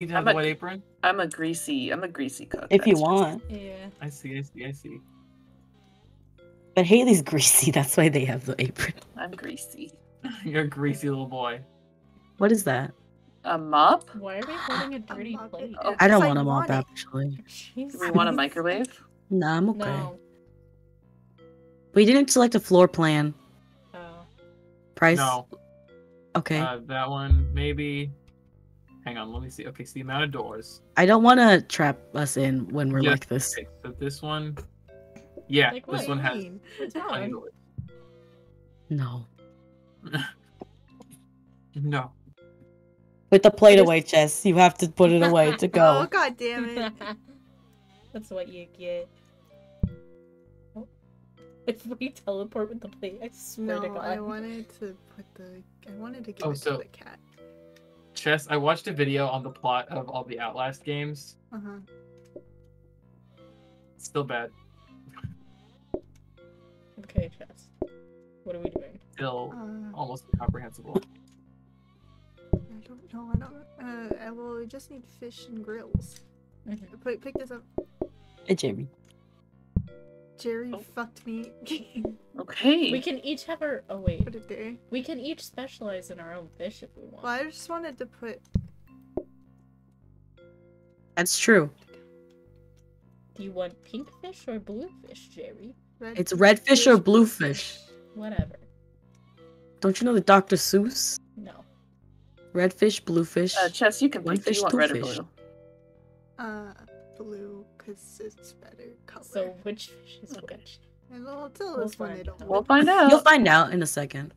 need to have I'm a a- white apron? I'm a greasy. I'm a greasy cook. If you want. Yeah. I see, I see, I see. But Haley's greasy, that's why they have the apron. I'm greasy. You're a greasy little boy. What is that? A mop? Why are we holding a dirty love plate? it. Oh, I don't I want them all want it. actually. Do we want a microwave? Nah, I'm okay. No. We didn't select a floor plan. Oh. Price? No. Okay. Uh, that one, maybe. Hang on, let me see. Okay, so the amount of doors. I don't want to trap us in when we're Yeah, like this. Okay, so this one. Yeah, Like this one has Mean. What's plenty wrong? doors. No. No. Put the plate Just- away, Chess. You have to put it away to go. Oh go. god damn it. That's what you get. Oh. If we teleport with the plate, I swear to No, God. I wanted to put the I wanted to give Oh, it so- to the cat. Chess, I watched a video on the plot of all the Outlast games. Uh-huh. Still bad. Okay, Chess. What are we doing? Still Uh, almost incomprehensible. I don't know. I don't uh I will just need fish and grills. Mhm. Pick, pick this up. Hey, Jamie. Jerry Oh. fucked me. Okay. We can each have our. Oh wait. put it there. We can each specialize in our own fish if we want. Well, I just wanted to put That's true. Do you want pink fish or blue fish, Jerry? red It's red fish or blue blue fish. Whatever. Don't you know the Dr. Seuss? No. Red fish, blue fish. Uh, Chess, you can One pick. Fish, you want two red or fish. blue? Uh, blue, cause it's better color. So which fish is Okay. which? and we'll tell We'll us when they find don't. out. We'll find out. You'll find out in a second.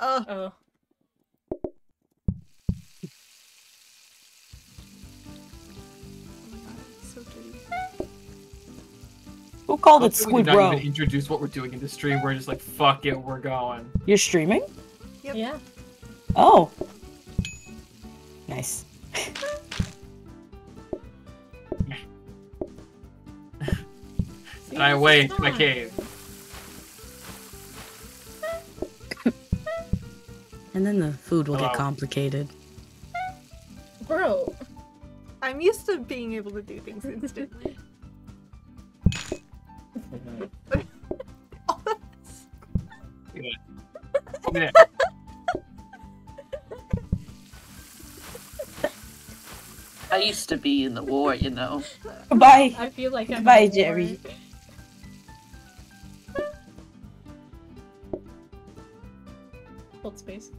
Oh, Oh. oh my god, it's so dirty. Who called it Hopefully we Squid did not Bro? even introduce what we're doing in the stream. We're just like, fuck it, we're going. You're streaming? Yep. Yeah. Oh. Nice. See, And I this away my fun. cave. And then the food will oh, get complicated. Bro. I'm used to being able to do things instantly. oh, that's- Yeah. I used to be in the war, you know. Bye. I feel like I'm Goodbye, bored. Jerry. Hold space.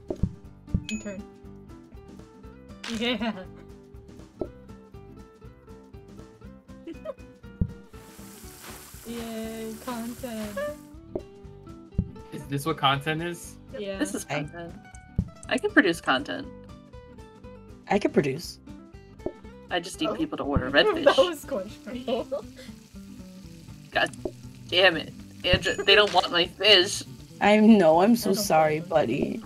And turn. Yeah. Yay, content. Is this what content is? Yeah. This is content. I can produce content. I can produce. I just need Oh. people to order red fish. that was questionable. Damn it. Andrew, they don't want my fish. I know, I'm so sorry, buddy.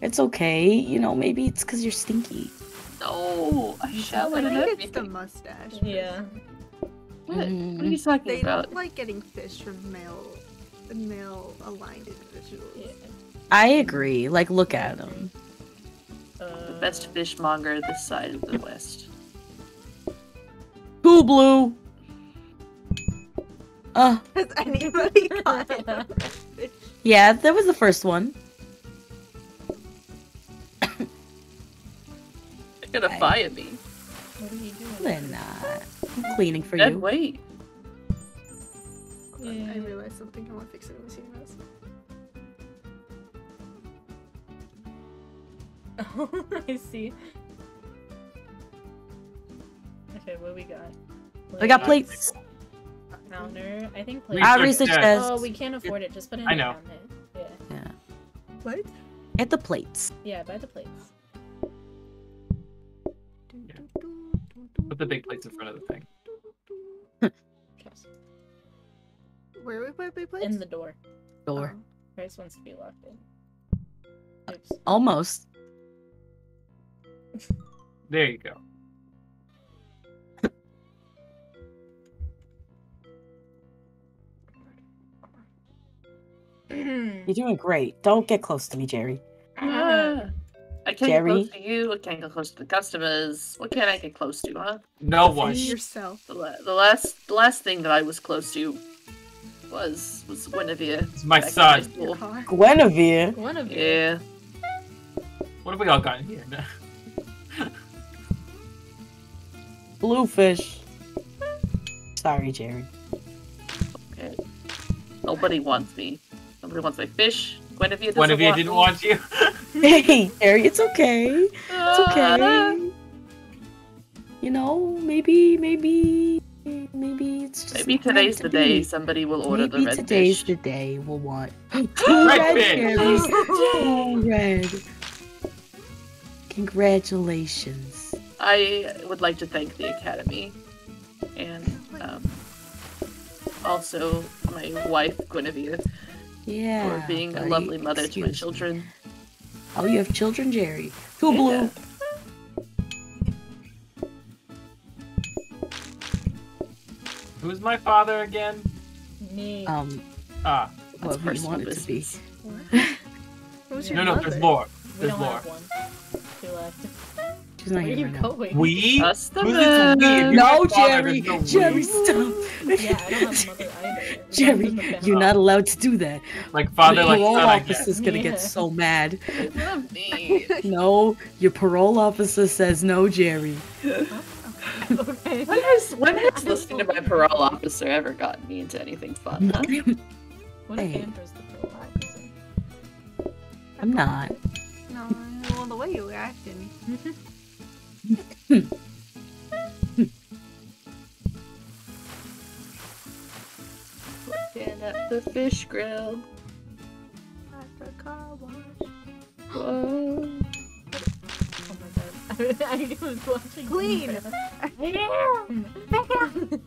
It's okay. You know, maybe it's because you're stinky. No, I I showered and think it's the mustache. yeah. What? What are Mm. you talking They about? don't like getting fish from male, male aligned individuals. Yeah. I agree. Like, look at him. The best fishmonger this side of the west. Cool blue. Uh, Has anybody gotten a yeah, that was the first one. They're gonna Okay. fire me. What are you doing? They're not. I'm cleaning for Dead you. Wait. Hold on, I Yeah. realized something. I want to fix it. Let me see I see. Okay, what we got? We got plates. Uh, Counter. I think plates. plate. I research desk. desk. Oh, we can't afford it. Just put it in I the know. Yeah. Yeah. What? Get the plates. Yeah, buy the plates. Put the big plates in front of the thing. Trust. Where we put big plates? In the door. Door. Oh. Price wants to be locked in. Oops. Almost. There you go. You're doing great. Don't get close to me, Jerry. Ah, I can't Jerry? get close to you. I can't get close to the customers. What can I get close to, huh? No one. Yourself. The, la- the last the last thing that I was close to was was Guinevere. It's my back in son. high Your school. car. Guinevere. One of you. Yeah. What have we all got in here? Bluefish. Sorry, Jerry. Okay. Nobody wants me. Nobody wants my fish. Guinevere doesn't Guinevere want didn't me. want you. Hey, Jerry, it's okay. It's Ah. okay. You know, maybe, maybe, maybe it's just Maybe today's to the day somebody will order Maybe the red today's fish. the day we'll want Red red fish. Two red. Congratulations. I would like to thank the Academy and um, also my wife Guinevere Yeah. for being a lovely mother to my Excuse me. children. Oh, you have children, Jerry. Two Yeah. blue. Who's my father again? Me. Um, Ah, That's whatever you personal want it to be. business. Who's Yeah. your no, no, mother? there's more. we There's don't more. have one. Two left. She's not Where are you right now. going? We? Just the Who's this we? No, my Jerry. no we. Jerry, stop. Yeah, I don't have a mother either. Jerry, not you're not allowed to do that. Like father, Your like parole son, I officer's guess. gonna Yeah. get so mad. Not me. No, your parole officer says no, Jerry. okay. When has when has listening to my parole officer ever gotten me into anything fun? Huh? What Hey. Andrew's the parole officer? I'm not. No, well, the way you were acting. Looking at the fish grill. At the car wash. Whoa. Oh my god. I was watching. Clean. Andrew.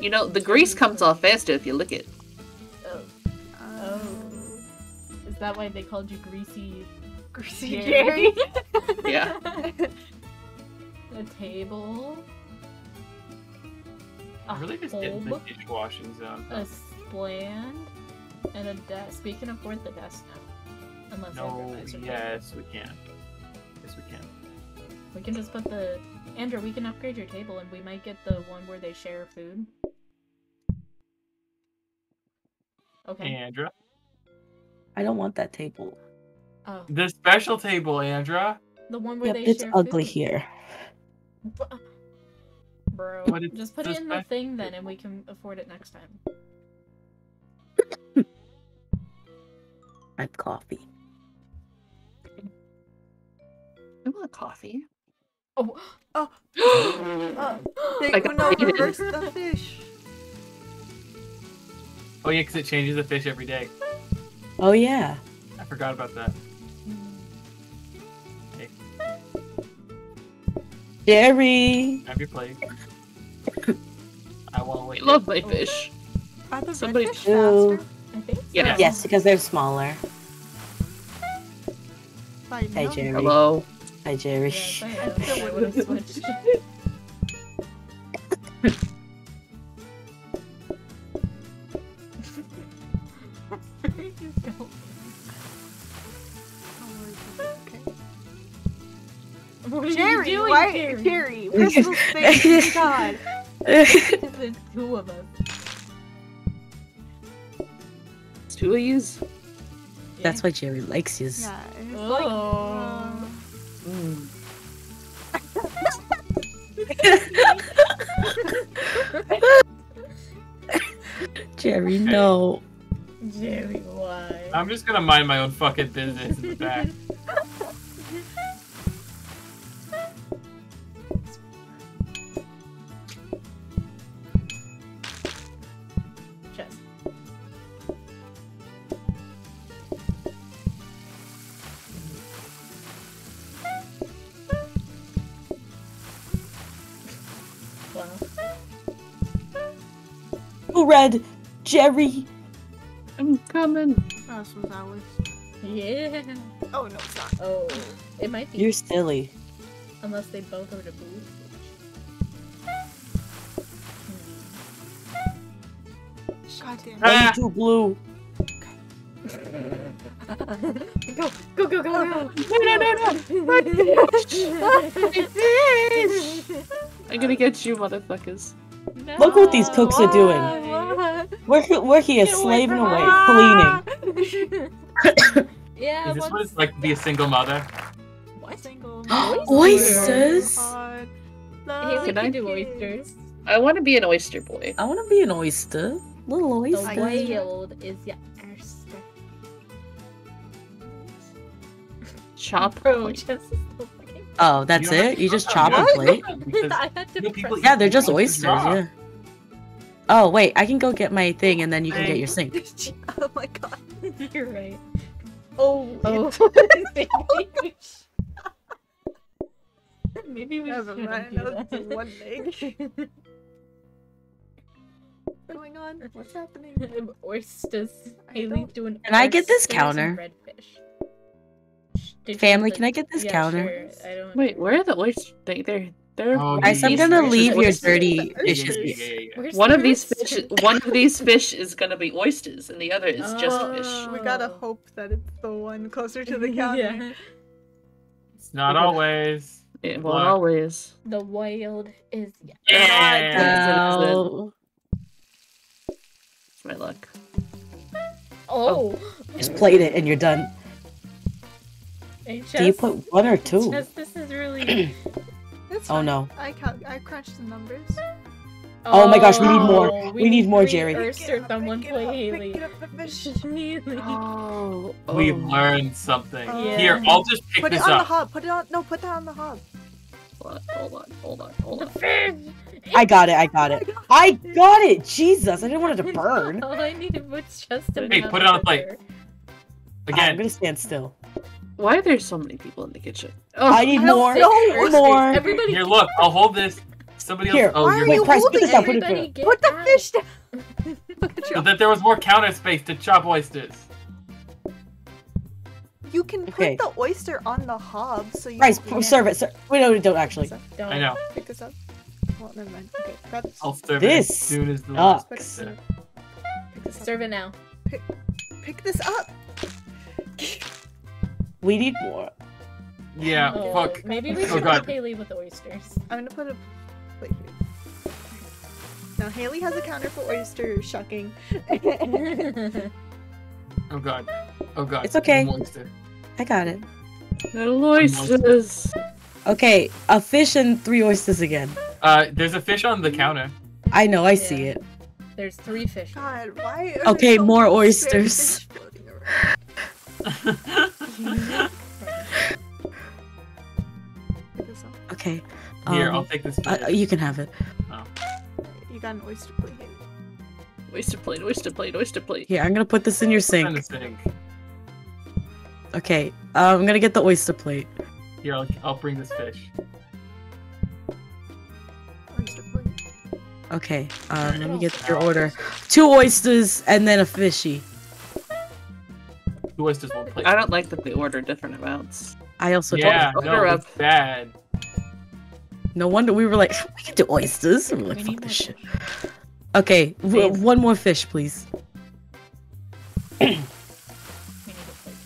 You know, the grease comes off faster if you lick it. oh. Oh. Is that why they called you Greasy Greasy Jerry? Jerry. Yeah. The table. A I really just get in the dishwashing zone. a stand, and a desk. Speaking of fourth, the desk now. Unless No, yes, we can. Yes, we can. We can just put the Andrew. We can upgrade your table, and we might get the one where they share food. Okay. Andrew? I don't want that table. Oh, The special table, Andra. the one where Yep, they it's share ugly food. here. Bu- Bro, But it's just put it in the special thing then, and we can afford it next time. I have coffee. I want coffee. Oh, Oh, oh they I got no, eaten. reverse the fish. Oh yeah, because it changes the fish every day. Oh yeah. I forgot about that. Jerry. Have your plate. I won't I wait. love my fish. Are the Somebody- red fish faster? I think so. Yeah. Yes, because they're smaller. Hi, Jerry. Hello. Hi, Jerry. Yes, why, Jerry? Jerry, personal space, God. There's two of us. It's two of yous. That's why Jerry likes you. Yeah, it's like, Oh. Mm. Jerry, no. Jerry, why? I'm just gonna mind my own fucking business in the back. Who read Jerry? I'm coming. oh, this was. Yeah. Oh, no, it's not. Oh, it might be. You're silly. Unless they both are to blue. God damn it. Ah. Only two blue. go, go, go, go, go. No, no, no, no. I'm gonna get you, motherfuckers. Look what these cooks are doing. What? We're, we're here Get slaving away, cleaning. yeah, Is this what it's like to be a single mother? What? Single Oysters? heart, Haley Can can I- do oysters. I want to be an oyster boy. I want to be an oyster. Little The oyster. wild is the oyster. Chop. Bro, just so fucking- Oh, that's You don't it? You just chop chop them, a plate? Because I had to you know, people press- Yeah, they're just Oysters oysters, yeah. Oh, wait, I can go get my thing and then you can get your sink. oh my god. You're right. Oh. Oh, maybe we sh- maybe we Never shouldn't mind. do That was that. just one leg. What's going on? What's happening? Oysters. I Haley's don't- doing. Can I get this counter? Redfish. Sh- did you Family, can I get this yeah, counter? Sure. I don't. Wait, where are the oysters? They, they're, they're. Oh, Guys, I'm gonna leave your dirty Yeah, yeah, dishes. yeah, yeah, yeah. One the of these fish, one of these fish is gonna be oysters, and the other is just fish. Oh. We gotta hope that it's the one closer to the counter. Yeah. It's not always. It won't Look. always. The wild is. Yeah. Yeah. Oh, It's my luck. Oh. just plate it and you're done. Hey, Do you put one or two? Jess, this is really. It's Oh fine. no. I cal- I crunched the numbers. Oh my gosh, we need more. Oh, We need more, three Jerry. Oyster, someone play up, Haley. Pick it up, the fish. Haley. Oh, We learned something. Yeah. Here, I'll just pick Put it this on the up. hob. Put it on. No, put that on the hob. Hold on, hold on, hold on, hold The on. fish. I got it, I got it. Oh I got it! Jesus, I didn't want it to burn. All I needed was just a Hey, put it on the plate. Again. I'm gonna stand still. Why are there so many people in the kitchen? Oh, I need I more. know. More. Everybody, here, look, I'll hold this. Somebody else. Oh, Why you're Wait, you Price, put holding this down, put it everybody down. get Put the out. fish down. So that there was more counter space to chop oysters. You can put Okay. the oyster on the hob, so you. Price, can serve it. Ser- Wait, no, don't actually. Pick this up. Don't. I know. Pick this up. Well, never mind. Okay, grab this. I'll serve This it as soon as the last bit. Pick this up. Serve it now. Pick this up. We need more. Yeah, Oh, fuck. Maybe we Oh, should God. help Haley with the oysters. I'm gonna put a plate for you. Now Haley has a counter for oyster shucking. Oh god. Oh god. It's okay. I got it. little oysters. Okay, a fish and three oysters again. Uh, there's a fish on the counter. I know, I see it. There's three fish. God, why? Are Okay, there so more many spare oysters. Fish floating around? Pick this up. Okay. Here, um, I'll take this. uh, you can have it. You got an oyster plate. Haley. Oyster plate, oyster plate, oyster plate. Here, I'm gonna put this in your On the sink. sink. Okay, uh, I'm gonna get the oyster plate. Here, I'll, I'll bring this fish. Oyster plate. Okay, uh, let me get your order. Two oysters and then a fishy. Two oysters, one plate. I don't like that they order different amounts. I also Yeah, don't. no, Order up. bad. No wonder we were like, we can do oysters. And we're like, We fuck this shit. Okay, one more fish, please. We need a plate.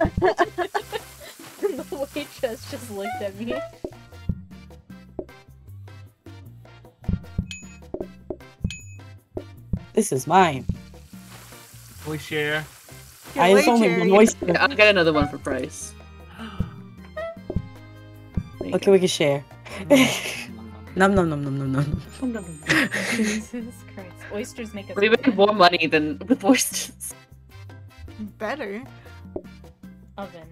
The waitress just looked at me. This is mine. We share. Here, I wait, just only one oyster. I'll get another one for price. There you Okay, we can share. Num num num num num num. go. Jesus Christ. Oysters make us. We make more money than with oysters. Better. Oven.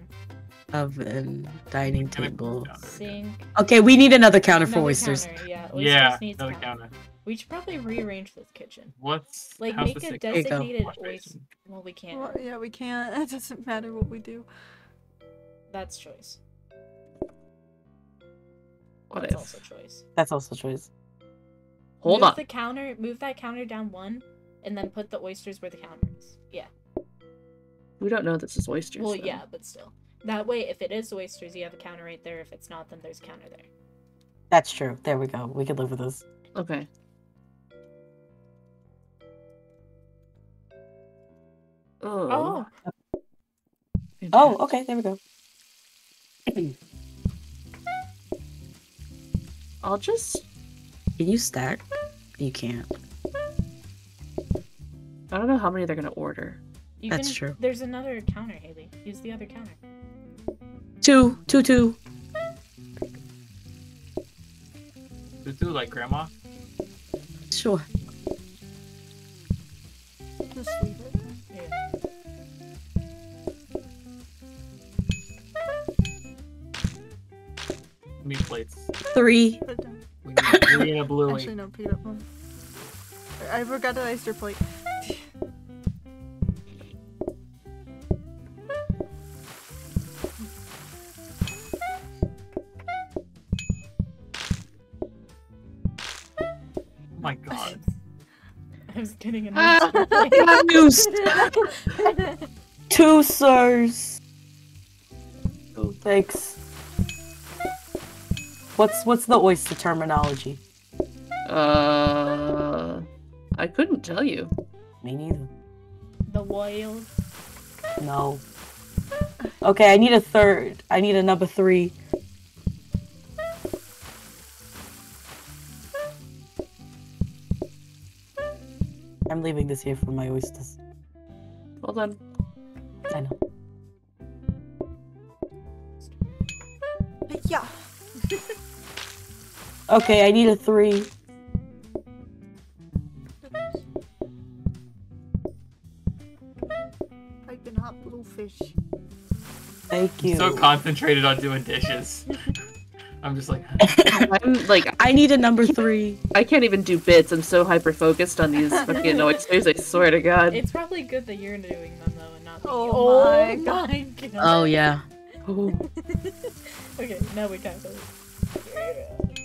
Oven, dining table. Sink. Okay, we need another counter for oysters. counter, Yeah, oysters Yeah, another counter. counter. We should probably rearrange this kitchen. What's Like make a sink? you go. designated Wash oyster. Well, we can't. Well, yeah, we can't. It doesn't matter what we do. That's choice. What That's if? also choice. That's also choice. Hold move on. the counter. Move that counter down one, and then put the oysters where the counter is. Yeah. We don't know this is oysters. Well, though. yeah, but still. That way, if it is oysters, you have a counter right there. If it's not, then there's a counter there. That's true. There we go. We could live with this. Okay. Oh. oh, Oh, okay, there we go. I'll just. Can you stack? You can't. I don't know how many they're gonna order. you That's can- true. There's another counter, Haley. Use the other counter. Two, two, two. Do do like grandma. Sure. Just leave it. Meat plates. Three. Put. We need three and a bluey. Actually, no, pick up. One. I forgot to ice your plate. Oh my god. I was getting a Ah. Juiced. Two sirs. Oh, thanks. What's what's the oyster terminology? Uh, I couldn't tell you. Me neither. the wild. No. Okay, I need a third. I need a number three. I'm leaving this here for my oysters. Hold on. I know. Yeah. Okay, I need a three. Piping hot bluefish. Thank you. So concentrated on doing dishes. I'm just like, I'm like, I need a number three. I can't even do bits. I'm so hyper focused on these fucking oysters. I swear to God. It's probably good that you're doing them though, and not me. Oh my God. god. Oh yeah. Okay, now we tackle it.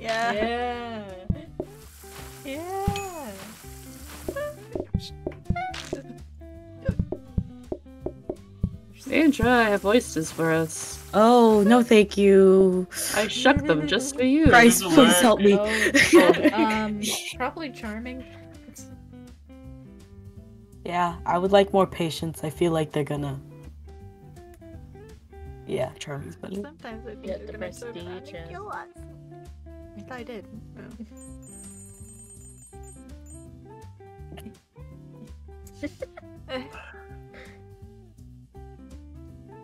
Yeah. Yeah. Yeah. Sandra, I have oysters for us. Oh no, thank you. I shucked them just for you. Christ, This please help me. Oh, um, probably charming. Yeah, I would like more patience. I feel like they're gonna. Yeah, Charlie's better. Sometimes I think Get you're the gonna turn prestige, kill us. I thought I did. Oh.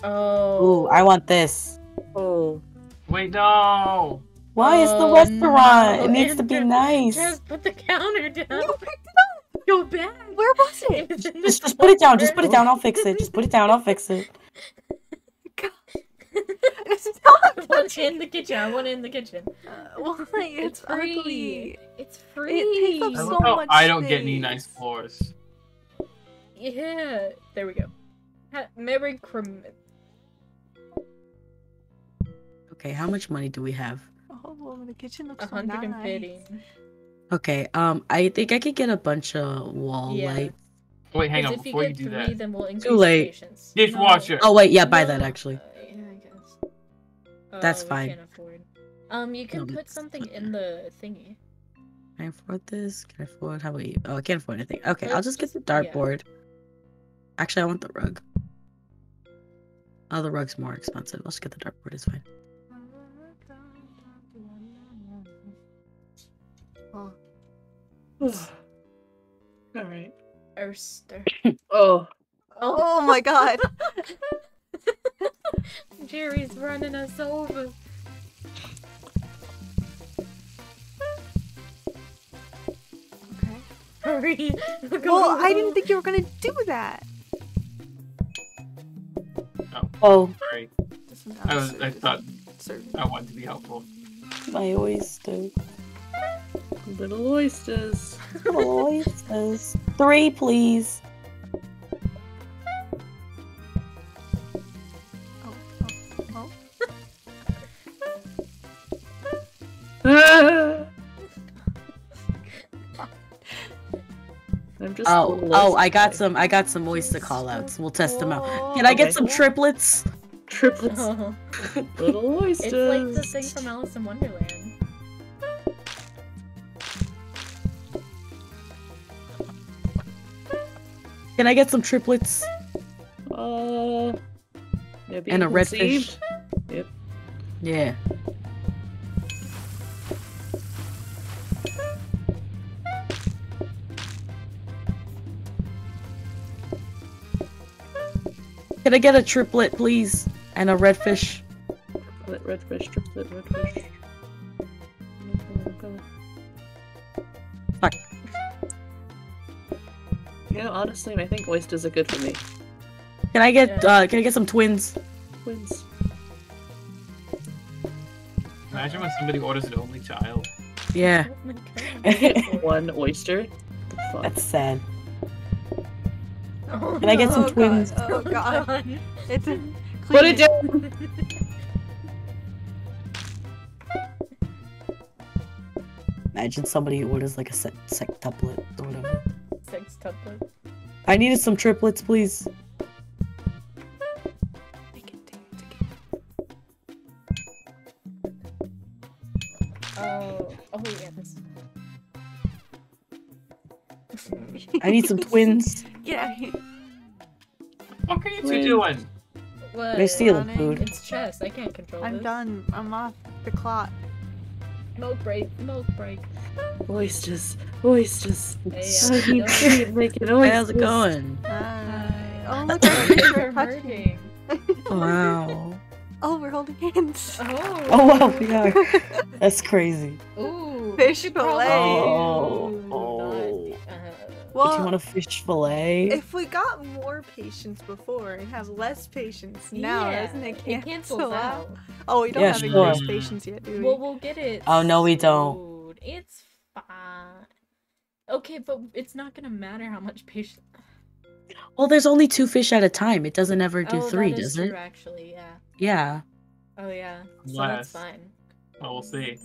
Oh. Ooh, I want this. Oh. wait, no. Why is the Oh, restaurant? no, It needs to be Andrew, nice. Just put the counter down. You picked it up! Go back. Where was it? It's in Just, just put it down. Just put it down. I'll fix it. Just put it down. I'll fix it. It's not One in the kitchen. One in the kitchen. Uh, why? It's, free. ugly. It's free. takes up I so love much I don't get any nice floors. Yeah. There we go. Ha- Merry Crim. Okay, how much money do we have? Oh, well, the kitchen looks so nice. 150. Okay, um, I think I could get a bunch of wall Yeah. lights. Wait, hang on. if you Before you, do three, that, then we'll increase late. patience. dishwasher. Oh wait, yeah, buy that No, actually. That's we fine. Can't afford. Um, you can No, put something in the thingy. Can I afford this? Can I afford? How about you? Oh, I can't afford anything. Okay, I'll Let's just get the just- yeah. dartboard. Actually, I want the rug. Oh, the rug's more expensive. I'll just get the dartboard. It's fine. Oh, All right. Erster. Oh. oh my god. Jerry's running us over. Okay. Hurry. Well, I didn't think you were gonna do that. Oh, oh. Sorry. I was. I thought I wanted to be helpful. my oyster. Little oysters. Little oysters. Three, please. I'm just. a Oh, little oh, I got some. I got some oyster call outs. We'll test them out. Can I get Okay. some triplets? triplets. Little oysters. it's like the thing from Alice in Wonderland. Can I get some triplets Uh, maybe and a you can redfish? Yep. Yeah. Can I get a triplet, please? And a redfish? Triplet, redfish, triplet, redfish. Fuck. Yeah, honestly, I think oysters are good for me. Can I get Yeah. uh can I get some twins? Twins. Imagine when somebody orders an only child. Yeah. Oh my god. One oyster. Fuck? That's sad. Oh, Can I get some oh, twins? God. Oh god. It's a Put it down. Imagine somebody orders like a sec- sextuplet or whatever. Sex tuplet. I needed some triplets, please. Oh, oh yes. I need some twins. Get out of here. What are you two Twins. doing? What? They're stealing Running. food. It's chess. I can't control I'm this. done. I'm off the clock. Milk break. Milk break. Oysters. Oysters. Hey, So uh, how's it you going? keep making oysters. How's it going? Hi. Hi. Oh, look, our feet We're touching. Wow. Oh, we're holding hands. Oh. Oh wow, we are. That's crazy. Ooh. Fish should probably fillet. Oh, do oh. Not- uh, you want a fish fillet? if we got more patience before and have less patience now, yeah, doesn't it It cancel cancels out? out. Oh, we don't Yeah, have sure. increased patience yet, do we? Well, we'll get it. Oh, no, we don't. soon. It's fine. Okay, but it's not gonna matter how much patience. Well, there's only two fish at a time. It doesn't ever do oh, three, that is does it? true, Actually, yeah. Yeah. Oh yeah. So Less. that's fine. Oh, we'll see.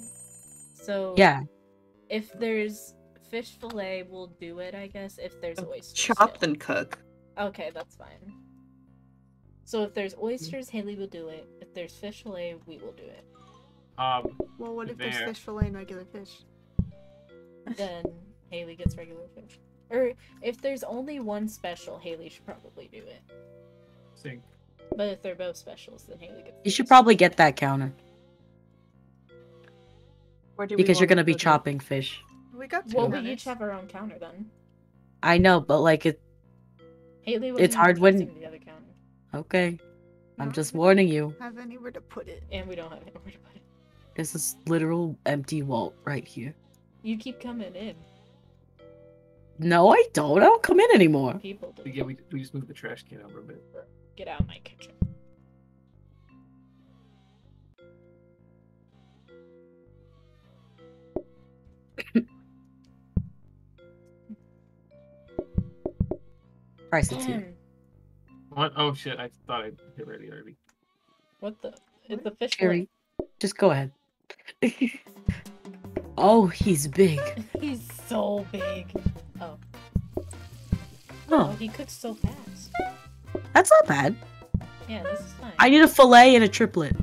So Yeah. if there's fish fillet, we'll do it. I guess if there's oysters. Chop still. then cook. Okay, that's fine. So if there's oysters, Haley will do it. If there's fish fillet, we will do it. Um, well, what if there's fish fillet and regular fish? Then Haley gets regular fish. Or if there's only one special, Haley should probably do it. sync. But if they're both specials, then Haley gets. You should first. probably get that counter Where do we because you're gonna to be put it? chopping fish. We got two Well, we each have our own counter then. I know, but like it. Haley, It's hard when- the other counter, Okay, I'm just warning you. Have anywhere to put it? and we don't have anywhere to put it. There's This is literal empty vault right here. You keep coming in. No, I don't. I don't come in anymore. People do. Yeah, we, we just moved the trash can over a bit. Get out of my kitchen. Price it's here. What? Oh shit! I thought I hit ready already. what the? Is the fish Cherry, just go ahead. oh, he's big. He's so big. Oh, oh, Oh, he cooks so fast. that's not bad. Yeah, this is fine. I need a fillet and a triplet.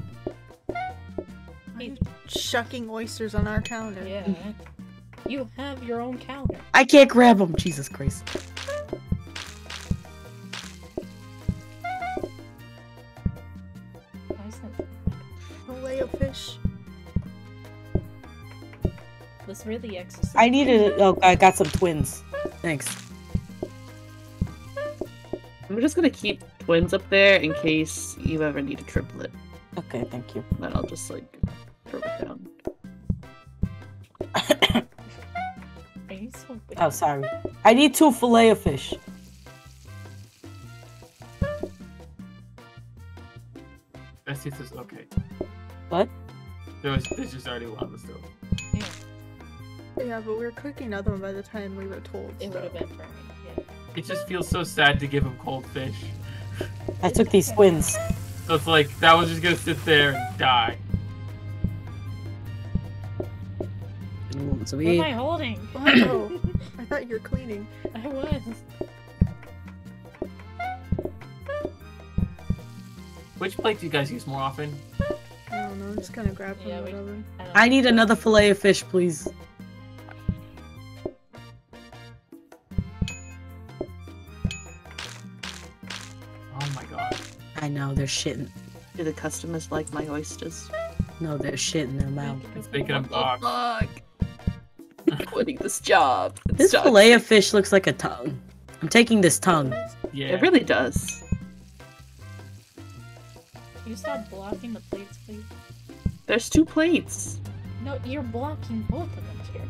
He's Shucking oysters on our counter. yeah. You have your own counter. I can't grab them. Jesus Christ. Fillet of fish. This really exercise. I needed. Oh, I got some twins. Thanks. I'm just gonna keep twins up there in case you ever need a triplet. Okay, thank you. Then I'll just like throw it down. Are you so? Oh, sorry. I need two fillet of fish. Let's see if this okay. What? There was there's just already one on the stove. Yeah, but we were cooking another one by the time we were told. It would have been for me. Yeah. It just feels so sad to give him cold fish. I took these twins. So it's like that was just gonna sit there and die. So What am I holding? Oh, I thought you were cleaning. I was. Which plate do you guys use more often? I don't know. I'm just gonna grab from Yeah, we- whatever. I, I need another fillet of fish, please. Oh my god. I know they're shitting. Do the customers like my oysters? No, they're shitting in their mouth. It's making them What talk. the fuck? Quitting this job. It's This toxic. fillet of fish looks like a tongue. I'm taking this tongue. Yeah. It really does. You stop blocking the plates, please. There's two plates. No, you're blocking both of them, Jerry.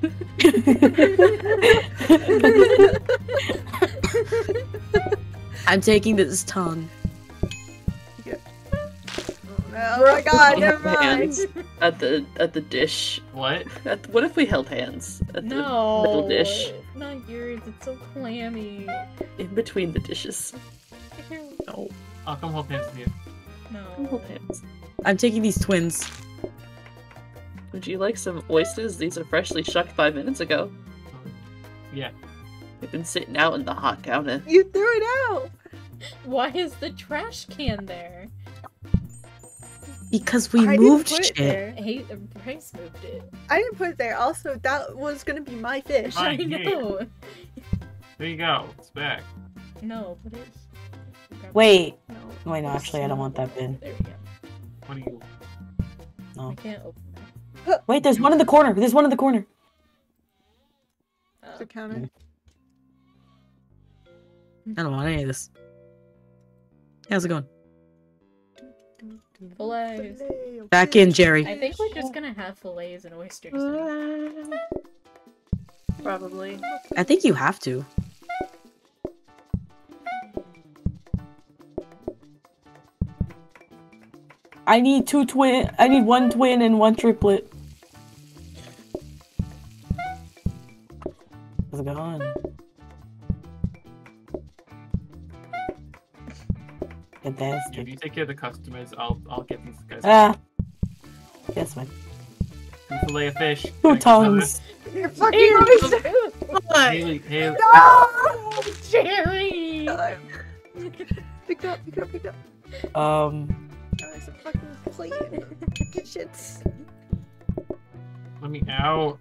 I'm taking this tongue. Oh my god, never mind. At the at the dish. What? At, what if we held hands at the no, middle dish not yours. It's so clammy. in between the dishes? No, I'll come hold hands with you. No. Come hold hands. I'm taking these twins. Would you like some oysters? These are freshly shucked five minutes ago. Yeah. They've been sitting out in the hot counter. You threw it out. Why is the trash can there? Because we I didn't moved put it shit. there. Hey, Bryce moved it. I didn't put it there. Also, that was gonna be my fish. Fine. I Fine, know. There you go. It's back. No, put it. Grab it. Wait. No. Wait, no, actually, I don't want that bin. There we go. What do you? No. I can't open that. Wait, there's one in the corner. There's one in the corner. Oh. The counter. Mm. I don't want any of this. How's it going? Fillets. Back in, Jerry. I think we're just gonna have fillets and oysters. Probably. I think you have to. I need two twin. I need one twin and one triplet. How's it going? If Fantastic. you take care of the customers, I'll I'll get these guys. Ah. Yes, man. Two fillet of fish. Two Can I come over? tongues. You're fucking oyster. Haley, Haley. No! Jerry! Pick up, pick up, pick up. Um. Oh, there's a fucking plate in the shits. Let me out.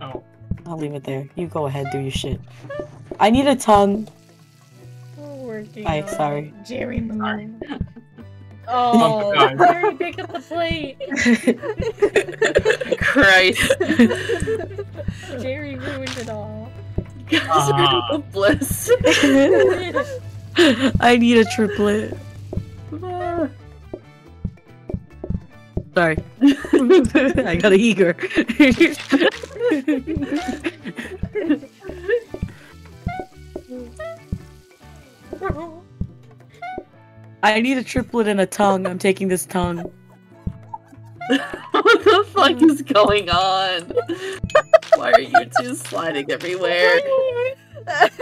Oh, I'll leave it there. You go ahead, do your shit. I need a tongue. We're working. Ay, on sorry. Jerry, move. Sorry. Oh, oh Jerry, pick up the plate. Christ. Jerry ruined it all. Guys are bliss. I need a triplet. Sorry. I got a eager. I need a triplet and a tongue. I'm taking this tongue. what the fuck is going on? Why are you two sliding everywhere?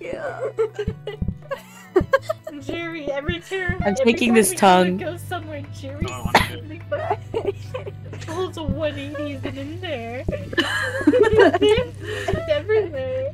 yeah. Jerry, every time I'm every taking time this we tongue. Go somewhere, Jerry Oh, I wanna do suddenly pulls a 180s and in there. Everywhere.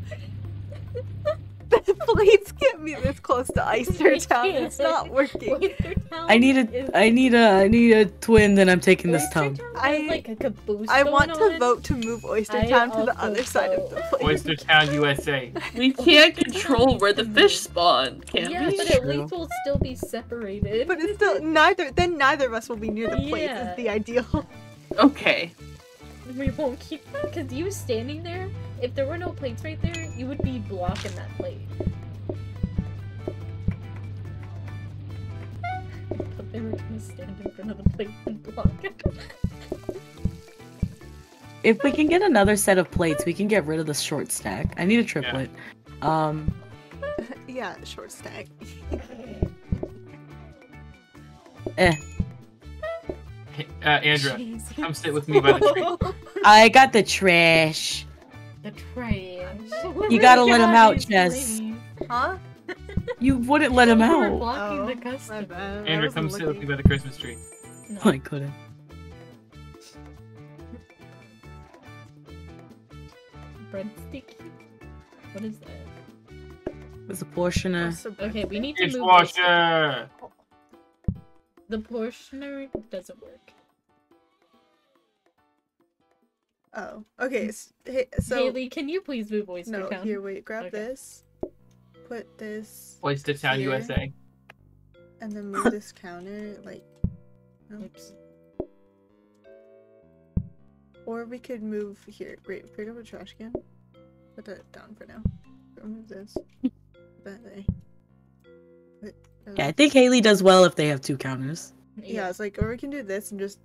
the plates get me this close to Oyster Town. It's not working. I need is- a I need a I need a twin, then I'm taking this tongue. Town I- like a caboose I want to on. vote to move Oyster Town to the also other side of the vote. plate. Oyster Town, USA. We can't control where the fish spawn, Can't Yeah, we? but at true. least we'll still be separated. But it's still neither. Then neither of us will be near the plates. Yeah. Is the ideal. Okay. We won't keep them because you standing there. If there were no plates right there, you would be blocking that plate. But they were gonna stand in front of the plate and block it. If we can get another set of plates, we can get rid of the short stack. I need a triplet. Yeah. Um, yeah, short stack. eh. Hey, uh, Andrea, Jesus. come sit with me by the tree. I got the trash. The trash. You gotta let him out, Jess. Huh? You wouldn't let him You were out. blocking Oh, the My customer. bad. I Andrea, come sit with me by the Christmas tree. No. I couldn't. breadstick. What is that? There's a portion of. Also, Okay, we need to move this. Dishwasher! The portioner doesn't work. Oh, okay. Mm. s- hey, so Haley, can you please move oyster no, town? here, wait. Grab Okay. this. Put this, Oyster Town, Here. USA. and then move this counter. Like, no. Oops. or we could move here. Great, pick up a trash can. Put that down for now. Remove this. That there. Put Yeah, I uh, think Haley does well if they have two counters. Yeah, it's like, or we can do this and just.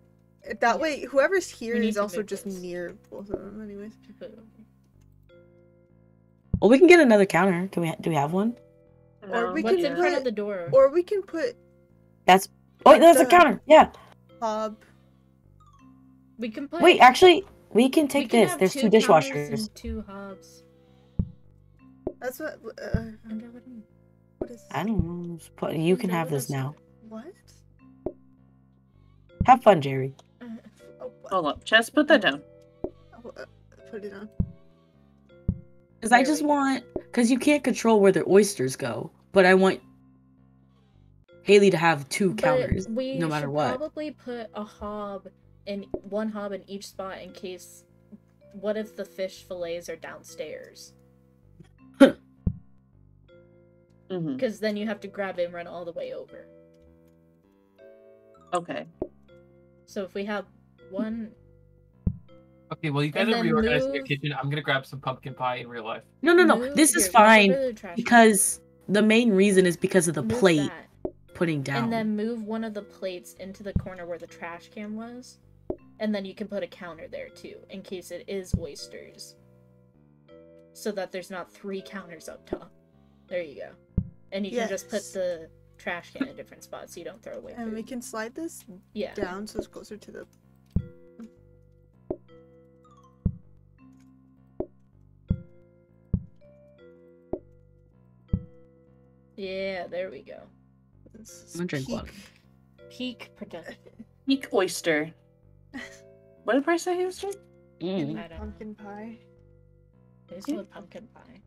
That way, whoever's here need also just this. near both of them, anyways. Put it over. Well, we can get another counter. Can we? Do we have one? Or we What's can in front of put- the door? Or we can put That's. Oh, wait, that's a counter. Yeah. hob. we can put. Wait, actually, we can we take can this. have There's two counters dishwashers. and two hobs. That's what. Uh, Under what in- what is? I don't know. just Put, you can have this now. What? Have fun, Jerry. Hold up, Chess, put that down. Put it on. Because I just go. want. Because you can't control where the oysters go, but I want Haley to have two but counters, we no matter should what. Probably put a hob in one hob in each spot in case. What if the fish fillets are downstairs? Mm-hmm. Because then you have to grab it and run all the way over. Okay. So if we have one, Okay, well, you guys And are then reorganizing your kitchen. I'm gonna grab some pumpkin pie in real life. No, no, no. move- This is fine the because the main reason is because of the Move plate that, putting down. and then move one of the plates into the corner where the trash can was, and then you can put a counter there too in case it is oysters. So that there's not three counters up top. There you go. And you can just put the trash can in different spots so you don't throw away And we can slide this Yeah. down so it's closer to the. Yeah, there we go. this I'm gonna drink peak. water. Peak production. Peak oyster. What did Bryce say he was doing? Mm. I don't know. Pumpkin pie. There's a pumpkin pie.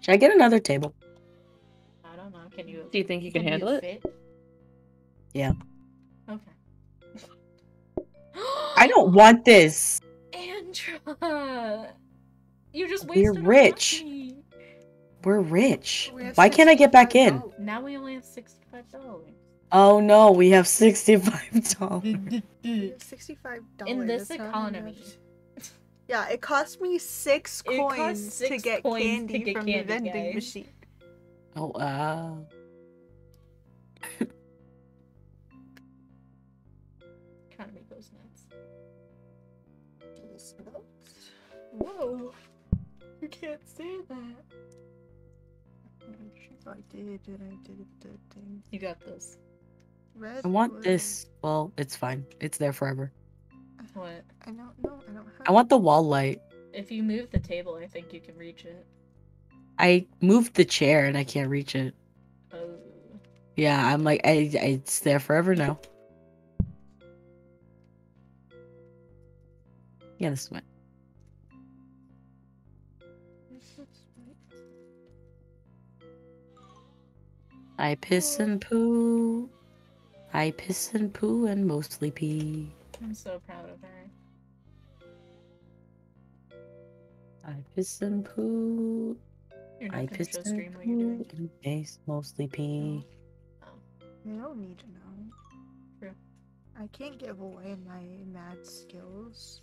Should I get another table? I don't know. Can you? Do you think you can handle it? Fit? Yeah. Okay. I don't want this. Andra, you just We're rich. money. We're rich. We Why can't I get back in? $65. Now we only have sixty-five dollars. Oh no, we have sixty-five dollars. We have Sixty-five dollars. In this economy, Yeah, it cost me six It costs coins to get coins to candy get from candy, the vending guys. machine. Oh wow. Whoa. You can't say that. I did, did I did the thing. You got this. Red. I want wood. this. Well, it's fine. It's there forever. What? I don't know. I don't have. I want the wall light. If you move the table, I think you can reach it. I moved the chair and I can't reach it. Oh. Yeah, I'm like, I, I, it's there forever now. Yeah, this is what. I piss and poo. I piss and poo and mostly pee. I'm so proud of her. I piss and poo. You're not I gonna piss show and stream what you're poo doing. and face mostly oh. pee. You don't need to know. True. I can't give away my mad skills.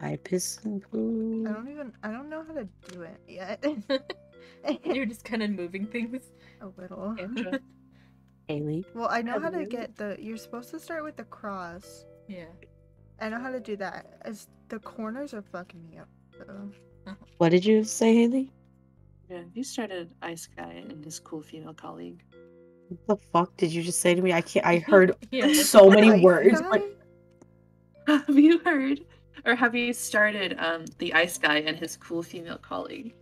I piss and poo. I don't even. I don't know how to do it yet. You're just kind of moving things. a little. Haley. Well, I know how to get the. You're supposed to start with the cross. yeah. I know how to do that. As the corners are fucking me up. though. What did you say, Haley? Yeah, you started Ice Guy and his cool female colleague. What the fuck did you just say to me? I can't. I heard Yeah. so many Ice words. guy? Like, Have you heard or have you started um the Ice Guy and his cool female colleague?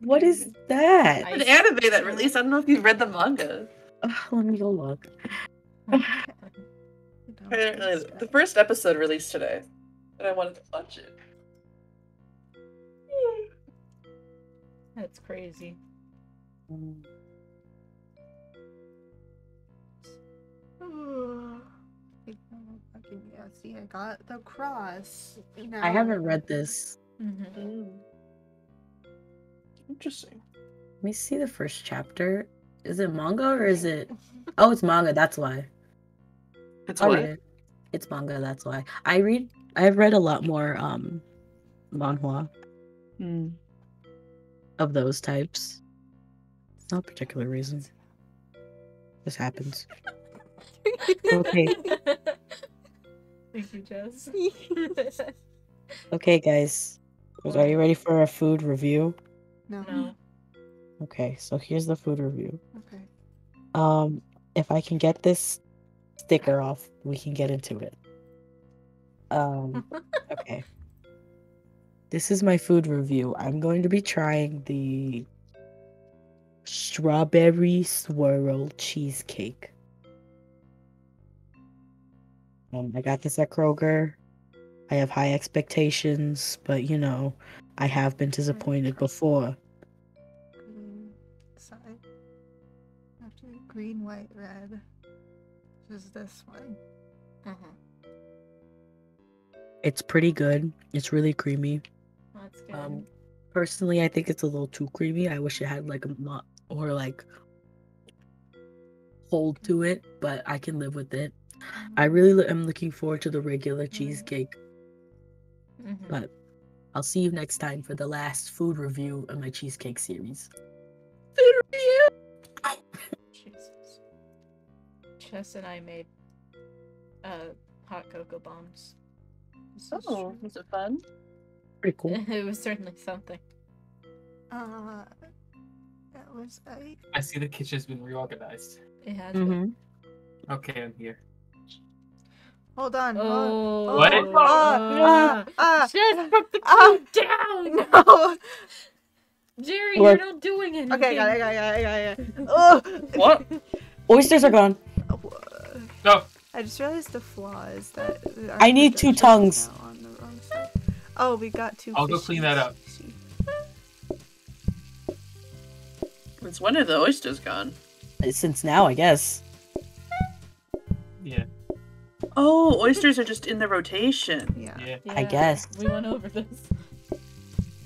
What is that? I- An Ice anime that Guy? released. I don't know if you've read the manga. Ugh, let me go look. Apparently, the first episode released today, and I wanted to watch it. That's crazy. Take my little bucket. Can yeah, see, I got the cross. Now, I haven't read this. Mhm. Interesting. Let me see the first chapter. Is it manga or is it? Oh, it's manga. That's why. It's I'll what? it. It's manga. That's why. I read. I've read a lot more um, manhwa Hmm. of those types. No particular reason. This happens. Okay. Thank you, Jess. Okay, guys. Are you ready for a food review? No. no. Okay, so here's the food review. Okay. Um, if I can get this sticker off, we can get into it. Um, okay. This is my food review. I'm going to be trying the strawberry swirl cheesecake. Um, I got this at Kroger. I have high expectations, but you know, I have been disappointed before. Green side. After green, white, red. Is this one. Uh-huh. It's pretty good. It's really creamy. That's good. Um, personally, I think it's a little too creamy. I wish it had like a mo- or like hold to it, but I can live with it. I really lo- am looking forward to the regular cheesecake. Mhm. but- I'll see you next time for the last food review of my cheesecake series. Food review. Jesus. Chess and I made uh hot cocoa bombs. This Oh, true. was it fun? Pretty cool. it was certainly something. Uh, that was I. I see the kitchen's been reorganized. It had Mhm. Okay, I'm here. Hold on. hold- Oh, What? Oh, ah, ah, Just put the Ah. down! no. Jerry, Look. you're not doing anything. Okay, got it, got it, got it, got it. got it. What? Oysters are gone. Oh, No. I just realized the flaw is that. I need two tongues. on the wrong side. Oh, we got two. I'll go clean that up. See. It's when are the oysters gone? Since now, I guess. Yeah. Oh, oysters are just in the rotation. Yeah. Yeah. I guess. We went over this.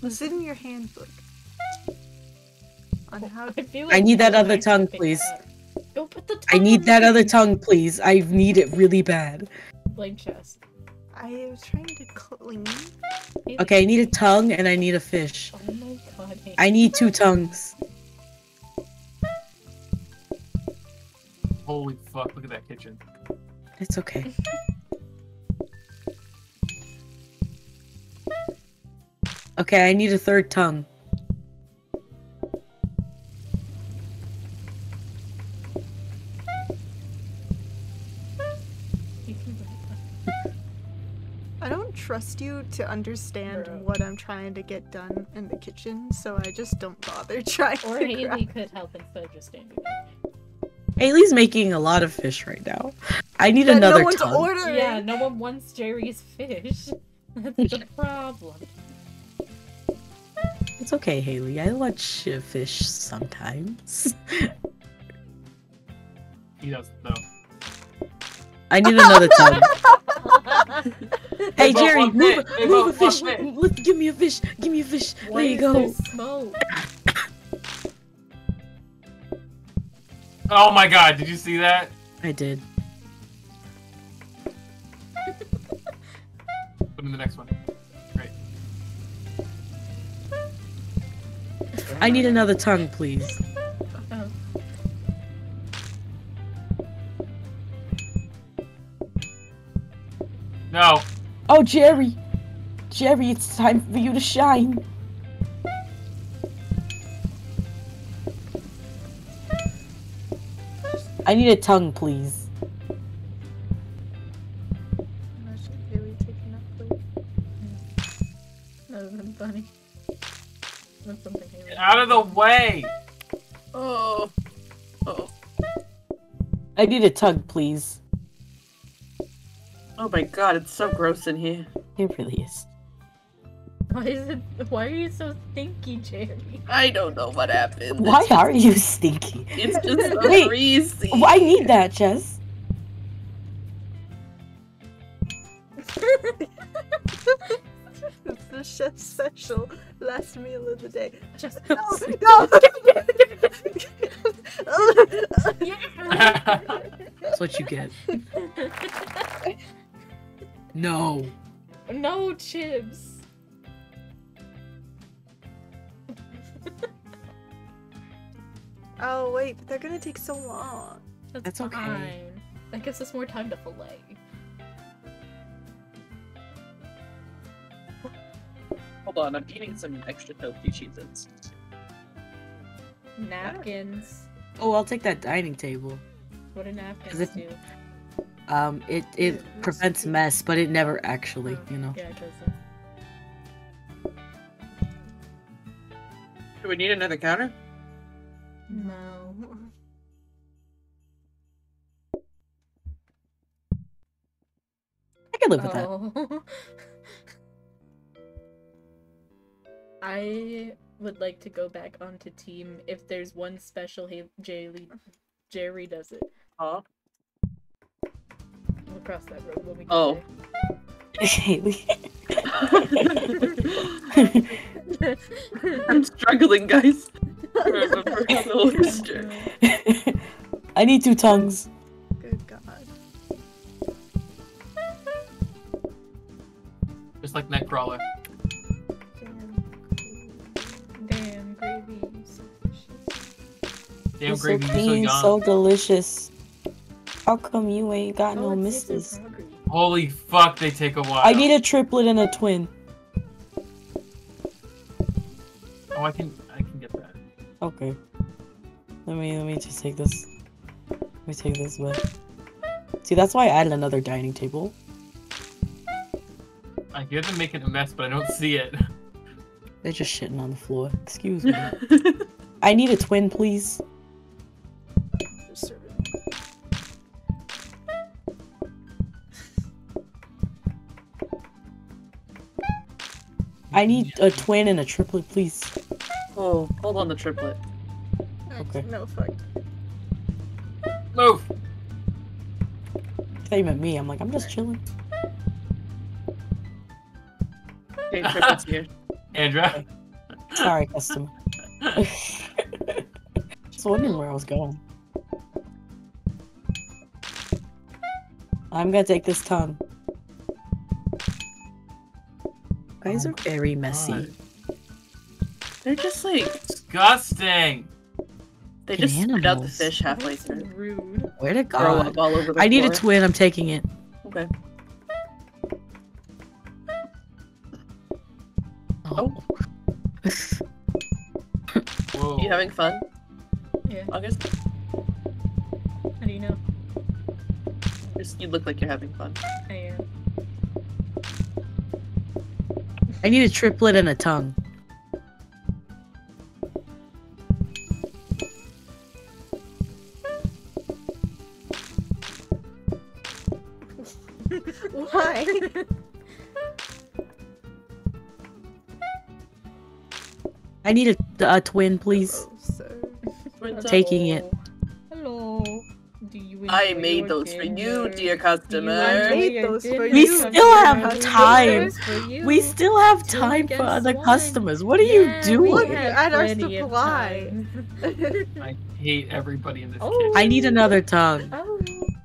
Was it in your handbook? On oh, how I feel like I need that other tongue, please. Go put the I need that the other tongue, please. I need it really bad. Blank chest. I was trying to clean. Okay, I need a tongue and I need a fish. Oh my god. Haley. I need two tongues. Holy fuck! Look at that kitchen. It's okay. Okay, I need a third tongue. You can bring it back. I don't trust you to understand Bro. what I'm trying to get done in the kitchen, so I just don't bother trying Or to Haley could help instead of just standing there. Haley's making a lot of fish right now. I need That another no one's tongue. ordering. Yeah, no one wants Jerry's fish. That's the problem. It's okay, Haley. I watch sh- fish sometimes. He doesn't know. I need another tongue. Hey Jerry, move, move a fish. fish. Let, give me a fish. Give me a fish. Why there you go. smoke? Oh my god! Did you see that? I did. Put in the next one. Great. I need another tongue, please. Oh. No. Oh, Jerry. Jerry, it's time for you to shine. I need a tongue, please. Imagine Haley taking that plate. That would have been funny. That's something Get out of the way! Oh. Oh. I need a tug, please. Oh my god, it's so gross in here. It really is. Why is it? Why are you so stinky, Jerry? I don't know what happened. Why are you stinky? It's just Wait, greasy. Why need that, Jess? the chef's special last meal of the day. Just oh, no, no. That's what you get. No. No, chips. oh wait, but they're gonna take so long. That's, That's okay. fine. That gives us more time to fillet. Hold on, I'm eating some extra toasty cheeses. Napkins. Oh, I'll take that dining table. What do Is napkins it- do? Um, it it prevents mess, but it never actually, you know. Yeah, it doesn't. Do we need another counter? No. I can live with that. Oh. I would like to go back onto team if there's one special hey Jerry Jerry does it. Huh? We'll cross that road when we get Oh. Haley. there. I'm struggling, guys. Remember how the oyster. I need two tongues. Good God. Just like Nightcrawler. Damn. Damn gravy. so delicious. Damn so gravy, so clean, young. so delicious. How come you ain't got Oh, no it's Sister misses? Progress. Holy fuck, they take a while. I need a triplet and a twin. Oh, I can, I can get that. Okay. Let me let me just take this. Let me take this way. See, that's why I added another dining table. I hear them making a mess, but I don't see it. They're just shitting on the floor. Excuse me. I need a twin, please. I need a twin and a triplet, please. oh, hold on the triplet. Okay. No, fuck. Move. I thought you meant me. I'm like, I'm just chilling. Okay, triplet's here. Andra. Sorry, customer. just wondering where I was going. I'm gonna take this tongue. Guys Oh are very messy. They're just like Disgusting. they Fucking just spit out the fish halfway through. rude. Where to Throw God? up all over the I need a twin. I'm taking it. Okay. Oh. oh. Whoa. You having fun, Yeah. August? How do you know? Just you look like you're having fun. I am. I need a triplet and a tongue. Why? I need a, a twin, please. Oh, sir. Taking it. Hello. Do you I made those for you, dear customer. I made those for dinner? We you. still have time. those for you. We still have time for other one. customers. What are Yeah, you doing? Look, We have at our plenty of supply. I hate everybody in this Oh. kitchen. I need another tongue. Oh,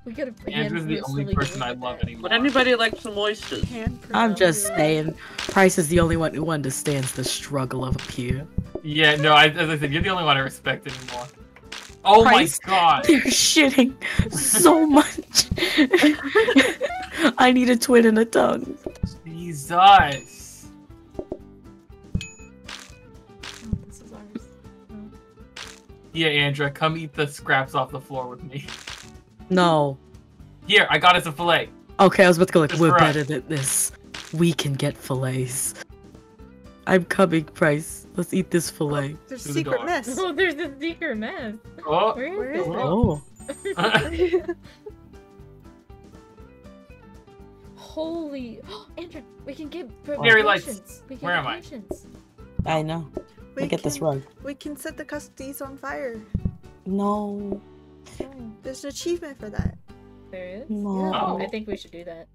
we gotta. Andrew's the only person I love anymore. Would anybody like some oysters? I'm just saying, Price is the only one who understands the struggle of a peer. Yeah, no, I, as I said, you're the only one I respect anymore. Oh Christ. my god. They're shitting so much. I need a twin and a tongue. Jesus. Oh, this is ours. Yeah, Andra, come eat the scraps off the floor with me. No. Here, I got us a fillet. Okay, I was about to go like, Just we're for us. better than this. We can get fillets. I'm coming, Price. Let's eat this fillet. Oh, there's Through the secret door. mess. Oh, there's a secret mess. Oh, Where Where is is it? it? Oh. Holy, Andrew, we can get p- Mary lights. potions. We can Where am I? I know. we Let me get this can, rug. We can set the custodies on fire. No. Oh, There's an achievement for that. there is. No. Oh, I think we should do that.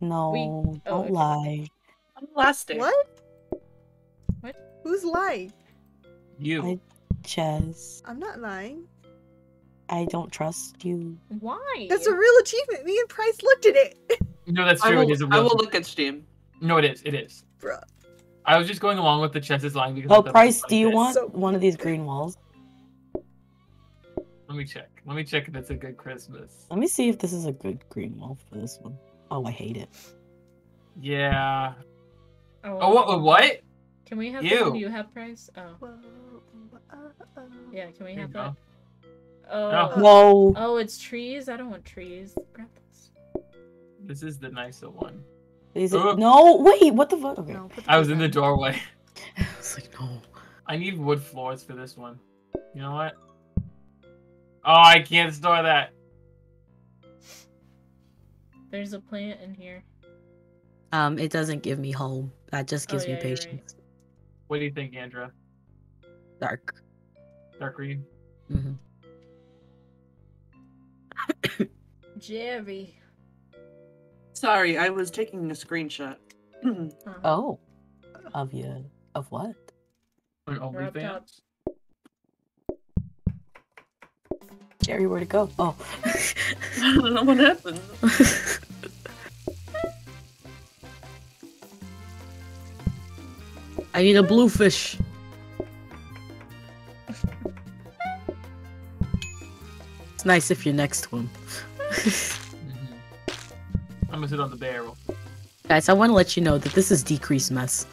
No. oh, don't okay. lie. I'm lasting. What? Who's lying? You. I- Chaz, I'm not lying. I don't trust you. Why? That's a real achievement. Me and Price looked at it. No, that's true. will, It is a I real. will look at Steam. No, it is. It is. Bruh. I was just going along with the chesses line because. I Oh, thought Price, do funny. you want So- one of these green walls? Let me check. Let me check if it's a good Christmas. Let me see if this is a good green wall for this one. Oh, I hate it. Yeah. Oh, Oh, what? What? Can we have the one you have, Price? Oh, Whoa, uh, uh. yeah. Can we have that? Oh. No. Whoa. Oh, it's trees. I don't want trees. Grab this. This is the nicer one. Is it? Uh. No, wait, what the fuck? Okay. No, I was in the doorway. I was like, no. I need wood floors for this one. You know what? Oh, I can't store that. There's a plant in here. Um, it doesn't give me home. That just Oh, gives yeah, me you're right. Patience. What do you think, Andra? Dark. Dark green? hmm Jerry. Sorry, I was taking a screenshot. Uh-huh. Oh. Of you. Of what? Or We're. OnlyFans? Jerry, where'd it go? Oh. I don't know what happened. I need a bluefish. It's nice if you're next to him. I'm gonna sit on the barrel. Guys, I want to let you know that this is decreased mess.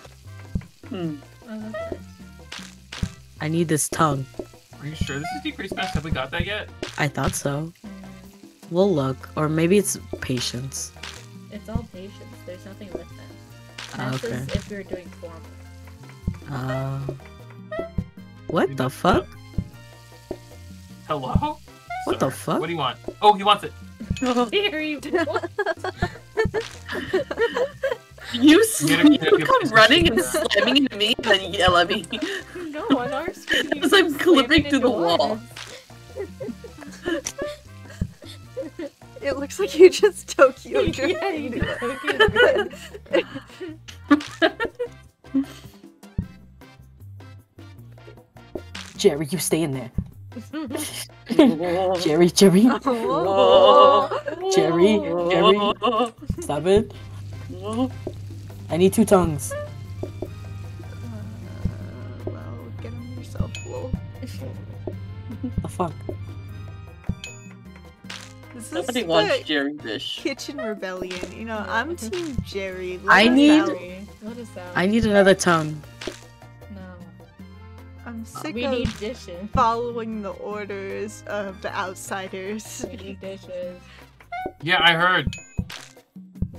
Hmm. Okay. I need this tongue. Are you sure this is decreased mess? Have we got that yet? I thought so. We'll look. Or maybe it's patience. It's all patience. There's nothing with that. Ah, That's okay. if you're doing formal. Uh, what the fuck? Hello? What the fuck? What do you want? Oh, he wants it. Jerry, what? You, s- You you you come running and this- slamming into me and then yell at me. no, on our screen. you Because I'm clipping slammed to the into wall. It looks like you just Tokyo yeah, drifted you into. Tokyo Jerry, you stay in there. Jerry, Jerry. Jerry, Jerry, stop it. I need two tongues. Uh, well, get him yourself, lol. The fuck? This is Nobody wants Jerry Fish. kitchen rebellion. You know, I'm Team Jerry. I need- out. Jerry, Let us out. I need another tongue. No. I'm sick We of need dishes. following the orders of the outsiders. We need dishes. Yeah, I heard.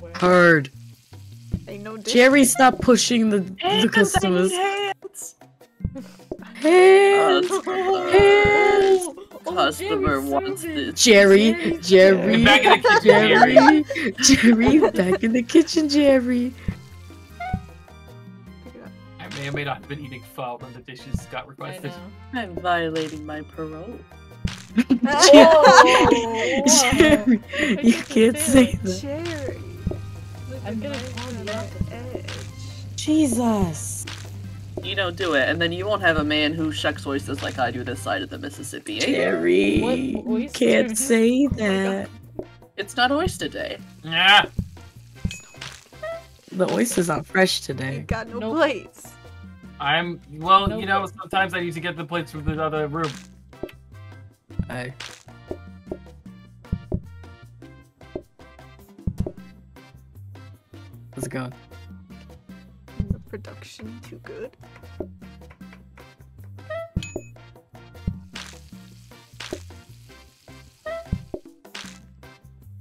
Where? Heard. Ain't no dish. Jerry, stop pushing the, the Hands, I customers. hands. Hands. Uh, Hands. Oh, Customer Jerry's wants serving. this. Jerry, Jerry, Back in the kitchen, Jerry, Jerry, back in the kitchen, Jerry. May or may not have been eating pho when the dishes got requested. I'm violating my parole. Oh, Jerry, you can't say feeling. that. Jerry. I'm gonna Living call you on up. the edge. Jesus. You don't do it, and then you won't have a man who shucks oysters like I do this side of the Mississippi. eh? Jerry, What you can't say that. It's not oyster day. Yeah. The oysters aren't fresh You today. got no Nope. plates. I'm well, Nope. you know, sometimes I need to get the plates from the other room. Hey. How's it going? The production too good.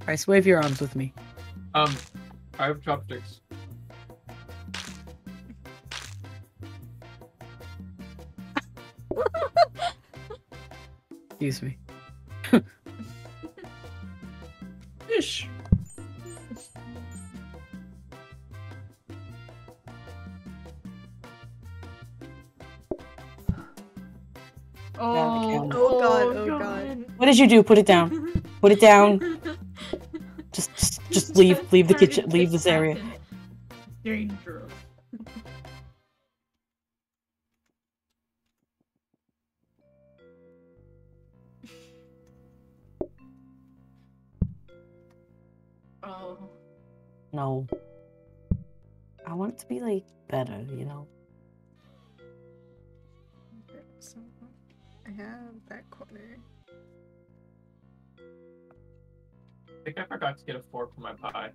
Alright, wave your arms with me. Um, I have chopsticks. Excuse me. Fish. Oh oh, oh, oh god, oh god. What did you do? Put it down. Put it down. Just, just, just leave, leave the kitchen, leave this area. Danger. No. I want it to be like better, you know. So I have that corner. I think I forgot to get a fork for my pie.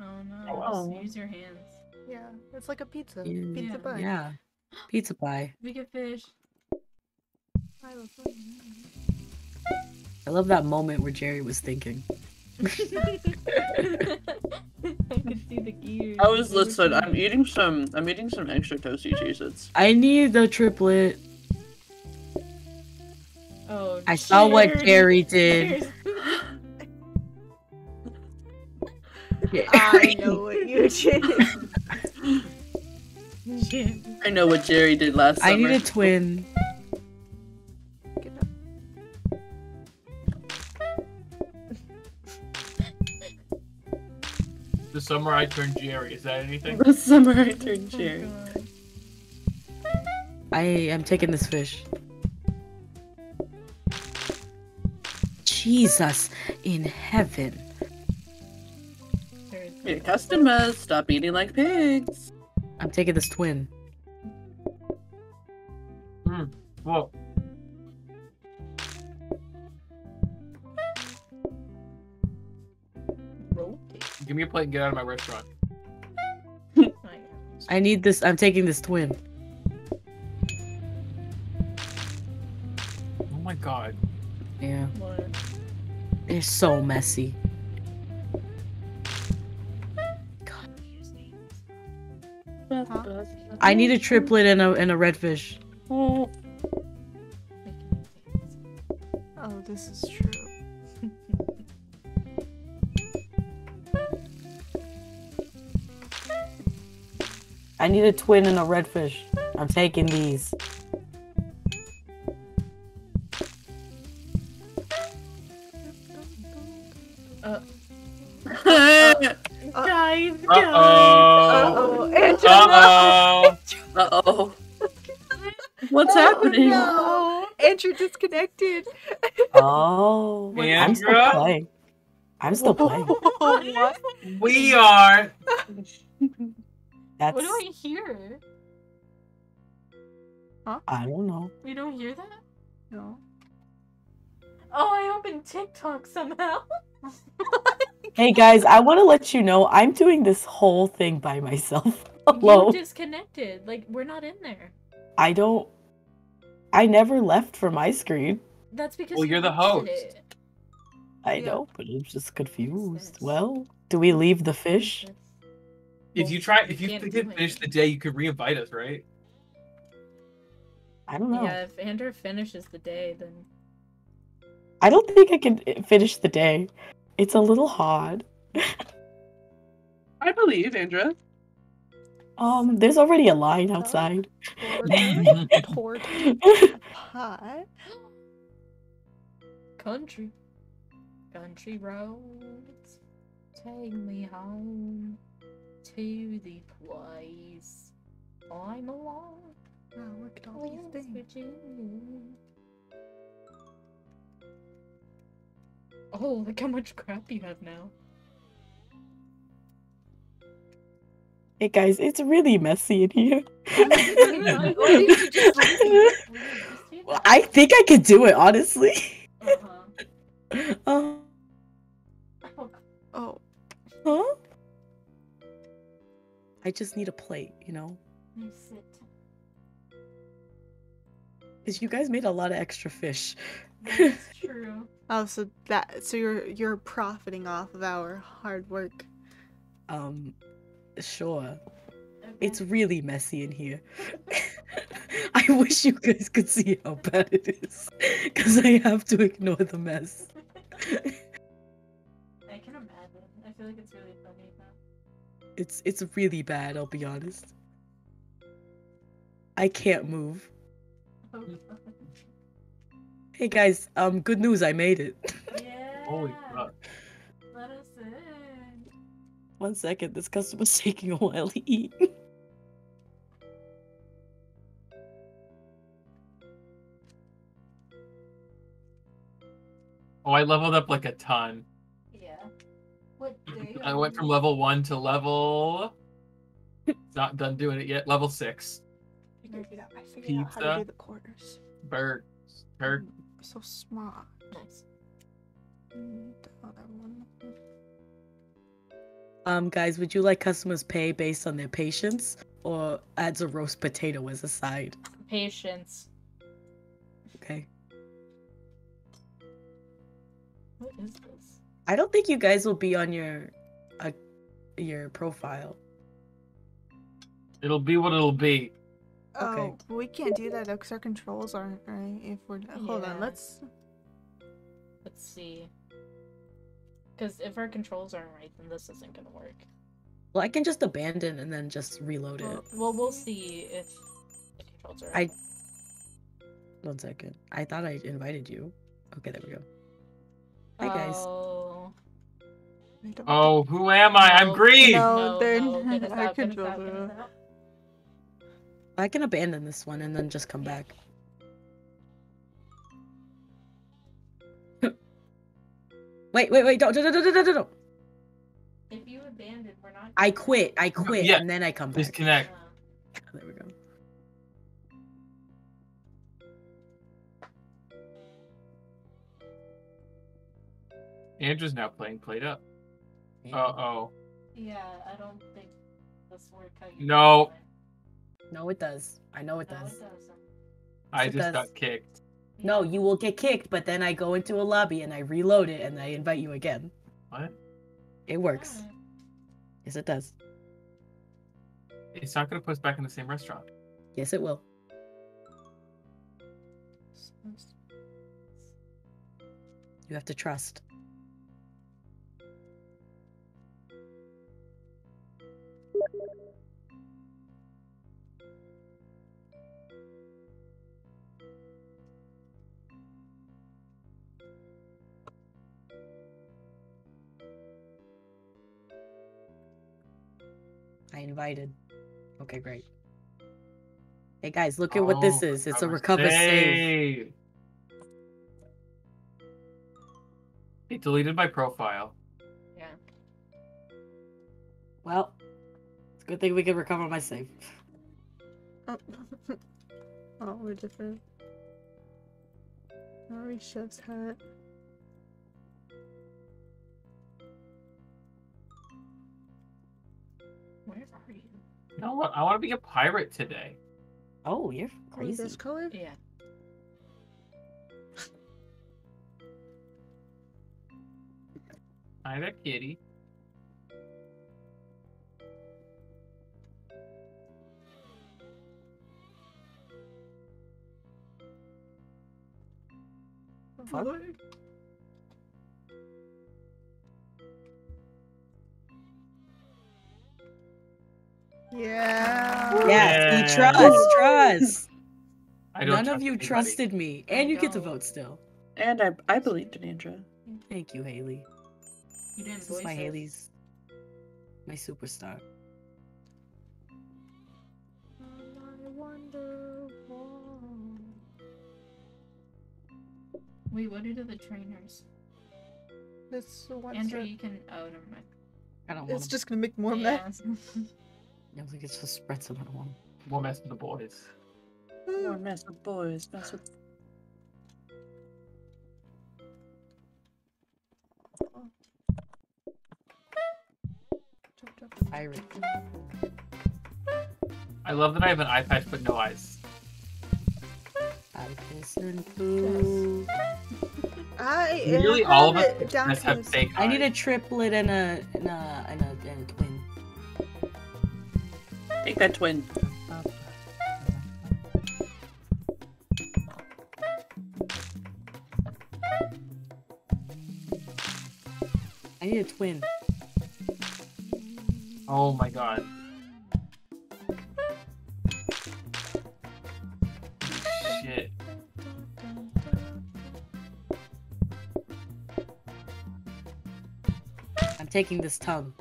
Oh no. Oh, well. Just Use your hands. Yeah, it's like a pizza. Yeah. Pizza Yeah. bun. Yeah. Pizza pie. We get fish. I love fun. I love that moment where Jerry was thinking. I could see the gears. I was They were listen. I'm eating some. I'm eating some extra toasty Cheez-Its. I need the triplet. Oh. I saw what cheers. Jerry did. Cheers. I know what you did. Cheers. I know what Jerry did last I summer. need a twin. The summer I turned Jerry. Is that anything? The summer I turned Oh, Jerry. I am taking this fish. Jesus in heaven. Very Yeah, good. customers, stop eating like pigs. I'm taking this twin. Hmm. Whoa. Rotate. Give me a plate and get out of my restaurant. I need this. I'm taking this twin. Oh my god. Yeah. What? They're so messy. I need a triplet and a and a redfish. Oh, Oh, this is true. I need a twin and a redfish. I'm taking these. Guys, Uh guys. oh. Uh-oh, Uh oh. uh oh. What's happening? No! Andrew disconnected. Oh, I'm still playing. I'm still playing. what? We are. That's What do I hear? Huh? I don't know. We don't hear that? No. Oh, I opened TikTok somehow. Hey guys, I want to let you know I'm doing this whole thing by myself You alone. disconnected. Like we're not in there. I don't. I never left from my screen. That's because Well, you you're the host. it. I Yeah. know, but I'm just confused. Well, do we leave the fish? If you try, if you can't could finish the day, you could re-invite us, right? I don't know. Yeah, if Andrew finishes the day, then I don't think I can uh, finish the day. It's a little hard. I believe, Andra. Um, there's already a line outside. Port pot. country, country roads, take me home to the place I'm alone. Wow, look at all these West things. Virginia. Oh, look how much crap you have now. Hey guys, it's really messy in here. Or you could just leave it. Leave it. Well, I think I could do it, honestly. Uh-huh. Um, Oh, Oh, huh? I just need a plate, you know? you sit. Because you guys made a lot of extra fish. That's true. oh, so that so you're you're profiting off of our hard work. Um, sure. Okay. It's really messy in here. I wish you guys could see how bad it is. Because I have to ignore the mess. I can imagine. I feel like it's really funny now. It's it's really bad, I'll be honest. I can't move. Oh, Hey guys, um good news, I made it. yeah. Holy fuck. Let us in. One second, this customer's taking a while to eat. Oh, I leveled up like a ton. Yeah. What day? I went from level one to level. Not done doing it yet. Level six. I figured out, I figured out how to Pizza. do the quarters. Birds. Bird. So smart. Nice. And the other one. Um, guys, would you like customers pay based on their patience or adds a roast potato as a side? Patience. Okay. What is this? I don't think you guys will be on your uh, your profile. It'll be what it'll be. Okay. Oh, but we can't do that because our controls aren't right. If we're hold Yeah. on, let's. Let's see. Because if our controls aren't right, then this isn't gonna work. Well, I can just abandon and then just reload it. Well, well we'll see if the controls are I- right. One second. I thought I invited you. Okay, there we go. Hi, guys. Oh, Oh, who am I? I'm green. No, no, they're no, not- get us our out, get us out, get are- us out. I can abandon this one and then just come back. wait, wait, wait! Don't, don't, don't, don't, don't, don't! If you abandon, we're not. I quit. I quit, Yeah. and then I come back. Disconnect. Andrew's now playing PlateUp. Uh oh. yeah, I don't think this worked how you. No. No, it does. I know it it. No, does. it doesn't. I it just does. got kicked. No, you will get kicked, but then I go into a lobby and I reload it and I invite you again. What? It works. Alright. Yes, it does. It's not gonna put us back in the same restaurant. Yes, it will. You have to trust. Invited. Okay, great. Hey guys, look at what this Oh, is. It's a recover recover save. save. It deleted my profile. Yeah. Well, it's a good thing we can recover my save. Oh. oh, we're different. Sorry, chef's hat. Where are you? You know what? I want to be a pirate today. Oh, you're Oh, crazy. this color? Yeah. Hi there, kitty. Fuck. Yeah. Yes, Yeah. we trust, trust. I don't None trust of you anybody. trusted me, and you get to vote still. And I, I believed in Andra. Thank you, Haley. You didn't This is my it. Haley's, my superstar. I wonder why. Wait, what are the trainers? This one. Andrew, you can. Oh, never mind. I don't want It's to. just gonna make more yeah. mess. I think it's just spreads on one. We'll mess with the boys. More mess with boys, mess with Chop, chop. Pirate. I love that I have an eye patch but no eyes. I listen to. I Nearly all of us it down just have to- fake I need a triplet and a and a and a, Take that twin. I need a twin. Oh my god. Shit. I'm taking this tongue.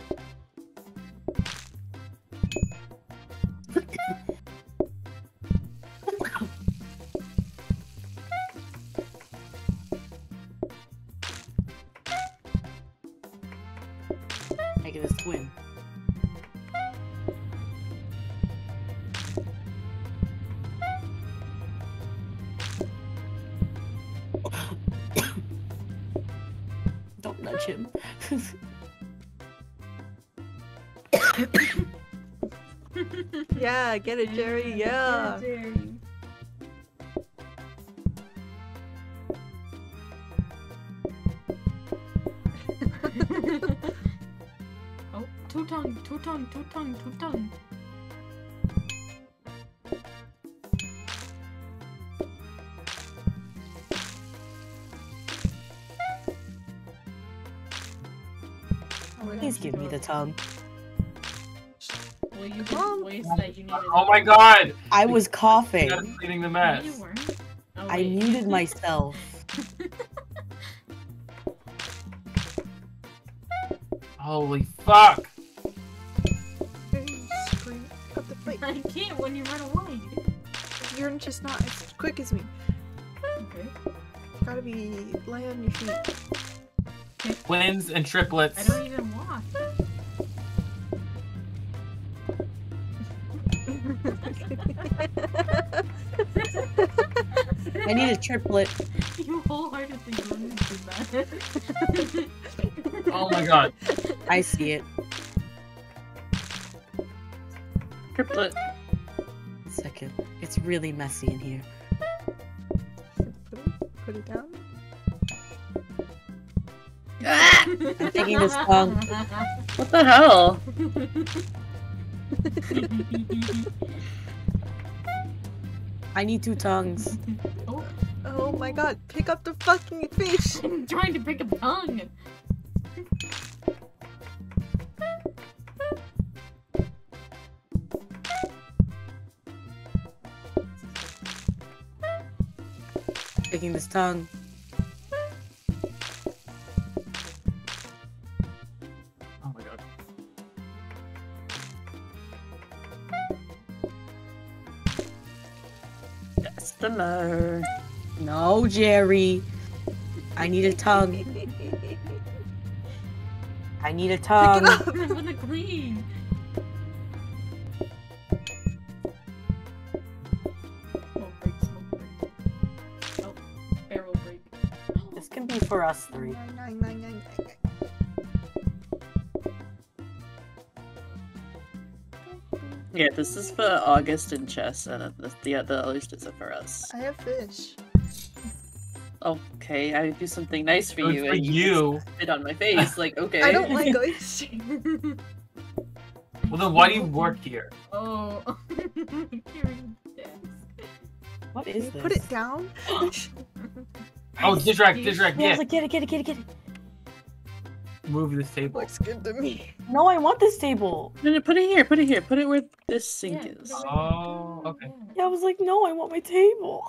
Yeah, get it, Jerry. Yeah. oh, two tongue, two tongue, two tongue, two tongue. Please give me the tongue. Well, you Mom. Just that you needed. Oh my god! I was coughing. That's cleaning the No, mess. you weren't. Oh, I muted myself. Holy fuck! Scream up the plate. I can't when you run away. You're just not as quick as me. Okay. Gotta be lay on your feet. Twins and triplets. Need a triplet. You wholeheartedly wanted that. Oh my god. I see it. Triplet. Second. It's really messy in here. Put it, down. I'm taking this tongue. What the hell? I need two tongues. oh, Oh my god, pick up the fucking fish! I'm trying to pick a tongue. Taking this tongue. Oh my god. Customer. No, Jerry. I need a tongue. I need a tongue. up. I'm gonna clean. Smoke break, smoke break. Oh, barrel break. This can be for us three. Yeah, this is for August and Chess, and the, the, the oysters are for us. I have fish. Okay, I do something nice for Good you, for and you you. spit on my face. Like, okay. I don't like oysters. Well then why do you work here? oh. What is this? Put it down. Oh, Didrak, Didrak, Yeah, I yeah. was like, get it, get it, get it, get it. Move this table. Looks good to me. No, I want this table. No, no, put it here. Put it here. Put it where this sink Yeah, is. Oh, okay. Yeah, I was like, no, I want my table.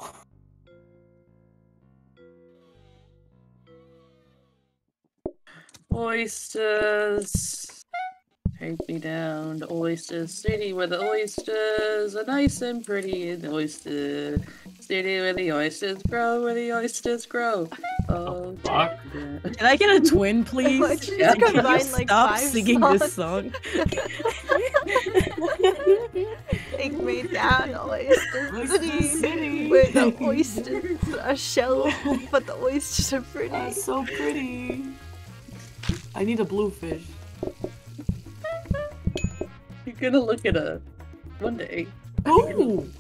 Oysters. Take me down to Oyster City where the oysters are nice and pretty. In the oyster city where the oysters grow, where the oysters grow. Oh, fuck? yeah. Can I get a twin, please? Why don't Yeah. Can you combine like stop singing songs? this song? Take me down to Oyster Oyster City, City. where the oysters are shelled, but the oysters are pretty. That's so pretty. I need a bluefish. You're gonna look at a one day. Ooh!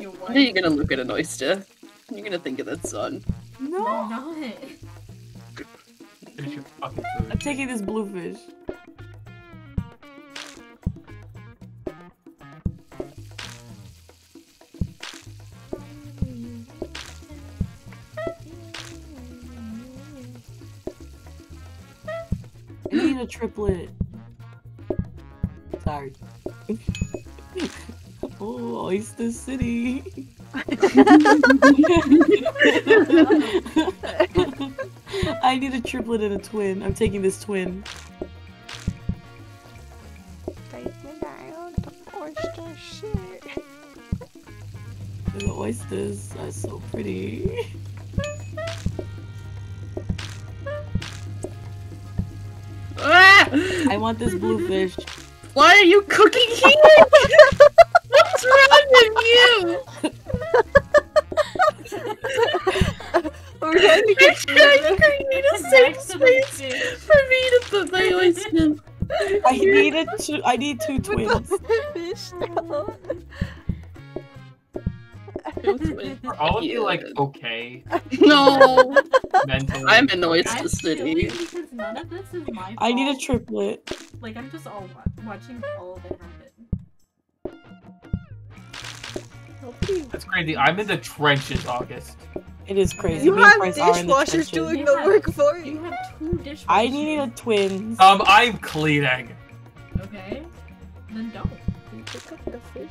You One what? day you're gonna look at an oyster. You're gonna think of that song. No, No! not. Finish your fucking I'm taking this bluefish. A triplet. Sorry. oh, Oyster City. I need a triplet and a twin. I'm taking this twin. Take me down to Oyster. The oysters are so pretty. Ah! I want this blue fish. Why are you cooking here? What's wrong with you? We're trying to I'm get trying to create a safe space for me to put my oysters. I need a two. I need two twins. fish now. Are all of you like okay No, mentally? I'm in the I'm oyster city. because none of this is my fault. I need a triplet. Like I'm just all watching all of it happen. That's crazy. I'm in the trenches, August. It is crazy. You Me have Bryce the dishwashers doing Yeah. the work for You you. have two dishwashers. I need a twin. Um, I'm cleaning. Okay. Then don't. You pick up the fish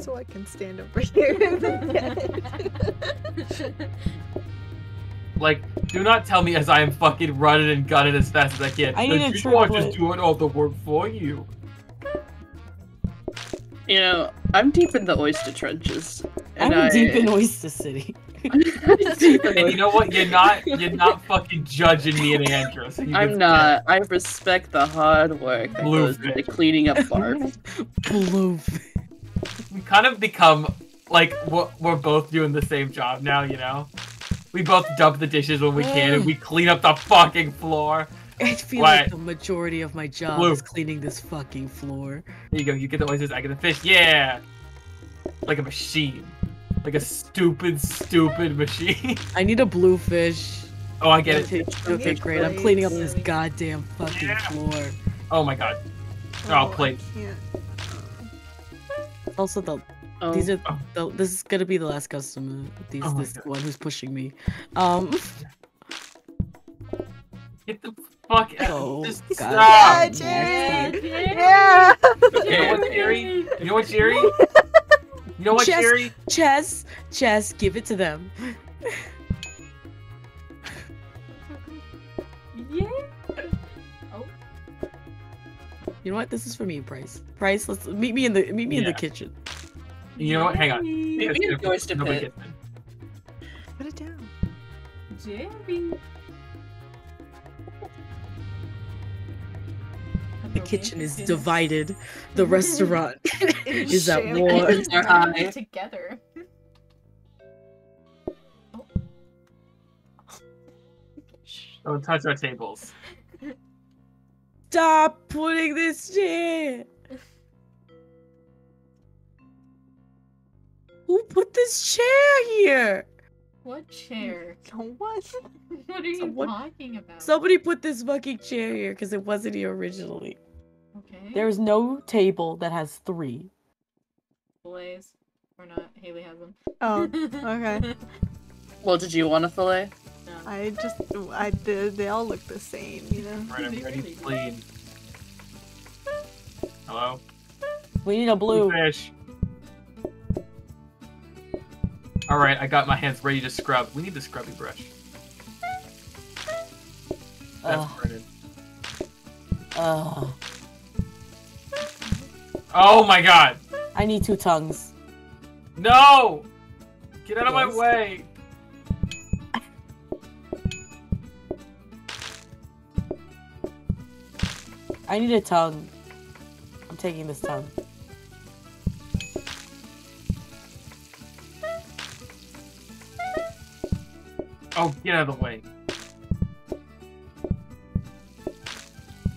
so I can stand over here. and get it. Like, do not tell me as I am fucking running and gunning as fast as I can. I The need a dishwasher's triplet. doing all the work for you. You know, I'm deep in the oyster trenches. I'm I... deep in Oyster City. I'm deep in And you know what? You're not. You're not fucking judging me and Andrew. So you I'm can- not. I respect the hard work that Blue goes into cleaning up barf. Blue. Fish. We kind of become like we're, we're both doing the same job now. You know. We both dump the dishes when we can, and we clean up the fucking floor. I feel What? like the majority of my job Blue. is cleaning this fucking floor. There you go. You get the oysters, I get the fish. Yeah. Like a machine. Like a stupid, stupid machine. I need a blue fish. oh, I get it. Okay, okay, need great. I'm cleaning up this goddamn fucking Yeah. floor. Oh my god. Oh, oh I plate. can't. Also, the Oh, these are Oh. the, this is gonna be the last customer. These Oh this God. one who's pushing me. Um, Get the fuck out. Oh, Just God. stop. Yeah, Jerry! Yeah. Yeah! You know what, Jerry? You know what, Jerry? You know what, Just- Jerry? chess, chess, give it to them. You know what? This is for me, Price. Price, let's meet me in the meet me in the kitchen. You know what? Hang on. Maybe in the oyster Nobody pit. Put it down. Jerry. The kitchen is divided. The restaurant is at war. They're high. together. Oh, Don't touch our tables. Stop putting this chair. Who put this chair here? What chair? No one. What are you Someone- talking about? Somebody put this fucking chair here because it wasn't here originally. okay. There's no table that has three. Blaze. Or not. Haley has them. Oh, okay. Well, did you want a fillet? No. I just, I did. They all look the same, you know. Right, I'm ready to clean. Hello? We need a blue. Fish. Alright, I got my hands ready to scrub. We need the scrubby brush. That's Ugh, Brennan. ugh. Oh my god! I need two tongues. No! Get out of my way! I need a tongue. I'm taking this tongue. Oh, get out of the way.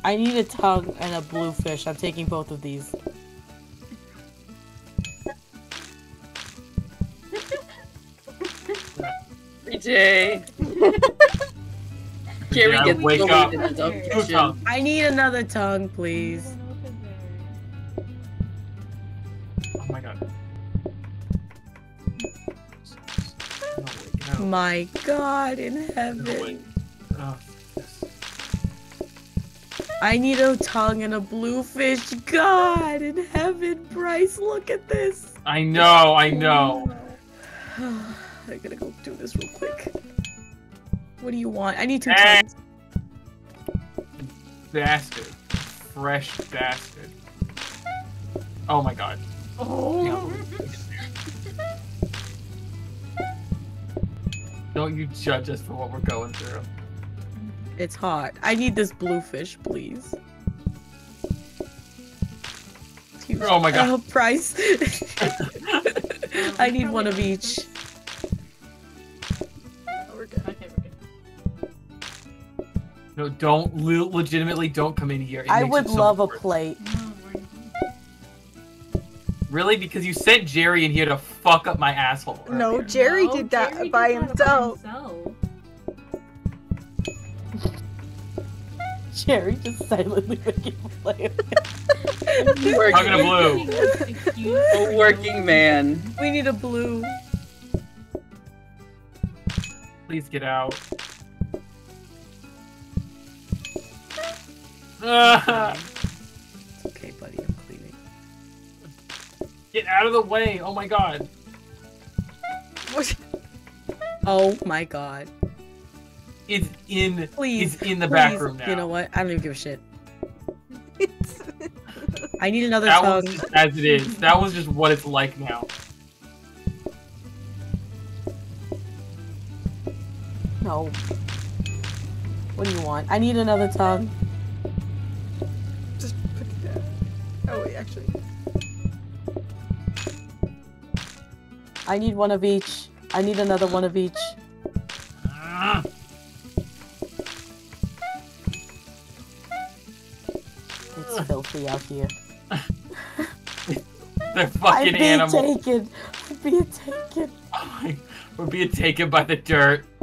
I need a tongue and a blue fish. I'm taking both of these. BJ. Jerry Yeah, gets wake up. in his own Two Two kitchen. tongues. I need another tongue, please. Oh my god. No, wait, get out of the My God in way. heaven. Oh, this- I need a tongue and a blue fish. God in heaven, Bryce, look at this. I know, I know. I gotta go do this real quick. What do you want? I need two Eh. tongues. Bastard. Fresh bastard. Oh my god. Oh. Don't you judge us for what we're going through. It's hot. I need this bluefish, please. Oh my God. Oh, price. I need one of each. No, don't le- legitimately don't come in here. It I would so love a worse. plate. Really? Because you sent Jerry in here to fuck up my asshole. No. Jerry No, did that Jerry by did that himself. himself. Jerry just silently making a play. Talking Working, to Blue. A working man. we need a blue. Please get out. It's okay, buddy. I'm cleaning. get out of the way! Oh my god. What? Oh my god. It's in. Please. It's in the back room now. You know what? I don't even give a shit. I need another That tongue. was just as it is. That was just what it's like now. No. What do you want? I need another tongue. Oh wait, actually. I need one of each. I need another one of each. Ah. It's filthy out here. They're fucking I'm fucking being animals. taken. I'm being taken. We're being taken by the dirt.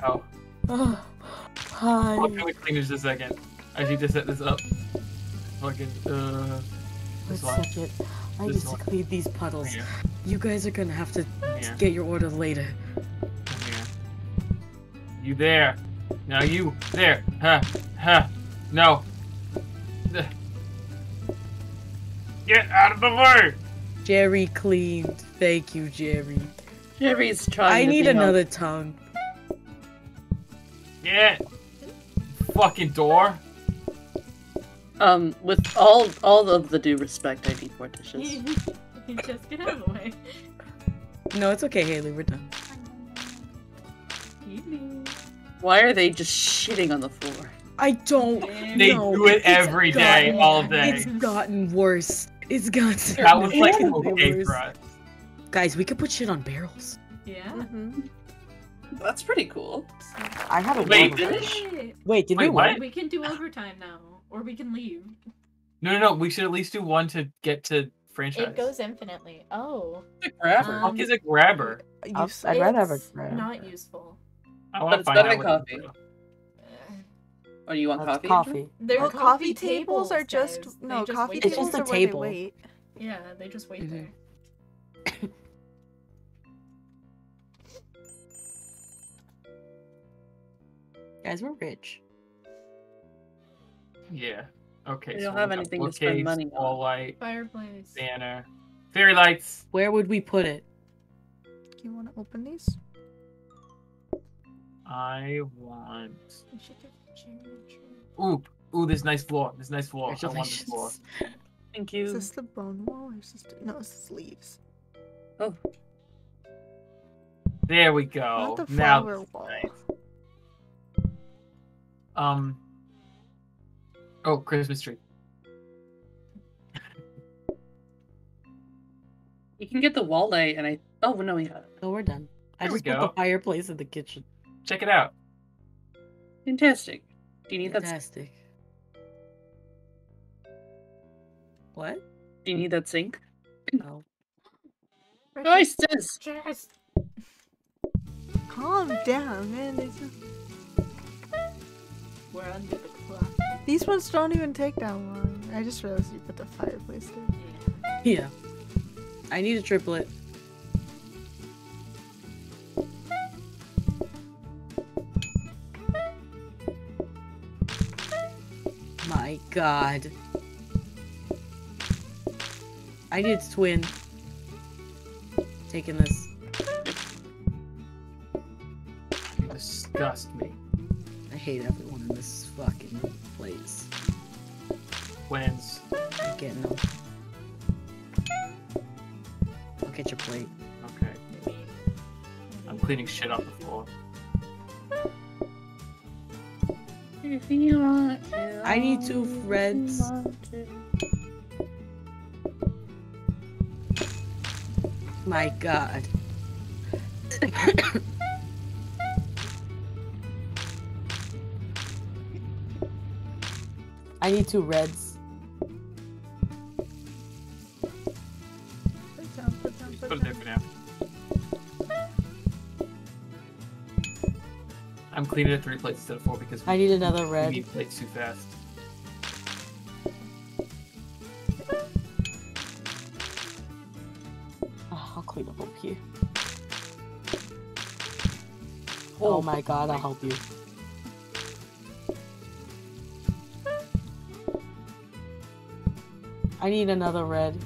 Oh, Oh, hi. I'll come and clean this a second. I need to set this up. Fucking, uh, Wait this a one. second. I This need to one. clean these puddles. Here, You guys are gonna have to here, get your order later. here. You there. Now you there. Huh, huh. No. Get out of the way! Jerry cleaned. Thank you, Jerry. Jerry's trying. I to need be another tongue. Get! Fucking door. Help- Um, with all all of the due respect, I need more dishes. Just get out of the way. No, it's okay, Haley. We're done. Why are they just shitting on the floor? I don't. They know. do it It's every day, gotten- all day. It's gotten worse. It's gotten. That was like way okay worse. for us. Guys, we could put shit on barrels. Yeah. Mm-hmm. That's pretty cool. I have a Wait, love finish? Wait, did Wait, we what? what? We can do overtime now, or we can leave. No, no, no. We should at least do one to get to franchise. It goes infinitely. Oh. The grabber. Fuck is a grabber? I'll- I'd rather have a It's grab. Not useful. I want to it's find out what coffee. Oh, you want That's coffee? coffee. They're Well, coffee, coffee tables are just guys. No just coffee wait It's tables just a are where they table. wait. Yeah, they just wait Mhm. there. Guys, we're rich. Yeah. Okay. We don't we have got anything to spend bookcase, money on. Wall light, Fireplace. banner, fairy lights. Where would we put it? You want to open these? I want. We should get furniture. Ooh, ooh, this nice floor. This nice floor. I want this floor. Congratulations. Thank you. Is this the bone wall or is this the... no? This is leaves. Oh, There we go. Not go. the flower this is wall. nice. Um. Oh, Christmas tree. you can get the wall light, and I. Oh no, we got it. So we're done. I There we just put go. the fireplace in the kitchen. Check it out. Fantastic. Do you need that? Fantastic. What? Do you need that sink? No. Oh, Oysters. Chest. Calm down, man. These, We're under the clock. These ones don't even take that long. I just realized you put the fireplace there. Yeah. Yeah. I need a triplet. My god. I need a twin. Taking this. You disgust me. I hate everyone in this fucking place. Twins. I'm getting them. I'll get your plate. Okay. I'm cleaning shit off the floor. If you want to, I need two if reds. My god. I need two reds. I'm cleaning at three plates instead of four because I need another we red. need plates too fast. Oh, I'll clean up over here. Oh, oh my god, I'll help you. I need another red.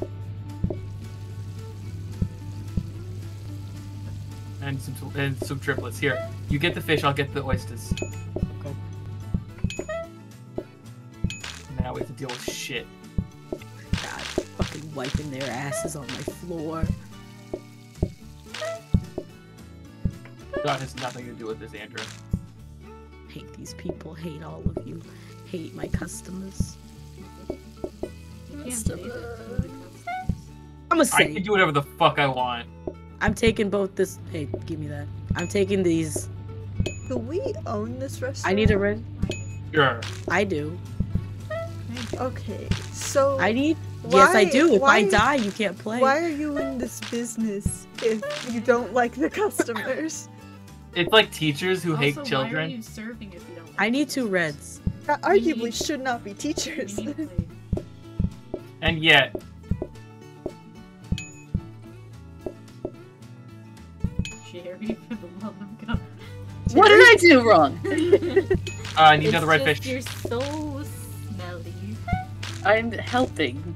And some and some triplets. Here, you get the fish. I'll get the oysters. Okay. Now we have to deal with shit. God, fucking wiping their asses on my floor. God has nothing to do with this, Andrew. Hate these people, hate all of you. Hate my customers. You can't say that to the customers. I'm gonna I can do whatever the fuck I want. I'm taking both this. Hey, give me that. I'm taking these. Do we own this restaurant? I need a red. Sure. I do. Okay, so I need. yes, I do. If I die, you can't play. why are you in this business if you don't like the customers? It's like teachers who hate Also, Why are children. you serving if you don't? I need two reds. That arguably need- should not be teachers. And yet, Jerry, for the love of God. What did I do wrong? uh, I need It's another red just fish. You're so smelly. I'm helping.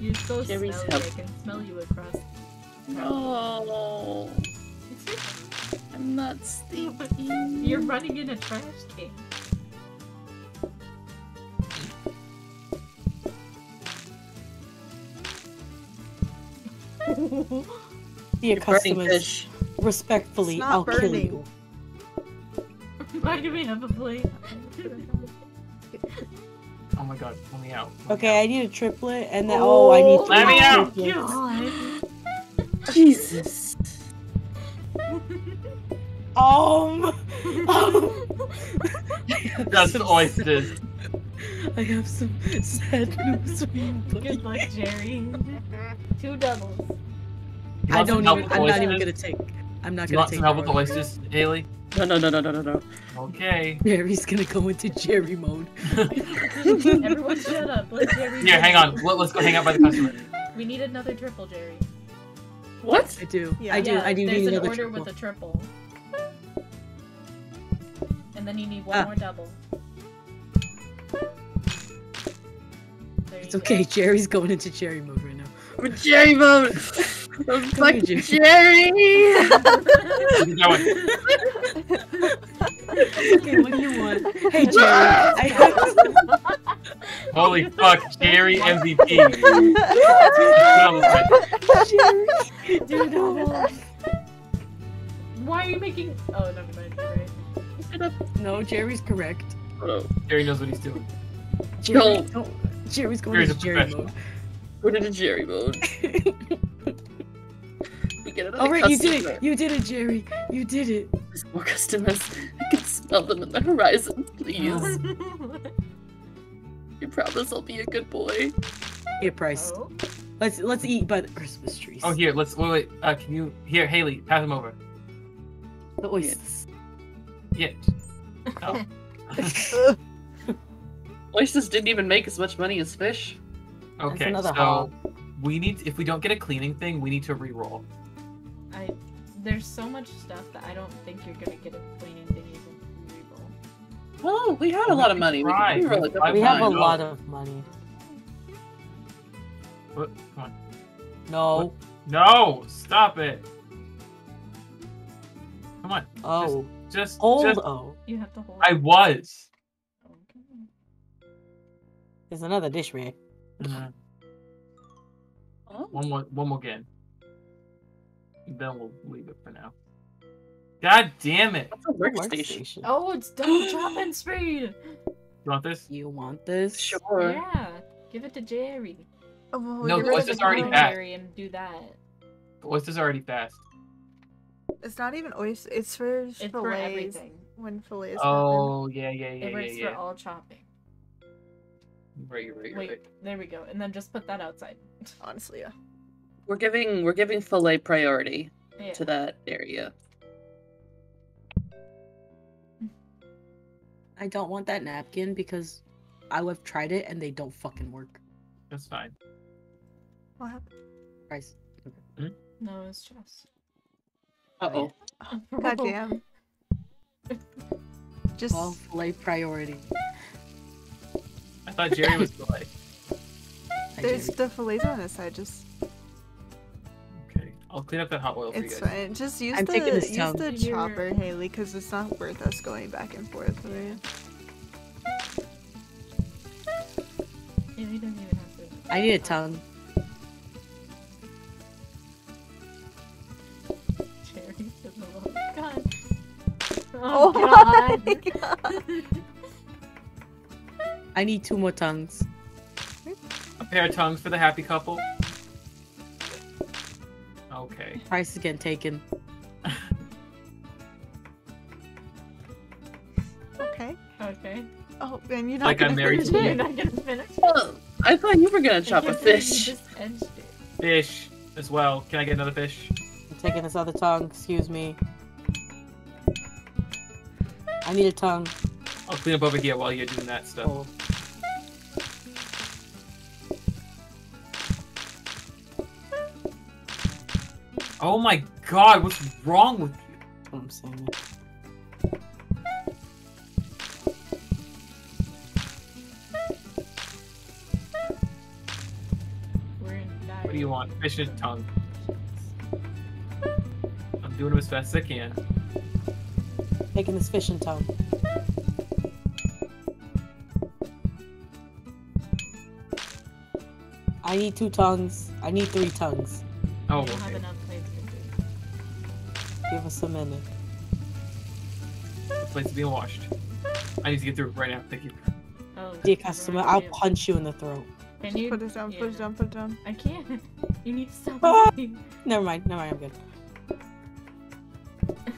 You're so Jerry's smelly. help. I can smell you across. No, I'm not sleepy. You're running in a trash can. Dear Burning customers, fish. Respectfully, It's not I'll kill you. Why do we have a plate? Oh my god, let me out. Let me Okay, I need a triplet, and then oh, I need Oh three Let me out! triplets. God. Jesus. Um, um, I have out. Just some oysters. sad- I have some sad news for you, buddy. Good luck, Jerry. Two doubles. I don't even. I'm not even gonna take. I'm not gonna want take. some help with the more. oysters, Haley? No, no, no, no, no, no, no. Okay. Jerry's gonna go into Jerry mode. Everyone shut up. Let Jerry Here, hang on. Let, us go hang out by the customer. We need another triple, Jerry. What? I do. Yeah. I do. Yeah, I do there's need an another order triple. with a triple. And then you need one Ah. more double. There It's you go. okay. Jerry's going into Jerry mode right now. I'm Jerry mode. I'm Jerry. Jerry. Keep going. okay, what do you want? Hey Jerry, I have Holy fuck, Jerry MVP. Jerry. Dude, oh no. Why are you making? Oh, never mind. You're right. No, Jerry's correct. Oh, Jerry knows what he's doing. Jerry, No. don't- Jerry's going Jerry's into Jerry professional. mode. Go to the Jerry mode. We get another All right, you did it. You did it, Jerry. You did it. There's more customers. I can smell them in the horizon. Please. Oh. You promise I'll be a good boy. Here, Price. Oh. Let's let's eat by the Christmas trees. Oh, here, let's wait. wait uh, can you here, Haley? Pass him over. the oysters. Yeah. Oh. Oysters didn't even make as much money as fish. Okay, so hog. we need if we don't get a cleaning thing, we need to re-roll. I. There's so much stuff that I don't think you're gonna get a cleaning thing even reroll. Oh, we had a lot of money. We Right. can reroll it. I We have a find- lot of money. What? Come on. No. No, stop it. Come on. Oh. Just, Hold. just. Oh. You have to hold. I was. Okay. There's another dish rag. Mhm. Oh. One more, one more again. Then we'll leave it for now. God damn it! It's a workstation. Oh, it's double chopping speed. You want this? You want this? Sure. Yeah, give it to Jerry. Oh, No, the rid of oyster's already green. fat. Jerry and do that. The oyster's already fast. It's not even oyster. It's for It's for everything. When fillets happen. Oh yeah, yeah, yeah, It yeah, works yeah. for all chopping. Right, you're right, Wait, there we go. And then just put that outside. Honestly, yeah. We're giving we're giving fillet priority Yeah. to that area. I don't want that napkin because I have tried it and they don't fucking work. That's fine. What happened? Price. No, it's just. Uh oh. God damn. Just Well, fillet priority. I thought Jerry was fillet. Hi, there's Jerry. the fillets on this side. Just Okay, I'll clean up that hot oil for you it's guys. fine. Just use I'm the taking this use tongue. the chopper, Haley, because it's not worth us going back and forth. with it. Yeah, you don't even have to. I need a tongue. Jerry said the love God. Oh, Oh, God. my god! I need two more tongues. A pair of tongues for the happy couple. Okay. Price is getting taken. Okay. okay. Oh, and you're not Like I'm married finish to You're not gonna finish. Well, I thought you were gonna chop a You said you fish. just edged it. Fish as well. Can I get another fish? I'm taking this other tongue. Excuse me. I need a tongue. I'll clean up over here while you're doing that stuff. Oh, Oh my god, what's wrong with you? what I'm saying. We're What do you want? Fish and tongue. I'm doing them as fast as I can. Taking this fish and tongue. I need two tongues. I need three tongues. Oh, We don't have okay. Give us a minute. The plate's being washed. I need to get through right now. Thank you. Oh, Dear customer, I'll in. punch you in the throat. Can Just you put it down. Put it down. Put it down. I can't. You need to stop Ah! moving. Never mind. Never mind. I'm good.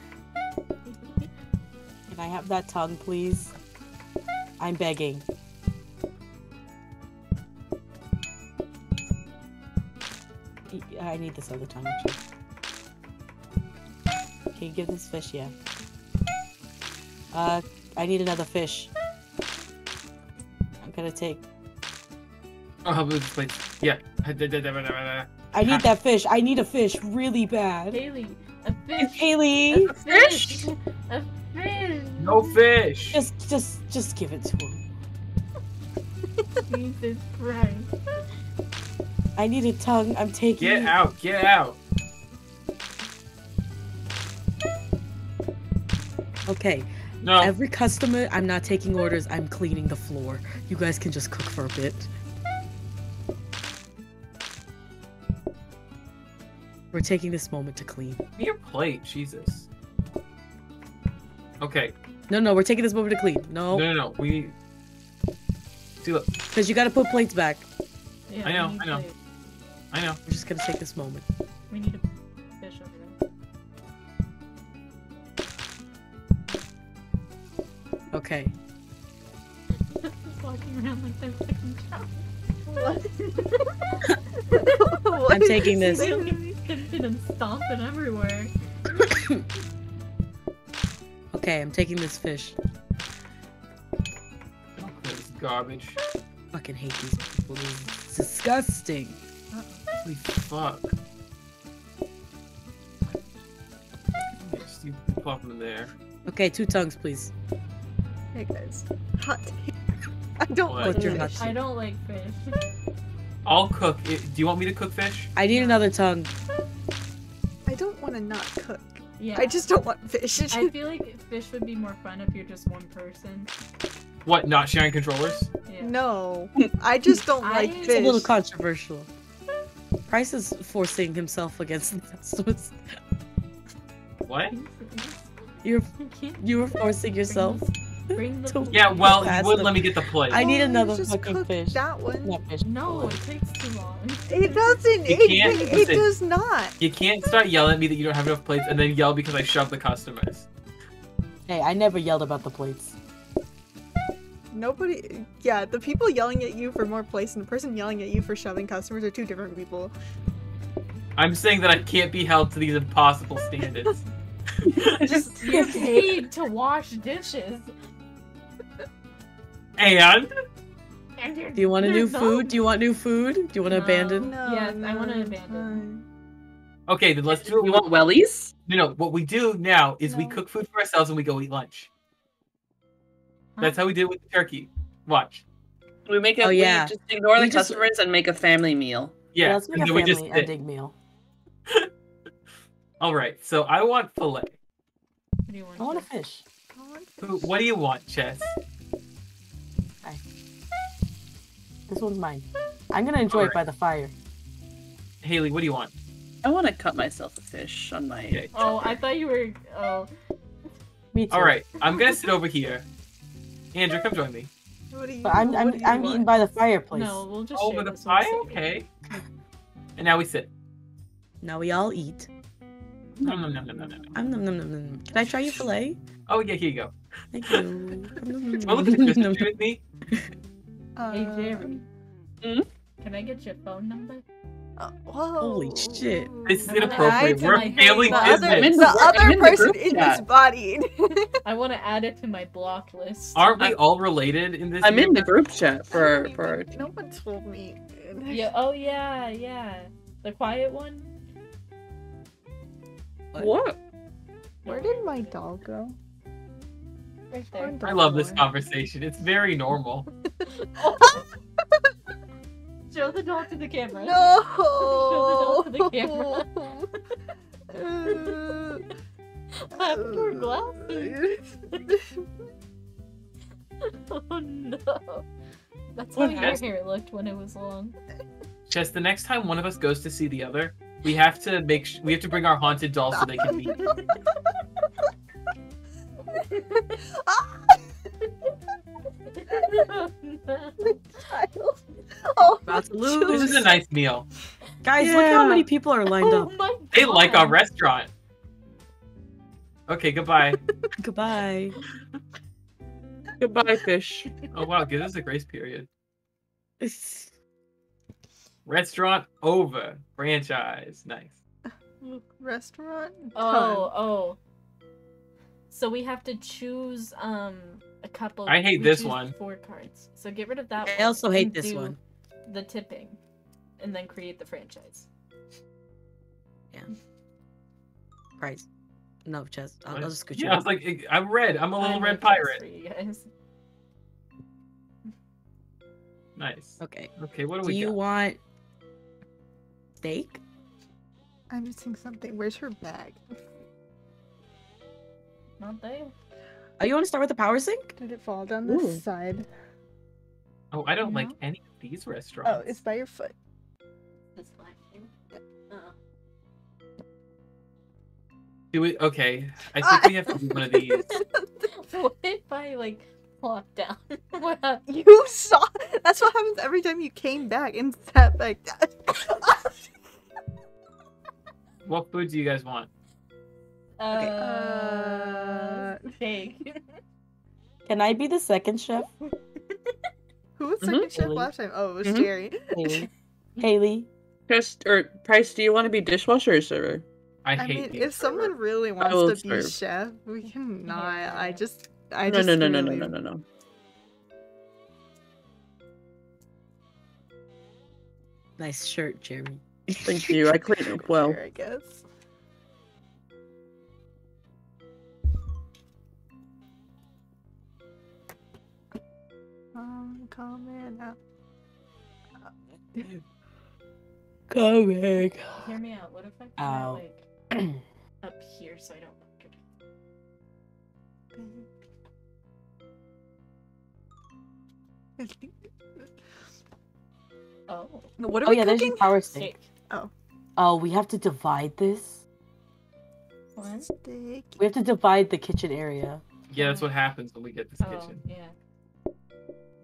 Can I have that tongue, please? I'm begging. I need this other tongue, actually. Can you give this fish? Yeah. Uh, I need another fish. I'm gonna take. Oh, how about this plate? Yeah. I need that fish. I need a fish really bad. Haley, a fish. Haley, A fish. A fish. No fish. just, just, just give it to him. Jesus Christ. I need a tongue. I'm taking. Get out. Get out. Okay. No. Every customer, I'm not taking orders. I'm cleaning the floor. You guys can just cook for a bit. We're taking this moment to clean. Give me your plate. Jesus. Okay. No, no, we're taking this moment to clean. No, No, no, no. We. See, look. because you gotta put plates back. Yeah, I know, I know. plates. I know. We're just gonna take this moment. We need a Okay. Just walking around like they're fucking. What I'm taking this. say? And stomping everywhere. Okay, I'm taking this fish. Oh, this is garbage. Fucking hate these people. This is disgusting. Holy fuck. Yes, you pop them in there. Okay, two tongues, please. Hey guys, hot take. I don't What? like your fish. hot I don't like fish. I'll cook. Do you want me to cook fish? I need another tongue. I don't want to not cook. Yeah. I just don't want fish. I feel like fish would be more fun if you're just one person. What? Not sharing controllers? Yeah. no, I just don't I- like It's It's a little controversial. Price is forcing himself against the customers. What? He's- he's You're You can't you were forcing yourself. Bring the to- Yeah, well, you Fast wouldn't let me get the plate. I need Oh, another just fucking cook fish. That one. Not fish. No, it takes too long. It doesn't. You It, can't- it, does not. You can't start yelling at me that you don't have enough plates and then yell because I shove the customers. Hey, I never yelled about the plates. Nobody. Yeah, the people yelling at you for more plates and the person yelling at you for shoving customers are two different people. I'm saying that I can't be held to these impossible standards. Just You're paid to wash dishes. And And Do you want a new food? Do you want new food? Do you want to No. abandon? No, Yes, I wanna no, abandon. okay, then let's do it. You want wellies? No, no. What we do now is we cook food for ourselves and we go eat lunch. Huh? That's how we did it with the turkey. Watch. We make it. Oh, yeah. We just ignore We the just- customers and make a family meal. Yeah, let's make and a we family just sit. ending meal. All right, so I want fillet. What do you want? I want a to- fish. What do you want, Chess? This one's mine. I'm gonna enjoy it by the fire. Haley, what do you want? I want to cut myself a fish on my. Okay. Oh, I thought you were. Oh, Me too. All right, I'm gonna sit over here. Andrew, come join me. What do you? But I'm I'm I'm eating by the fireplace. no, we'll just Over share the fire, second. okay. And now we sit. Now we all eat. No, no, no, no, no, no. no. Um, nom, nom, nom, nom. Can I try your fillet? Oh yeah, here you go. Thank you. Nom, Well, look at nom, this nom, with me. Hey, Uh, Jerry. Hmm? Can I get your phone number? uh, whoa. Holy shit. This is I'm inappropriate. add We're to a my family hand. The other, I'm in business. the the group- I'm other in person group is chat. disbodied. I want to add it to my block list. Aren't we all related in this? I'm in the group chat for for. don't even- no one told me. Yeah. Oh yeah, yeah. The quiet one. What? Where did my doll go? Right there. I love this conversation. It's very normal. Show the doll to the camera. No. Show the doll to the camera. What happened to glasses? Oh no. That's how What your hair looked when it was long. Just the next time one of us goes to see the other, we have to make sh- we have to bring our haunted dolls so they can meet. Oh, About to This is a nice meal. Guys, look how many people are lined oh up. my They like our restaurant. Okay, goodbye. Goodbye. Goodbye, fish. Oh wow, give us a grace period. Restaurant over. Franchise. Nice. restaurant. Oh, oh. So we have to choose um a couple. I hate we this one. Four cards. So get rid of that. I one also hate and this do one. The tipping, and then create the franchise. Yeah. Price. No, chest. I'll, I'll just scoot you. Yeah, I was like, I'm red. I'm a little I'm red pirate. For you guys. Nice. Okay. Okay, what do we Do we you got? want steak? I'm missing something. Where's her bag? Not there. Oh, you want to start with the power sink? Did it fall down the Ooh. side? Oh, I don't like any of these restaurants. Oh, it's by your foot. This black thing. Uh, Do we? Okay, I think we have to do one of these. what if I like plop down? what happened? You saw. That's what happens every time you came back and sat back down. What food do you guys want? Uh, Uh, steak. Can I be the second chef? Who was Mhm. second chef Haley. last time? Oh, it was Mhm. Jerry. Haley. Haley. Just or Price, do you want to be dishwasher or server? I, I hate mean, these if someone really wants to be serve. chef, we can not. I just, I no, just no, no, no, no, really- no, no, no. Nice shirt, Jeremy. Thank you. I clean up well. Sure, I guess. I'm coming out. Uh, coming. Hear me out. What if I put it like up here so I don't look it? Oh, What are Oh we yeah, there's cooking? your power sink. steak. Oh. oh, we have to divide this. What? Sticky. We have to divide the kitchen area. Yeah, that's what happens when we get this Oh, kitchen. yeah.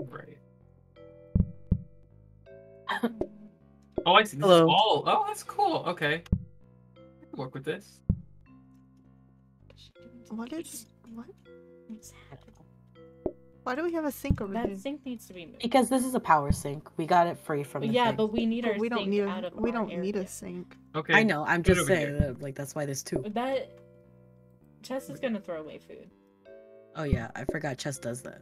Right. Oh, I see. This Hello. is all. Oh, that's cool. Okay. I can work with this. What is what? What's happening? Why do we have a sink over That here? sink needs to be moved. Because this is a power sink. We got it free from the yeah, thing. but we need our But we don't sink need out a of we our don't need a sink. Okay. I know. I'm Put just saying that, like that's why there's two. That Chess is gonna throw away food. Oh yeah, I forgot Chess does that.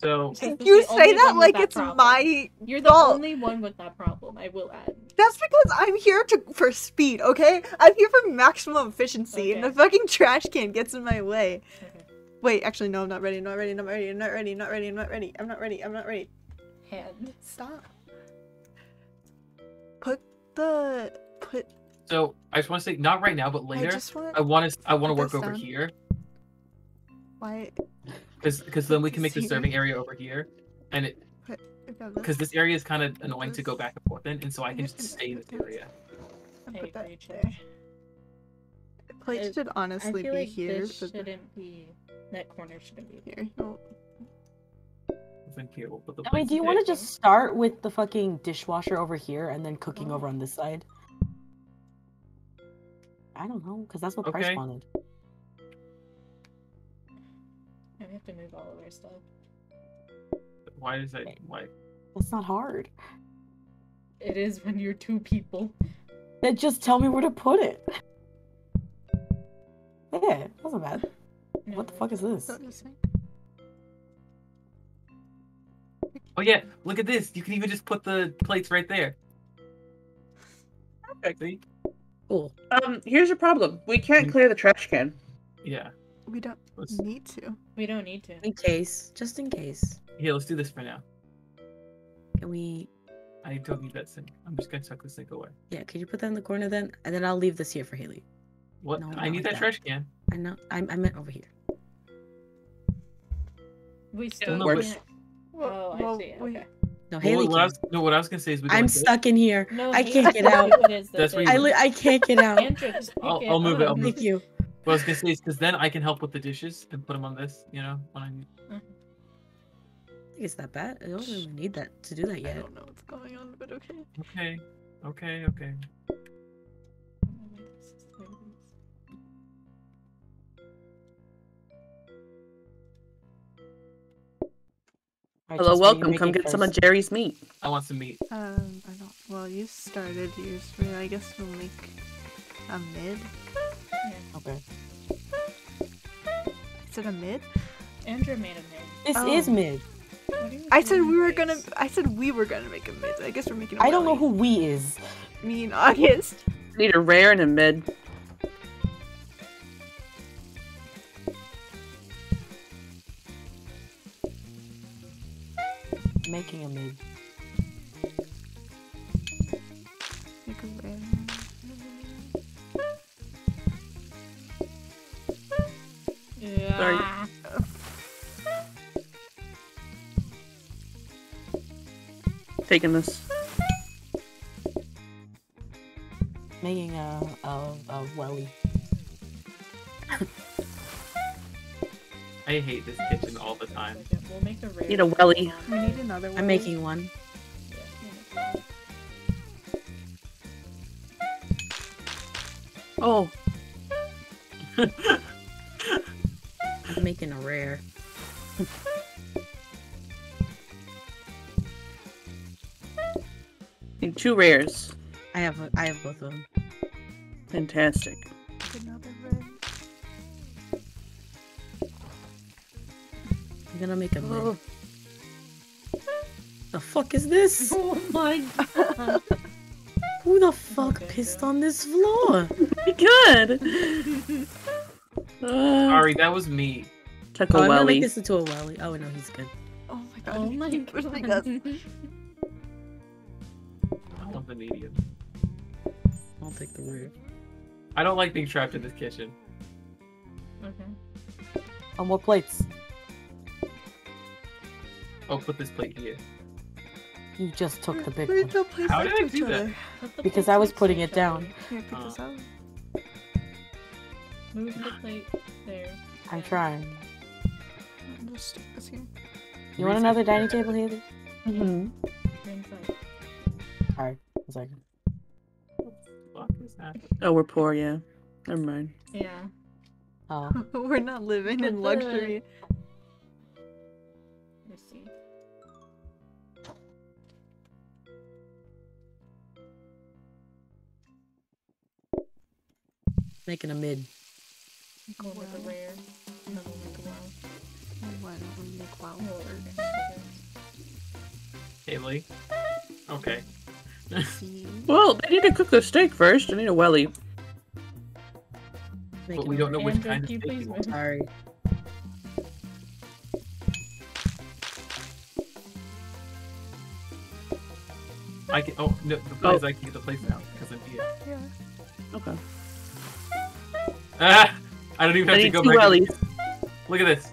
So You say that one with like it's problem. my. You're the fault. only one with that problem. I will add. That's because I'm here to for speed. Okay, I'm here for maximum efficiency, and the fucking trash can gets in my way. Okay. Wait, actually, no, I'm not ready. Not ready. Not ready. I'm not ready. Not ready. I'm not ready. I'm not ready. I'm not ready. Hand. Stop. Put the put. so I just want to say not right now, but I later. just want. I want to. I want to work over down. here Why? Because because then we can make the serving area over here, and it I got this. because this area is kind of annoying to go back and forth in, and so I can just stay in this area. I'll put that agree, there. Chess. Plate It- should I honestly feel be like here, this but shouldn't be. That corner shouldn't be. here. No. Then here we'll put the. I mean, do you want to just start with the fucking dishwasher over here and then cooking Oh. over on this side? I don't know, because that's what Okay. Price wanted. We have to move all of our stuff. Why is that? Why? That's not hard. It is when you're two people. Then just tell me where to put it. Yeah, wasn't bad. What the fuck is this? Put the sink. Oh yeah, look at this. You can even just put the plates right there. Perfect. See? Cool. Um, here's your problem. We can't clear the trash can. Yeah. We don't Let's, need to. We don't need to. In case, just in case. here, let's do this for now. Can we? I don't need that sink. I'm just gonna tuck the sink away. Yeah, could you put that in the corner then? And then I'll leave this here for Haley. What? No, I need that that. trash can. I know. I, I meant over here. We still no, but- can't. Oh, I Well, see. we- Okay. No, Well, Haley. what, I Can. was, no, what I was gonna say is we I'm stuck in here. No, I can't get out. do what is the That's what thing. I I can't get out. Andrew, I'll- I'll move it, I'll up. move Thank you. What I was gonna say is because then I can help with the dishes and put them on this. You know, when I need. I think it's that bad. I don't really need that to do that yet. I don't know what's going on, but okay. Okay. Okay. Okay. Alright, Hello, Jess, what are you welcome. Come making get some of? Jerry's meat. I want some meat. Um, I don't. Well, you started yours. but I guess we'll make a mid. Okay. Is it a mid? Andrew made a mid. This Oh. is mid. What are you I said we were gonna. I said we were gonna make a mid. I guess we're making. I I don't know who we is. Me and August. Need a rare and a mid. Making a mid. Yeah. Taking this. Making a a, a welly. I hate this kitchen all the time. Okay, We'll make a rare. Need a welly. We need another one. I'm making one. Yeah, Oh, I'm making a rare. need two rares. I have I have both of them. Fantastic. Another red. I'm gonna make a mid. Oh. The fuck is this? Oh my god. Who the fuck Okay, pissed go. on this floor? Good. Uh, Sorry, that was me. Took Oh, I'm gonna welly. make this into a welly. Oh no, he's good. Oh my god. Oh my keep pushing us. god. I want the medium. I'll take the rare. I don't like being trapped in this kitchen. Okay. Oh, more plates. Oh, put this plate here. You just took the big Where'd one. the How did I do that? other? Because I was putting it down. other. Here, pick Uh. this up. Move the plate there. I'm trying. Just stick this here. You want another dining table, Haley? Mm-hmm. you're inside. Sorry. One second. That? Oh, we're poor, yeah. Never mind. Yeah. Oh, We're not living in luxury. Let's see. making a mid. Go with the rare. Why don't we make wow first? Haley. Okay. Well, they need to cook the steak first. I need a welly. But we don't know red. which Andrew, kind of can you steak please you want. Sorry. I can. Oh no, the place I can get the place now because I'm here. Yeah. Okay. Ah, I don't even I have to need go two back. wellies. Look at this.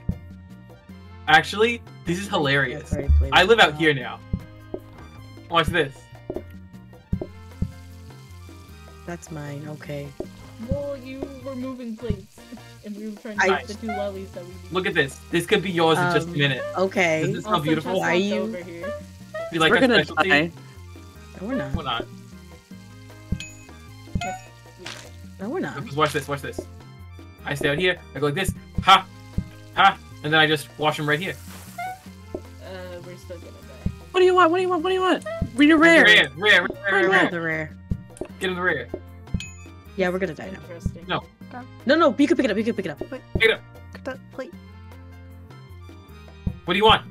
Actually, this is hilarious. That's already played I live out here now. Watch this. That's mine. Okay. Well, you were moving plates, and we were trying to I- get the two wellies that we need. Look at this. This could be yours in just a Um, minute. Okay. Is this Also, how beautiful? Chestnut's Why you- over here. Be like we're a gonna specialty. die. No, we're not. We're not. Yes, we might. No, we're not. Just watch this. Watch this. I stay out here. I go like this. Ha, ha, and then I just wash them right here. Uh, we're still gonna die. What do you want? What do you want? What do you want? Read a rare. Rare, rare, rare, rare, Yeah, rare. the rare. Get in the rear. Yeah, we're gonna die now. Interesting. No. No, no, you can pick it up. You can pick it up. Pick it up. Cut that plate. What do you want?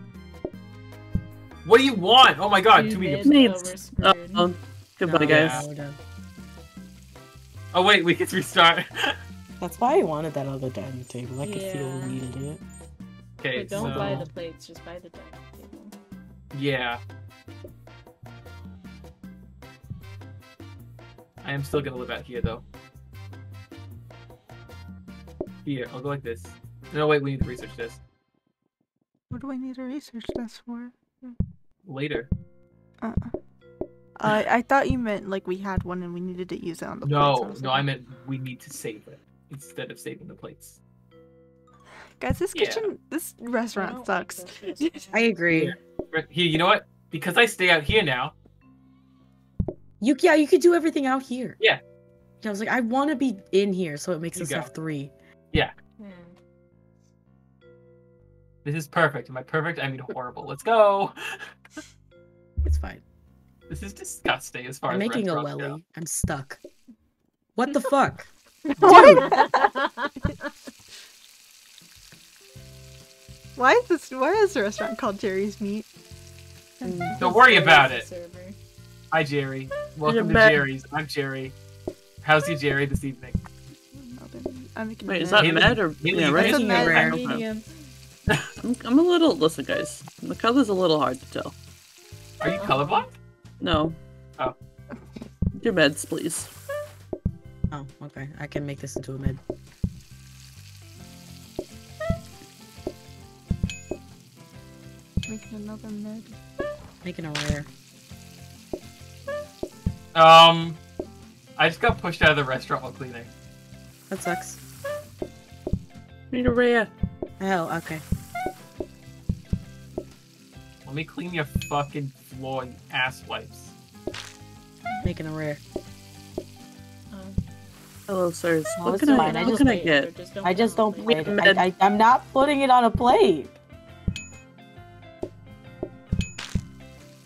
What do you want? Oh my god, Two two mid, mediums. uh, we're Oh, oh, goodbye, No, guys. yeah. Oh wait, we can restart. That's why I wanted that other dining table. I could feel Yeah. we needed it. Okay, But don't so buy the plates, just buy the dining table. yeah. I am still gonna live out here though. Here, I'll go like this. No, wait, we need to research this What do I need to research this for? later. Uh, uh, I thought you meant like we had one and we needed to use it on the plates. No, no, I meant we need to save it instead of saving the plates. Guys, this Yeah. kitchen, this restaurant don't sucks. I agree. Here, you know what? Because I stay out here now, You yeah, you could do everything out here. Yeah. I was like, I want to be in here, so it makes You us go. have three. Hmm. this is perfect. Am I perfect? I mean horrible. Let's go. It's fine. This is disgusting as far as I'm as making a restaurants welly. go. I'm stuck. What the fuck? Why is this? Why is the restaurant called Jerry's Meat? Hmm. Don't worry about it. Hi, Jerry. Welcome to bad. Jerry's. I'm Jerry. How's you, Jerry, this evening? I'm making Wait, a is that Haley- med or Haley, yeah, right? That's a Making med. rare. Medium. I'm, I'm a little. Listen, guys. The color's a little hard to tell. Are you colorblind? No. Oh. Your meds, please. Oh, okay. I can make this into a mid. Making another med. Making a rare. Um, I just got pushed out of the restaurant while cleaning. That sucks. Need a rare. Oh, okay. Let me clean your fucking floor, you ass wipes. Making a rare. Um, Hello, sirs. Oh, what can I, fine, I can I get? just I just don't put it play it. I, I, I'm not putting it on a plate.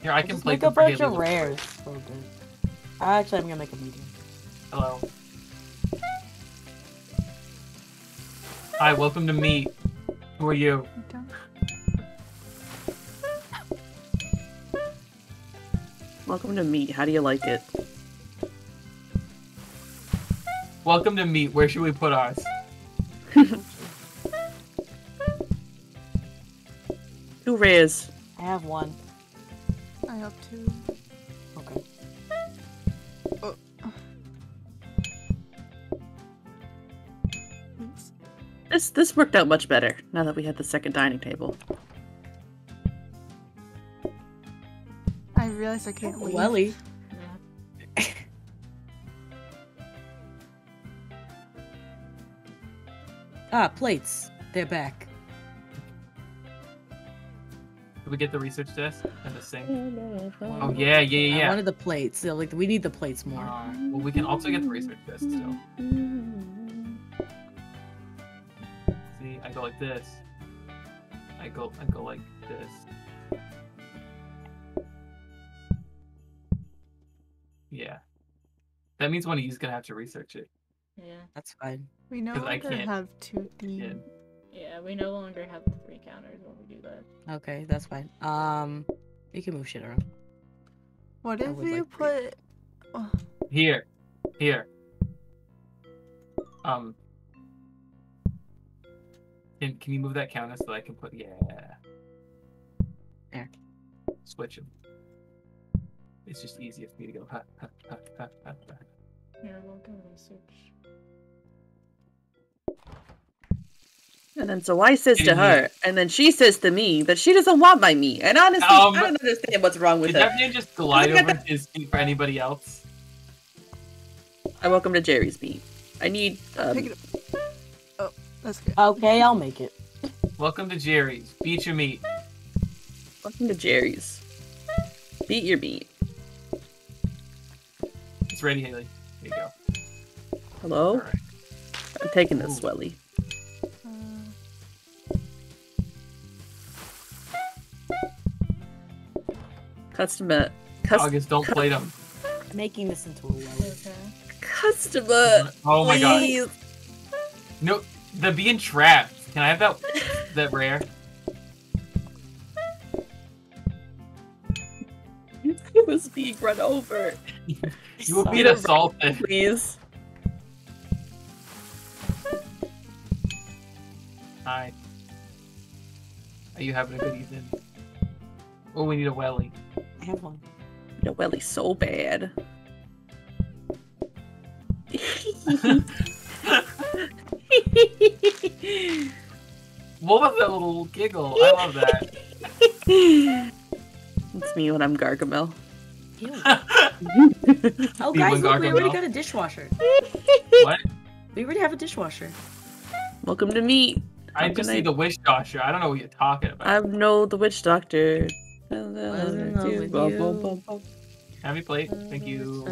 Here, I can Just play make a them bunch of real quick. rares. So. Actually, I'm gonna make a medium. Hello. Hi, welcome to meat. Who are you? Welcome to meat. How do you like it? Welcome to meat. Where should we put ours? Two rares. I have one. I have two. Okay. Thanks. This this worked out much better now that we had the second dining table. I realize I can't leave. Welly. Yeah. Ah, plates. They're back. Did we get the research desk and the sink? Oh yeah, yeah, yeah. I wanted the plates. So, like we need the plates more. Uh, well, we can also get the research desk still. See, I go like this. I go, I go like this. Yeah. That means one of you's gonna have to research it. Yeah. That's fine. We no 'Cause I longer can't have two D. Yeah. Yeah, we no longer have the three counters when we do that. Okay, that's fine. Um, you can move shit around. What I if you like put? Oh, Here, here. Um. Can Can you move that counter so I can put? Yeah. There. Switch them. It's just easier for me to go. Ha, ha, ha, ha, ha, ha. Here, we'll go research. And then so I says to her, and then she says to me that she doesn't want my meat. And honestly, Um, I don't understand what's wrong with Did her. that man just glide Look at over his feet for anybody else? I welcome to Jerry's meat. I need um, pick it up. Oh, that's good. Okay, I'll make it. Welcome to Jerry's. Beat your meat. welcome to Jerry's. Beat your meat. It's ready, Haley. There you go. Hello? Alright. I'm taking this, Ooh. Swelly. Customer. Cus- August, don't play them. Making this into a well. Okay. customer. Oh my god. please. No, the being trapped. Can I have that that rare? It was being run over. You were being Need a assaulted. Please. Hi. Are you having a good evening? Oh, we need a welly. I have one. No, Welly's so bad. What was that little giggle? I love that. it's me when I'm Gargamel. Oh, guys, one look, we already Gargamel. got a dishwasher. What? We already have a dishwasher. Welcome to me. I How just can see I- the witch doctor. I don't know what you're talking about. I know the witch doctor. In love with you. Have me plate. Thank you.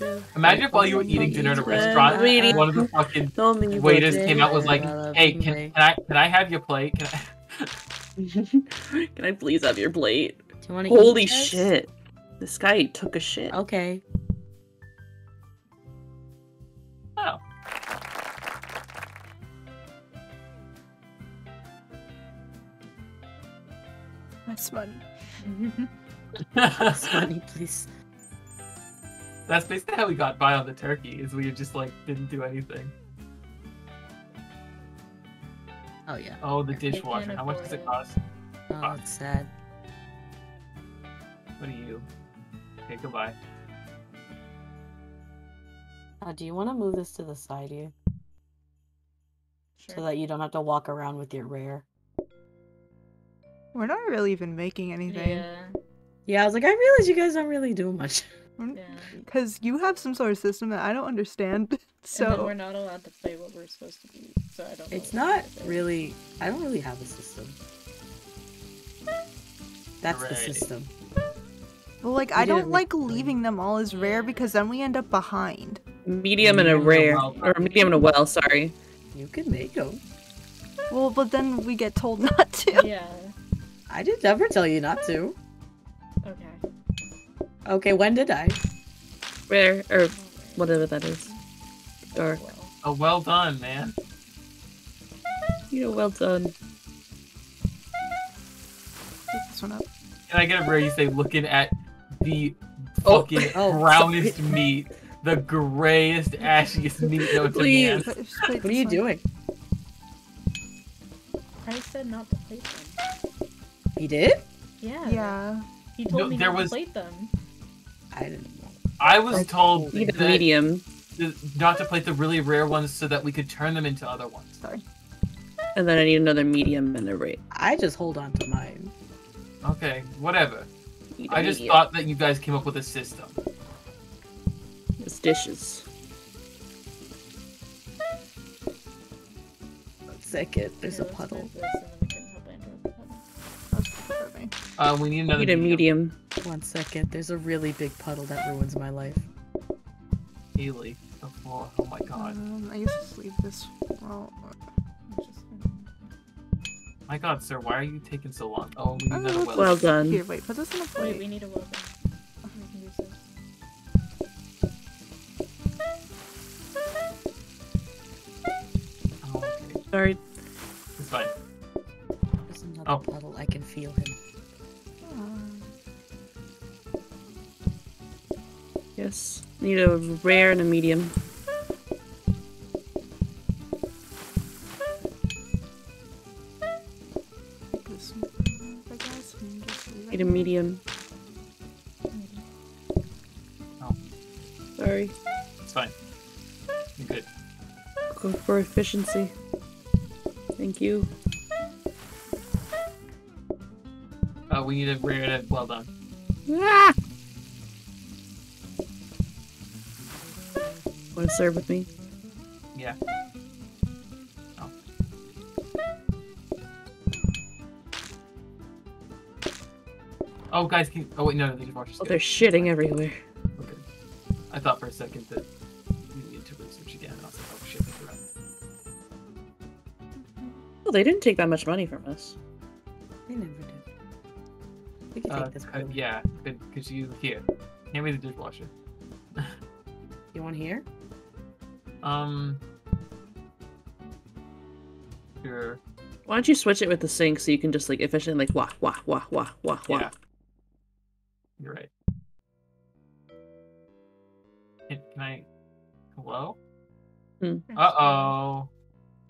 Imagine Imagine if while you were eating dinner at a restaurant, Sweetie. one of the fucking Tell me waiters what came out was like, "Hey, can, can I can I have your plate? Can I?" Can I please have your plate? Do you Holy eat, guys? shit. This guy took a shit. Okay. That's funny. That's funny, please. That's basically how we got by on the turkey. Is we just like didn't do anything. Oh yeah. Oh, the dishwasher. How much does it cost? Oh, it's sad. What are you? Okay, goodbye. Uh, do you want to move this to the side here so that you don't have to walk around with your rare? We're not really even making anything. Yeah. Yeah, I was like, I realize you guys don't really do much. Yeah. Because you have some sort of system that I don't understand. And then So we're not allowed to play what we're supposed to be. So I don't. It's what not really. I don't really have a system. That's the system. well, like We I don't make like leaving them all as rare because then we end up behind. Medium and a Medium and a rare. Or medium and a well, sorry. You can make them. Well, but then we get told not to. Yeah. I did never tell you not to. Okay. Okay, when did I? Rare, or whatever that is. Dark. Well, Oh, well done, man. You know, well done. Pick this one up. Can I get a you Say looking at the Oh. fucking Oh, brownest meat, the grayest, ashiest meat known to man. Please. Put- just plate What are you one. doing? I said not to plate them. He did? Yeah. Yeah. He told No, me there not was- to plate them. I didn't know. I was told Need a that medium. not to plate the really rare ones so that we could turn them into other ones. Sorry. And then I need another medium and a rare. I just hold on to mine. Okay, whatever. I just medium. thought that you guys came up with a system. It's dishes. second. There's Here, a let's puddle. That's me. Uh, we need another Need a medium. One second. There's a really big puddle that ruins my life. Haley. The floor. Oh my god. Um, I guess just leave this. Well, just- My god, sir, why are you taking so long? Oh, we need Oh, another let's- well. Well done. here, wait, put this in a Wait, we need a well done. We can use this. Oh, okay. Sorry. It's fine. There's another Oh. puddle. I can feel him. Yes. Need a rare and a medium. this one, I guess, and just leave Need a medium. Oh. Sorry. It's fine. You're good. Go for efficiency. Thank you. Uh, we need a rare and a well done. Ah! Want to serve with me? Yeah. Oh. Oh, guys, can oh wait, no, no, the dishwasher's Oh, they're shitting everywhere. Okay. I thought for a second that we needed to research again, and I was like, oh shit, they're right. Oh, they didn't take that much money from us. They never did. We can Uh, take this uh, yeah, could, could you here? Hand me the dishwasher. You want here? Um. Sure. Why don't you switch it with the sink so you can just like efficiently like wah wah wah wah wah wah. Yeah. You're right. Can, can I? Hello? Hmm. Uh oh.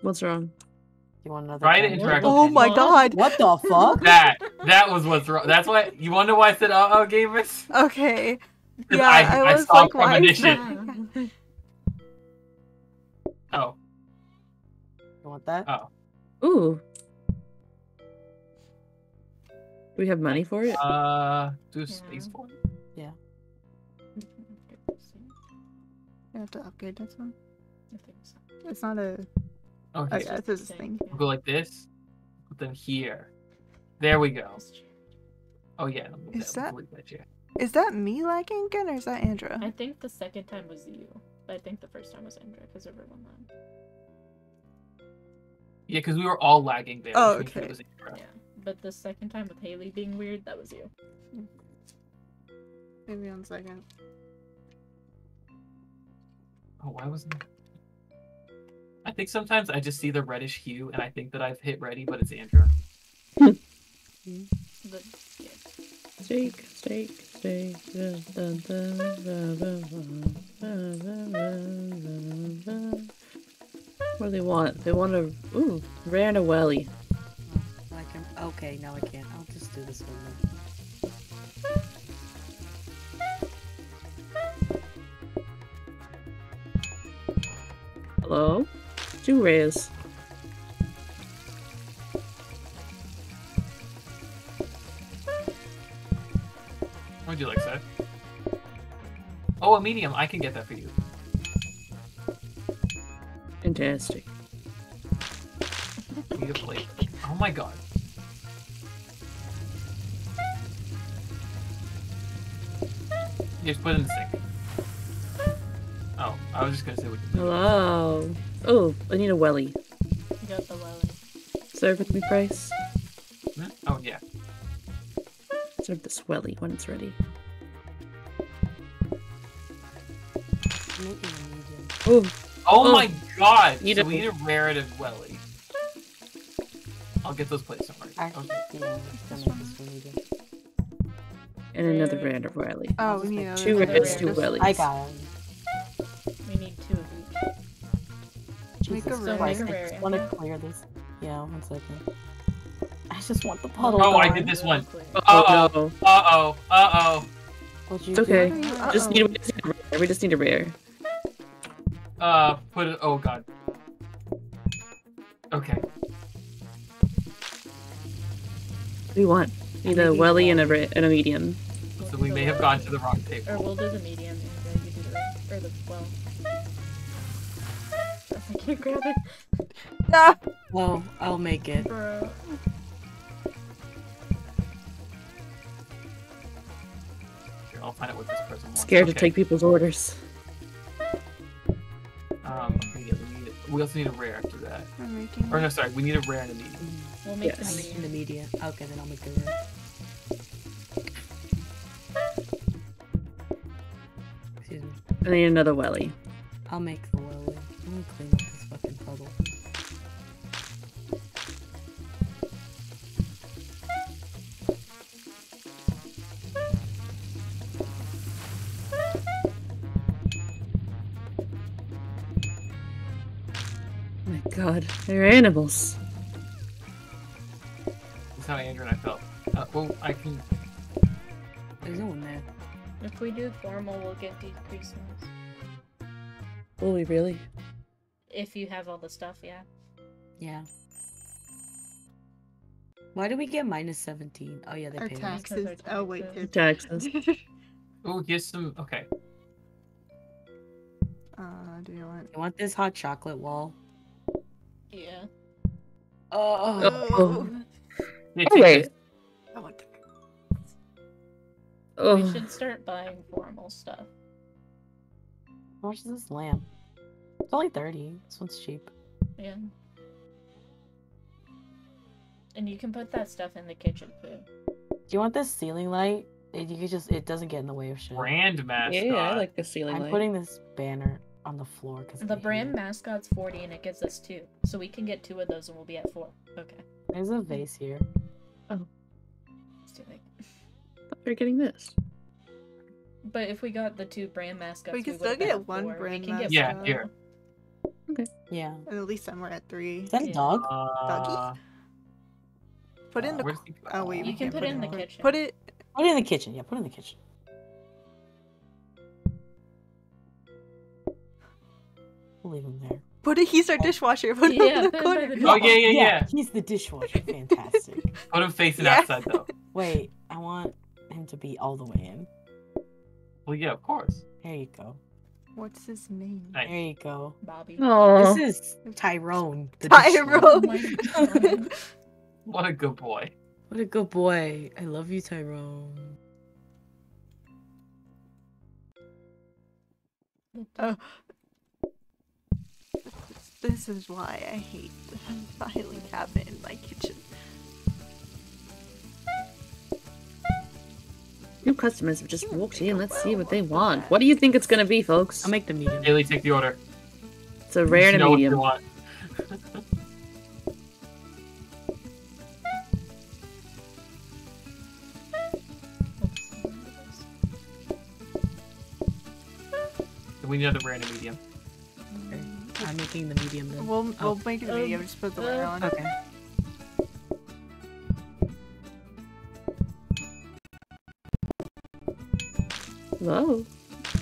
What's wrong? You want another? Try to puddle? interact Oh with my god! What the fuck? That that was what's wrong. That's why you wonder why I said uh oh, gamers. Okay. Yeah, I, I, I was saw like, why is that? Oh, You want that? Oh. Ooh. Do we have money for it? uh, do Yeah. space for it. Yeah. I have to upgrade this one. I think so. It's not a. Oh, Oh yeah, just- it's this thing. we'll go like this. Put them here. There we go. Oh yeah, Is that- delete that that me lagging again, or is that Andra? I think the second time was you. But I think the first time was Andrea because everyone lagged. Yeah, because we were all lagging there. Oh, which means it okay. was. Yeah. But the second time with Haley being weird, that was you. Maybe on second. Oh, why wasn't? I think sometimes I just see the reddish hue and I think that I've hit ready, but it's Andrea. Hmm. But yeah. Steak, steak, what do they want? They want a ooh, ran a welly. I'm okay, no I can't. I'll just do this one then. Hello? Two rays. Would you like, sir? Oh, a medium. I can get that for you. Fantastic. Beautifully. Oh my god. You just put it in the sink. Oh, I was just gonna say what you Hello. Oh, I need a welly. You got the welly. Serve with me, Price. Oh yeah. Serve this welly when it's ready. Maybe a medium. Oh, Oh, Oh. my god! You so don't- we need a rarative welly. I'll get those plates, don't worry. Actually, Okay. yeah, let's go make this one medium. and another Rare. of welly. Oh, I'll we need make Two one. rares, two Just wellies. I got it. We need two of each. Make a Jesus rare. Christ, Make a I rare, just want to clear this. Yeah, one second. I just want the puddle. Oh, I did this one. Oh, Uh-oh. no. Uh oh. Uh oh. What'd you It's okay. do? Uh-oh. Just need, we just need a rare. We just need a rare. Uh, put it. Oh god. Okay. What do you want? Need a Maybe welly and a, and a medium. So we may have gone to the wrong table. Or we'll do the medium and then you do the. Or the well. I can't grab it. Ah! Well, I'll make it. Bro. I'll find out what this person wants. Scared to take people's orders. Um, okay, yeah, we, need, we also need a rare after that. I'm. Or no, sorry, we need a rare and a medium. We'll make Yes. I'm the the media. Okay, then I'll make the rare. Excuse me. I need another welly. I'll make the animals. That's how Andrew and I felt. Uh, well, I can. There's no one there. If we do formal, we'll get decreased ones. Will we really? If you have all the stuff, yeah. Yeah. Why do we get minus 17? Oh yeah, they Our pay us. taxes. Because our Oh wait, taxes. here. Taxes. Oh, here's some. Okay. Uh, do you want? You want this hot chocolate wall? Yeah. Oh, Oh. Yeah, Oh, wait. I want. Oh. We Oh, should start buying formal stuff. how much is this lamp? It's only 30. This one's cheap. Yeah. And you can put that stuff in the kitchen too. Do you want this ceiling light? It, you could just, it doesn't get in the way of shit. Brand mascot. yeah, I like the ceiling I'm light. putting this banner on the floor because The brand mascot's 40 and it gives us two. So we can get two of those and we'll be at four. Okay. There's a vase here. Let's do it. thought we were getting this. But if we got the two brand mascots, We can would've still get one four. We brand can get Yeah, four. here. Yeah. And at least somewhere at three. Is that a dog? Uh, Put it in the. the- Oh wait, You can can't put it in the anywhere. kitchen. Put it. Put it in the kitchen. Yeah, put it in the kitchen. Leave him there. Put it. He's our oh. dishwasher. Put him Yeah, in the him corner. the Oh, yeah, yeah, yeah. He's the dishwasher. Fantastic. Put him facing Yeah. outside though. Wait, I want him to be all the way in. Well, yeah, of course. There you go. What's his name? Nice. There you go. Bobby. Oh, This is Tyrone. The Tyrone. Oh. What a good boy. What a good boy. I love you, Tyrone. Oh. This is why I hate the filing cabinet in my kitchen. new customers have just walked in. Let's see what they want. What do you think it's gonna be, folks? I'll make the medium. Haley, take the order. It's a rare and a know what you medium. want. We need another rare and a medium. I'm making the medium then. We'll Oh. we'll make the video. Just put the wire um, on. Okay. Whoa.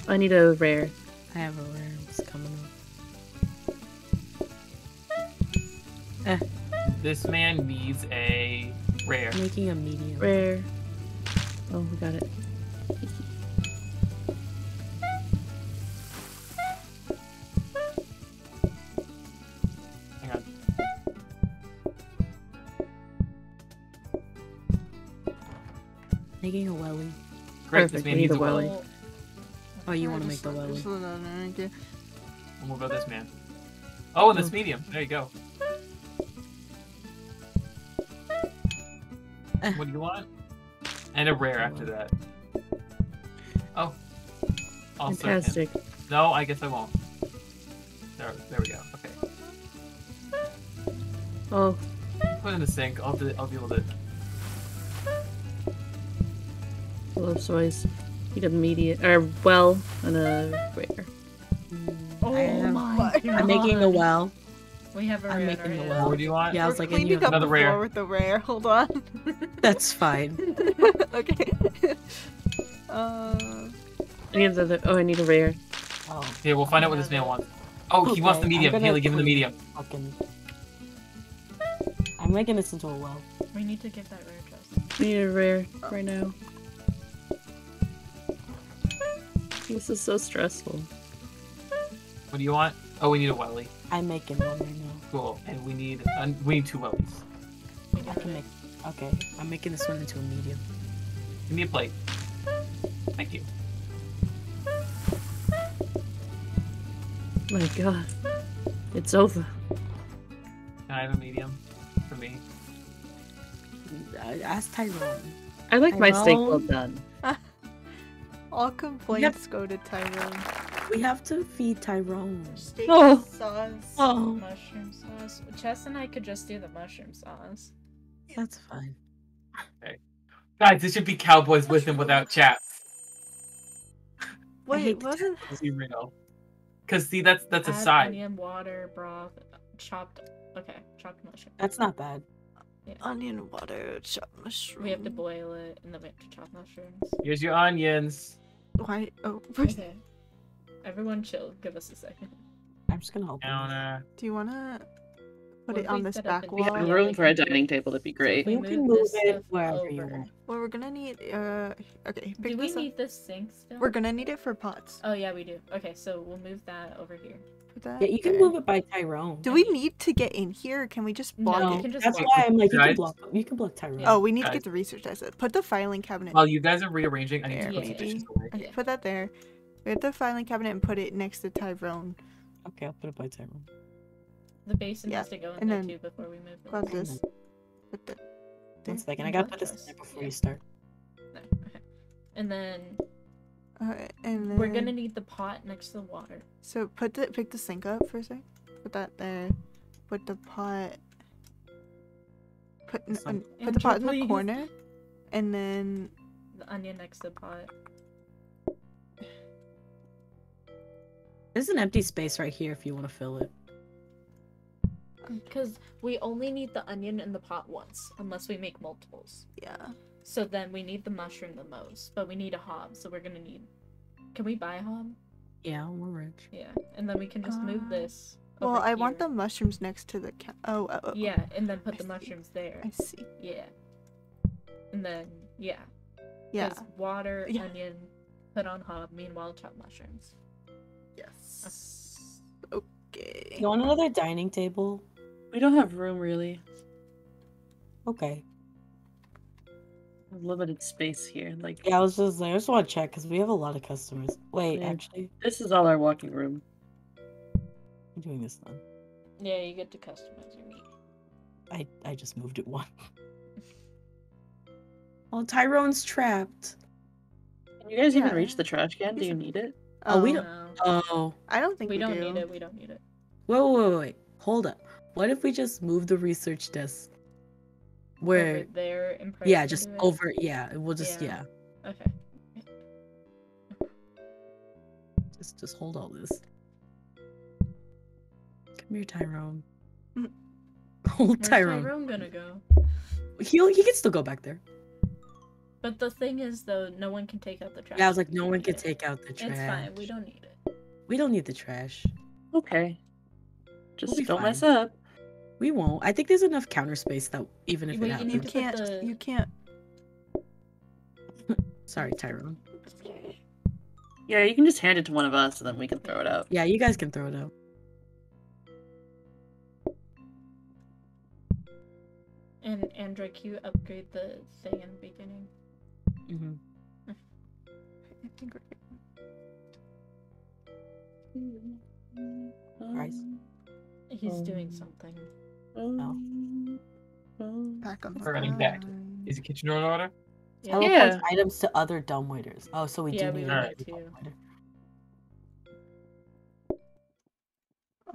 I need a rare. I have a rare. It's coming up. Eh. This man needs a rare. I'm making a medium. Rare. Oh, we got it. Making a welly. Great, this Perfect, man we needs a a welly. welly. Oh, you want to make the welly? just let it in, okay. We'll move out this man. Oh, and this Oh. medium. There you go. Eh. What do you want? And a rare after that. Oh. I'll him. Fantastic. No, I guess I won't. There, there we go. Okay. Oh, Put it in the sink. I'll, do, I'll deal with it. Full of soys. Need a medium, or well, and a rare. Oh I have- my god. I'm making a well. We have a I'm rare making already. a well. What do you want? Yeah, I We're was like, and cleaning you have Another the rare. floor with the rare. Hold on. That's fine. okay. uh, I need the, oh, I need a rare. Oh, Yeah, we'll find out what this man wants. Oh, he wants the medium. gonna Haley, give him the medium. fucking. I'm making this into a well. We need to get that rare chest. I need a rare right now. This is so stressful. What do you want? Oh, we need a welly. I'm making one right now. Cool. And we need uh, we need two wellies. I can make. Okay, I'm making this one into a medium. Give me a plate. Thank you. My god. It's over. Can I have a medium for me? Uh, ask Tyrone. I like my steak well done. All complaints go to Tyrone. We have to feed Tyrone. Steak Oh. sauce. Oh, Mushroom sauce. Chess and I could just do the mushroom sauce. that's fine. Guys, this should be cowboys with and without chaps. Wait, the wasn't Let's be real. Cause see, that's that's a side. onion, water, broth, chopped. Okay, chopped mushroom. That's not bad. onion water chopped mushroom? We have to boil it and then we have to chop mushrooms. Here's your onions. Why? Oh, Okay. Everyone chill. Give us a second. I'm just gonna open. this. Counter. do you wanna put it on this back a We have wall? Yeah, room for a dining table. That'd be great. We You can move this it wherever you want. Well, we're gonna need. Uh, okay. Pick Do we this up. need this sink still? We're gonna need it for pots. Oh yeah, we do. Okay, so we'll move that over here. That Yeah, you can there. move it by Tyrone. Do we need to get in here? Or can we just block you No, it? can just that's block why I'm like you can block. You can block Tyrone. Oh, we need to get the research desk. Put the filing cabinet. While you guys are rearranging, I need to There, put some maybe. Okay, Yeah. put that there. We have the filing cabinet and put it next to Tyrone. Okay, I'll put it by Tyrone. The basin Yeah, has to go in and there then too before we move. Close this. this. Put the. One second, I you gotta put this in there before Yeah. you start. No, okay. And then Alright, and then we're gonna need the pot next to the water. So put the pick the sink up for a sec. Put that there. Put the pot. Put n- Some- put the pot in the corner, and then The onion next to the pot. There's an empty space right here if you want to fill it. Because we only need the onion in the pot once, unless we make multiples. yeah. So then we need the mushroom the most, but we need a hob, so we're gonna need. Can we buy a hob? Yeah, we're rich. Yeah, and then we can just move Uh, this. Well, over I want the mushrooms next to the ca- oh, oh, oh, Yeah, and then put I the see. mushrooms there. I see. Yeah. And then yeah. Yeah. Water, Yeah. onion, put on hob. Meanwhile, chop mushrooms. Yes. Okay. You want another dining table? We don't have room really. Okay. Limited space here. Like Yeah, I was just like, I just want to check because we have a lot of customers. Wait, Yeah. actually, this is all our walking room. I'm doing this then. Yeah, you get to customize your meat. I I just moved it one. Oh, Tyrone's trapped. Can you guys even reach the trash can? Do you need it? Oh, we Um, don't- No. Oh, I don't think we we, don't do. need it. We don't need it. wait, wait, wait, wait. Hold up. What if we just move the research desk? Where? Over there in Yeah, just to over. Yeah, we'll just yeah. Yeah. Okay. Just just hold all this. Come here, Tyrone. Hold Where's Tyrone. Tyrone gonna go? he'll he can still go back there. But the thing is, though, no one can take out the trash. Yeah, I was like, no one can it. take out the trash. It's fine. We don't need it. We don't need the trash. Okay. Just be don't mess up. We won't. I think there's enough counter space that even if Well, it you You happens. can't. the- You can't. Sorry, Tyrone. Yeah, you can just hand it to one of us and then we can throw it out. Yeah, you guys can throw it out. And Andra, can you upgrade the thing in the beginning? hmm I think we're good. Rice. He's doing Um, something. back on the We're running back. Is the kitchen in order? Yeah. Teleports Yeah. items to other dumb waiters. Oh, so we Yeah, do we need need another too.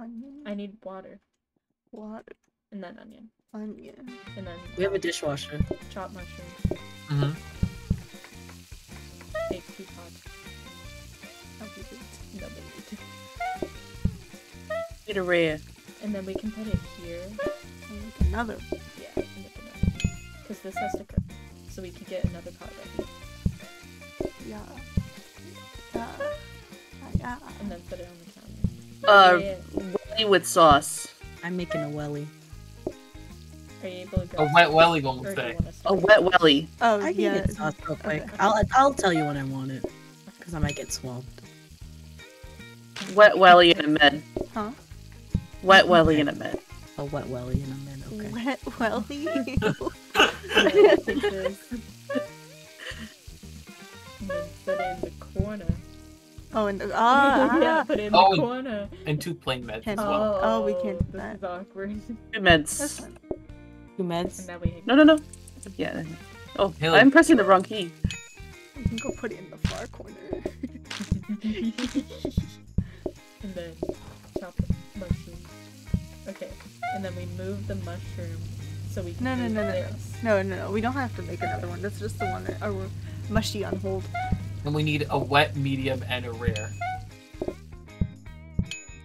Onion. I need water Water. and then onion Onion. and then We have a dishwasher. chopped mushrooms. Mm-hmm. Take two pots. I'll be good. No, but you. Need a rare. And then we can put it here. I'll make another. Yeah, because this has to cook, so we can get another pot ready Yeah. Yeah. Yeah. and then put it on the counter. Uh, Yeah. welly with sauce. I'm making a welly. Are you able to go? A wet welly or won't stay. A wet welly. Oh I can yeah. get sauce real quick. okay. I'll I'll tell you when I want it because I might get swamped. Wet welly and a med. Huh? Wet welly in a med. A wet welly in a minute. Okay. Wet welly. And then put it in the corner. oh, and ah, yeah, ah. put it in Oh, the and- corner. And two plain meds as Can't- well. Oh, we can't do This that. is awkward. Two That's meds. Two And meds. No, no, no. Yeah. Oh, Haley. I'm pressing the wrong key. You can go put it in the far corner. and then chop the mushroom. Okay, and then we move the mushroom so we can. No, no, do no, no, no. No, no, no. We don't have to make another one. That's just the one that are mushy on hold. And we need a wet, medium, and a rare.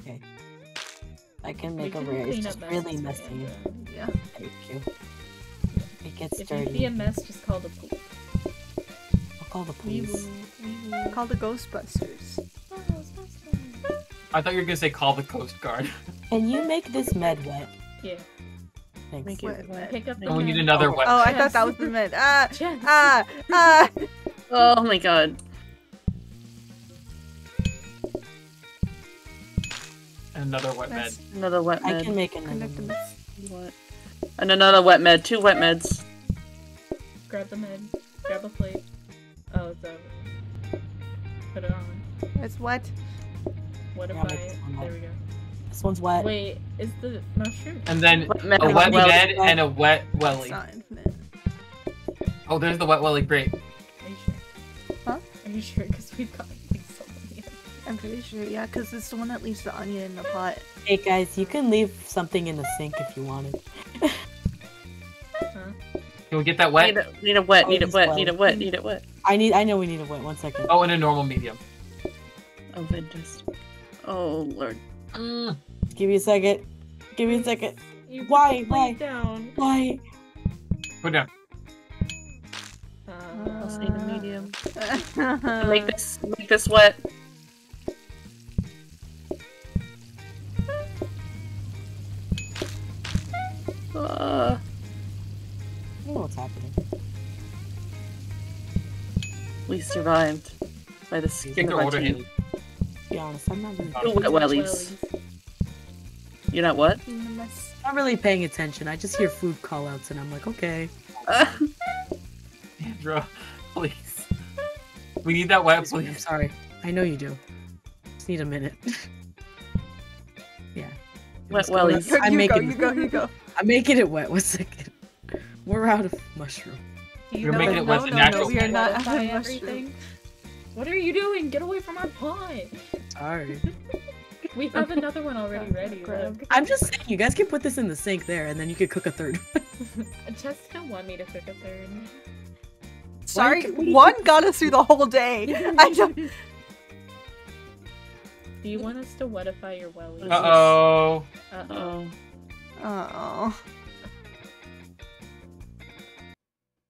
Okay. I can We make a can rare. It's just really messy. random. Yeah. Thank you. It gets If you dirty. see a mess, just call the police. I'll call the We police. will. We will. Call the Ghostbusters. I thought you were gonna say call the Coast Guard. Can you make this med wet? Yeah. Thanks. Make it Wet, wet. Pick up the. And we need another Oh. wet. Oh, I Yes. thought that was the med. Ah, Jess. ah, ah. Oh my god. and another wet med. Another wet med. I can make another Connect the one. mess. What? And another wet med. Two wet meds. Grab the med. Grab a plate. Oh, it's over. Put it on. It's wet. What if Yeah, I? make this one There we go. This one's wet. Wait, is the mushroom? And then Wet a wet welly. med and a wet It's welly. not infinite. Oh, there's the wet welly. Great. Are you sure? Huh? Are you sure? Because we've got like so many. I'm pretty sure, yeah, because it's the one that leaves the onion in the pot. Hey guys, you can leave something in the sink if you wanted. Huh? Can we get that wet? Need a, need a wet. Oh, Need a wet. well. Need a wet. Need a wet. I need. I know we need a wet. One second. Oh, and a normal medium. Oh, then just. Oh lord. Mm. Give me a second. Give me a second. You put Why? the Why? plate down. Why? Put down. Uh, I'll need a medium. Uh, Make this. Make this wet. Uh, I know what's happening. we survived by the skin of our teeth. Haley. To be honest, I'm not really. Two wet wellies. You're not what? in the not really paying attention. I just hear food callouts and I'm like, okay. Andra, please. We need that wet, I'm sorry. I know you do. Just need a minute. yeah. Wet Let's wellies. I'm go, making. you go, you go. I'm making it wet. One second. We're out of mushroom. You're No, making no, it wet no, the no, we are not Modify having mushroom. Everything. What are you doing? Get away from our pie. Sorry. We have another one already ready. Grab. I'm just saying, you guys can put this in the sink there, and then you could cook a third. Jessica want me to cook a third. Sorry, we- one got us through the whole day. I don't. Do you want us to wetify your wellies? Uh oh. Uh-oh. Oh. Oh.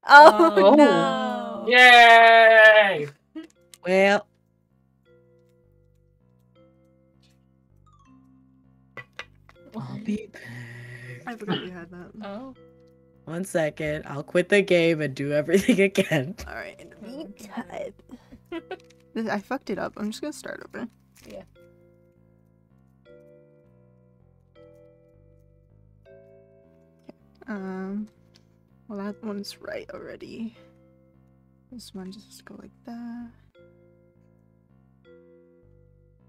Oh, Oh. no. Yay! Well, I'll be back. I forgot you had that. Oh. One second. I'll quit the game and do everything again. Alright, in the meantime. I fucked it up. I'm just gonna start over. Yeah. Um, well, that one's right already. This one just go like that.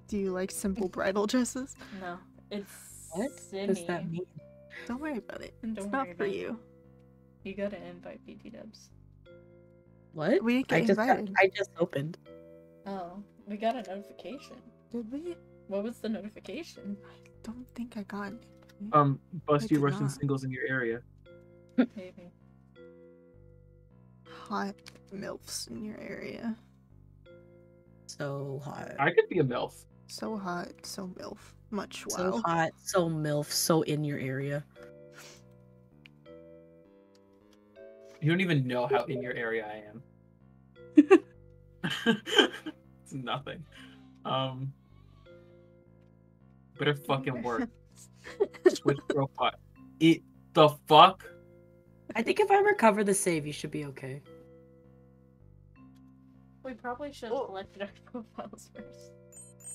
Do you like simple bridal dresses? No. It's What Sydney. does that mean? Don't worry about it. Don't it's not for it. you. You gotta invite BT dubs. What? We didn't I get just got, invited. I just opened. Oh. We got a notification. Did we? What was the notification? I don't think I got it. Um, bust I you did Russian not. singles in your area. Maybe. Hot milfs in your area. So hot. I could be a MILF. So hot, so milf. Much wow. So hot, so MILF, so in your area. You don't even know how in your area I am. it's nothing. Um, better fucking work. Switch profile. It the fuck? I think if I recover the save, you should be okay. We probably should have selected our profiles first.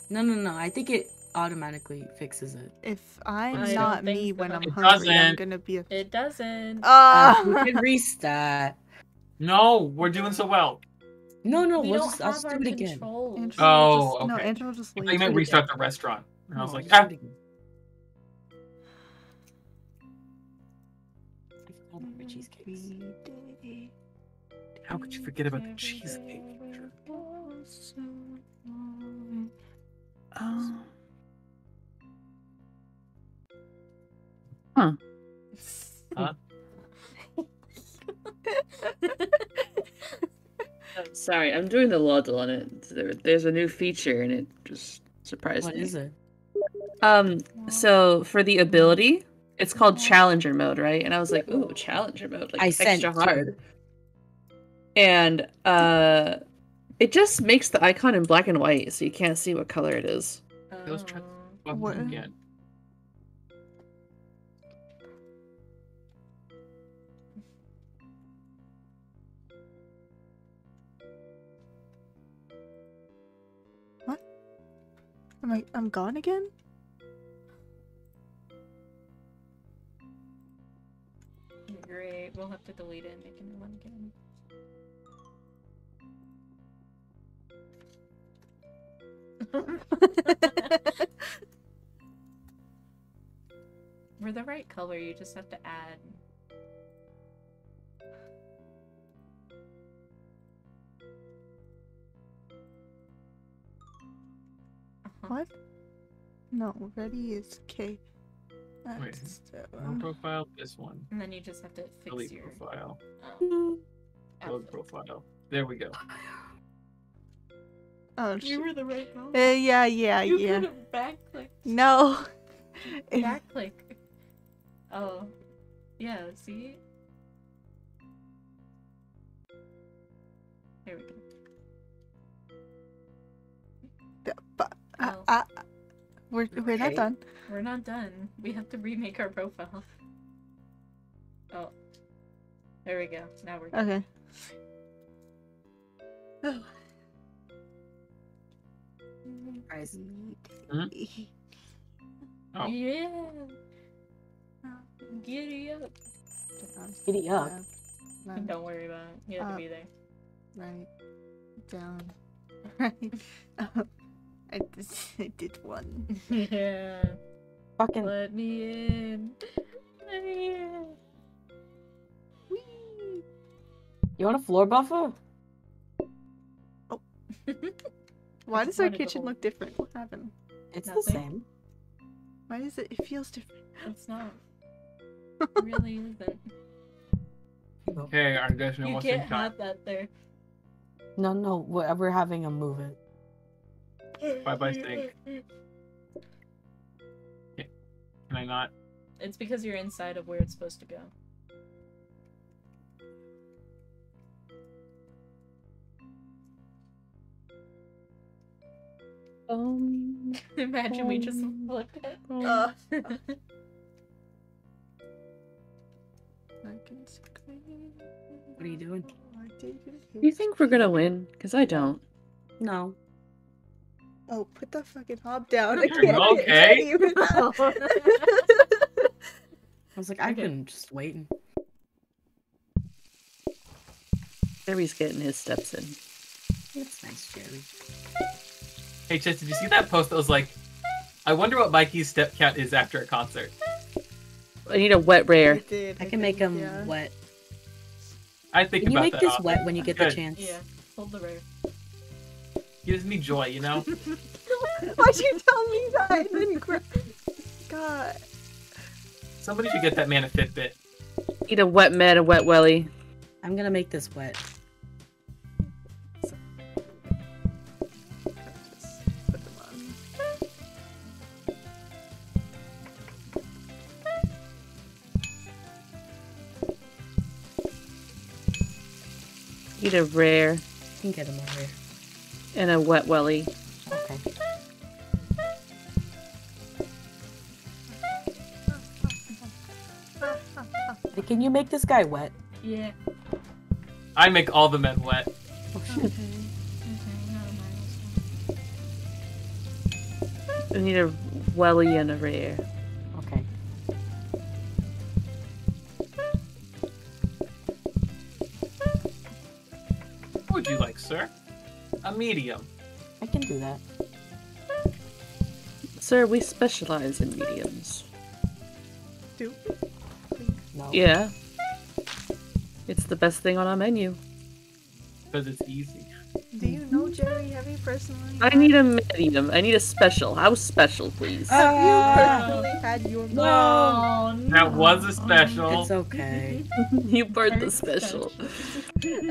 No, no, no. I think it automatically fixes it. If I'm I don't me so. when I'm It hungry, I'm doesn't. gonna be a. It doesn't. Uh, we can restart. No, we're doing so well. No, no. we we'll don't just, I'll just our do it again. controls. Angela Oh, will just, No, okay. Angela will just I leave. meant restart again. the restaurant. And I was like, ah, again. I forgot about my cheesecakes. how could you forget about the cheesecake? Oh. Huh? I'm sorry, I'm doing the Laudel on it. There, there's a new feature and it just surprised What me. is it? Um, so for the ability, it's called Challenger mode, right? And I was like, ooh, Challenger mode, like I sent extra you. hard. And uh, it just makes the icon in black and white, so you can't see what color it is. Those tra- Oh. What? again. Am I? I'm gone again. Great. We'll have to delete it and make a new one again. We're the right color, you just have to add. Uh-huh. What? No, ready is K. Wait, That's More profile, this one. And then you just have to fix Delete your profile. um, Load profile. There we go. Oh, shit. You were the right color. Uh, yeah, yeah, you yeah. have backclicked. No. back click. Oh. Yeah, see? There we go. uh, Oh. uh, we're we're not done. We're not done. We have to remake our profile. Oh. There we go. Now we're done. Okay. Guys, Oh. Yeah. Giddy up. Giddy up. Right, Don't worry about it. You have to Uh, be there. right down. Right. up. I just I did one. yeah. fucking. Let me in. Let me in. Whee! You want a floor buffer? Why does our kitchen hold- look different? What happened? It's the same. Why does it? It feels different. It's not. It really isn't. Okay, our guys know You what's can't in time. have that there. No, no, we're, we're having a move it. Bye bye, Stink. Can I not? It's because you're inside of where it's supposed to go. Um, Imagine we just Um, flipped it. Uh, I can scream. What are you doing? I didn't do you think we're gonna win? Because I don't. No. Oh, put the fucking hob down. I can't, I okay. I was like, I've been just waiting. Jerry's getting his steps in. It's nice, Jerry. Hey, Chess, did you see that post that was like, I wonder what Mikey's step count is after a concert? I need a wet rare. did, I can make think, them yeah. wet. I think Can you about make that. this often. wet when you get the chance? Yeah, hold the rare. Gives me joy, you know? Why'd you tell me that? And then gra- God. Somebody should get that man a Fitbit. Need a wet med, a wet welly. I'm gonna make this wet. Need a rare You can get them over here. and a wet welly. Okay. Hey, Can you make this guy wet? Yeah. I make all the men wet. Oh shit. I need a welly and a rare. Sir? A medium. I can do that. Sir, we specialize in mediums. Do No. Yeah. It's the best thing on our menu. Because it's easy. Do you know Jerry? Have you personally? I need a medium. I need a special. How special, please? Have you Ah. personally had your No, That was a special. It's okay. you burned the special.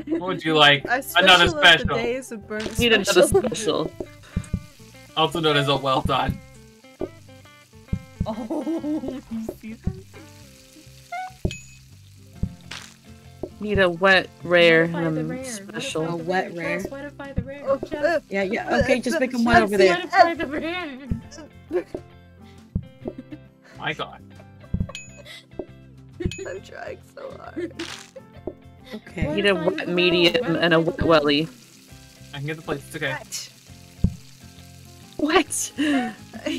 What would you like? A special Another of the special. days of burnt Need another special. special. Also known as a well done. Oh, you see that? Need um, a wet, rare, and the a rare. special. A wet rare. rare. Just modify the rare. Oh, Just uh, Yeah, yeah. Uh, okay, just make them uh, wet over there. modify the rare. My god. I'm trying so hard. Okay. Need a wet medium and a wet welly. I can get the plates. It's okay. What?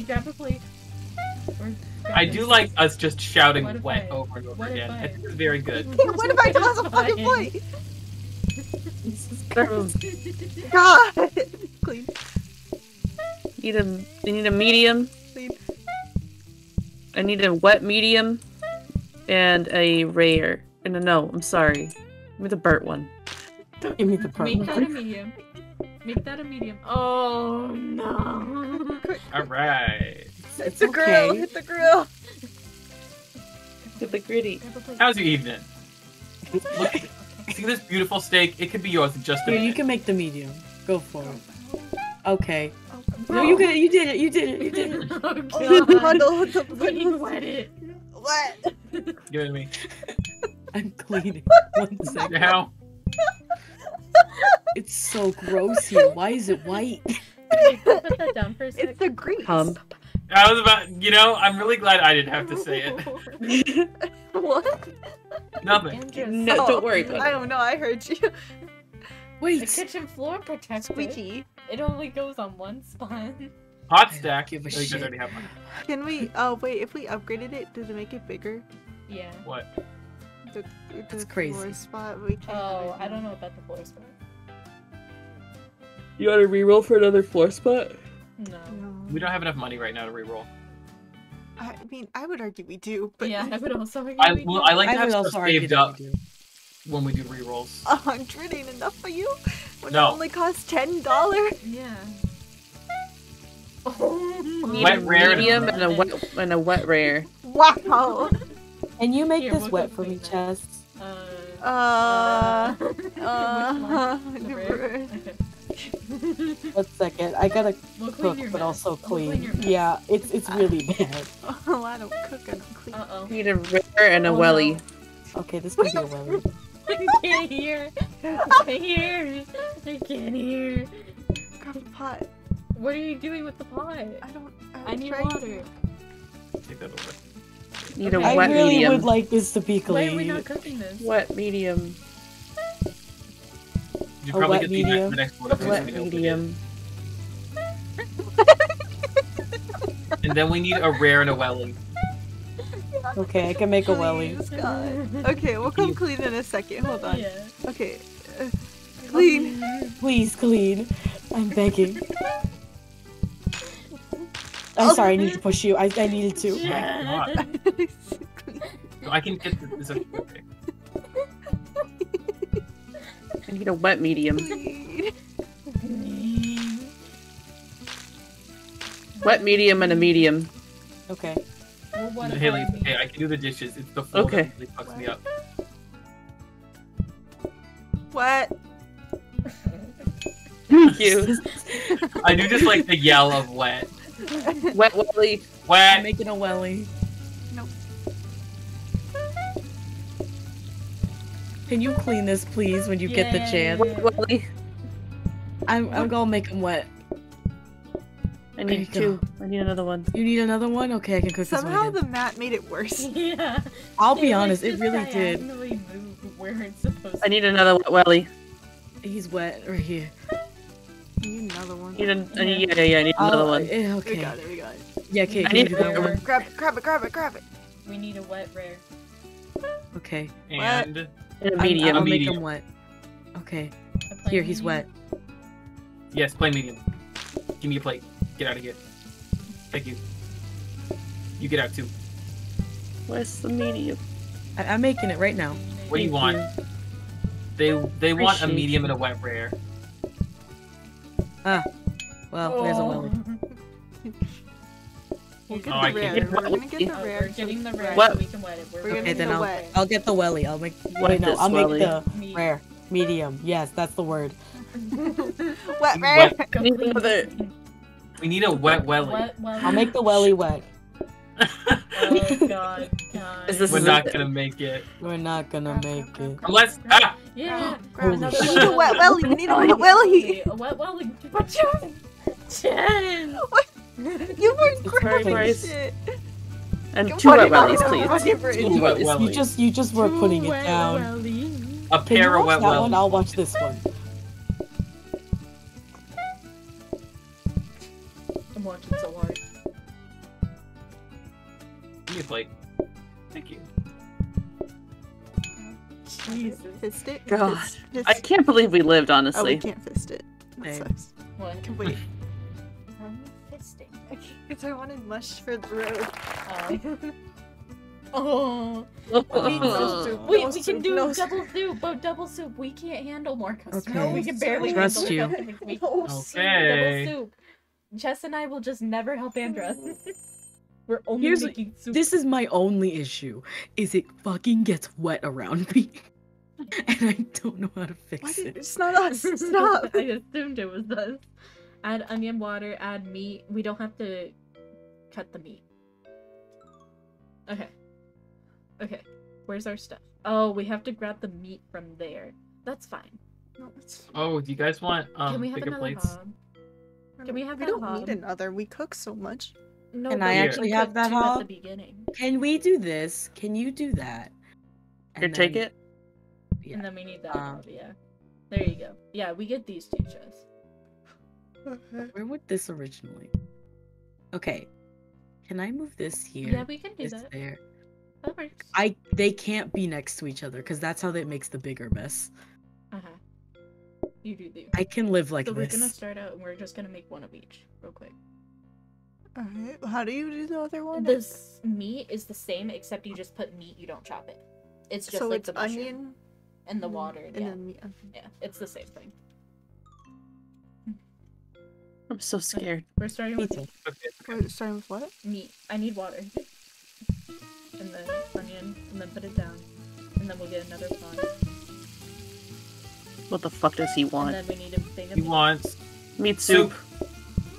Grab a plate. Or grab I do like us just shouting wet I- over and over again. I- I it's very good. what if I toss a fucking Fine. plate? Gross. God! Clean, Need a. I need a medium. clean. I need a wet medium and a rare. Uh, and a no, I'm sorry. Give me the burnt one. Don't give me the burnt Make that a medium. Make that a medium. Oh no. Alright. Hit It's the grill, hit the grill. Get the gritty. Grab a plate. How's your evening? Look, see this beautiful steak? It could be yours in just a Here, you can make the medium. Go for it. Okay. Oh, No, you can. You did it. You did it. You did it. oh Oh, god. bundle the you bundle. wet it. What? Give it to me. I'm cleaning. One second. Now. It's so gross here. Why is it white? Wait, can I put that down for a sec. It's the grease. Pump. I was about, you know, I'm really glad I didn't have to say it. What? Nothing. Andrew, No, Oh, don't worry about I don't know. I heard you. Wait. The kitchen floor protector. Squeaky. It only goes on one spot. Hot stack. give a Oh, you guys shit. already have one. Can we? Oh wait. If we upgraded it, does it make it bigger? Yeah. What? The, the That's crazy. floor spot. We changed Oh, I don't know about the floor spot. You want to reroll for another floor spot? No. No. We don't have enough money right now to reroll. I mean, I would argue we do, but yeah, I would also agree. I with well, you. I like to I have would stuff also saved up we when we do rerolls. a hundred ain't enough for you. When No. it only costs ten dollars. Yeah. Oh Need Wet a rare medium and a wet and a wet rare. Wow. Can you make Here, this we'll wet for me, make that. Chest? Uh. Uh. Uh. One? The the rare? rare. One second. I gotta We'll clean cook, your but mess. also We'll clean clean. your mess. Yeah, it's it's really bad. Oh, I don't cook. I don't clean. Uh oh. Need a rare and a Oh, welly. Okay, this could be a welly. I can't hear. I can't hear. I can't hear. Grab a pot. What are you doing with the pot? I don't. I I'm need trying- water. Take that over. Need a Okay. I really medium. would like this to be clean. Why are we not cooking this? Wet medium. You A probably get the, medium? the next order. Wet we need to open it. medium. And then we need a rare and a welly. Okay, I can make a welly. Please, God. Okay, we'll come clean in a second. Hold on. Yeah. Okay. Uh, clean. Please clean. I'm begging. I'm Oh. sorry, I need to push you. I, I needed to. Yeah. Clean. So I can get the, this. Okay. I need a wet medium. Wet medium and a medium. Okay. Well, what Haley, I it's okay. I can do the dishes. It's the floor Okay. that really fucks me up. What? Thank you. I do just like the yell of wet. Wet welly. I'm Wet. making a welly. Can you clean this, please, when you get the chance? Yeah. I'm, I'm gonna make them wet. I need two. I need another one. You need another one? Okay, I can cook Somehow this one. the mat made it worse. Yeah. I'll be It, honest, it really did. where it's supposed I need another wet welly. He's wet right here. Need another one. I need a, I need, yeah, yeah, yeah, I need uh, another I'll- one. Eh, we okay. got it. We got it. Yeah, okay, I can you need do to- that one? Grab it, grab it, grab it, grab it. We need a wet rare. Okay. And In a I'm- medium. I'll make Medium. him wet. Okay. A plain Here, he's wet. yes, play medium. Give me a plate. Get out of here. Thank you. You get out too. Where's the medium? I- I'm making it right now. What do you Thank want? They they want a medium you. and a wet rare. Ah, well, there's a Oh. welly. We'll get Oh, the I rare. get We're gonna get the rare. we're getting the rare What? so we can wet it. We're, We're gonna Okay, then the I'll wet. I'll get the welly. I'll make Wet wait no, I'll make the Me- rare. Medium. Yes, that's the word. Wet rare. Wet- complete- Other- We need a wet welly. Wet welly. I'll make the welly wet. Oh god, god. Is this- We're not gonna make it We're not gonna make it. unless ah. Yeah. Grab Another We need a wet welly. We need a wet welly. A wet welly. But Jen! Jen! You were very grabbing nice. shit. And Come two on, wet come wellies, please. come on, give her a- Two wet You just you just were putting it down. welly. A Can pair of watch wet that one? wellies. I'll watch this one. I'm watching so hard. Give me a plate. Thank you. Jesus. Fist it. God. Fist, fist. I can't believe we lived, Oh, we can't fist it. That Same. sucks. What? Can wait. I'm fisting. Because I wanted mush for the road. Oh. no Oh. soup. Wait, No we can soup, do no double soup. Oh, double soup. We can't handle more customers. Okay. We can barely Trust handle you. customers. We No Okay. double soup. Jess and I will just never help Andra. We're only Here's- making soup. This is my only issue. Is it fucking gets wet around me. and I don't know how to fix did, it. it's not us. Stop. I assumed it was us. Add onion water, add meat. We don't have to cut the meat. Okay. Okay. Where's our stuff? Oh, we have to grab the meat from there. That's fine. No, it's- Oh, do you guys want um Can we have bigger another plates? hob? Can we have We that don't hob? need another. We cook so much. No, Can but I we actually can have that two at the hob? beginning, Can we do this? Can you do that? Here, And take then- it. Yeah. and then we need that Um, hob. Yeah. There you go. Yeah, we get these two chests. Where would this originally? Okay. Can I move this here? Yeah, we can do this that. there. That works. I they can't be next to each other because that's how that makes the bigger mess. Uh huh. You do the. I can live like so we're gonna start out and we're just gonna make one of each, real quick. Alright. How do you do the other one? This meat is the same, except you just put meat. You don't chop it. It's just so like it's the onion and the water. and yeah, then meat. okay. yeah, it's the same thing. I'm so scared. We're starting with too. Okay. Wait, starting with what? meat. I need water, and then onion, and then put it down, and then we'll get another pot, What the fuck does he and want? then we need a thing of He meat. wants Meat soup. soup.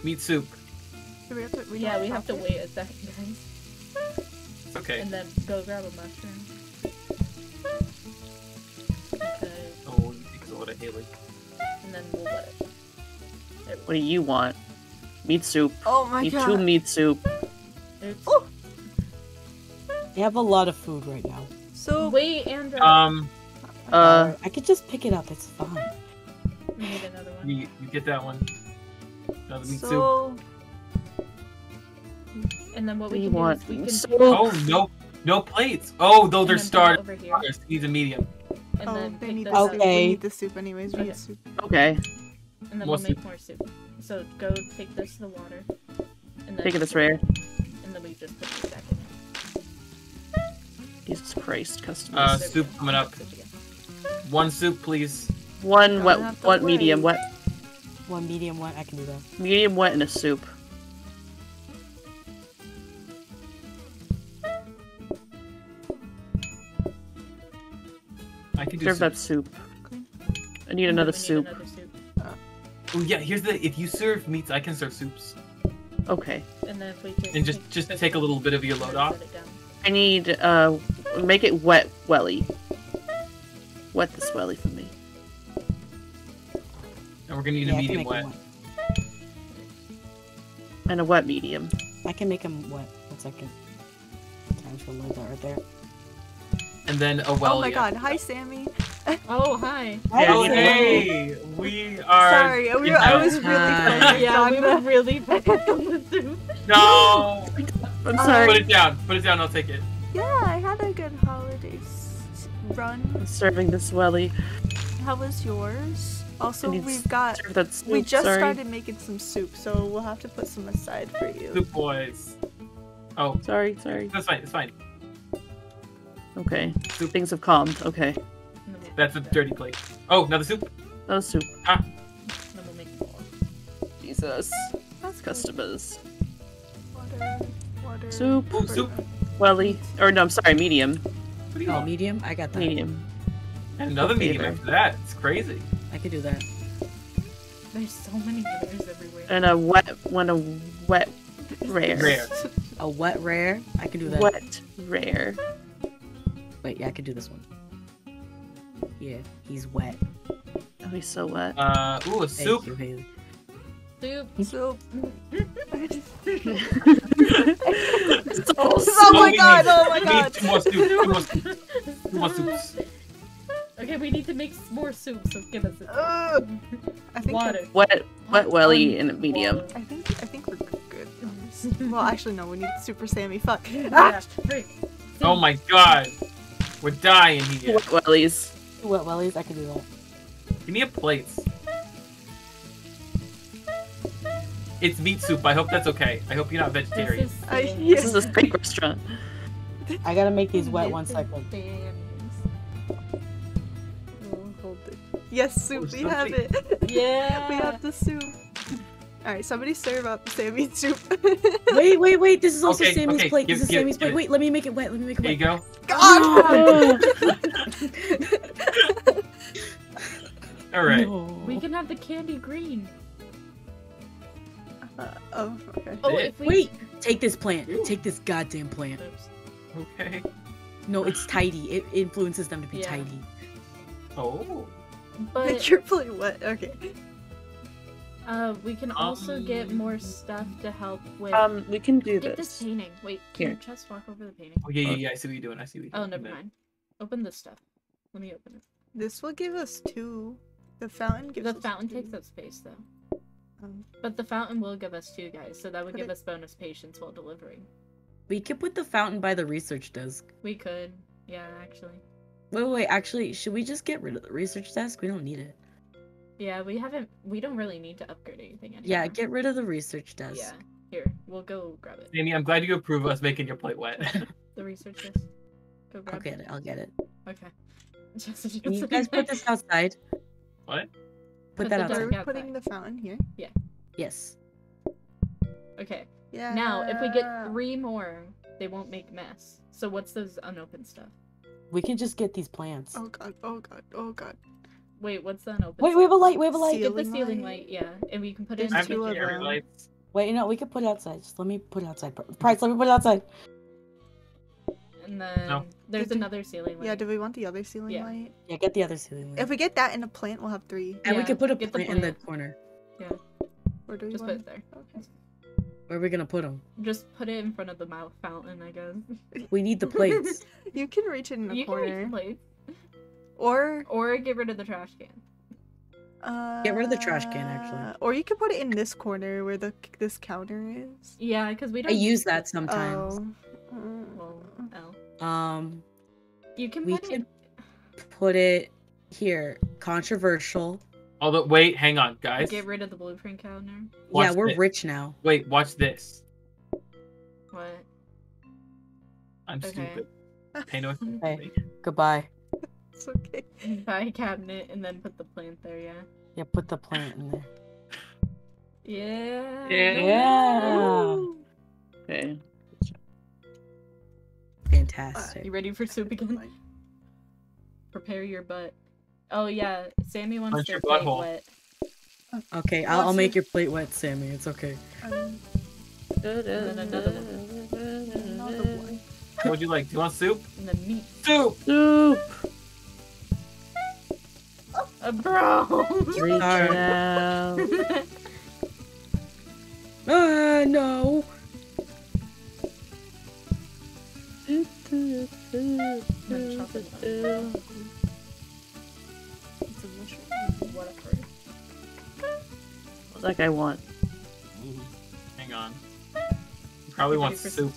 Meat soup. Do we have to, we Yeah, we have to wait a second, guys, okay. and then go grab a mushroom. Okay, Oh, because of what I hate like. and then we'll let it. There What do you want? Meat soup. Oh my Need god. two meat soup. Oh. They have a lot of food right now. So Wait, Andra. Um, Uh, I could just pick it up. It's fine. we need another one. you, you get that one. Another meat soup. And then what what we can want? do is we can Soup. Oh no, no plates. Oh, though they're then put over here, He needs a medium. and oh, then they need the up, soup. We need the soup anyways. We Okay. need soup. Okay. And then More we'll make more soup. So go take this to the water, and then Take it this rare. and then we just put it back in it. Jesus Christ, customers. Uh, There soup coming up. Good to go. One soup, please. one Gonna wet, have to one medium wait. wet, One medium one. I can do that. medium wet, and a soup. I can do Serve soup. that soup. I need And another we soup. another soup. Oh yeah, here's the. If you serve meats, I can serve soups. Okay. And then if we just And just take just take a little bit of your load off. set it down. I need uh, make it wet welly. Wet this welly for me. And we're gonna need Yeah, a I can medium wet. wet. And a wet medium. I can make them wet. One second. Time to load that right there. And then a well. oh my god, hi Sammy. Oh, hi. Oh, Hi, hey, we are. Sorry, we were, I was really Hi. focused Yeah, on we the- were really focused on the soup. No. I'm sorry. Put it down. Put it down. I'll take it. Yeah, I had a good holiday run. I'm serving this welly. How was yours? Also, we've got Serve that we just sorry. started making some soup, so we'll have to put some aside for you. Soup boys. Oh, Sorry, sorry. that's fine. It's fine. Okay. Soup. Things have calmed. Okay. And then we'll That's a dirty plate. Oh, another soup. No soup. Ah. Then we'll make more. Jesus. That's good. Customers. Water, water. Soup. Ooh, soup. Welly. Or no, I'm sorry, medium. What do you Oh, want? medium? I got that. Medium. And another medium Flavor. after that. It's crazy. I could do that. There's so many layers everywhere. And a wet one a wet rare. Rare. A wet rare? I can do that. Wet rare. Wait, yeah, I can do this one. Yeah, he's wet. Oh, he's so wet. Uh, ooh, a Thank soup. you, Haley. Soup. Soup. So Oh my we god, oh my we god. need two more soup. Two more soup. Two more soups. Okay, we need to make more soup, so give us it. Ugh. I think Water. wet wet welly and medium. I think I think we're good. on this. well, actually, no. We need Super Sammy. Fuck. Yeah, Ah! Oh my god. We're dying here. Wet wellies. Two wet wellies, I can do that. Give me a plate. It's meat soup. I hope that's okay. I hope you're not This vegetarian. is I- Sam's. yeah. This is a steak restaurant. I gotta make these wet This one is second. Hold it. Yes, soup. Oh, we have it. Yeah. we have the soup. All right, somebody serve up Sammy soup. Wait, wait, wait. This is also Okay, Sammy's okay, plate. give- this is give- Sammy's give plate. it. Wait, let me make it wet. Let me make it There you go. God! Alright. No. We can have the candy green. Uh, oh, okay. Oh, it. if we... Wait, take this plant. Ooh. Take this goddamn plant. Oops. Okay. No, it's tidy. It influences them to be Yeah. tidy. Oh. But Make your plate wet. Okay. Uh, we can also get Um, more stuff to help with. Um, we can do get this this. painting. Wait, Here. can Chess walk over the painting? Oh yeah, yeah, yeah. I see what you're doing. I see what you're doing. Oh, doing. never mind. Open this stuff. Let me open it. This will give us two. The fountain gives The us fountain two. takes up space though. Um, But the fountain will give us two guys, so that would Put give it- us bonus patience while delivering. We could put the fountain by the research desk. We could, yeah, actually. Wait, wait, wait. Actually, should we just get rid of the research desk? We don't need it. Yeah, we haven't. We don't really need to upgrade anything anymore. Yeah, get rid of the research desk. Yeah, here we'll go grab it. Amy, I'm glad you approve us making your plate wet. The research desk. Go grab I'll get it. I'll get it. Okay. Just, Can you guys put this outside? What? Put Put that the Are outside. we outside. putting the fountain here? Yeah. Yes. Okay. Yeah. Now, if we get three more, they won't make mess. So what's those unopened stuff? We can just get these plants. Oh god. Oh god. Oh god. Wait, what's that open? Wait, we have a light. We have a light. Seal- Get the Ceiling ceiling light. light, yeah, and we can put it There's in. I'm two making of area them. Wait, no, we can put it outside. Just let me put it outside. Price, let me put it outside. And then No. there's Did another ceiling light. Yeah. Do we want the other ceiling Yeah. light? Yeah, get the other ceiling light. If we get that in a plant, we'll have three. and we Yeah, could put a get the plant in the corner. Yeah. Or do we Just put it there. Okay. Where are we gonna put them? Just put it in front of the mouth fountain, I guess. We need the plates. You can reach it in the you can reach corner. the plate. Or Or get rid of the trash can. uh, Get rid of the trash can, actually. Or you can put it in this corner where the this counter is. Yeah, because we don't I use that sometimes. Oh. Well, oh. Um, You can we put can it. put it here. Controversial. Although, wait, hang on, guys. Get rid of the blueprint counter. Watch yeah, we're this. rich now. Wait, watch this. What? I'm Okay. stupid. Pay no attention. Okay. Goodbye. It's okay. Buy a cabinet and then put the plant there. Yeah. Yeah, put the plant in there. Yeah. Yeah. yeah. Okay. Fantastic. You ready for soup again? Prepare your butt. Oh yeah, Sammy wants Punch their your plate butthole. wet. Okay, I'll, I'll make your plate wet, Sammy. It's okay. Um, then another another one. What would you like? Do you want soup? And then meat. Soup! Soup. Uh, bro. Reach Now. Ah, no. It's a mushroom. Whatever. What that guy want? Hang on. He probably wants Ready soup.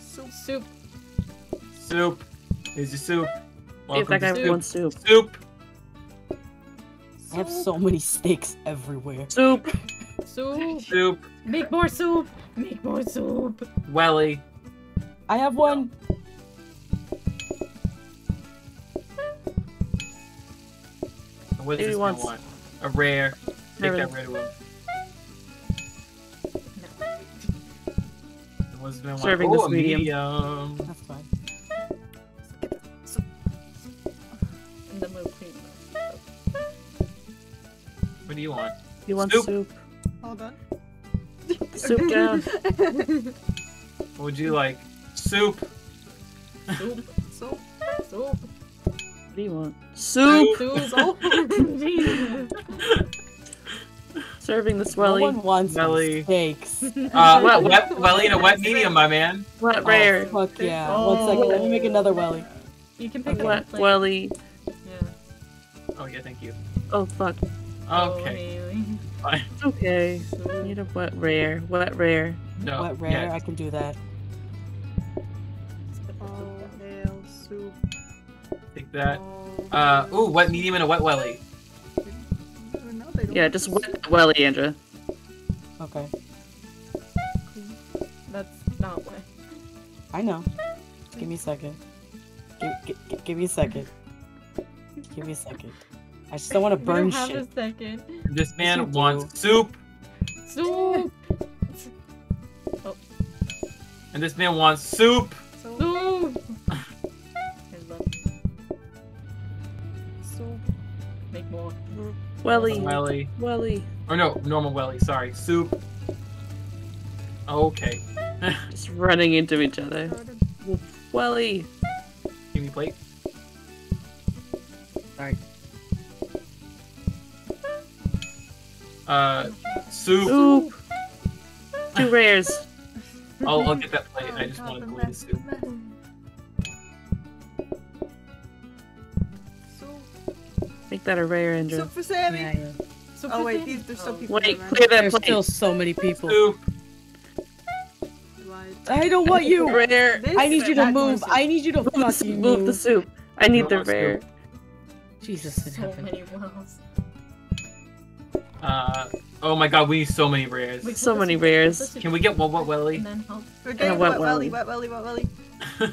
Soup. Soup. Soup. Here's your soup. See if Welcome that guy to soup. wants soup. Soup. I have so many steaks everywhere. Soup. Soup. Soup. Make more soup. Make more soup. Welly. I have one. What Maybe this wants- want? A rare. Take that rare to him. And What this? Serving oh, this a medium. medium. That's fine. Do you want? You want Soup. soup. Hold on. Soup down. What would you like? Soup. Soup. Soup. Soup. What do you want? Soup. Soup. Jesus. Serving the No swelly. one wants Belly. steaks. Uh, wet, wet, welly and a wet medium, my man. What Oh, rare? fuck yeah. Oh. One second, let me make another welly. You can pick What a plate. welly? Yeah. Oh yeah, thank you. Oh fuck. Okay, Oh, It's okay. Soup. Need a wet rare. Wet rare. No. Wet rare? yeah. I can do that. Oh, hail soup. Take that. Uh, hail ooh, wet medium and a wet welly. No, Yeah, just wet welly, Andra. Okay. That's not what. I know. Give me a second. Give, give, give, give me a second. Give me a second. I just don't want to burn don't have shit. a second. This man do. wants soup, Soup. oh. and this man wants soup. Soup. Soup. I love Soup. Make more. Welly. Welly. Welly. Or no, normal welly. Sorry, soup. Okay. Just running into each other. Welly. Give me plate. Sorry. Uh, soup. Soup. Two rares. I'll, I'll get that plate. I just want to go with the soup. Soup. Make that a rare, Andra. Soup for Sammy. Yeah, yeah. Soup Oh wait, these there's still Oh. people. Wait, clear that There's plate. still so many people. Soup. I don't want you. Rare. This- I need you to move. I need you to Move the, fucking move the soup. I need the the rare. Jesus in So heaven. Many wells. Uh, oh my god, we need so many rares. Wait, So many soup- rares. put the soup Can we get one wet welly? And then help. We're getting wet wet welly, welly. wet welly, wet welly.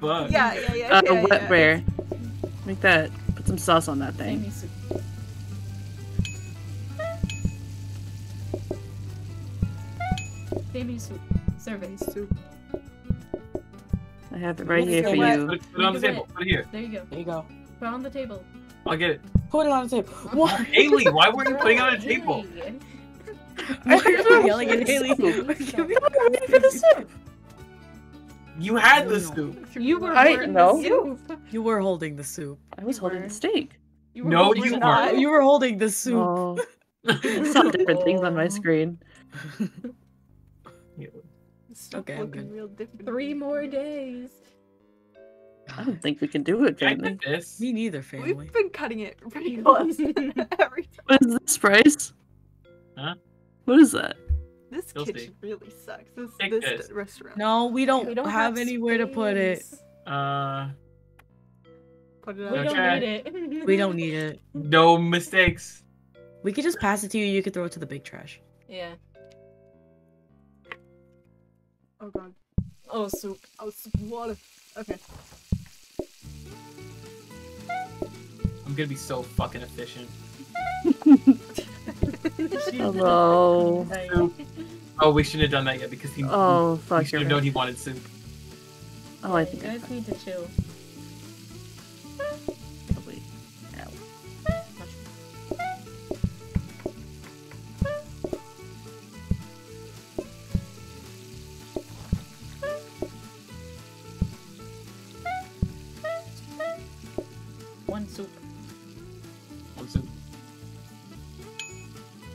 Fuck. Yeah, yeah, yeah. Uh, yeah, wet yeah. rare. Make that. Put some sauce on that thing. Baby soup. Survey. Soup. I have it right here for yeah. you. Put it, put it on the table. Put it here. There you go. There you go. Put it on the table. I'll get it. Put it on the table. What? Haley, why weren't you putting it on a table? Why are you yelling at Haley? for. You had the soup. You were I holding the soup. You were holding the soup. I was holding the steak. You were No, holding you the- weren't. You were holding the soup. Oh, saw different things on my screen. Soup Okay, I'm good. Three more days. I don't think we can do it, I family. did this. Me neither, family. We've been cutting it pretty close every time. What is this price? Huh? What is that? This You'll kitchen see. really sucks. This Take this this. restaurant. No, we don't, We don't have, anywhere to put it. Uh, Put it We don't Okay. need it. We don't need it. no mistakes. We could just pass it to you. You could throw it to the big trash. Yeah. Oh god. Oh, soup. Oh, soup water. Okay. I'm gonna be so fucking efficient. Hello. Soup. Oh, we shouldn't have done that yet because he. Oh, we fuck. should You're have known he wanted soup. Oh, I think I guys need to chill.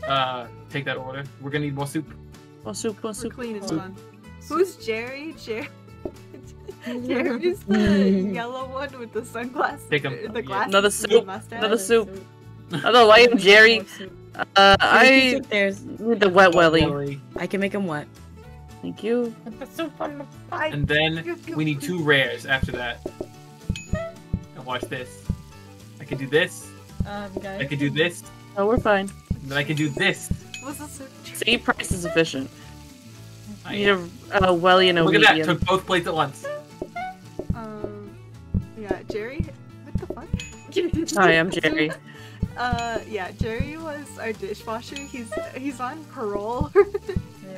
Uh, take that order. We're gonna need more soup. More soup, more We're soup. clean and soup. fun. Who's Jerry? Jerry. Jerry's the yellow one with the sunglasses. Take 'em. Yeah. The glasses. Another and the soup. mustache. Another soup. Hello, I am Jerry. More soup. Uh, I I there's. need the wet welly. I can make him wet. Thank you. Put the soup on the I- And then we need two rares after that. And watch this. I can do this. Um, guys. I can do this. Oh, we're fine. And then I can do this. What's the soup? See, price is efficient. I I need a, a welly and a Look at that. medium. Took both plates at once. Um, yeah, Jerry. What the fuck? Hi, I'm Jerry. Uh, yeah, Jerry was our dishwasher. He's he's on parole.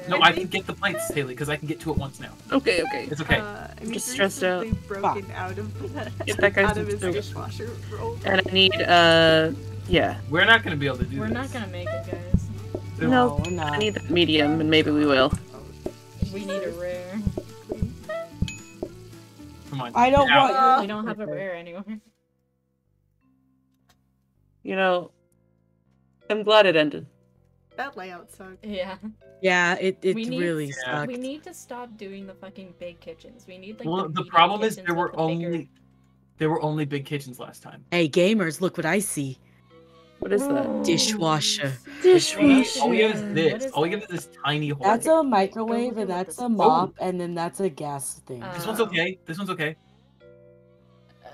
No, I can get the plates, Haley, because I can get two at once now. Okay, okay. It's okay. Uh, I'm just stressed out. recently Broken out of the, Get that guy out of his dishwasher role. And I need, uh, yeah. We're not gonna be able to do We're this. not gonna make it, guys. No, we're not. I need that medium, and maybe we will. We need a rare. Come on. I don't get out. want uh, We don't have a rare anywhere. You know, I'm glad it ended. That layout sucked. Yeah. Yeah, it it We need- really Yeah. sucked. We need to stop doing the fucking big kitchens. We need like Well, the, the problem is there were the bigger- only there were only big kitchens last time. Hey gamers, look what I see. What is that? Oh, Dishwasher. Dishwasher. All we have is this. is All we have that? is this tiny hole. That's a microwave and that's a is. mop and then that's a gas thing. Uh, This one's Oh. okay. This one's okay. Uh,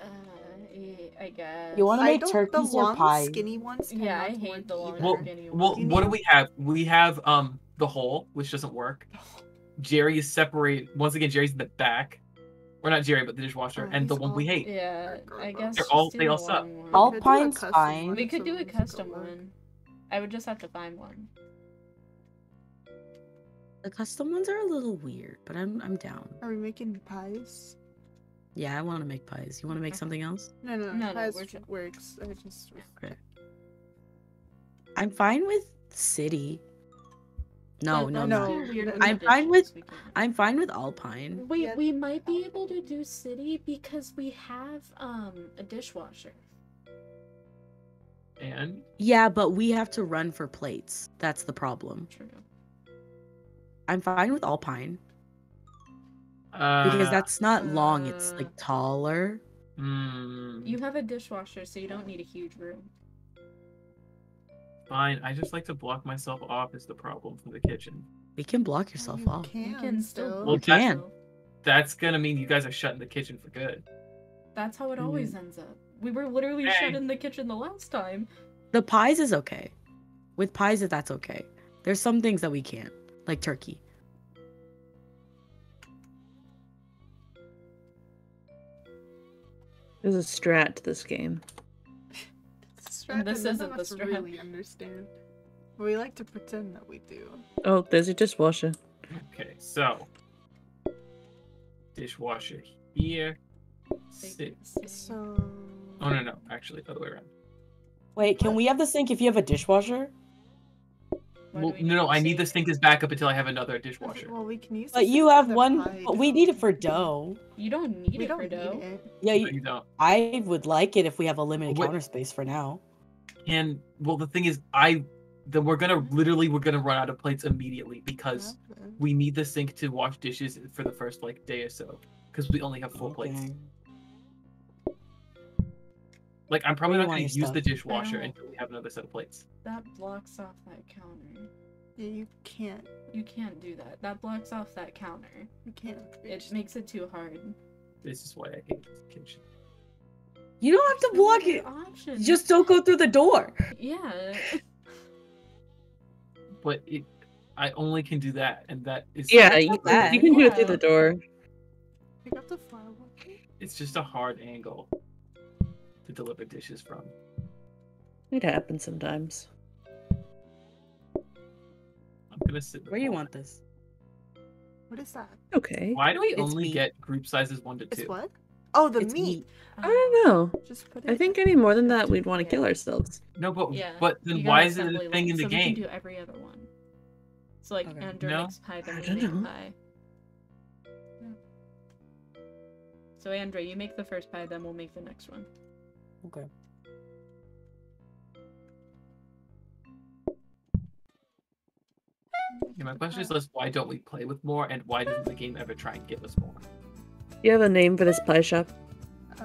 I guess. You wanna I make don't. turkeys the or long, pie? skinny ones. Yeah, I cannot hate the long. Well, skinny well, ones. You what do we have? We have um the hole, which doesn't work. Jerry is separate. Once again, Jerry's in the back. Or not Jerry, but the dishwasher, Oh, and the he's one we hate. Yeah, I guess. They're all- they the all suck. long one. All We could do a Alpine's fine. We could do a we could go custom work. one. I would just have to find one. The custom ones are a little weird, but I'm I'm down. Are we making pies? Yeah, I want to make pies. You want to make Okay. something else? No, no, No, no. no, pies we're ju- works. I just. Okay. I'm fine with city. No, But no, no. no. too weird of I'm fine with- I'm fine with Alpine. Wait, Yeah. we might be able to do city because we have um a dishwasher. And Yeah, but we have to run for plates. That's the problem. True. I'm fine with Alpine uh, because that's not long. It's uh, like taller. mm, You have a dishwasher, so you don't need a huge room. Fine. I just like to block myself off. Is the problem for the kitchen? We can block yourself you off. Can you can still. still. Well, You can. That's gonna mean you guys are shutting the kitchen for good. That's how it mm-hmm. always ends up. We were literally Hey. shut in the kitchen the last time. The pies is okay. With pies, that's okay. There's some things that we can't, like turkey. There's a strat to this game. Strat this that none isn't of us really understand. We like to pretend that we do. Oh, there's a dishwasher. Okay, so dishwasher here. Sit. So. Oh no no, actually other way around. Wait, can we have the sink if you have a dishwasher? Well, we no, no, a I need the sink? sink as backup until I have another dishwasher. Well, we can use. But you have one. pie But we need it for dough. You don't need We it don't for need dough. it. Yeah, No, you, you don't. I would like it if we have a limited Wait. counter space for now. And well, the thing is, I then we're gonna literally we're gonna run out of plates immediately because Okay. we need the sink to wash dishes for the first like day or so because we only have full plates. Like I'm probably not gonna want your use the dishwasher until we have another set of plates. That blocks off that counter. Yeah, you can't. You can't do that. That blocks off that counter. You can't. It makes it too hard. This is why I hate this kitchen. You don't have to block it. Option. Just don't go through the door. yeah. But it, I only can do that, and that is Yeah, you, you can do it through the door. Pick up the flour. It's just a hard angle to deliver dishes from. It happens sometimes. I'm gonna sit. Where do you want this? What is that? Okay. Why do we It's only meat. get group sizes one to It's two? what? Oh, the meat. meat. I don't know. Just put it. I think any more than that, we'd want to kill ourselves. No, but Yeah. but then why is it a thing line, in the so game? We can do every other one. So like Okay. Andrew No? makes pie, then we make know. pie. So Andre, you make the first pie, then we'll make the next one. Okay. Yeah, my question is uh. less why don't we play with more and why doesn't the game ever try and give us more? You have a name for this pie shop? Uh,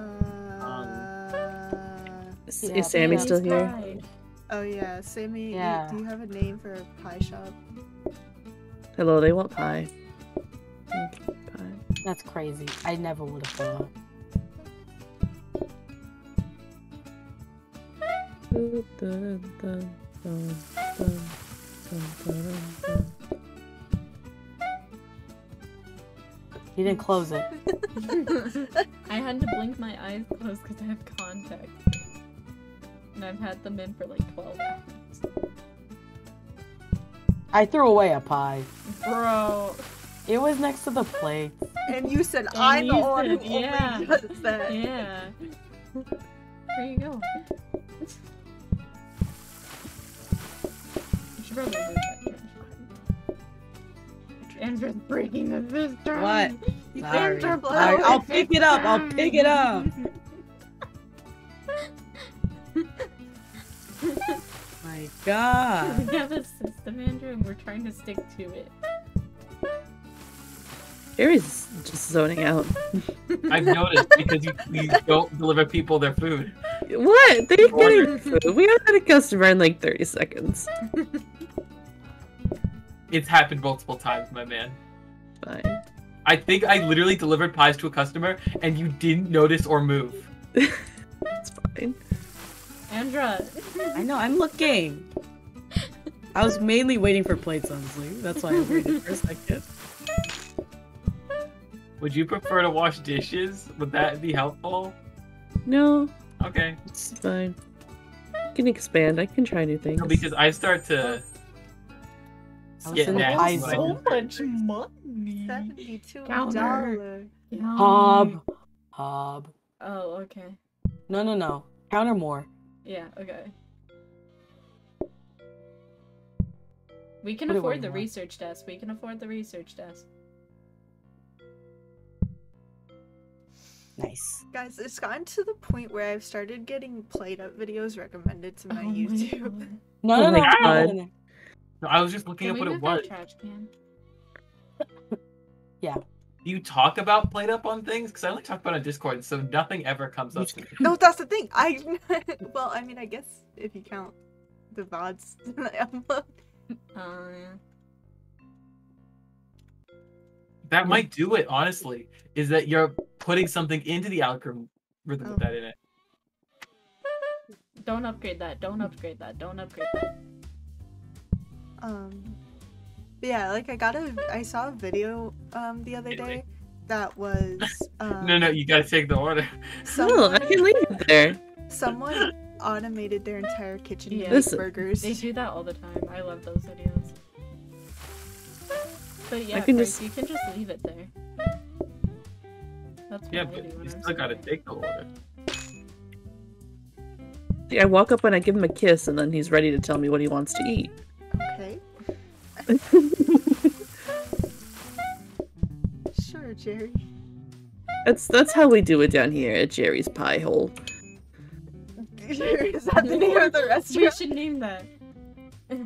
Is, Yeah, is Sammy still here? Fine. oh yeah, Sammy. Yeah. do you have a name for a pie shop? Hello, they want pie. Pie. That's crazy. I never would have thought. Dun, dun, dun, He didn't close it. I had to blink my eyes closed because I have contact. And I've had them in for like 12 hours. I threw away a pie. Bro. It was next to the plate. And you said And I'm the you one who said, yeah. only does that. Yeah. There you go. You should probably move that trash. Andrew's breaking the system. What? You Sorry. Sorry. I'll pick it up. I'll pick it up. My God. We have a system, Andrew, and we're trying to stick to it. Jerry's just zoning out. I've noticed because you, you don't deliver people their food. What? They're getting food. We haven't had a customer in like 30 seconds. It's happened multiple times, my man. Fine. I think I literally delivered pies to a customer and you didn't notice or move. It's fine. Andra. I know. I'm looking. I was mainly waiting for plates, honestly. That's why I waited for a second. Would you prefer to wash dishes? Would that be helpful? No, Okay. it's fine. You can expand. I can try new things. No, because I start to I was get in the nasty. pie when I zone. do certain things. money. Seventy-two dollars. Hob. Hob. Oh, okay. No, no, no. Counter more. Yeah, okay. We can What afford I the want? research desk. We can afford the research desk. Nice. Guys, it's gotten to the point where I've started getting PlateUp videos recommended to my Oh my YouTube. God. No, Oh no, no, my no, no, God. No, no. No, I was just looking Can up what it was. that trash can? Do you talk about PlateUp on things? Because I only talk about it on Discord, so nothing ever comes up to me. no, that's the thing. I well, I mean, I guess if you count the vods that I upload. Oh, yeah. That might do it, honestly. Is that you're putting something into the algorithm with Oh. that in it. Don't upgrade that. Don't upgrade that. Don't upgrade that. Um, but yeah, like I got a, I saw a video um the other day that was um, No, no, you gotta take the order. No, I can leave it there. someone automated their entire kitchen to Yeah. make This- burgers. They do that all the time. I love those videos. But yeah, can Chris, just- you can just leave it there. That's what Yeah, I but do you still gotta sleeping. take the order. See, I walk up and I give him a kiss, and then he's ready to tell me what he wants to eat. Okay, sure, Jerry. that's that's how we do it down here at Jerry's Pie Hole. Is that the name of the restaurant? We should name that.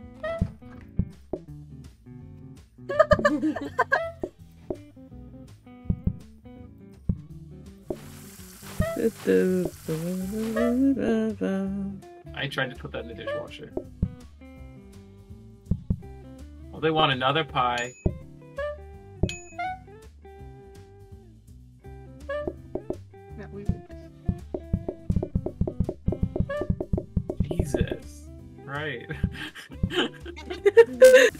I tried to put that in the dishwasher. Well, they want another pie. No, we Jesus. Right.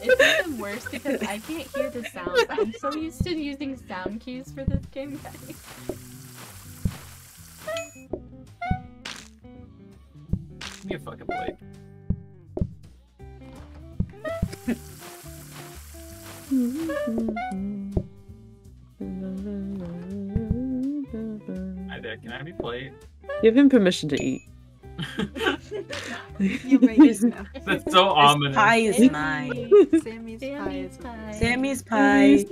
It's even worse because I can't hear the sound. I'm so used to using sound cues for this game, guys. Give me a fucking plate. Hi there, can I have your plate? Give him permission to eat. you made it now. That's so This ominous. pie is mine. Sammy's pie Sammy's is pie. Sammy's pie.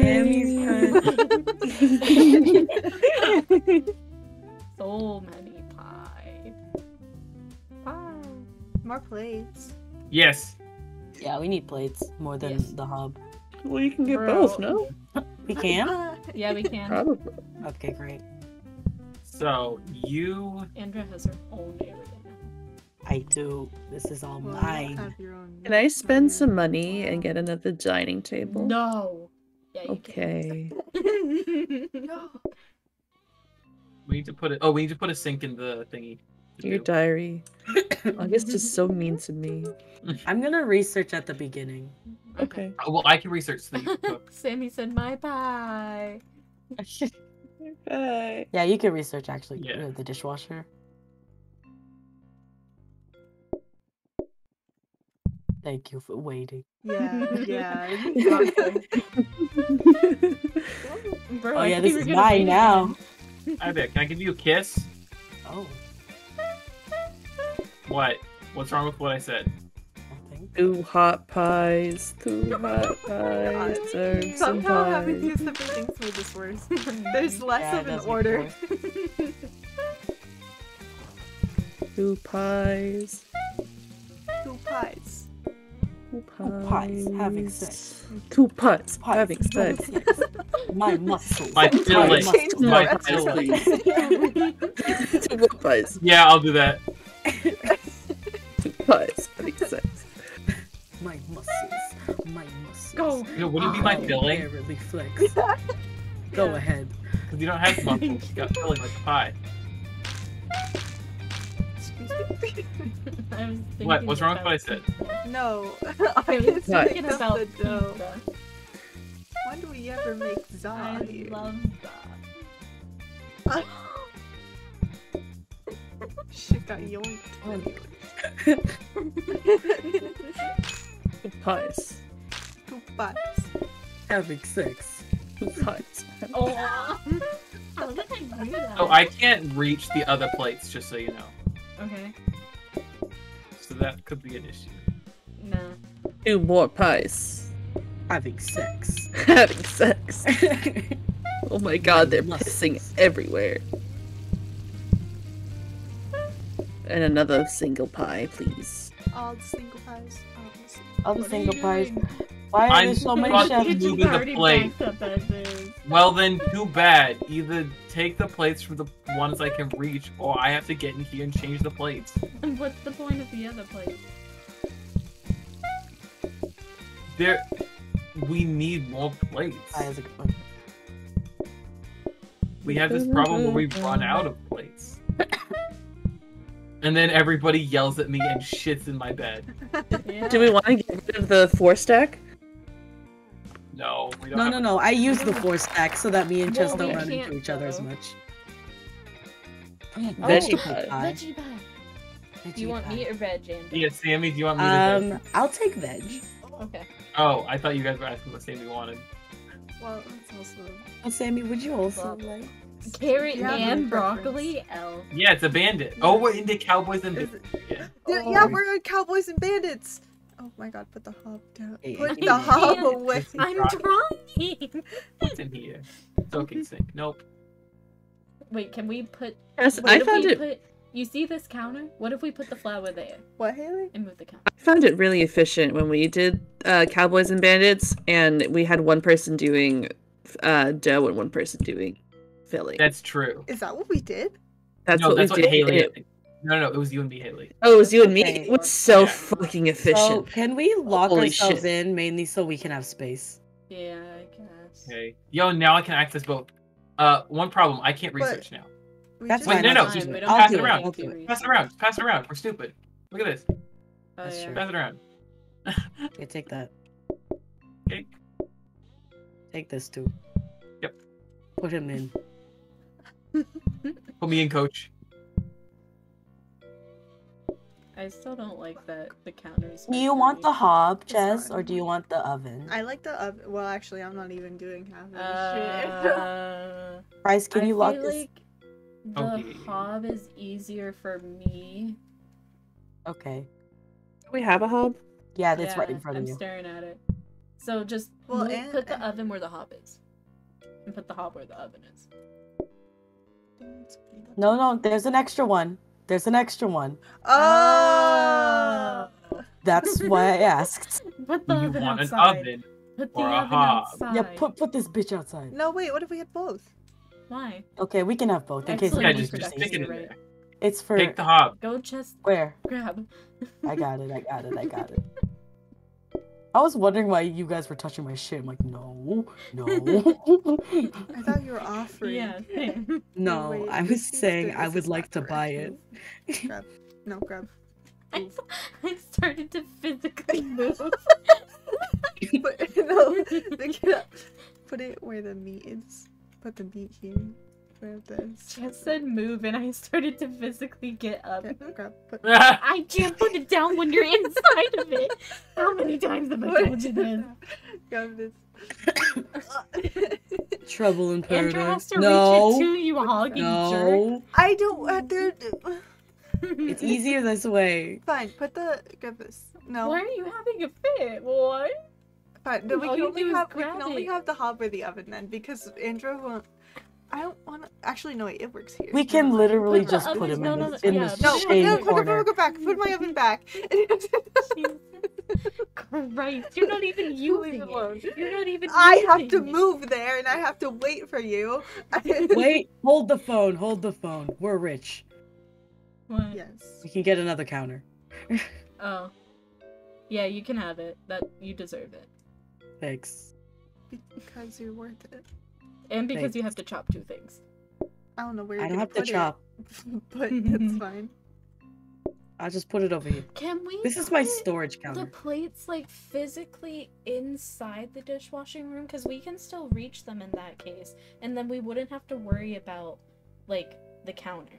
Sammy's so many pie. Pie. More plates. Yes. Yeah, we need plates more than Yes. the hob. Well, you can get Bro. both, no? We can? Yeah, we can. Probably. Okay, great. So you Andrea has her own area. I do. This is all Well, mine. have your own- Can I spend some money and get another dining table? No. Yeah, you Okay. No. we need to put it. Oh, we need to put a sink in the thingy. Your do. diary. August is so mean to me. I'm gonna research at the beginning. Can. Okay. Oh, well, I can research so that you can cook. Sammy said my pie. Bye. yeah, you can research actually. Yeah. uh, The dishwasher. Thank you for waiting. Yeah, yeah. Bro, Oh yeah, this is gonna mine now. again. I bet. Can I give you a kiss? Oh, What? What's wrong with what I said? Nothing. Two hot pies. Two hot pies. Serve some Somehow having pies. these different things made this worse. There's less Yeah, of an order. Two pies. Two pies. Two Two pies having sex. Two pies Pies having having sex. sex. My muscles. My My filling. My My filling. Two good pies. Yeah, I'll do that. Two pies having sex. My muscles. My muscles. Go. You know, wouldn't it be my Oh, filling? barely flex. Go Yeah. ahead. Because you don't have muscles. You got filling like a pie. I was thinking What? What's wrong with about what I said? No. I was It's What? thinking about the dough. pizza. Why do we ever make I za here? love that. Shit got yoinked. Oh, Two pies. Two pies. Having sex. Two pies. Oh, how did I do that? Oh, I can't reach the other plates, just so you know. Okay. So that could be an issue. No. Two more pies. Having sex. Having sex. Oh my god, they're Muscles. pissing everywhere. And another single pie, please. All the single pies. All the single All the What are single you pies. Why are I'm there so many fucking chefs? Kitchen's moving the already plate. backed up as is. Well, then, too bad. Either take the plates from the ones I can reach, or I have to get in here and change the plates. And what's the point of the other plates? There, we need more plates. Pie is a good one. We have this problem where we've run out of plates. And then everybody yells at me and shits in my bed. Yeah. Do we want to get rid of the four stack? No, we don't No, no, no. I use the four stack so that me and Chess Well, don't run into each other as though. much. Veggie pie. pie. Veggie pie. Veggie Do you want pie. meat or veg, Andrew? Yeah, Sammy, do you want me to? veg? Um, I'll take veg. Okay. Oh, I thought you guys were asking what Sammy wanted. Well, it's also. Oh, Sammy, would you also Well, like? Carrot Yeah, and broccoli. L. Yeah, it's a bandit. Oh, we're into cowboys and bandits. Yeah. Yeah, Oh. yeah, we're on Cowboys and Bandits. Oh my god, put the hob down. Hey, Put hey, the hey. hob Yeah. away. I'm Right. trying. What's in here? Soaking sink. Nope. Wait, can we put? Yes, I found it. Put, you see this counter? What if we put the flour there What, Haley? and move the counter? I found it really efficient when we did uh, Cowboys and Bandits, and we had one person doing uh, dough and one person doing filling. That's true. Is that what we did? That's no, what that's we what did. Haley. it- did. No, no, it was you and me, Haley. Oh, it was you and me. Okay. It was so Yeah. fucking So, efficient. can we lock Holy ourselves shit. in mainly so we can have space? Yeah, I guess. Okay. Yo, now I can access both. Uh, one problem. I can't But- research now. We That's just- Wait, fine. no, no, just it. I'll pass it it. around. I'll it. Pass it around. Pass it around. We're stupid. Look at this. Oh, That's yeah. true. Pass it around. Okay, take that. Okay. Take this too. Yep. Put him in. Put me in, coach. I still don't like that the counters. Do you want the hob, It's Chess, or do you want the oven? I like the oven. Well, actually, I'm not even doing half of this Uh, Bryce, can I you lock feel this? like the Okay. hob is easier for me. Okay. Do we have a hob? Yeah, that's right in front I'm of you. I'm staring at it. So just Well, move- and- put the oven where the hob is, and put the hob where the oven is. Shit. No, no, there's an extra one. There's an extra one. Oh! That's why I asked. Put the you oven want an outside. oven? Put the or a oven hob? outside. Yeah, put put this bitch outside. No, wait. What if we had both? Why? Okay, we can have both in case Excellent Yeah, just, just stick it in right. there. It's for Take the hob. Go chest. where? grab. I got it. I got it. I got it. I was wondering why you guys were touching my shit. I'm like, no, no, I thought you were offering. Yeah. same. no. wait, I was saying I would like to correct buy it. grab. No, grab. I, I started to physically move. But no, pick it. Put it where the meat is. Put the meat here. Grab this. Just said move, and I started to physically get up. Okay, grab. I can't put it down when you're inside of it. How many times have I told you this? grab this. Trouble in Andrew paradise. has to No, reach it too, you hogging no. I don't have to. jerk. It's easier this way. Fine. Put the. Grab this. No. Why are you having a fit? What? Fine. No, we can only have. We can only have the hob or the oven then, because Andrew won't. I don't want to. Actually, no. Wait, it works here. We can Never literally Put just put him no, in, no, the, no, in yeah, the No, put, shade no, put, corner. it, back. Put my oven back. Jesus Christ, you're not even using it alone. You're not even I have to it. move there, and I have to wait for you. Wait, hold the phone. Hold the phone. We're rich. What? Yes. We can get another counter. Oh. Yeah, you can have it. That you deserve it. Thanks. Because you're worth it. And because Thanks. you have to chop two things. I don't know where I you're don't gonna have to put it, chop. but that's fine. I'll just put it over here. Can we This is my put storage counter. the plates like physically inside the dishwashing room? Because we can still reach them in that case. And then we wouldn't have to worry about like the counter.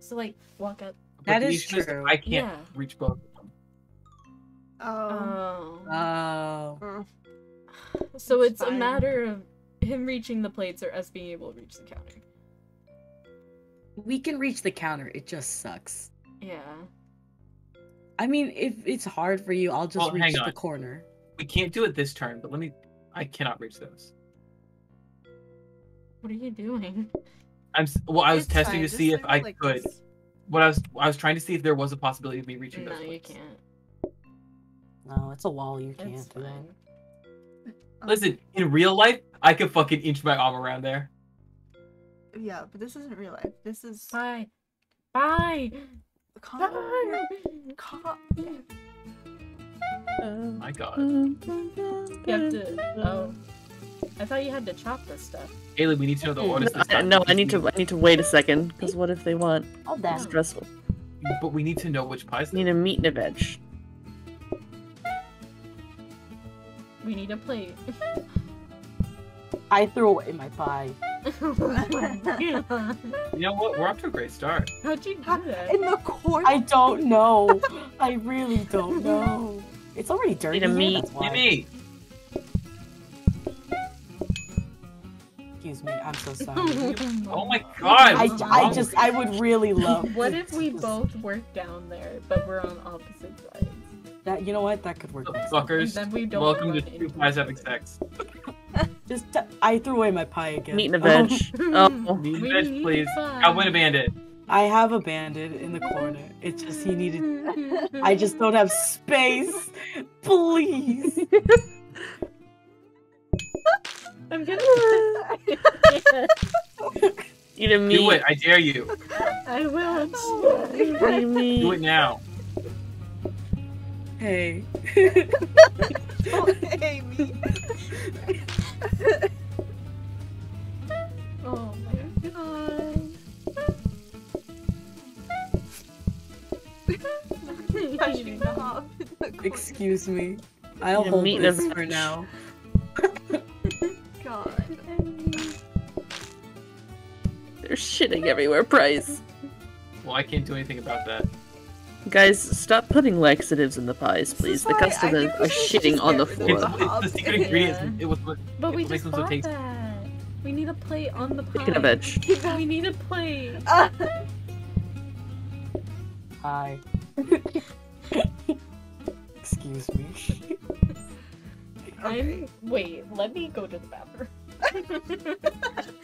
So like walk up. That But the true. I can't Yeah. reach both of them. Oh. Oh. Oh. Uh, so it's it's a matter of him reaching the plates or us being able to reach the counter. We can reach the counter. It just sucks. Yeah. I mean, if it's hard for you, I'll just Well, hang reach the corner. We can't do it this turn, but let me. I cannot reach those. What are you doing? I'm s- well. I was it's testing fine, to just see if I like could. this. What I was I was trying to see if there was a possibility of me reaching No, those. you can't. No, it's a wall. You can't do that. Fine. Listen, in real life, I could fucking inch my arm around there. Yeah, but this isn't real life. This is. Bye. Bye. Calm- Bye. calm- um, My God, You have to. Oh. I thought you had to chop this stuff. Haley, we need to know the orders this I- time. no, I need to. I need to wait a second. Because what if they want All that. stressful? But we need to know which pies. Need a meat and a veg. We need a plate. I threw away my pie. my God. You know what? We're off to a great start. How'd you do Ha- that? In the corner. I don't know. I really don't know. It's already dirty. Need a here, meat. that's why. Excuse me. I'm so sorry. oh my God, I, I just I would really love. What if we to- both work down there, but we're on opposite sides? That you know what that could work. you? next fuckers? Then we don't Welcome to run two into pies having sex. Just t- I threw away my pie again. Meat oh. and a veg. oh, Need We veg, please. I'll win a bandit. I have a bandit in the corner. It's just he needed. I just don't have space. Please. I'm gonna. eat a meat. Do it. I dare you. I will. Do it now. Hey. Oh, hey, me. Oh my god. Touching the hob. in the corner. Excuse me. I'll Yeah, hold meat this and- for now. God. They're shitting everywhere, Price. Well, I can't do anything about that. Guys, stop putting laxatives in the pies, please. The customers are shitting on the get rid It's, floor. it's the secret ingredient. Yeah. It was what But we It makes just them so that. We need a plate on the pie. Chicken a veg. We need a plate. Ah, Hi. Excuse me. I'm. Wait, let me go to the bathroom.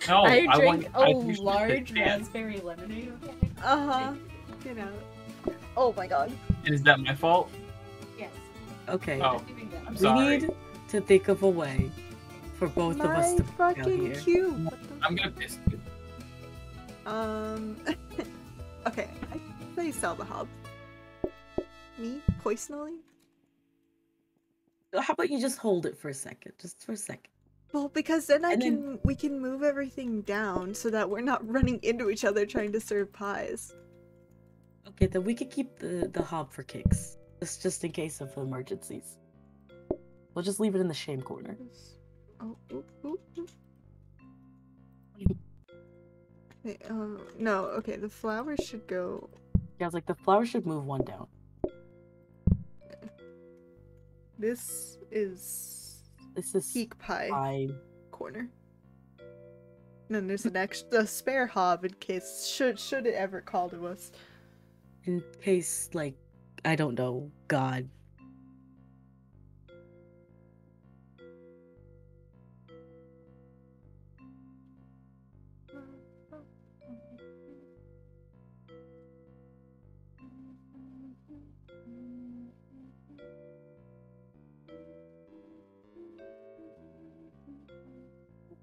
no. I I, drank want. a I large raspberry lemonade. Uh huh. Get out. Oh my god. And is that my fault? Yes. Okay. Oh. I'm doing we need to think of a way for both of us to be out fucking here. cube. What the I'm gonna piss you. Um. okay, I say sell the hob. Me personally? How about you just hold it for a second, just for a second? Well, because then I And can then- we can move everything down so that we're not running into each other trying to serve pies. Okay, then we could keep the the hob for kicks, just just in case of emergencies. We'll just leave it in the shame corner. Oh. Wait, um, no, okay, the flours should go. Yeah, I was like, the flour should move one down. This is This is peak pie fine. corner. And then there's an extra spare hob in case should should it ever call to us. In case, like, I don't know, God.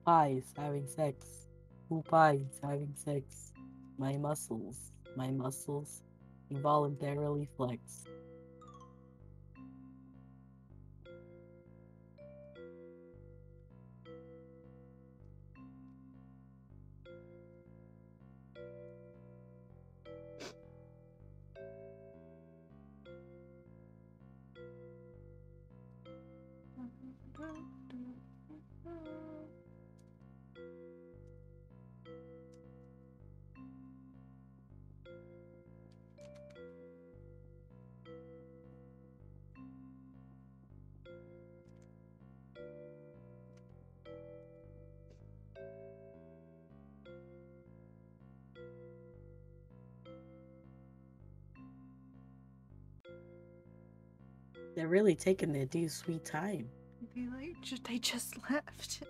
Pies having sex. Who pies having sex? My muscles. My muscles involuntarily flex. They're really taking their due sweet time. They like just they just left.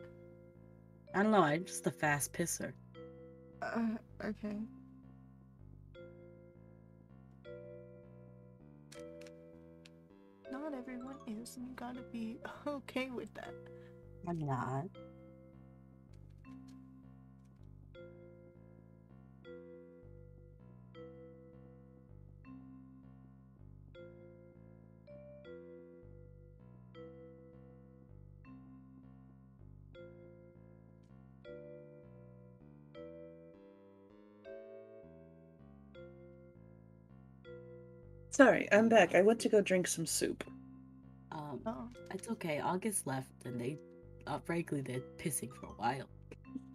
I don't know, I'm just a fast pisser. Uh, okay. Not everyone is, and you gotta be okay with that. I'm not. Sorry, I'm back. I went to go drink some soup. Um, Oh, it's okay. August left, and they, uh, frankly, they're pissing for a while.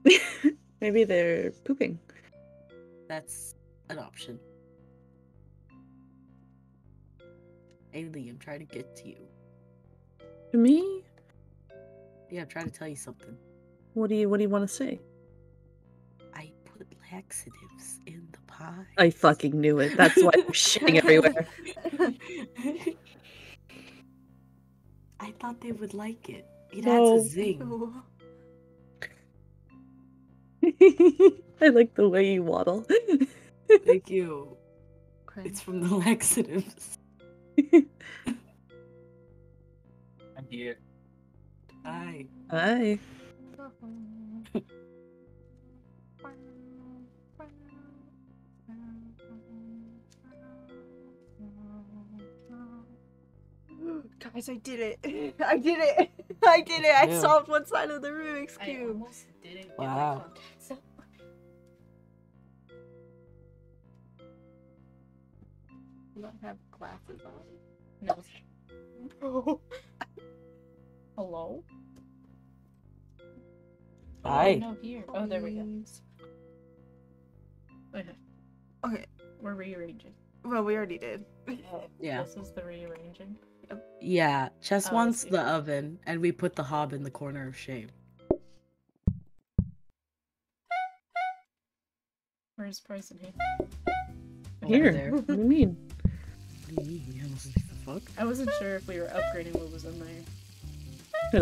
Maybe they're pooping. That's an option. Ailey, I'm trying to get to you. To me? Yeah, I'm trying to tell you something. What do you what do you want to say? I put laxatives in the pie. I fucking knew it. That's why I'm shitting everywhere. I thought they would like it. It No. adds a zing. I like the way you waddle. Thank you. Cringe. It's from the laxatives. I'm here. Hi. Hi. Guys, I did it! I did it! I did it! I Yeah. solved one side of the Rubik's I cube. almost didn't get Wow. my So You don't have glasses on. no. Hello? Hi. Oh, no, here. Oh, there we go. Okay, Okay, we're rearranging. well, we already did. Yeah. This is the rearranging. Yeah. Chess Oh, wants see. the oven, and we put the hob in the corner of shame. Where's Bryson here? Over Here. there. What do you mean? What do you mean? You almost like the fuck? I wasn't sure if we were upgrading what was in there.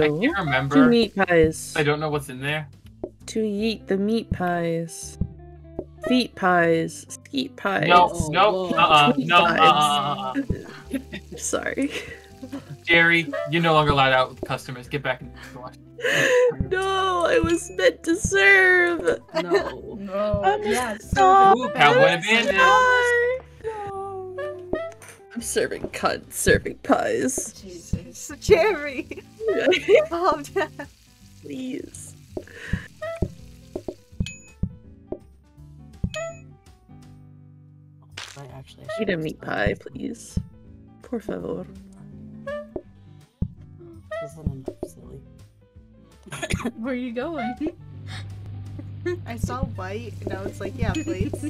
I can't remember. Two remember. meat pies. I don't know what's in there. To eat the meat pies. Feet pies. Skeet pies. No, Oh, no, uh, uh Sweet no, uh, vibes. Sorry. Jerry, you're no longer allowed out with customers. Get back in the wash. No, I was meant to serve. No. No. I'm yeah. Stop. Ooh, cowboy bandit. I'm serving cunt, serving pies. Jesus. Jerry! Calm down. Please. I actually. I Eat a meat pie, please. Por favor. Isn't enough silly. Where are you going? I saw white and I was like, yeah, plates.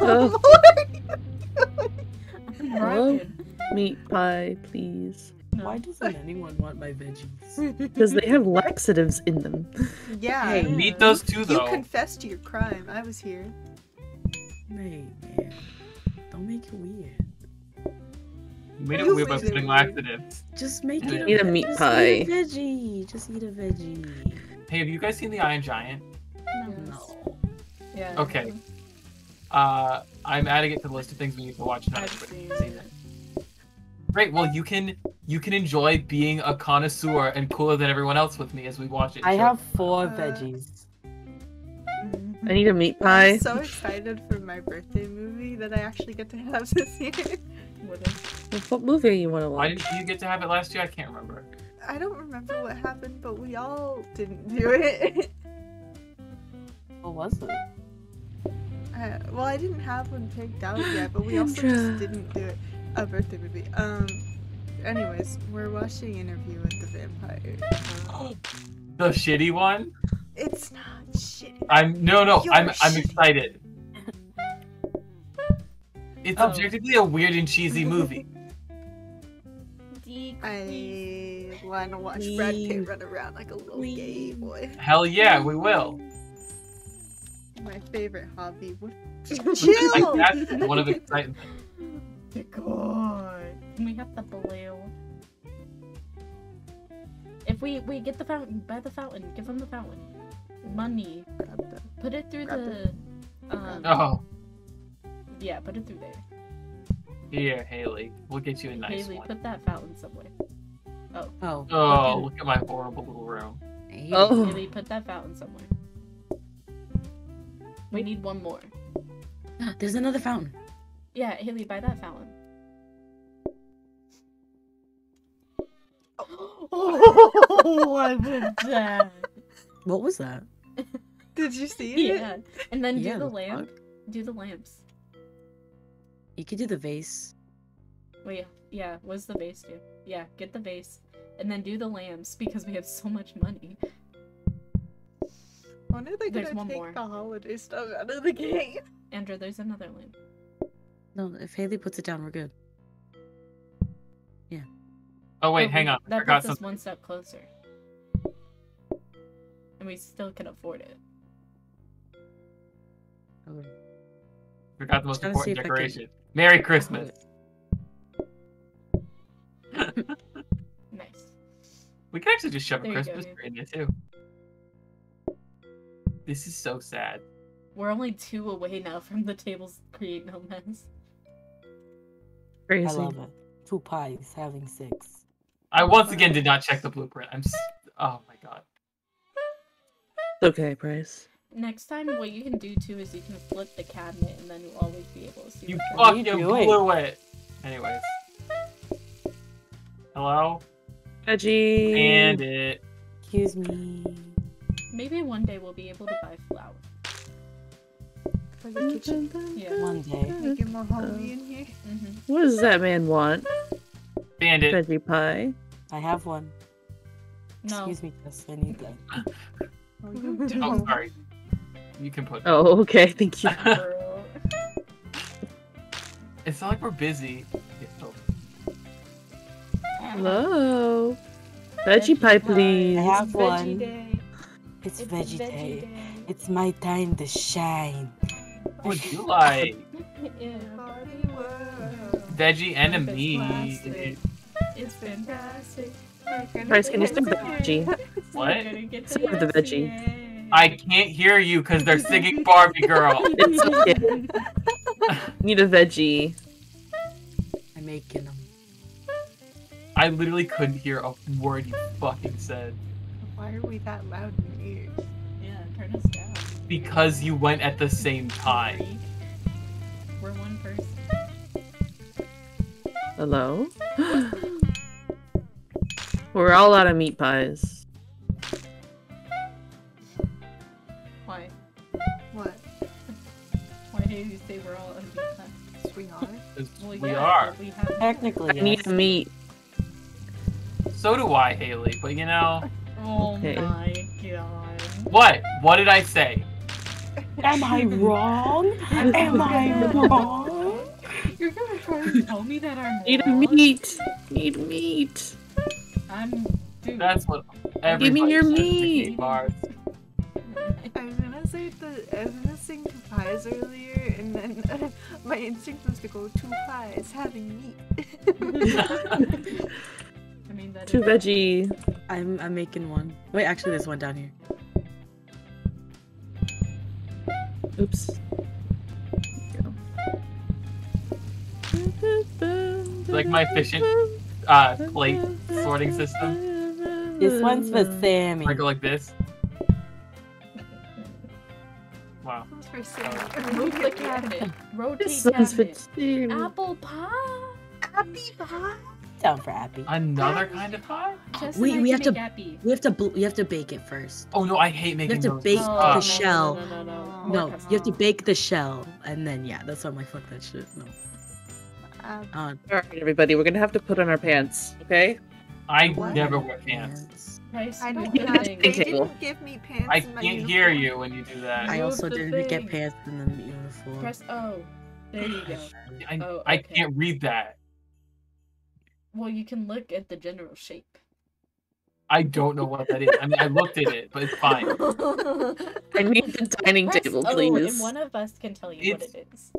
Oh, Ryan. meat pie, please. No. Why doesn't anyone want my veggies? Because they have laxatives in them. yeah. Hey, You Meet those two you though. confessed to your crime. I was here. Hey, man. Don't make it weird. You made it You weird by putting laxatives. Just make it. Eat a meat just pie. Eat a veggie. Just eat a veggie. Hey, have you guys seen the Iron Giant? No. Yeah. Okay. Uh, I'm adding it to the list of things we need to watch. Not I've everybody seen has seen it. it. Great. Well, you can you can enjoy being a connoisseur and cooler than everyone else with me as we watch it. I So- have four Uh, veggies. I need a meat pie. I'm so excited for my birthday movie that I actually get to have this year. What is- What movie you want to watch? Why watch? didn't you get to have it last year? I can't remember. I don't remember what happened, but we all didn't do it. What was it? Uh, well, I didn't have one picked out yet, but we also just didn't do it. A birthday movie. Um. Anyways, we're watching Interview with the Vampire. Um, The shitty one. it's not shitty. I'm no no. You're I'm I'm excited. It's Oh. objectively a weird and cheesy movie. I want to watch Brad Pitt run around like a little gay boy. Hell yeah, we will. My favorite hobby. What? Like, Chill. that's one of the exciting God. We have the blue. If we we get the fountain, buy the fountain, give them the fountain. Money. Grab the- Put it through Grab the. Um, Oh, Yeah, put it through there. here, Haley. We'll get you a nice Haley, one. put that fountain somewhere. Oh. Oh, Oh, look at my horrible little room. Hey. Oh. Haley, put that fountain somewhere. We need one more. There's another fountain. Yeah, Haley, buy that fountain. Oh, I would die. What was that? Did you see it? Yeah, and then Yeah, do the the lamp. Do the lamps. You could do the vase. Wait, yeah, what's the vase do? Yeah, get the vase. And then do the lamps because we have so much money. When are they There's gonna take more. the holiday stuff out of the game? Andrew, there's another lamp. No, if Haley puts it down, we're good. Yeah. Oh wait, But hang we- on. That forgot puts us one step closer. And we still can afford it. Okay. Forgot the most Trying to see important if I can- decoration. Merry oh, Christmas. Nice. We can actually just shove There a you go, Christmas tree in there too. This is so sad. We're only two away now from the tables create no mess. Crazy. I love it. Two pies having six. I once again did not check the blueprint. I'm. S- oh my god. Okay, Bryce. Next time, what you can do too is you can flip the cabinet, and then you'll always be able to see. You what's in What are you fucking doing? blew it. Anyways. Hello. Veggie. And it. Excuse me. Maybe one day we'll be able to buy flour. For the kitchen. Yeah. One day. Make it more homey in here. hmm What does that man want? Bandit. Veggie pie. I have one. No. Excuse me, Tess. I need that. Oh, you Oh, don't. sorry. You can put. Oh, okay. Thank you. It's not like we're busy. Oh, Hello. Veggie pie, please. I have It's one. Veggie day. It's, It's veggie, veggie day. day. It's my time to shine. what would you like? Yeah. Party world. Veggie and a If it's meat. It's fantastic. Bryce, can you serve the veggie? What? We're gonna Serve the veggie. Yay. I can't hear you because they're singing Barbie Girl. It's okay. Need a veggie. I'm making them. I literally couldn't hear a word you fucking said Why are we that loud in your ears? Yeah, turn us down. because you went at the same time. We're one person. Hello? We're all out of meat pies. We are. 'Cause Well, we yeah, are. but We have Technically, I need yes. meat. So do I, Haley. But you know Oh Okay. my god. what? What did I say? Am I wrong? Am I wrong? You're gonna try to tell me that I'm Need wrong? meat. Need meat. I'm. Dude. That's what Give everybody me your says to meat. bars. I was gonna say the I was gonna sing two pies earlier, and then my instinct was to go two pies having meat. I mean, that Two is- veggie. I'm I'm making one. Wait, actually, there's one down here. Oops. Like my efficient uh, plate sorting system. This one's for Sammy. I go like this. Wow. For singing? Move the cabinet. Rotate This one's for cabinet. Steve. Apple pie. Happy pie. Down for Appy. Another kind of pie? Just We- we have to- Appy. We have to we have to bake it first. Oh no, I hate making. You have to those. bake Ah. the shell. No, no, no, no. Oh, No, you have to bake the shell, and then yeah, that's why I'm like fuck that shit. No. Uh, Uh, Alright, everybody, we're gonna have to put on our pants, okay? I What? never wear pants. Price I of don't have. They Table. didn't give me pants. I in my can't hear you when you do that. I also didn't get pants in the uniform. Press O. There you go. I, Oh, I can't read that. Well, you can look at the general shape. I don't know what that is. I mean, I looked at it, but it's fine. I need the dining Press table, O, please. and one of us can tell you what It's- it is.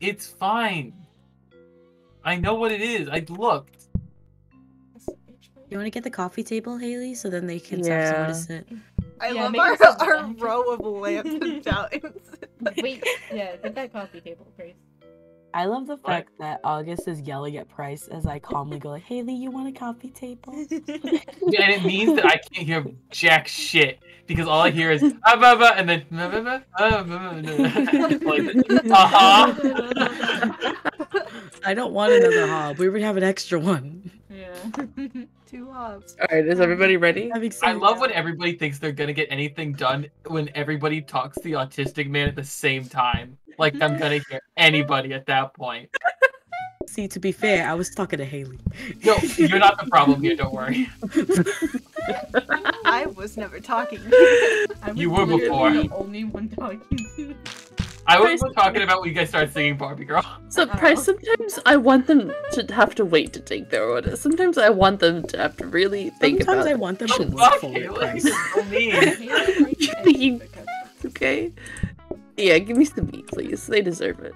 It's fine. I know what it is. I looked. You want to get the coffee table, Haley, so then they can have somewhere Yeah. to sit. I Yeah, love our, our black. row of lamps and fountains. Wait, yeah, get that coffee table, Grace. I love the fact that August is yelling at Price as I calmly go like, "Haley, you want a coffee table?" and it means that I can't hear jack shit because all I hear is ah, bah, bah, and then bah, bah, bah, ah, bah, bah, bah. uh-huh. I don't want another hob. We already have an extra one. Yeah. Two hobs. Alright, is everybody ready? I love when uh, everybody thinks they're gonna get anything done when everybody talks to the autistic man at the same time. Like I'm gonna hear anybody at that point. See, to be fair, I was talking to Haley. No, you're not the problem here. Don't worry. I was never talking. I was You were before. the only one talking to. I was talking about when you guys started singing Barbie Girl. So, Oh. Price, sometimes I want them to have to wait to take their order. Sometimes I want them to have to really think Sometimes about I it. want them to Oh, work fuck for it, you. Price. So mean. Haley You- Okay? Yeah, give me some meat, please. They deserve it.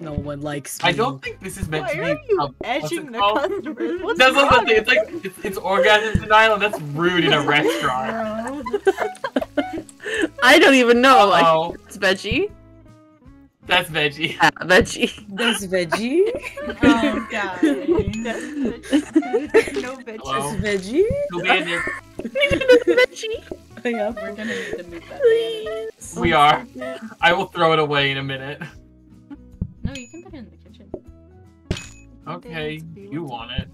No one likes me. I don't think this is meant Why to are be. you um, what's edging it the called? customers? What's That's what wrong I'm saying. It's like it's, it's orgasm denial, and that's rude in a restaurant. I don't even know. I Oh, think it's veggie. that's veggie. Yeah, veggie. That's veggie. Oh, God. That's no bitches. Hello? This veggie. Who made it? veggie. Yeah. We're gonna need to move that. Please. We are. I will throw it away in a minute. No, you can put it in the kitchen. Okay, you want it.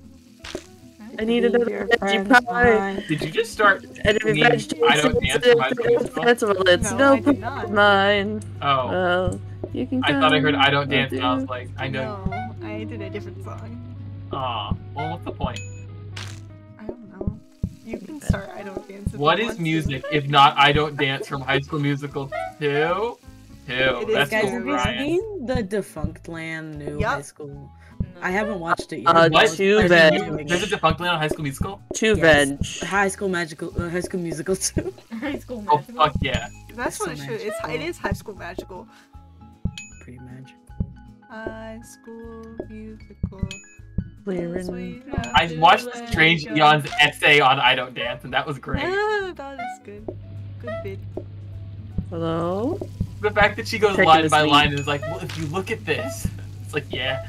I need another Your veggie friends pie. Did you just start? And if mean, I don't dance to my musical? That's well, it's No, no, I did not. mine. Oh, Well, you can. I thought I heard I don't dance, do. and I was like, I know. No, I did a different song. Aw, well, what's the point? I don't know. You can start I Don't Dance. if What you is want to. music if not I Don't Dance from High School Musical 2? 2. It is That's Guys, cool, have you Ryan. seen the Defunctland new Yup. high school? No. I haven't watched it yet. Uh, but I was too planning bad. on doing There's a it. Defunctland on High School Musical? Two Yes. veg. High School Magical, uh, High School Musical too. High school Oh, fuck yeah. That's what it So should. It's it High School Magical. Pretty magical. High School Musical. Clearing. I watched Magic. Strange Aeons' essay on I Don't Dance, and that was great. That is good. Good vid. Hello. The fact that she goes Taking line by lead. line is like, well, if you look at this, it's like, yeah. Yeah.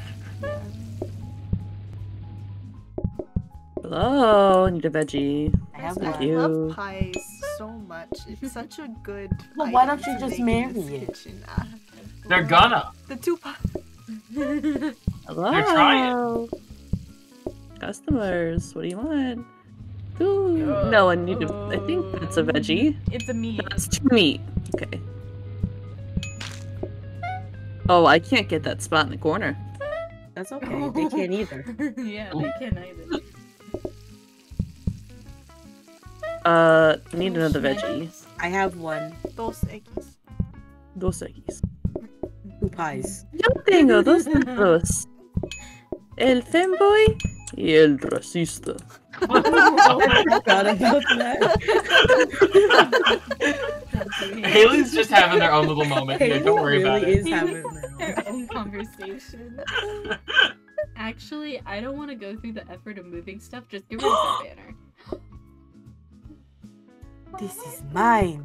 Hello, I need a veggie. I have I one. you. love pies so much. It's such a good. Well, why don't you just make in marry it? kitchen. Ah, They're gonna. the two pies. Hello. They're trying. Customers, what do you want? Ooh, no, I need to. I think that's a veggie. It's a meat. That's two meat. Okay. Oh, I can't get that spot in the corner. That's okay. They can't either. yeah, they can't either. Uh, I need another veggie. I have one. Dos eggs. Dos eggs. Two pies. Yo tengo dos dos. El femboy y el racista. Forgot about that. Haley's just having their own little moment here. Don't worry really about it. is having their own. Their own conversation. Actually, I don't want to go through the effort of moving stuff. Just get rid of the banner. This is mine.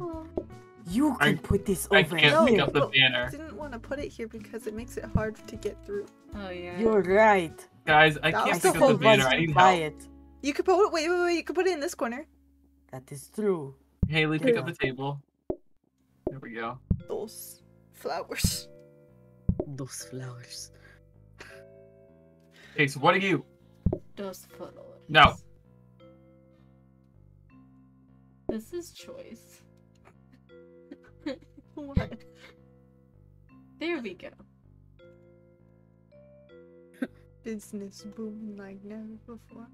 You I- can put this I over can't pick here. up the but banner. Didn't want to put it here because it makes it hard to get through. Oh yeah. You're right. Guys, I That can't pick up the banner. wants I to need buy help. it. You could put it. Wait, wait, wait. You could put it in this corner. That is true. Haley, pick up the table. There we go. Those flowers. Those flowers. Okay, so what are you? Those flowers. No. This is choice. What? There we go. Business booming like never before.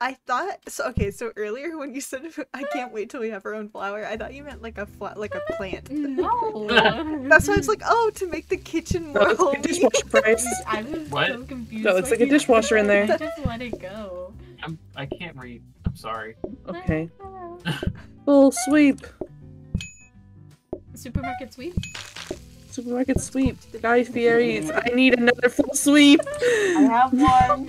I thought so. Okay, so earlier when you said I can't wait till we have our own flower, I thought you meant like a flat, like a plant. No. That's why it's like, oh, to make the kitchen more No, it's like dishwasher price. I was What? so confused. No, it's like a dishwasher in there. I just let it go. I'm, I can't read. I'm sorry. Okay. Full sweep. Supermarket sweep. Supermarket sweep. Guy Fieri's. I need another full sweep. I have one.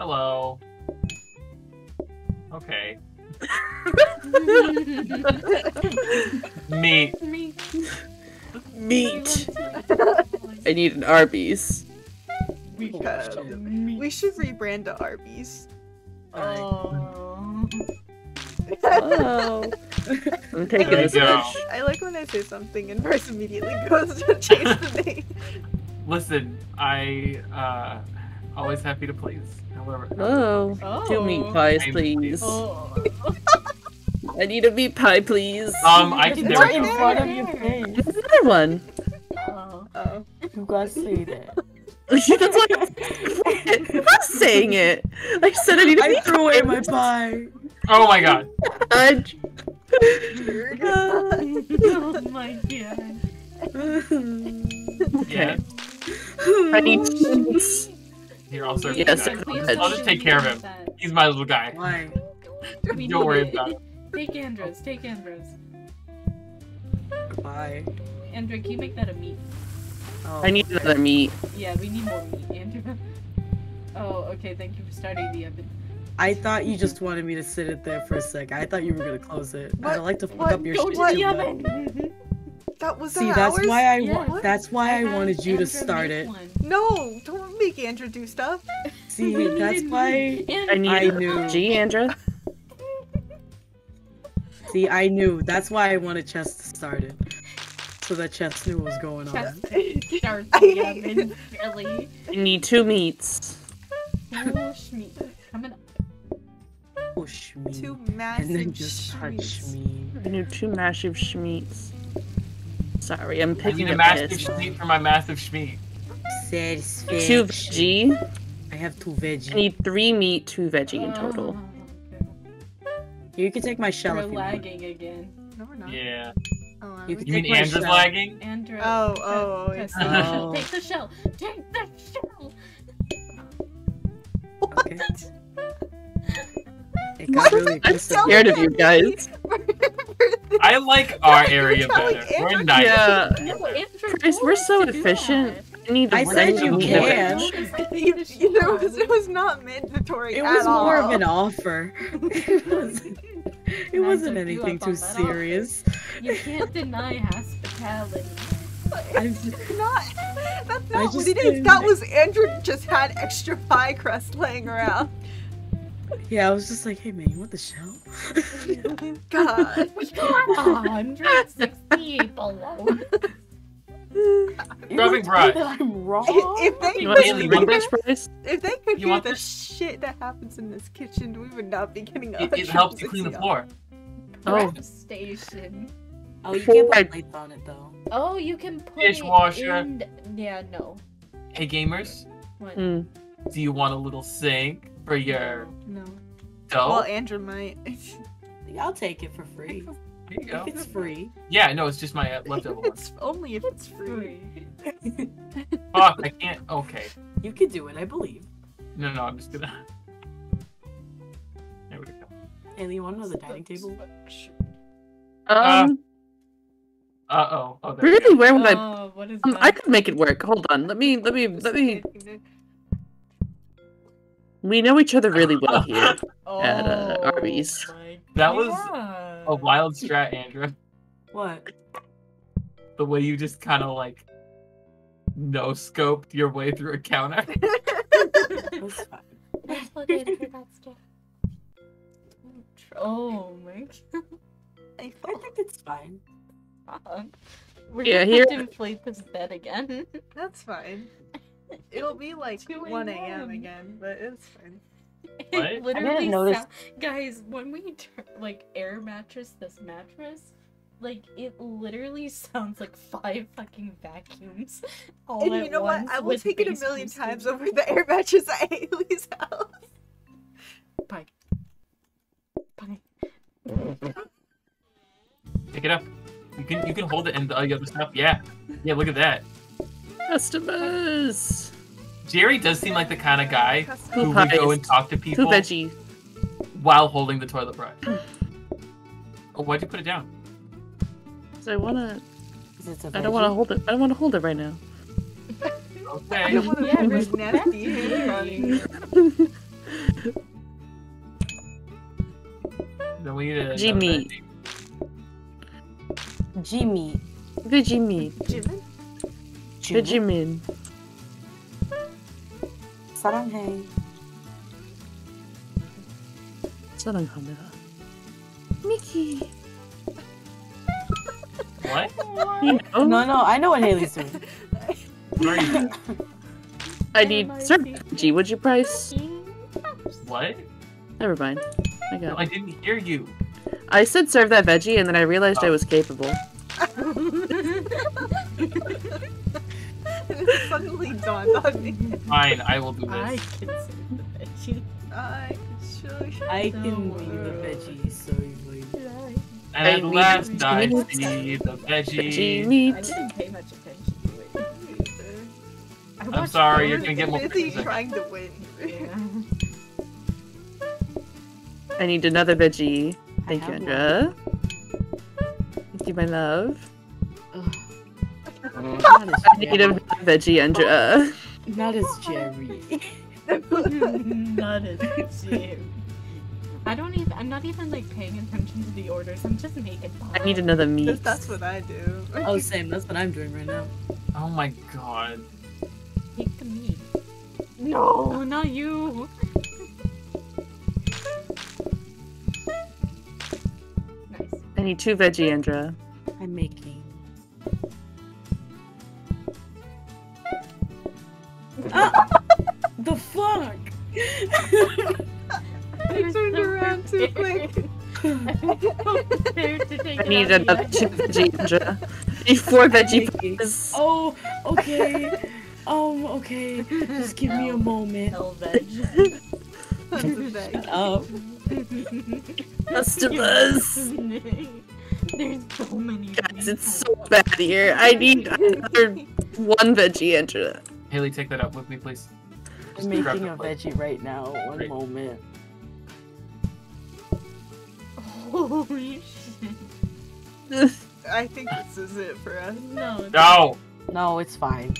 Hello. Okay. Me. Me. Meat. I need an Arby's. We, we should rebrand to Arby's. Oh. Oh. I'm taking There this you I like when I say something and Bryce immediately goes to change the name. Listen, I uh always happy to please. However, Oh. Oh. Two meat pies, please. Oh. I need a meat pie, please. um, I can. There right in front of your face. Another one. Oh. Oh. You gotta say that. That's why I'm not saying it. I said I need a I meat threw away my pie. pie. Oh my god. Fudge. oh my god. Yeah. I need cheese. Here, I'll serve Yes, you guys. I'll just take care of him. He's my little guy. Why? We Don't worry about it. Take Andros. Take Andros. Bye. Andrew, can you make that a meat? Oh, I need another meat. Yeah, we need more meat, Andrew. Oh, okay. Thank you for starting the oven. I thought you just wanted me to sit it there for a sec. I thought you were gonna close it. I What? don't like to fuck What? up your Go shit. to the too much. oven. That was See, that's ours? why I Yeah. wa- that's why I had wanted you to start it. one. No, don't make Andrew do stuff. See, We that's why. meat. I need I a knew. G, Andrew. See, I knew. That's why I wanted Chess to start it, so that Chess knew what was going on. Chest start the oven. I need two meats. Push me. Coming up. Push me, Two and then just touch me. I need two massive schmeats. Sorry, I'm I picking need a a massive piss. schmeat for my massive schmeat. Two veggie. I have two veggie. I need three meat, two veggie in oh, total. Oh, okay. You can take my shell We're if you want. lagging again. No, we're not. Yeah. Oh, I You was- can You mean Take my Andrew's shell. lagging? Andrew. Oh, press- oh, press I the see. shell. Oh. Take the shell. Take the shell. Okay. It got really I'm aggressive. scared of you guys. I like our area Like better. We're nice. Yeah. No, Andrew Chris, we're so us to do efficient. that. I need to I said you meat can. with- Told us to you, you know, it was, it was not mandatory. It was at more of an offer. it wasn't, And wasn't anything too serious. You can't deny hospitality. It's not. That's not what just it is. That was Andrew just had extra pie crust laying around. Yeah, I was just like, hey man, you want the shell? God. We got 168 below. You Rubbing brush. tell me that I'm wrong. If they You want Haley, to you want ring this? price? If they could You hear want the this? shit that happens in this kitchen, we would not be getting It, it helps you clean the floor. Oh. Station. Oh, you can't put plates on it though. Oh, you can put Dishwasher. it in. Yeah, no. Hey gamers, What? Hmm. do you want a little sink for your No. dough? Well, Andrew might. I'll take it for free. There you go. If it's free. Yeah, no, it's just my uh, leftover one. it's only if it's free. Fuck, I can't. Okay. You can do it, I believe. No, no, I'm just gonna. There we go. Haley, you want another dining table? Um, Uh oh. Oh, there really, where would I? Oh, what is Um. I could make it work. Hold on. Let me. Let me. Let me. We know each other really well here. at, uh, Oh Arby's. That was God. A uh, wild strat, Andrew. What? The way you just kind of like no scoped your way through a counter. That's fine. Let's plug in that stuff. Oh my I I think it's fine. god. We're Yeah, gonna here- have to inflate this bed again. that's fine. It'll be like 2 1 a.m. a.m.. again, but it's fine. What? It literally notice- sou- guys, when we tur- like air mattress this mattress, like it literally sounds like five fucking vacuums. All And at you know what? I will take it a million boosting. times over the air mattress at Haley's house. Bye. Bye. Pick it up. You can you can hold it and uh, the other stuff. Yeah. Yeah. Look at that. Customers. Jerry does seem like the kind of guy Custom- who would go and talk to Two people veggie. while holding the toilet brush. Oh, why'd you put it down? 'Cause I wanna. 'Cause it's a I don't wanna hold it. I don't wanna hold it right now. Okay. don't want to Yeah, be nasty. Then we need a G meat. Jimmy. Veggie meat. Jimin? Veggie meat. 사랑해. 사랑합니다. Mickey. What? You know, No, no, I know what Haley's doing. Where are you? I need certain veggie. Would you price? What? Never mind. I No, got. I It. didn't hear you. I said serve that veggie, and then I realized I was capable. it suddenly dawned on me. Fine, I will do this. I can see the veggie. I show you I the can be the veggie, so you And I at last, I see the Veggie veggie. I didn't pay much attention to it. I I'm sorry, you're gonna get more busy pictures. trying to win. Yeah. I need another veggie. Thank you, have Andra. Thank you, my love. Not as I need a veggie, Andra. Uh, not as Jerry. Not as Jerry. I don't even. I'm not even like paying attention to the orders. I'm just making. I need another meat. That's, that's what I do. Oh, same. That's what I'm doing right now. Oh my god. Take the meat. No, oh, not you. nice. I need two veggie, Andra. I'm making. Ah! the fuck? I turned around too quick. I need another two veggie, Andra. I four veggie Making. pies. Oh, okay. Um, okay. Just give me a moment. Hell veg. Shut up. Customers. There's so many. Guys, it's so bad here. I need another one veggie, Andra. Haley, take that up with me, please. I'm Just grab making a plate. veggie right now. One Right. moment. Holy shit. I think this is it for us. No. No! No, it's fine.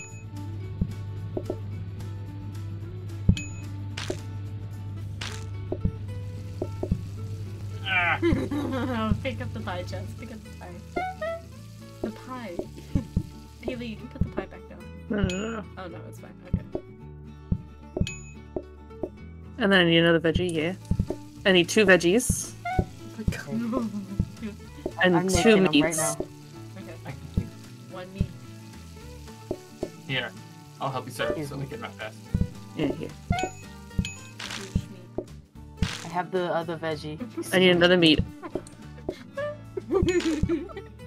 Ah, oh, pick up the pie, Jess. Pick up the pie. The pie. Keely, you can put the pie back down. No, no, no, no. Oh no, it's fine. Okay. And then I need another veggie, yeah. I need two veggies and I'm two making them meats. right now. I can do- One meat. Here, I'll help you serve so we can run fast. Yeah, here. Huge meat. I have the other veggie. I need another meat.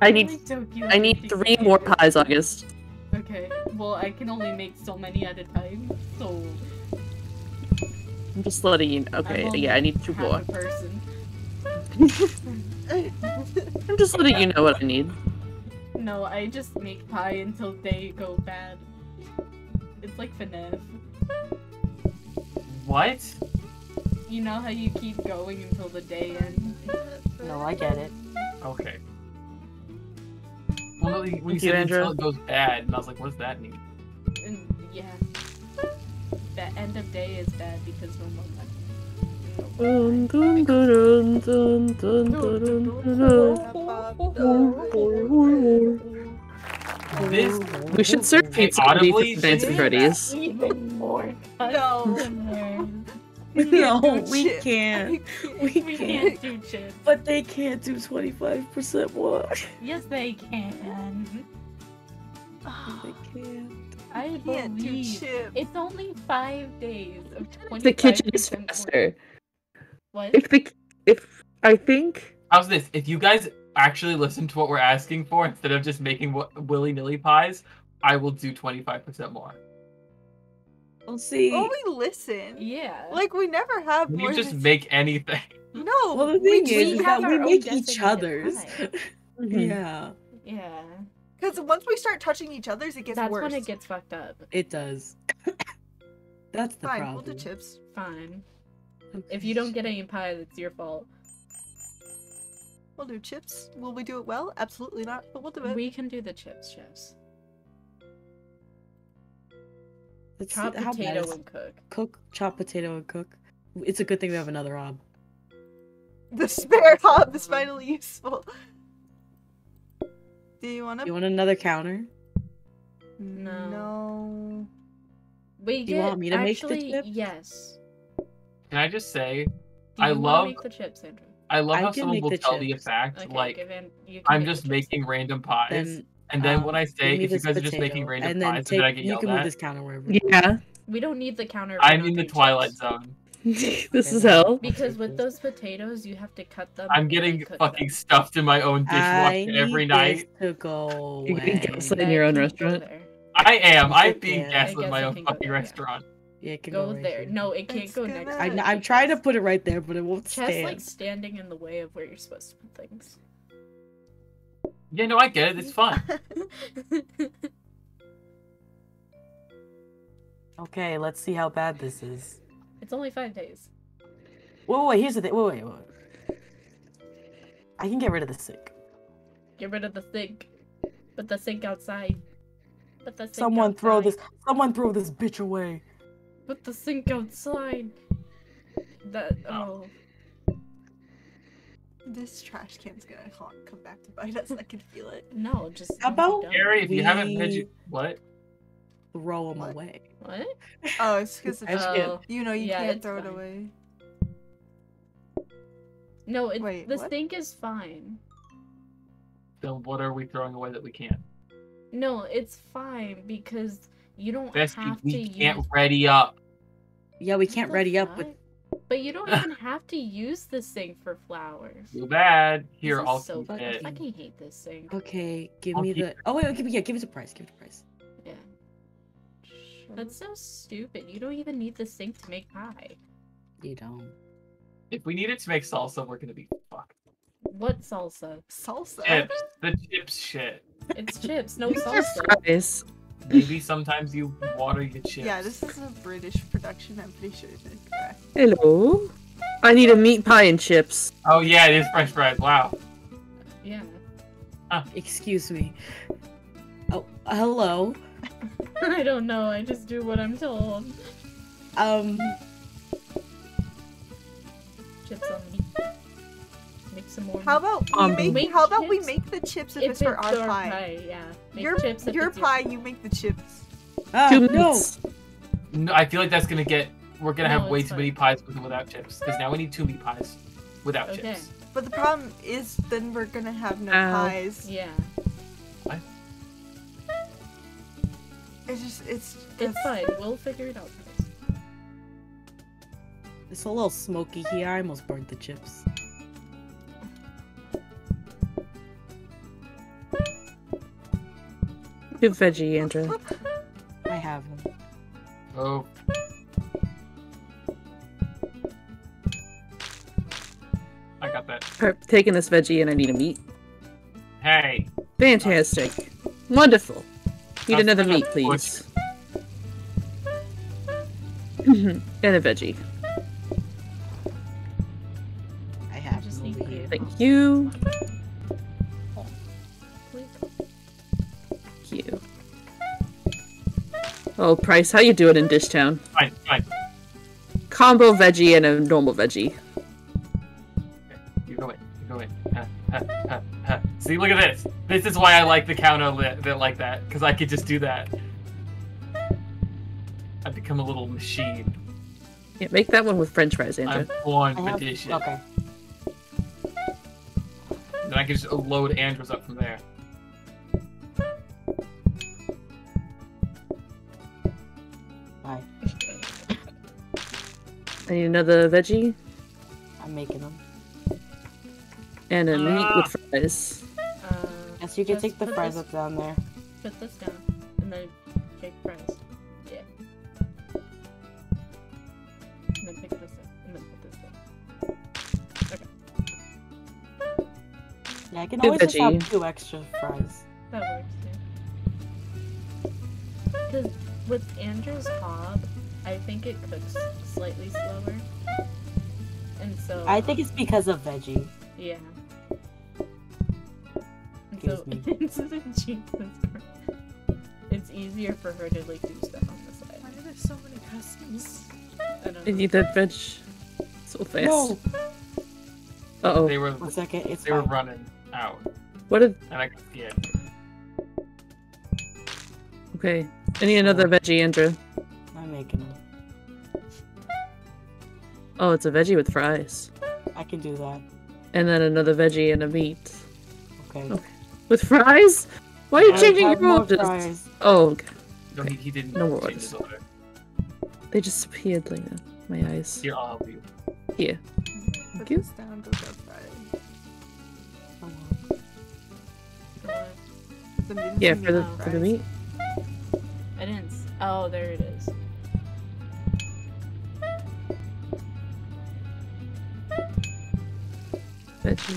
I need So cute. I need three more pies, August. Okay. Well, I can only make so many at a time, so I'm just letting you know. Okay, yeah, I need two half more. a person. I'm just letting you know what I need. No, I just make pie until they go bad. It's like FNAF. What? You know how you keep going until the day ends? No, I get it. Okay. Well, when Thank you, you Andrew. it goes bad, and I was like, what does that mean? And, yeah. The end of day is bad because no one left. This we should start Pete Audibly Dance Fancy Freddy's. No. No, do we chip. can't. We We can't. can't do chips. But they can't do 25% more. Yes, they can. They can't. I Can't do believe. chip. It's only five days of 25 The kitchen is faster. What? If the if I think How's this? If you guys actually listen to what we're asking for instead of just making what willy nilly pies, I will do 25% more. We'll see. Oh, we listen. Yeah. Like we never have We more just than- make anything. No. well, the we thing is, is that we make each other's. pie. Mm-hmm. yeah, yeah. Because once we start touching each other's, it gets That's worse. That's when it gets fucked up. it does. That's the Fine, problem. we'll do chips. Fine. If you don't get any pie, that's your fault. We'll do chips. Will we do it well? Absolutely not, but we'll do it. We can do the chips, chefs. Let's Chop how bad potato is- and cook. cook, chop potato and cook. It's a good thing we have another hob. The spare hob is finally useful. Do you want to? You want another counter? No. No. We Do you get want me to make the actually chips? yes. Can I just say, I love- make the chips, Andrew. I love I how someone will the tell the chips. fact, Okay, like, give you I'm make the just chips. making random pies. Then and then um, when I give say, if you this guys are just making potato, random and then pies, take, then I get you can move at. this counter wherever. yeah, We don't need the counter. I'm in the Twilight chips. Zone. this is hell. Because with those potatoes, you have to cut them. I'm getting fucking them. stuffed in my own I dishwasher every need night. this to go You're getting gaslit in your I own restaurant? I am. I'm Yeah. being I gaslit in guess my own fucking there, restaurant. Yeah, it can Go right there. here. No, it can't It's go gonna- next. I, to I'm trying to put it right there, but it won't Chest stand. like standing in the way of where you're supposed to put things. Yeah, no, I get it. It's fun. Okay, let's see how bad this is. it's only five days. Wait, wait, wait, here's the thing. Wait, wait, wait. I can get rid of the sink. Get rid of the sink. Put the sink outside. Put the sink Someone throw this. Someone throw this bitch away. Put the sink outside. That oh. This trash can's gonna haunt, come back to bite us. I can feel it. No, just How leave it about- Gary, if you haven't We- veggie, what? Throw them What? away. What? Oh, it's because I just can't- Oh. you know you Yeah, can't it's throw it fine. away. No, it, Wait, the what? sink is fine. Then what are we throwing away that we can't? No, it's fine because you don't Bestie, have to we can't use. ready up. Yeah, we What can't the ready up with. fuck? But you don't even have to use the sink for flours. Too bad. Here, This I'll so keep it. I fucking hate this sink. Okay, give I'll me keep the. Oh wait, wait, give me yeah, give us a price. Give it a price. Yeah. That's so stupid. You don't even need the sink to make pie. You don't. If we needed to make salsa, we're gonna be fucked. What salsa? Salsa. Chips, the chips shit. It's chips, no salsa. Fries. Maybe sometimes you water your chips. Yeah, this is a British production. I'm pretty sure it's correct. Hello. I need a meat pie and chips. Oh yeah, it is French fries. Wow. Yeah. Excuse me. Oh, hello. I don't know. I just do what I'm told. Um, Chips on meat. Mix some more. How about we Um, make? Make how about we chips make the chips if, if it's for our pie? yeah. Make Your chips if your it's pie, you make the chips. Ah, Two no. No, I feel like that's gonna get. We're gonna No, have way it's too many pies with and without chips. Because now we need two meat pies without Okay. chips. But the problem is, then we're gonna have no Ow. pies. Yeah. It's just it's It's fine. We'll figure it out. guys. It's a little smoky here. I almost burnt the chips. Two veggie, Andrew. I have them. Oh. I got that. Per- taking this veggie and I need a meat. Hey. Fantastic. Wonderful. Need another meat, of please. and a veggie. I have just need over here. Thank you. Oh, Price, how you doing in Dish Town? Fine, fine. Combo veggie and a normal veggie. You go in. You go in. Ha, ha, ha, ha. See, look at this. This is why I like the counter lit that like that, because I could just do that. I've become a little machine. Yeah, make that one with French fries, Andrew. I'm born I for have, this shit. okay. Then I can just load Andrews up from there. I need another veggie I'm making them. and a meat Ah. with fries. Uh, Yes, you can take the fries this- up down there. Put this down, and then take fries. Yeah. And then pick this up, and then put this down. Yeah, I can Good always just have two extra fries. That works too. Because with Andrew's hob, I think it cooks slightly slower. And so. I think it's because of veggie. Yeah. And Excuse so me. it's, Jesus it's easier for her to like do stuff on the side. Why are there so many customs? I don't I know. need that veg so fast. No! Uh oh. They were One second, it's they were running out, What did. and I got scared. Okay. I need another veggie, Andrew. I'm making them. Oh, it's a veggie with fries. I can do that. And then another veggie and a meat. Okay. Okay. With fries? Why are you I changing have your more orders? fries. Oh, okay. No, he, he didn't No change worries. his order. They just appeared like that. My eyes. Here, I'll help you. Here. Put you. this down to the fries. Oh, The mince Yeah, for the and for the meat. I didn't. Oh, there it is.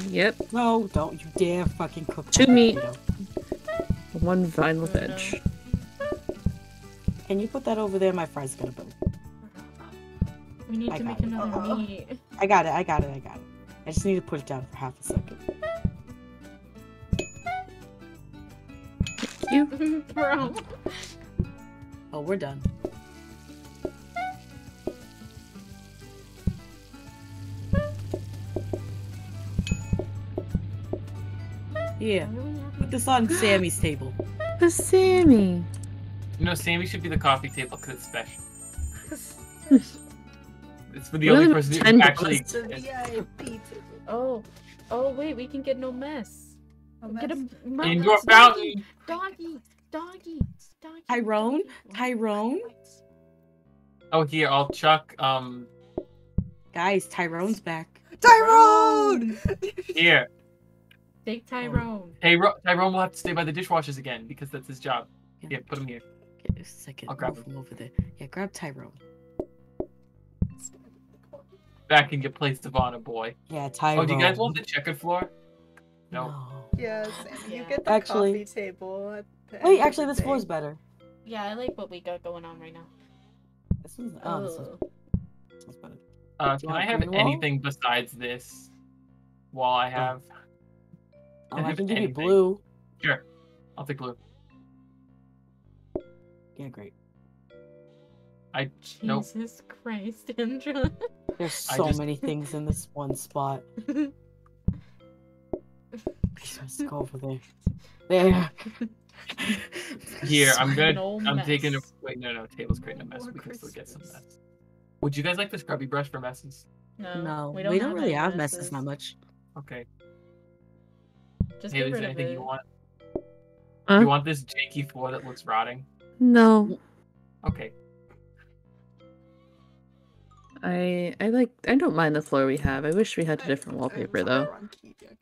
Yep. No, don't you dare fucking cook Two that meat. potato. One vinyl No, veg. Can you put that over there? My fries gonna burn. We need I to make it. another Uh-oh. meat. I got it, I got it, I got it. I just need to put it down for half a second. Thank you. Bro. Oh, we're done. Yeah, put this on Sammy's table. The Sammy. You know, Sammy should be the coffee table because it's special. It's for the Really? only person who Ten actually. The. VIP. Oh. Oh, wait, we can get no mess. A Get a mess. mess. Indoor doggy, fountain. Doggy. Doggy. Doggy. Tyrone? Tyrone? Oh, here I'll chuck. Um, Guys, Tyrone's back. Tyrone! here. Take Tyrone. Tyrone, Tyrone will have to stay by the dishwashers again because that's his job. Yeah. Here, put him here. Get a second. I'll grab move him over there. Yeah, grab Tyrone. Back in your place of honor, boy. Yeah, Tyrone. Oh, do you guys want the checkered floor? No. No. Yeah, you get the Actually- coffee table. At the Wait, end actually, this day. floor's better. Yeah, I like what we got going on right now. This one's, oh, this one's, Oh. this one's better. Uh, Do can I have green wall? anything besides this? While I have, Can I I have can give you blue. sure, I'll take blue. Yeah, great. I nope. Jesus Christ, Andra. There's so just- many things in this one spot. Let's go over there. There. Here, I'm An gonna. I'm taking a. Wait, no, no. Table's creating a mess. More We can still get some Christmas. mess. Would you guys like the scrubby brush for messes? No, No, we don't, really any have messes that much. Okay. Just Haley, get is rid of anything it. you want? Huh? You want this janky floor that looks rotting? No, Okay. I I like I don't mind the floor we have. I wish we had a different I- wallpaper I'm though. wrong key, okay.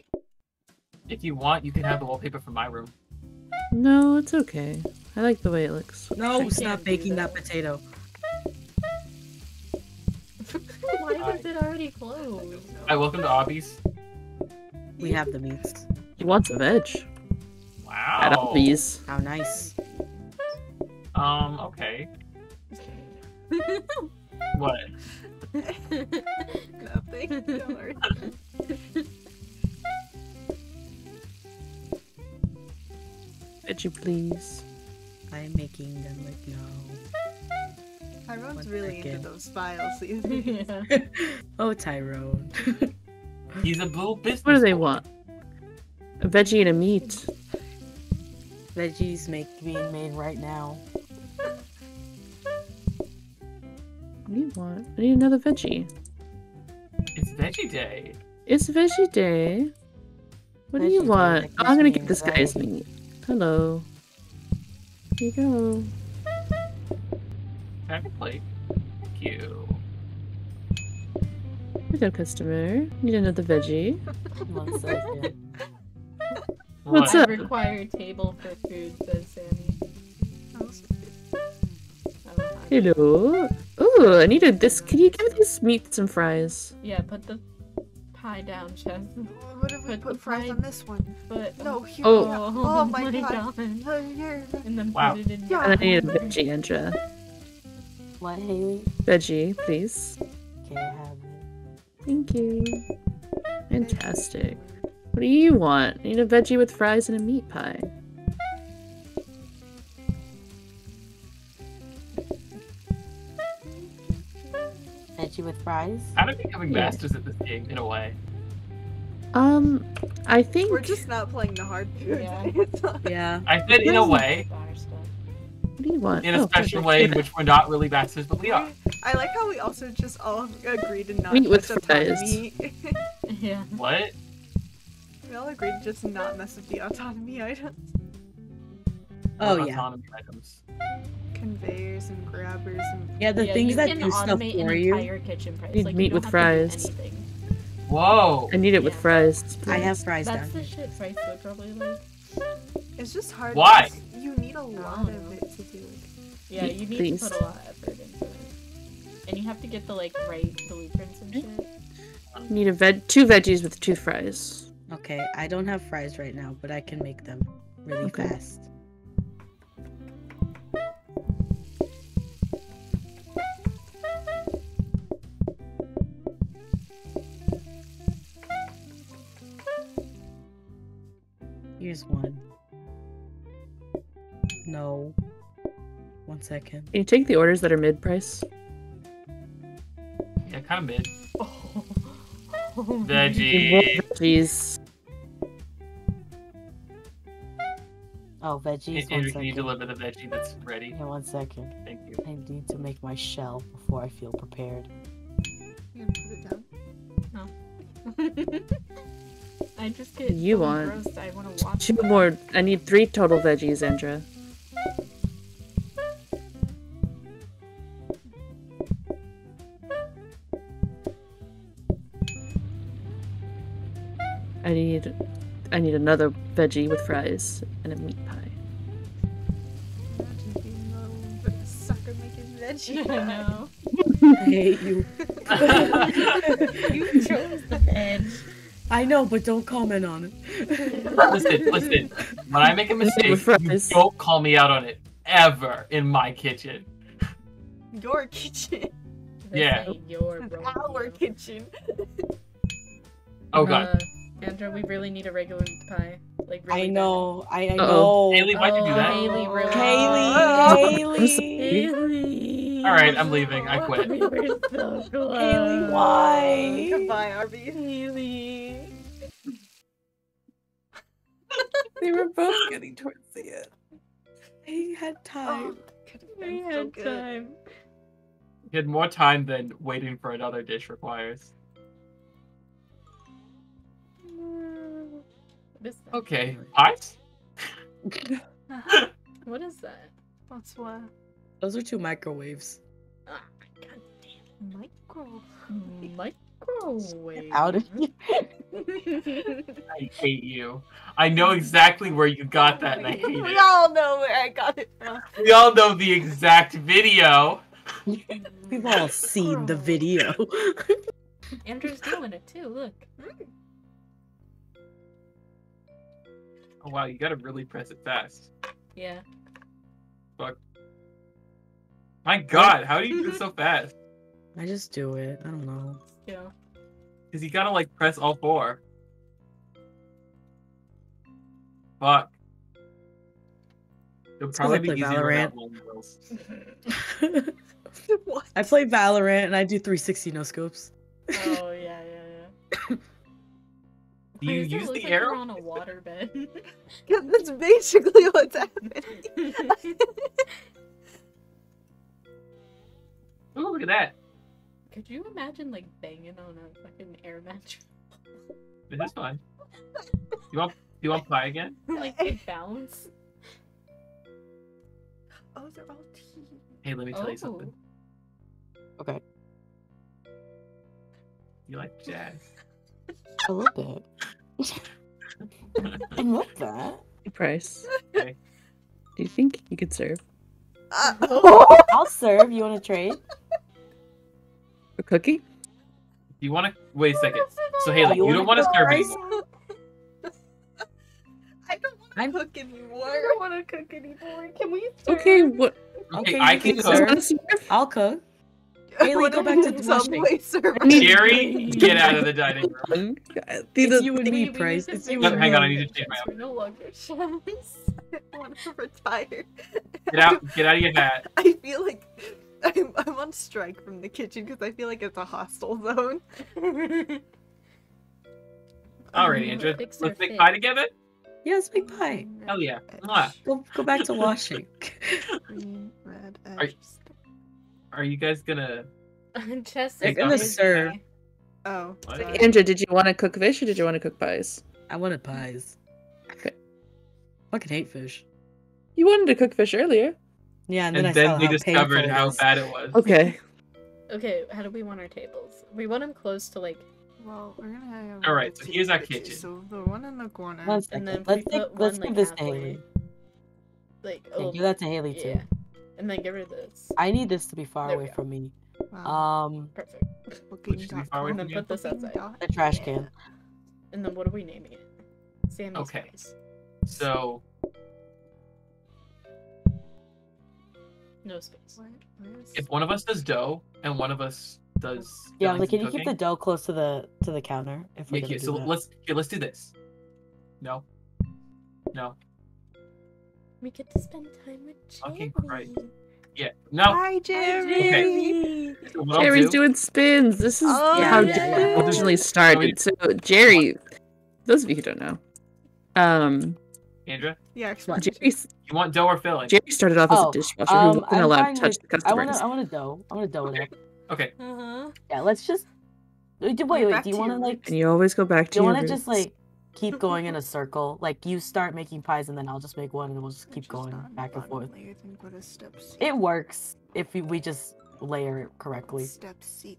If you want, you can have the wallpaper from my room. No, it's okay. I like the way it looks. No, I stop baking that. that potato. Why Hi. was it already closed? Hi, welcome to Obby's. We have the meats. He wants a veg Wow. at Applebee's. How nice. Um. Okay. What? Nothing. Don't worry. Veggie, please. I'm making them like no. Tyrone's One really into those files these days. Oh, Tyrone. He's a little business. What do they want? A veggie and a meat. Veggies make being made right now. What do you want? I need another veggie. It's Veggie Day. It's veggie day. What do you Veggie day, want? Oh, I'm gonna get this guy's anxiety. meat. Hello. Here you go. Have a plate. Thank you. Here you go, customer. Need another veggie. One second. What's What? up? I require table for food, says Sammy. Oh, I don't know. Hello. Oh, I needed this. Can you give this meat some fries? Yeah, put the pie down, Chef. What if we Put put the fries pie- on this one? But No, here. Oh. yeah. Oh, Oh my god. god. Here. And then Wow. put it in Yeah. your And I need a veggie, Andra. What, Haley? Veggie, please. Okay, I have it. Thank you. Fantastic. What do you want? I need a veggie with fries and a meat pie. Veggie with fries? Kind of becoming Yeah. masters at this game in a way. Um, I think We're just not playing the hard food. Yeah. Yeah. I said in a way, What do you want? in a Oh, special perfect. way in which we're not really masters, but we are. I like how we also just all agreed to not Meat with touch a ton of fries. meat. Yeah. What? We all agreed to just not mess with the autonomy items. Oh, What yeah. Autonomy items. Conveyors and grabbers and Yeah, the yeah, things that can do stuff for an you. kitchen price. Need like, meat you with fries. To do anything. Whoa! I need it with Yeah. fries. I have fries That's down. the shit Price would probably like. it's just hard. Why? because You need a lot know. of it to do it. Yeah, Meat, you need please. to put a lot of effort into it. And you have to get the like right blueprints and hmm? shit. Need a veg, two veggies with two fries. Okay, I don't have fries right now, but I can make them really Okay. fast. Here's one. No. One second. Can you take the orders that are mid price? Yeah, kind of mid. Oh. Need more Veggie. veggies. Oh, veggies. And One can you second. deliver the veggie that's ready? Yeah, one second. Thank you. I need to make my shell before I feel prepared. You can put it down. I just get You so want engrossed, I want to watch. Two more. I need three total veggies, Andra. I need I need another veggie with fries and a meat pie. Imagine being a sucker making veggie. I know. I hate you. You chose the veg. I know, but don't comment on it. listen, listen. When I make a mistake, you don't call me out on it ever in my kitchen. Your kitchen. This Yeah. your bro. Our kitchen. Oh god. Uh, Andrew, we really need a regular pie. Like really I bad. know. I, I know. Haley, why'd you do Oh, that? Haley, really? Haley, Haley, Haley. Alright, I'm leaving. I quit. We were so close. Haley, why? Goodbye, Arby. Haley. They were both getting towards the end. I had Oh, time. could have I been so had good. time. You had more time than waiting for another dish requires. What is that? Okay, pies? What is that? That's what Those are two microwaves. Ah, god damn. micro. Microwave. Out of here. I hate you. I know exactly where you got that, and I hate we it. all know where I got it from. We all know the exact video. We've all seen the video. Andrew's doing it too. Look. Oh wow, you gotta really press it fast. Yeah. Fuck. My god, how do you do it so fast? I just do it. I don't know. Yeah. Because you gotta like press all four. Fuck. You'll 'cause I probably be play easier Valorant. without one girls. what? I play Valorant and I do 360 no scopes. Oh yeah, yeah, yeah. Do you Why does it use the like arrow? On a waterbed. Yeah, that's basically what's happening. Oh, look at that. Could you imagine like banging on a fucking air mattress? This is fun. You want you want pie again? like they bounce. Oh, they're all tea. Hey, let me tell you Oh. something. Okay. You like jazz. I love that. I love that. Price. Okay. Do you think you could serve Uh, I'll serve. You want to trade? a cookie? You want to wait a second? So Haley, you you, don't want wanna serve first? anymore. I don't want to cook anymore. I don't want to cook anymore. Can we? Okay, what? Okay, Okay, I can can cook. serve. Serve? I'll cook. Haley, What go back to it's washing. Subway service? Jerry, get out of the dining room. It's the- you and Wait, me, Price. It's you make and Hang on, I need to change my We're no longer chefs. I want to retire. Get out, get out of your hat. I feel like I'm, I'm on strike from the kitchen because I feel like it's a hostile zone. Alrighty, Andrew, let's make fit. pie together. Yes, big pie. Hell yeah. Go, go back to washing. Green, red, Are- you guys gonna? Chess They're is gonna serve. Oh, What? sorry. Andrew, did you want to cook fish or did you want to cook pies? I wanted pies. Okay. Fucking hate fish. You wanted to cook fish earlier. Yeah, and then And I then saw we how discovered how it bad it was. Okay. Okay, how do we want our tables? We want them close to like, Well, we're gonna have. All right, so two here's our kitchen, kitchen. So the one in the corner. One second. and then let's we take, put let's one give like this to halfway. Haley. Like, Okay, oh, give that to Haley too. yeah, and then give her this. I need this to be far There away from me. Wow. Um, Perfect. Which is And then put this outside. the trash can. And then what are we naming it? Sammy's Okay. Place. So No space. If one of us does dough and one of us does Yeah, fillings like can and you keep the dough close to the to the counter? If we're Yeah, gonna here, do so that. let's here, let's do this. No. No. We get to spend time with Fucking Jerry. Christ. Yeah. No. Hi, Jerry. So Jerry's do- doing spins. This is Oh, how yeah. Jerry We'll originally started. So Jerry, those of you who don't know, um, Andrea, Yeah, explain. Jerry, you want dough or filling? Jerry started off as Oh, a dishwasher who um, wasn't I'm allowed to touch with- the I want customers. to I want to dough. I want to dough it Okay. Okay. Uh-huh. Yeah, let's just wait. Wait, wait. Do you want to like? And you always go back Do to you your want to just like keep going in a circle? Like you start making pies and then I'll just make one and we'll just keep Just going back and forth. layer, then go to step C. It works if we, we just layer it correctly Step C.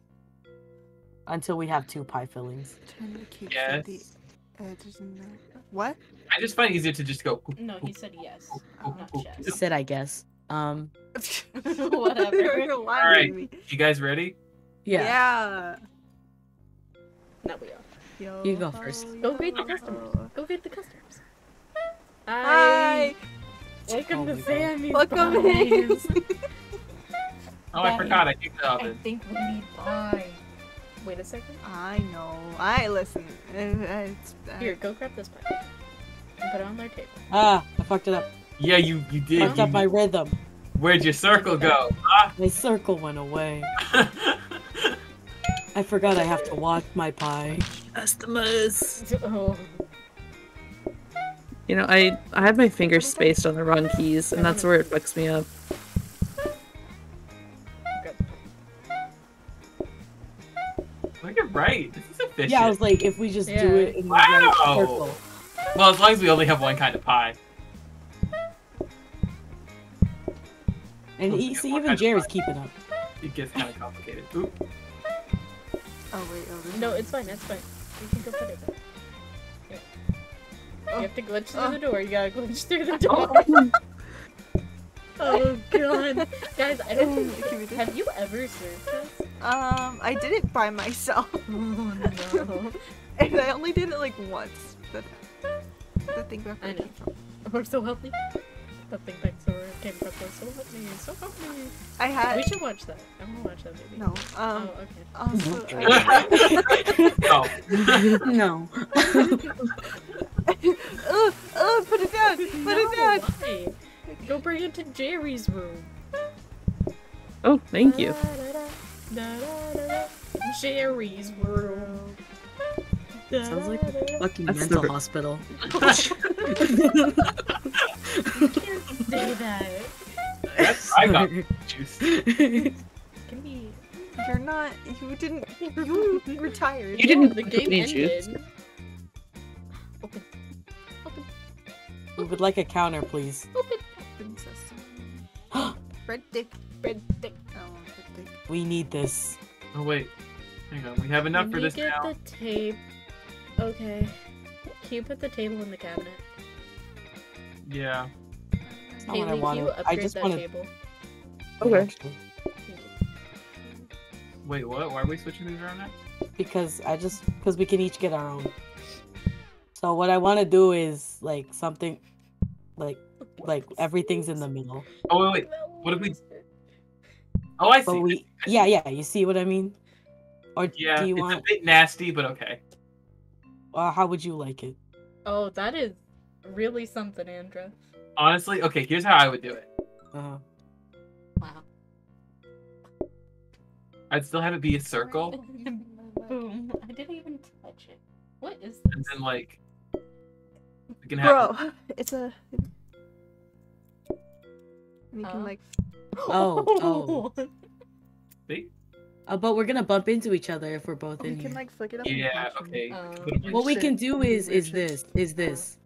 until we have two pie fillings. Turn the cake Yes. the edges in there. What? I just find it easier to just go. No, he said yes. Oh, Not oh, He said, I guess. Um, Whatever. You're lying Alright. me. You guys ready? yeah. Yeah. No, we are. Yo, You go first. Go greet the customers. Go greet the customers. Hi. Welcome Oh to my God. Sammy's Welcome Pies. in. Oh, I forgot. I kicked the I think we need pie. Wait a second. I know. I listen. It's, uh, Here, go grab this pie. And put it on their table. Ah, I fucked it up. Yeah, you you did. Fucked up my rhythm. Where'd your circle go? Ah. My circle went away. I forgot I have to watch my pie. customers. Oh. You know, I I have my fingers spaced on the wrong keys, and that's where it fucks me up. Good. Look at right. This is efficient. Yeah, I was like, if we just Yeah. do it in the right circle. well, as long as we only have one kind of pie. And Let's e- get see, even Jerry's keeping up. It gets kind of complicated. Oop. Oh wait, oh No, it's fine. that's fine. You can go put it. Yeah. Oh. You have to glitch through Oh. the door. You gotta glitch through the door. oh god, guys! I don't Can think. we do- Have you ever served this? Um, I did it by myself, Oh no! and I only did it like once. But the thing back I know. Or so help me. That thing back came from the so help me, so help me. I had We should watch that. I wanna watch that maybe. no. Um, Oh, okay. also, no. No. ugh, ugh, put it down, put no, it down. Why? Go bring it to Jerry's room. Oh, thank you. Da-da-da-da. Jerry's room. Sounds like Da-da-da-da. Fucking That's mental the- hospital. You can't say that. That's, I got juice. Can be. You're not. You didn't. You retired. You didn't The put game any juice. Open. Open. we would like a counter, please. Open. Princess. Red dick. Red dick. I red dick. We need this. Oh wait. Hang on. We have enough Can for you this get now. the tape? Okay. Can you put the table in the cabinet? Yeah. That's not what I can wanted. you I upgrade just that wanted. table? Okay. Actually, Thank you. Wait, what? Why are we switching these around now? because I just because we can each get our own. So what I want to do is like something, like like everything's in the middle. Oh wait, wait. What if we? Oh, I see. we, yeah, yeah. You see what I mean? Or yeah, do you it's want? a bit nasty, but okay. Or how would you like it? Oh, that is really something, Andra. Honestly, okay. Here's how I would do it. Uh, Wow. I'd still have it be a circle, Boom. I didn't even touch it. What is this? and then like we can have. Bro, it's a. And you can Huh? like. Oh, oh. See? Uh, but we're gonna bump into each other if we're both in. You in can here. like flick it up. Yeah. punch Okay. Um, Put 'em like What we can do is is Weird this is this.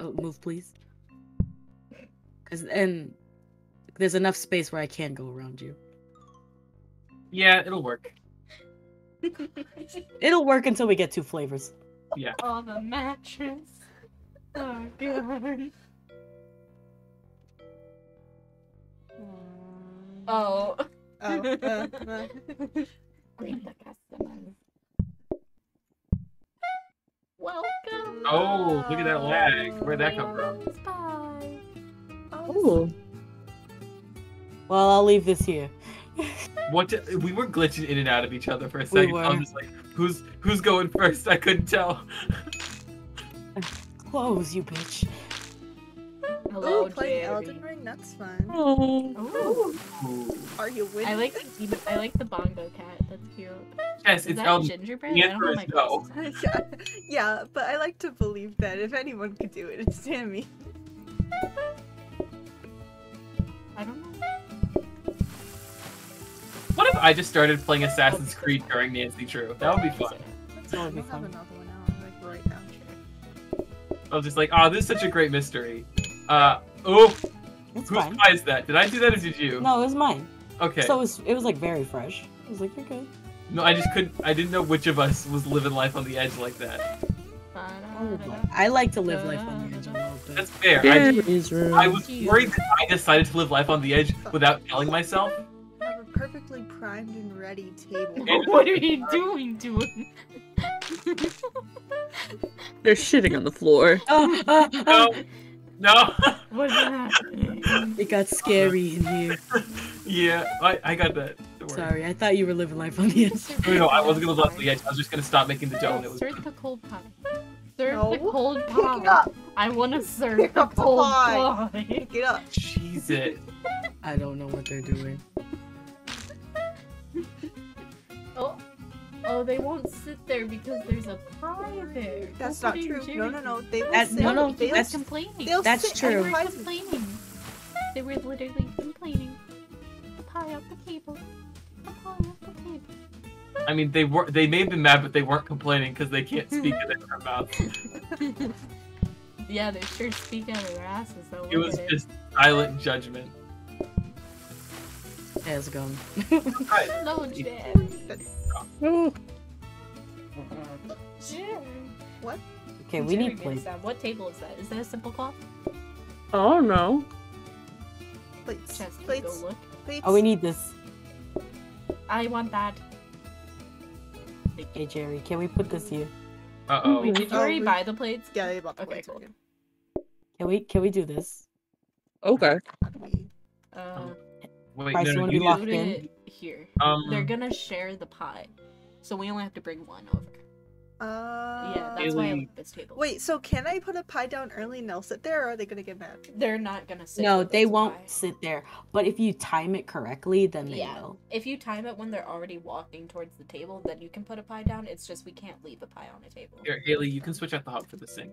Oh, move please. Cause and there's enough space where I can go around you. Yeah, it'll work. It'll work until we get two flavors. Yeah. oh, the mattress. Oh, God. Oh. Oh, uh, uh. Greet the customers. Welcome. Oh, look at that lag. Where'd that come from? Bye. Oh, Well, I'll leave this here. What? the- we were glitching in and out of each other for a We second. I'm just like, who's who's going first? I couldn't tell. Close, you bitch. Hello, Ooh, playing Jerry. Elden Ring. That's fun. oh. Ooh. Ooh. Are you winning? I like the I like the bongo cat. That's cute. Yes, Is it's that Elden. gingerbread? The I don't answer is no. yeah, yeah, but I like to believe that if anyone could do it, it's Tammy. I don't know. What if I just started playing Assassin's Creed during Nancy Drew? That would be fun. That would I be don't have fun. another one out, like right now. I was just like, oh, this is such a great mystery. Uh, oh, It's whose fine. pie is that? Did I do that or did you? No, it was mine. Okay. So it was, it was like very fresh. I was like, you're good. No, I just couldn't. I didn't know which of us was living life on the edge like that. I like to live life on the edge a little bit. That's fair. I, Jerry's. I was worried that I decided to live life on the edge without telling myself. I have a perfectly primed and ready table. what are you doing, dude? They're shitting on the floor. Oh, oh, oh. No, no. What's happening? It got scary in here. yeah, I, I got that. Sorry, I thought you were living life on the edge. No, no, I wasn't gonna live on the edge. I was just gonna stop making the dough. And it was Serve the cold pie. Serve No. the cold pie. Pick it up! I want to serve Pick the up the cold pie. pie. Pick it up! Jeez, it. I don't know what they're doing. Oh, Oh, they won't sit there because there's a pie there. That's Go not put it in true. No, no, no. They will That- sit. no, no, they they'll, that's- complaining. they'll That's sit true. They were fight- complaining. They were literally complaining. The pie off the table. The pie off the table. I mean, they were they made them mad, but they weren't complaining because they can't speak in their mouth. yeah, they sure speak out of their asses though. It was at just silent judgment. How's it going? Right. Hello, Jerry. Jerry. Okay, we need gets plates. that. What table is that? Is that a simple cloth? Oh no. plates. Chest, Plates. go look. Plates. Oh, we need this. I want that. Hey, Jerry, can we put this here? Uh oh. Wait, did you Oh, already we- buy the plates? Yeah, they bought the Okay, plates. cool. okay. Can we can we do this? Okay. How do we- Uh, Wait, Bryce, no, you no, wanna you be locked in? here. Um, They're gonna share the pie, so we only have to bring one over. Uh, yeah, that's why I Haley- like this table. Wait, so can I put a pie down early and they'll sit there, or are they gonna get mad? they're not gonna sit. No, they won't pie. sit there. But if you time it correctly, then they Yeah. will. If you time it when they're already walking towards the table, then you can put a pie down. It's just we can't leave a pie on a table. Here, Haley, you can switch out the hot for the sink.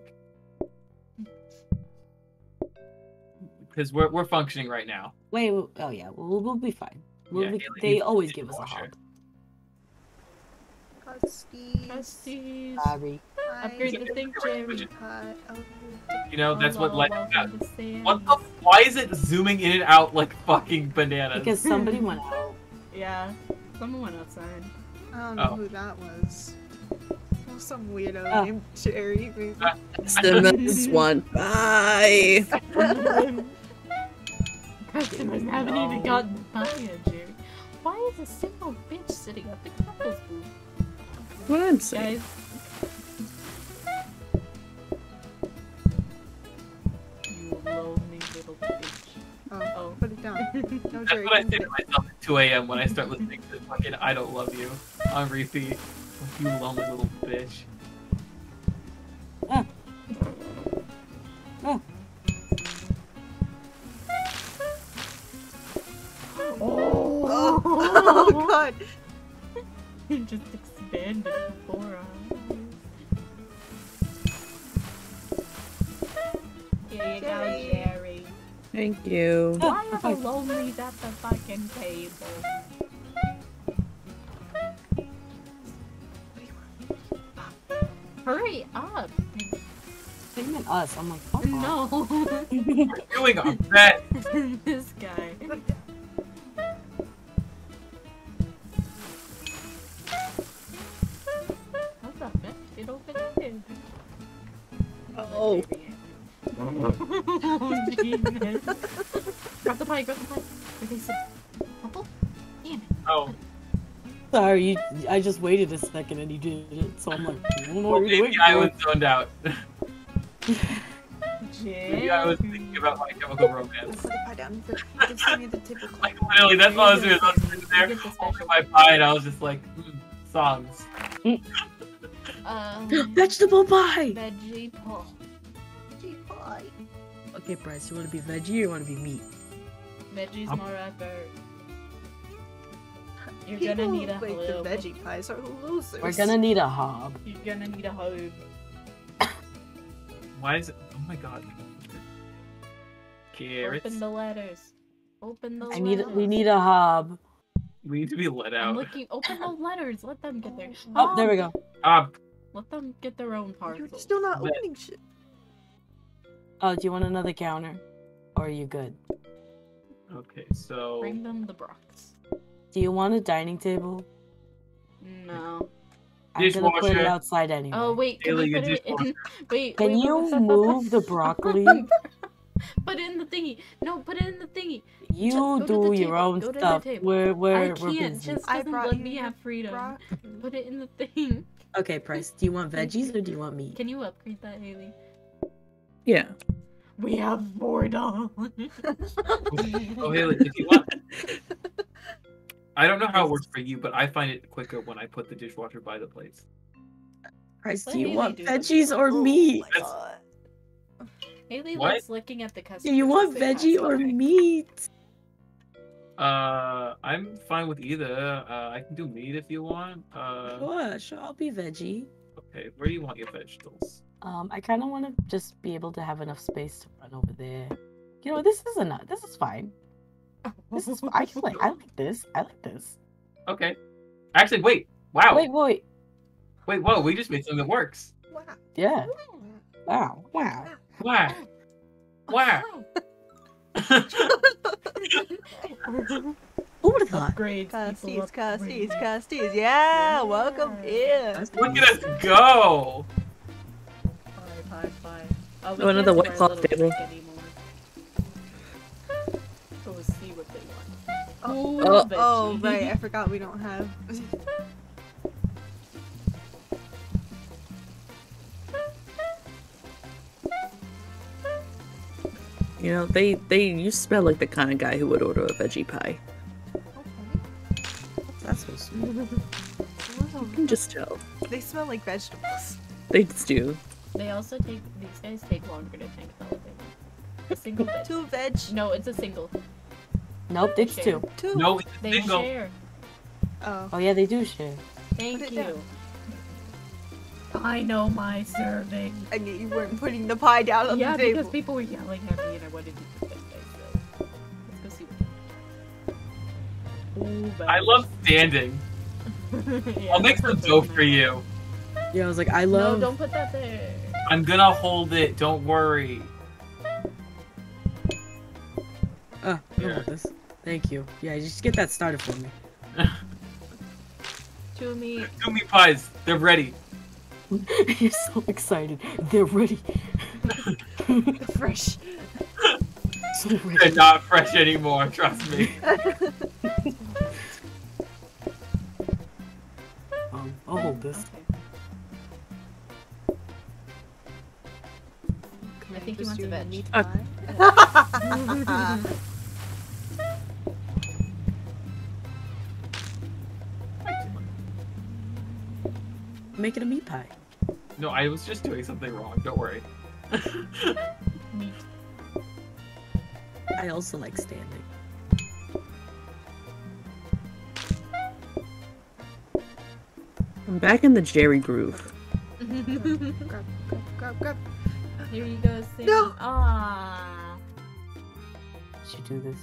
Because we're we're functioning right now. Wait, oh yeah, we'll, we'll be fine. We'll Yeah, be- Haley they always give us a dishwasher. Hog. Crusty. Trustees, Sorry. upgrade the thing, Jerry. Pie. Oh, You know, that's what Hello, like welcome to What the? Why is it zooming in and out like fucking bananas? Because somebody went out. Yeah, someone went outside. I don't know Oh. who that was. Some weirdo Oh. named Jerry. maybe. Uh, Simmons one. Bye. Customers haven't even gotten the pie yet, Jerry. Why is a simple bitch sitting at the couples booth? What I'm saying. Guys. You lonely little bitch. Oh, Oh. put it down. No, That's what I come say to myself at 2 a.m. when I start listening to fucking I Don't Love You on repeat. You lonely little bitch. Ah. Ah. Oh, oh god. You just expanded before our. Here you go, Jerry. Jerry. Thank you. Why are okay. the lonelies at the fucking table? Hurry up! They meant us. I'm like, fuck off. No, We're doing our best. this guy. Opened it. Oh. oh, Jesus. grab the pie, grab the pie. Where they? Apple? Damn it. Oh, Sorry, you, I just waited a second and you did it, so I'm like, I don't know well, what you're maybe waiting I was zoned out. maybe I was thinking about my chemical romance. put the pie down. For, you just give me the tablecloth. Like literally, that's all I was doing. I was sitting there You holding my pie, and I was just like, mm, songs. Um, Vegetable pie! veggie pie. Gee, pie. Okay, Bryce, you want to be veggie or you want to be meat? Veggies Um, more effort. You're People gonna need a who make the veggie pies are losers. We're gonna need a hob. You're gonna need a hub. Why is it? Oh my god. Carrots. Open the letters. Open the I letters. need. We need a hob. We need to be let I'm out. looking. Open the letters. Let them get their. Oh, there we go. Ah, Let them get their own You're still not But- opening shit. Oh, do you want another counter? Or are you good? okay, so Bring them the Brox. Do you want a dining table? No. I'm gonna put it outside anyway. Oh wait, can Haley, we put it in? Wait. Can wait, you wait, wait, move the broccoli? Put it in the thingy. No, put it in the thingy. You go to do your table, own go to the stuff. table. We're we're I can't. busy. Just I doesn't brought let you me have freedom. Broccoli. Put it in the thing. Okay, Price. Do you want veggies or do you want meat? Can you upgrade that, Haley? Yeah. We have four dollars. Oh, Haley, if you want. I don't know how it works for you, but I find it quicker when I put the dishwasher by the plates. Price, do you Haley want do this. veggies or Oh meat? my god. Haley What? likes looking at the customer. Do you want they veggie or by. meat? Uh, I'm fine with either. Uh, I can do meat if you want. Uh, Sure, sure. I'll be veggie. okay. Where do you want your vegetables? Um, I kind of want to just be able to have enough space to run over there. You know, this is enough. This is fine. This is. I can like. I like this. I like this. Okay. Actually, wait. Wow. Wait, wait. Wait. Whoa. We just made something that works. Wow. Yeah. Wow. Wow. Wow. Wow. Who would have thought? Upgrades. Casties, people, casties, upgrades. casties. Yeah, welcome in. Look at us go. Five, five, five. Oh, we Oh, another white do cloth little table. trick we'll see what they want. Oh, Oh. oh, right. I forgot we don't have. You know, they they you smell like the kind of guy who would order a veggie pie. That's so sweet. You can just tell. They smell like vegetables. They just do. They also take these guys take longer to tank than what. A single veg. Two veg. No, it's a single. Nope, it's Share. two. Two. No, it's a They single. share. Oh. Oh yeah, they do share. Thank you. down. I know my serving. I knew you weren't putting the pie down on yeah, the table. Yeah, because people were yelling at me and I wanted to put that let's go see what Ooh, I love standing. yeah, I'll make some dough for you. Yeah, I was like, I love... No, don't put that there. I'm gonna hold it. Don't worry. Ah, I Yeah. this. Thank you. Yeah, just get that started for me. To me, Two me pies. They're ready. You're so excited. They're ready. Fresh. So They're not fresh anymore. Trust me. Um, I'll hold this. okay. I think he wants a veg. Meat Uh, pie. Make it a meat pie. No, I was just doing something wrong. Don't worry. I also like standing. I'm back in the Jerry groove. grab, grab, grab, grab. Here you go, Sam. No. Ah. Should do this.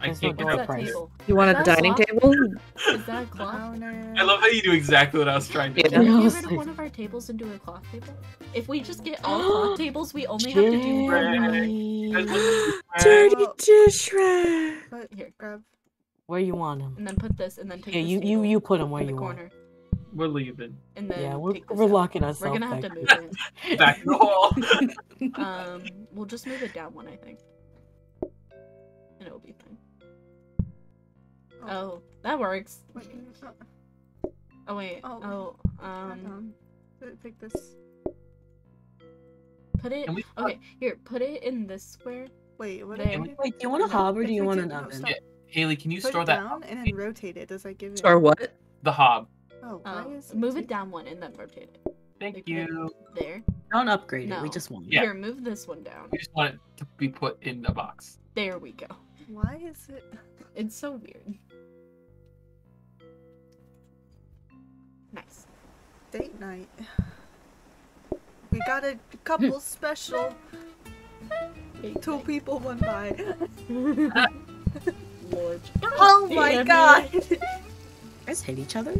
I There's can't no get door up price. table? You want Is a dining cloth? table? Is that a cloth? Counter. I love how you do exactly what I was trying to Yeah. do. Can Yeah, I we get rid of like- one of our tables and do a cloth table? If we just get all cloth tables, we only have to do one. You guys Jerry. look at Dirty Well- dish rag. But Here. grab. Where you want them? And then put this, and then take Yeah, this you you you put them in where the you want. corner, We're leaving. and then Yeah, we're take this we're out. locking We're gonna have to move it. Back in the hall. Um, we'll just move it down one, I think, and it'll be fine. Oh, that works. Wait, uh, Oh wait. Oh. Oh, um. Pick this. put it. We? Okay, here, put it in this square. Wait, what There. did I do? Wait, do you want a No, hob or do you want do- an oven? Yeah. Haley, can you Put store it that down and then rotate it. Does that give it? Or what? the hob? Oh, why Um, is move it it down one and then rotate it. Thank Like you. There. Don't upgrade it. We just want it. Yeah. Here, move this one down. We just want it to be put in a box. There we go. Why is it? It's so weird. Nice. Date night. We got a couple special. Two people, one by. Lord. Oh my Damn god! You guys hate each other?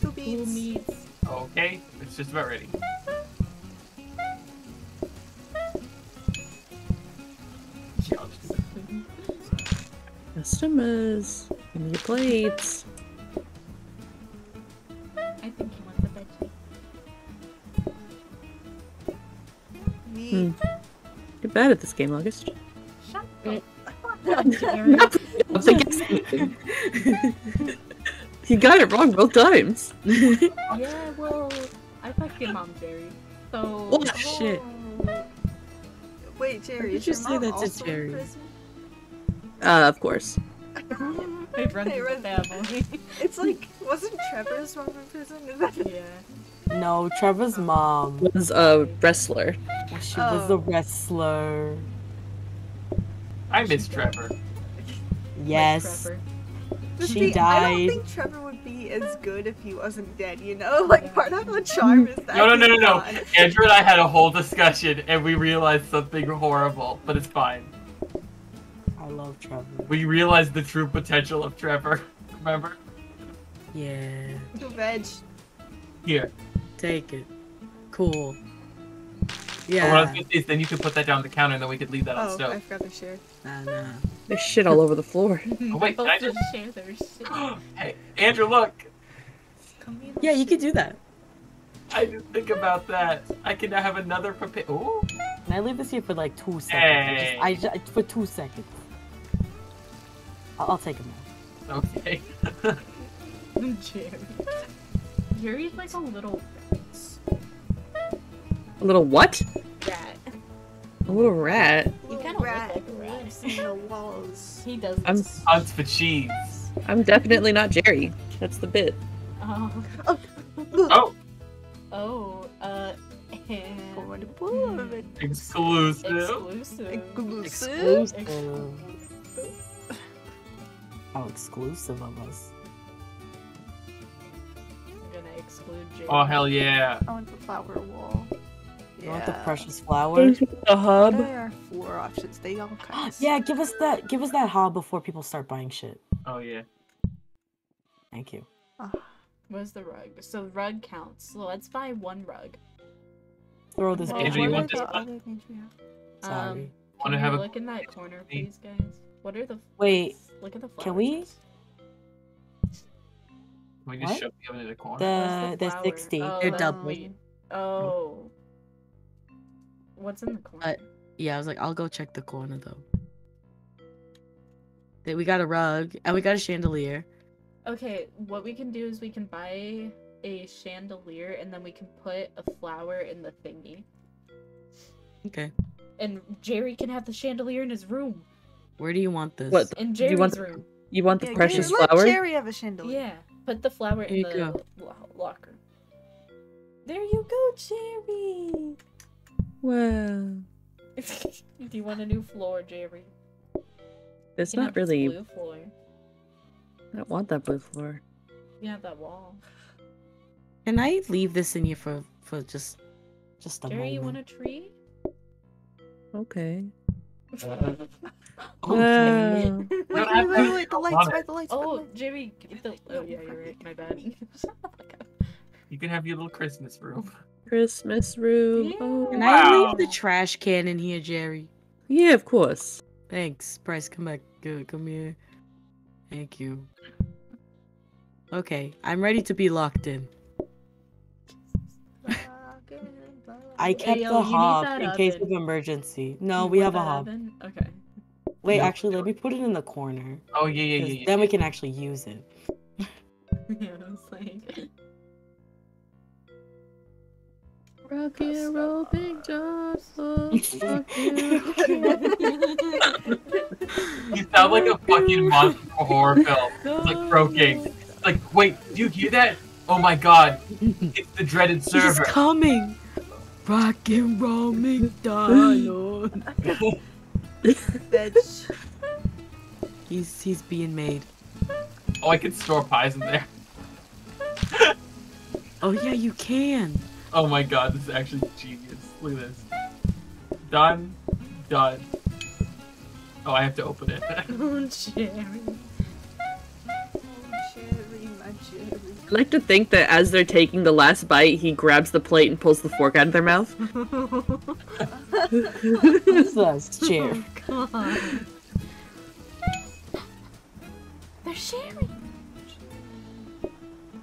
Two beats. Okay, it's just about ready. Customers. Give me your plates. I think he wants a veggie. Me. Hmm. You're bad at this game, August. Shut Mm. up. I'm you got it wrong both times. yeah, well, I fucked your mom, Jerry. So. Oh, shit. Wait, Jerry, did is you your say mom that to Jerry? prison? Uh, of course. It runs Hey, run- family. It's like, wasn't Trevor's mom in prison? Is that Yeah. No, Trevor's mom. Was a wrestler. She was a Oh. wrestler. I miss Trevor. Yes. Trevor. The She thing- I don't think Trevor would be as good if he wasn't dead, you know? Like, part of the charm is that No, no, no, no, no. Andrew and I had a whole discussion, and we realized something horrible, but it's fine. I love Trevor. We realized the true potential of Trevor. Remember? Yeah. Two veg. Here. Take it. Cool. But What I was Yeah. gonna say is then you could put that down on the counter, and then we could leave that on Oh, stove. I forgot to share. Nah, nah. There's shit all over the floor. Oh, wait, can I just just- share their shit. hey, Andrew, look! Come Yeah, you could do that. I didn't think about that. I can now have another prepare. Ooh. Can I leave this here for like two seconds? Hey. I just, I ju- for two seconds. I'll, I'll take him out. Okay. Jerry. Jerry's like a little rat. A little what? rat. A little rat. You Little kinda rat like a rat. lives in the walls. He does I'm- this. Hunts for cheese. I'm definitely not Jerry. That's the bit. Oh. Oh, Oh, uh, and For exclusive. exclusive. Exclusive. Exclusive. How exclusive of us. I'm gonna exclude Jerry. Oh hell yeah! I want the flower wall. You want the precious flower? The hub. There are four options. They all kind of. yeah, give us that. Give us that hob before people start buying shit. Oh yeah. Thank you. Where's the rug? So rug counts. So let's buy one rug. Throw this. Well, Andrew, you what want this other things we have? Sorry. Um, Wanna can have you a- look in that corner, Please. please, guys? What are the Wait, Look at the flowers. can we- list. We just What? shove the oven in the corner? The Where's the sixty. Oh, They're the double. queen. Oh. What's in the corner? Uh, Yeah, I was like, I'll go check the corner though. Then we got a rug and we got a chandelier. Okay, what we can do is we can buy a chandelier and then we can put a flower in the thingy. Okay. And Jerry can have the chandelier in his room. Where do you want this? What? In you Jerry's want- room. You want the Yeah, precious Gary, let flower? Jerry have a chandelier. Yeah. Put the flower in the go. locker. There you go, Jerry. Wow. do you want a new floor, Jerry? It's You not really. blue floor. I don't want that blue floor. You have that wall. Can I leave this in here for for just just a Jerry, you want a tree? Okay. Oh, uh, okay. Wow. Wait, wait, wait, wait, wait, the lights, want wait, it. the lights. wait, the Oh, lights. Jerry, get the. Oh yeah, you're right. My bad. You can have your little Christmas room. Christmas room. Oh. Can I leave the trash can in here, Jerry? Yeah, of course. Thanks. Bryce, come back. Good, come here. Thank you. Okay, I'm ready to be locked in. I kept yo, the you hob that in case oven. of emergency. No, You we have a that hob. oven? Okay. Wait, Yeah. actually, let me put it in the corner. Oh yeah, yeah, 'cause yeah. yeah. Then we can actually use it. yeah, it's like. Rock and roll, big John. You. You sound like a fucking monster horror film. It's like croaking. It's like, wait, do you hear that? Oh my god, it's the dreaded server. He's coming. Rock and roll McDonald. Veg. he's he's being made. Oh, I can store pies in there. Oh yeah, you can. Oh my god, this is actually genius. Look at this. Done. Done. Oh, I have to open it. Oh, Jerry. Cherry, my cherry. I like to think that as they're taking the last bite, he grabs the plate and pulls the fork out of their mouth. Who's this chair? Oh, God. They're sharing.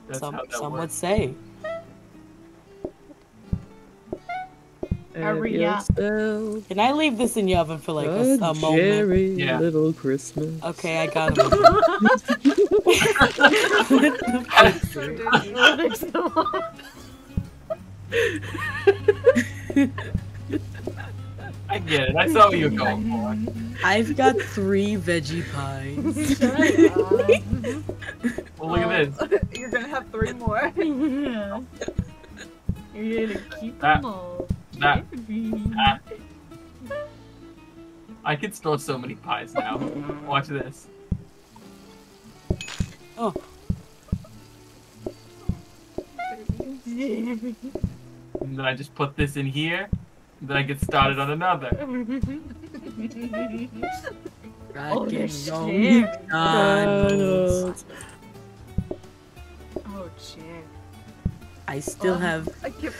That's Some how that some would say. Hurry Have up. yourself Can I leave this in your oven for like a, a moment? Jerry Yeah. little Christmas. Okay, I got him. So dirty. I get it. I saw what you were going for. I've got three veggie pies. Shut up. Oh, look at this. Uh, you're gonna have three more. yeah. You're gonna keep That- them all. That- Jeremy. Ah. I can store so many pies now. Watch this. Oh, And then I just put this in here. And then I get started on another. Oh, dragon shit. young McDonald's. oh, shit. I still Oh. have I can't.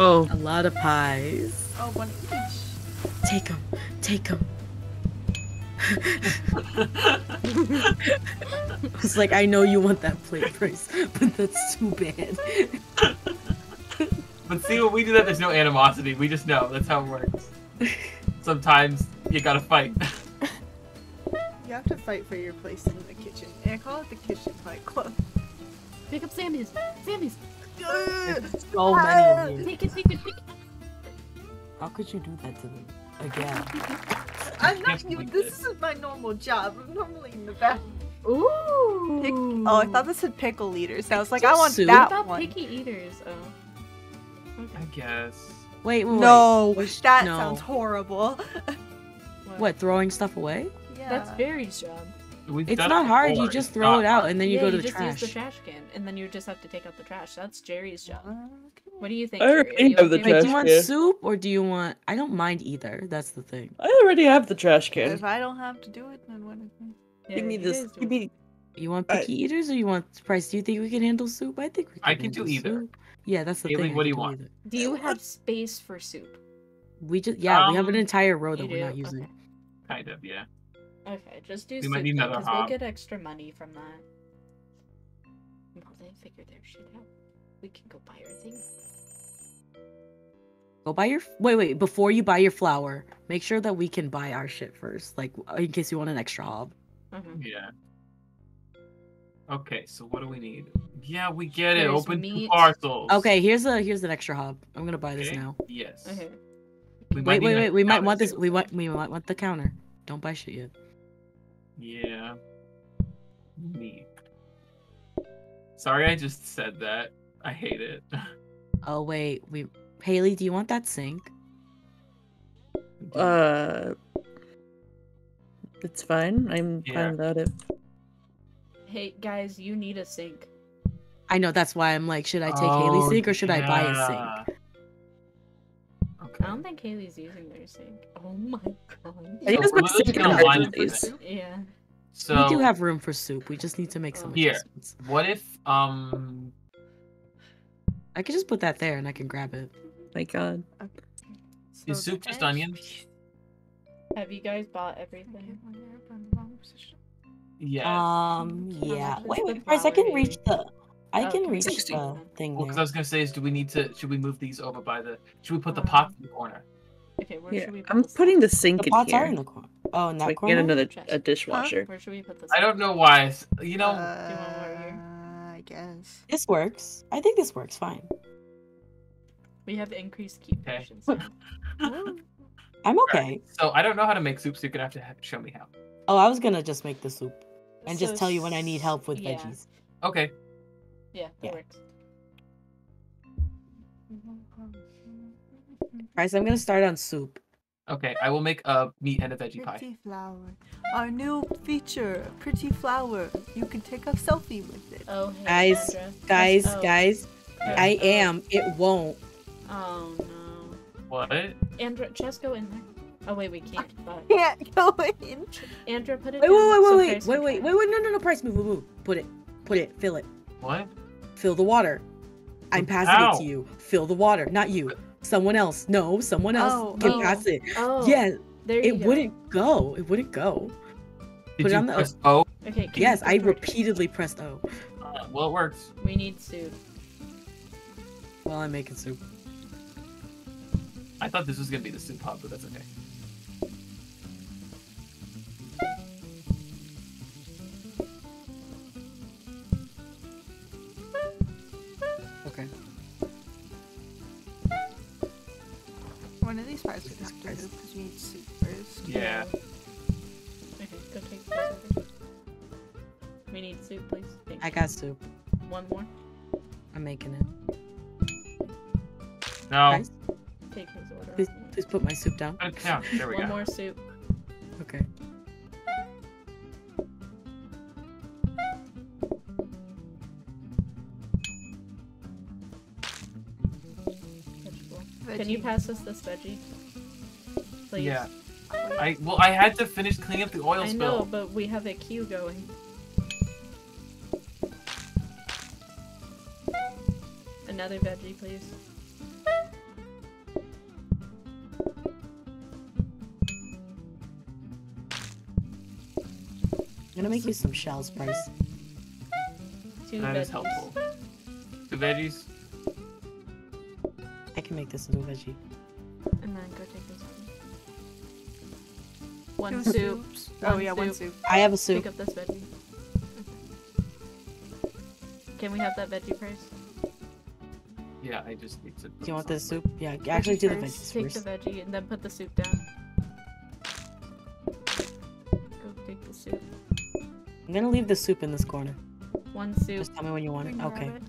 Oh, a lot of pies. Oh, one each. Take them, take them. It's like I know you want that plate price, but that's too bad. But see, when we do that, there's no animosity. We just know. That's how it works. Sometimes you gotta fight. You have to fight for your place in the kitchen. And I call it the kitchen fight club. Pick up Sammy's. Sammy's. So many of you. Take it, take it, take it. How could you do that to them again? I'm not. You, this this. is my normal job. I'm normally in the back. Ooh. Pick, oh, I thought this said pickle eaters. I was like, I want soup? What that about one. picky eaters? Oh. I guess. Wait, wait, wait. No, Which- that no. sounds horrible. What? Throwing stuff away? Yeah. That's Barry's job. We've It's not it hard. You just throw not it out and then you yeah, go to you the just trash. use the trash can, and then you just have to take out the trash. That's Jerry's job. Okay. What do you think? I Jerry? Already you have the okay Wait, do you want can. soup or do you want? I don't mind either. That's the thing. I already have the trash can. If I don't have to do it, then what? that? Give me this. guys do Give me. You want I- picky eaters or you want Price? Do you think we can handle soup? I think we can. I can do either. soup. Yeah, that's the Haley, thing. What do can you want? either. Do you have space for soup? We just yeah, we have an Um, entire row that we're not using. Okay. Kind of, yeah. Okay, just do We soup might need another because we'll get extra money from that. Well, they figure their shit out. We can go buy our thing. Go buy your wait, wait. Before you buy your flour, make sure that we can buy our shit first, like in case you want an extra hob. Mhm. Yeah. Okay, so what do we need? Yeah, we get it. There's Open two meat. parcels. Okay, here's a here's an extra hob. I'm gonna buy this Okay. now. Yes. Okay. We Wait, wait, wait. We might want this. too. We want we might want the counter. Don't buy shit yet. Yeah. Neat. Sorry, I just said that. I hate it. Oh wait, we Haley, do you want that sink? Uh. It's fine. I'm Yeah. fine without it. Hey guys, you need a sink. I know that's why I'm like, should I take Oh, Haley's sink or should I buy a sink? Yeah. I don't think Haley's using their sink. Oh my god. I use So my we're looking sink in online for Yeah. So we do have room for soup. We just need to make some. Here. adjustments. what if um I could just put that there and I can grab it. My God. So is soup just edge- onions? Have you guys bought everything? Yeah. Um, yeah. Wait, wait, Price, I can reach the, I Oh, can okay. reach 60. the thing Well, because I was gonna say is, do we need to? Should we move these over by the? Should we put the pot in the corner? Okay, where Yeah, should we put I'm this? putting the sink The in pots here. are in the corner. Oh, in so I that can get corner. another a dishwasher. Where should we put this? I don't know why. it's- You know, Uh, you want here? I guess. This works. I think this works fine. We have increased keep Okay. efficiency. I'm okay. so I don't know how to make soup, so you're gonna have to ha- show me how. Oh, I was gonna just make the soup and just tell you when I need help with yeah. veggies. Okay. Yeah, that Yeah. works. Price, I'm gonna start on soup. Okay. I will make a meat and a veggie pie. Pretty flower. Our new feature, pretty flower. You can take a selfie with it. Oh, hey, Guys, Andra. Guys, oh, guys, press I O. am. It won't. Oh no. What? Andra, just go in there. Oh wait, we can't. But Can't go in. Andra, put it. Wait, wait, down wait, wait, wait, Price wait, can wait, wait, wait, no, no, no, Price, move, move, move. Put it, put it, fill it, What? Fill the water. I'm passing How? it to you. Fill the water, not you. Someone else. No, someone else Oh, can oh. pass it. Oh, Yeah, There it go. wouldn't go. It wouldn't go. Did Put it on the- press O? Okay. Yes, I the- repeatedly pressed O Uh, well, it works. We need soup. while I'm making soup. I thought this was gonna be the soup hub, but that's okay. Okay. One of these pies we have to Christ. do because we need soup first. Yeah. Okay, go take this. We need soup, please. Thank Thank I you. got soup. One more. I'm making it. No. Guys, Take his order. please, please put my soup down. Oh, yeah, there we One go. more soup. Okay. Vegetable. Can you pass us this veggie? Please. Yeah. I well, I had to finish cleaning up the oil I spill. know, but we have a queue going. Another veggie, please. I'm gonna make you some shells, Bryce. Two That veggies. is helpful. Two veggies. I can make this into a veggie. And then go take this one. One Two soup. soups. Oh One yeah, one soup. soup. I have a Pick soup. up this veggie. Can we have that veggie first? Yeah, I just need to. Do you want this soup? Yeah, actually do the Veggie veggies first. Take first. the veggie and then put the soup down. Go take the soup. I'm gonna leave the soup in this corner. One soup. Just tell me when you want it. Okay. it?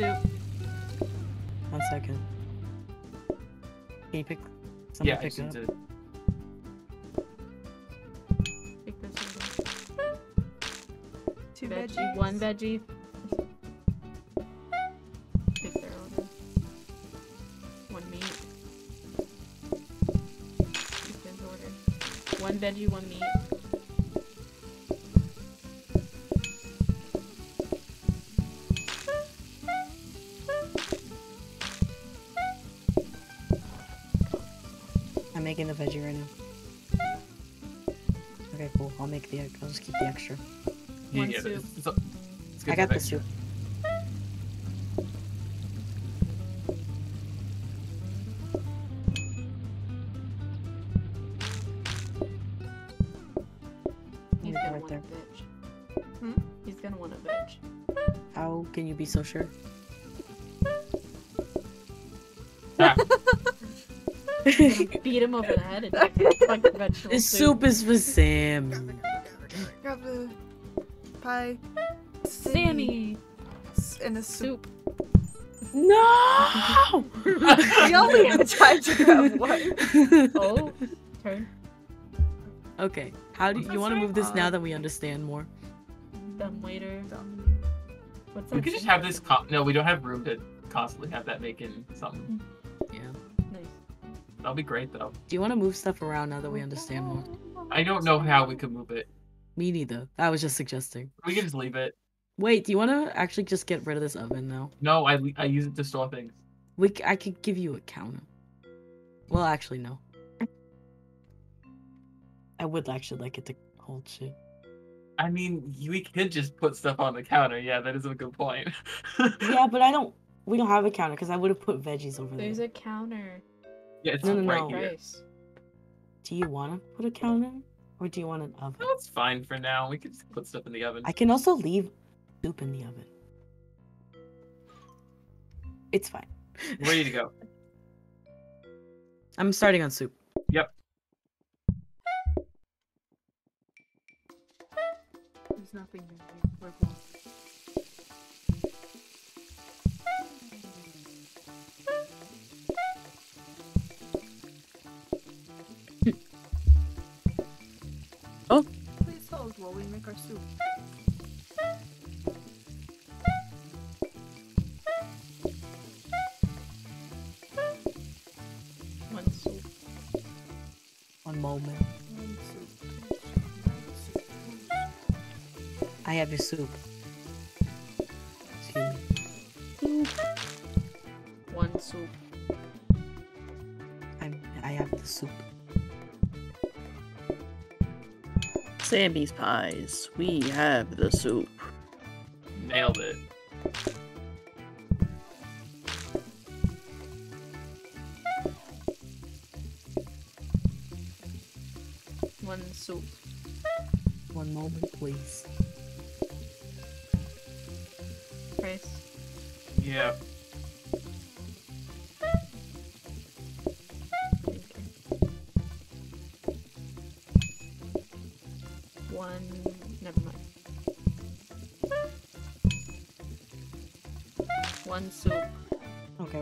Soup. One second. Can you pick? Someone Yeah, I pick just it need up. to. Take this one. Two Veggie. veggies. One veggie. Take their order. One meat. Take his order. One veggie, one meat. Cool. I'll the. I'll just keep the extra. Yeah, One yeah, soup. It's, it's, it's I got have the extra. soup. He's gonna right want there. a veg. Hmm? He's gonna want a veg. How can you be so sure? Ah, Beat him over the head and take the fucking vegetable This soup is for Sam. Grab the pie. Sammy S- And a soup. soup. No! We only have time to grab one. Oh, turn. okay. How do What's you want to move this now that we understand more? Dumb waiter. Um, What's we could just have this. Co- no, we don't have room to constantly have that making something. Yeah. Nice. That'll be great though. Do you want to move stuff around now that we understand more? I don't know how we could move it. Me neither. I was just suggesting. We can just leave it. Wait, do you want to actually just get rid of this oven now? No, I I use it to store things. We, c- I could give you a counter. Well, actually, no. I would actually like it to hold shit. I mean, we could just put stuff on the counter. Yeah, that is a good point. Yeah, but I don't. We don't have a counter because I would have put veggies over there. There's a counter. yeah, it's No, no, right no. here. Do you want to put a counter, or do you want an oven? That's fine for now. We can just put stuff in the oven. I can also leave soup in the oven. It's fine. Ready to go. I'm starting on soup. Yep. There's nothing there. Oh. Please hold while we make our soup. One soup. One moment. One soup. One soup. I have your soup. Sammy's pies. We have the soup. Nailed it.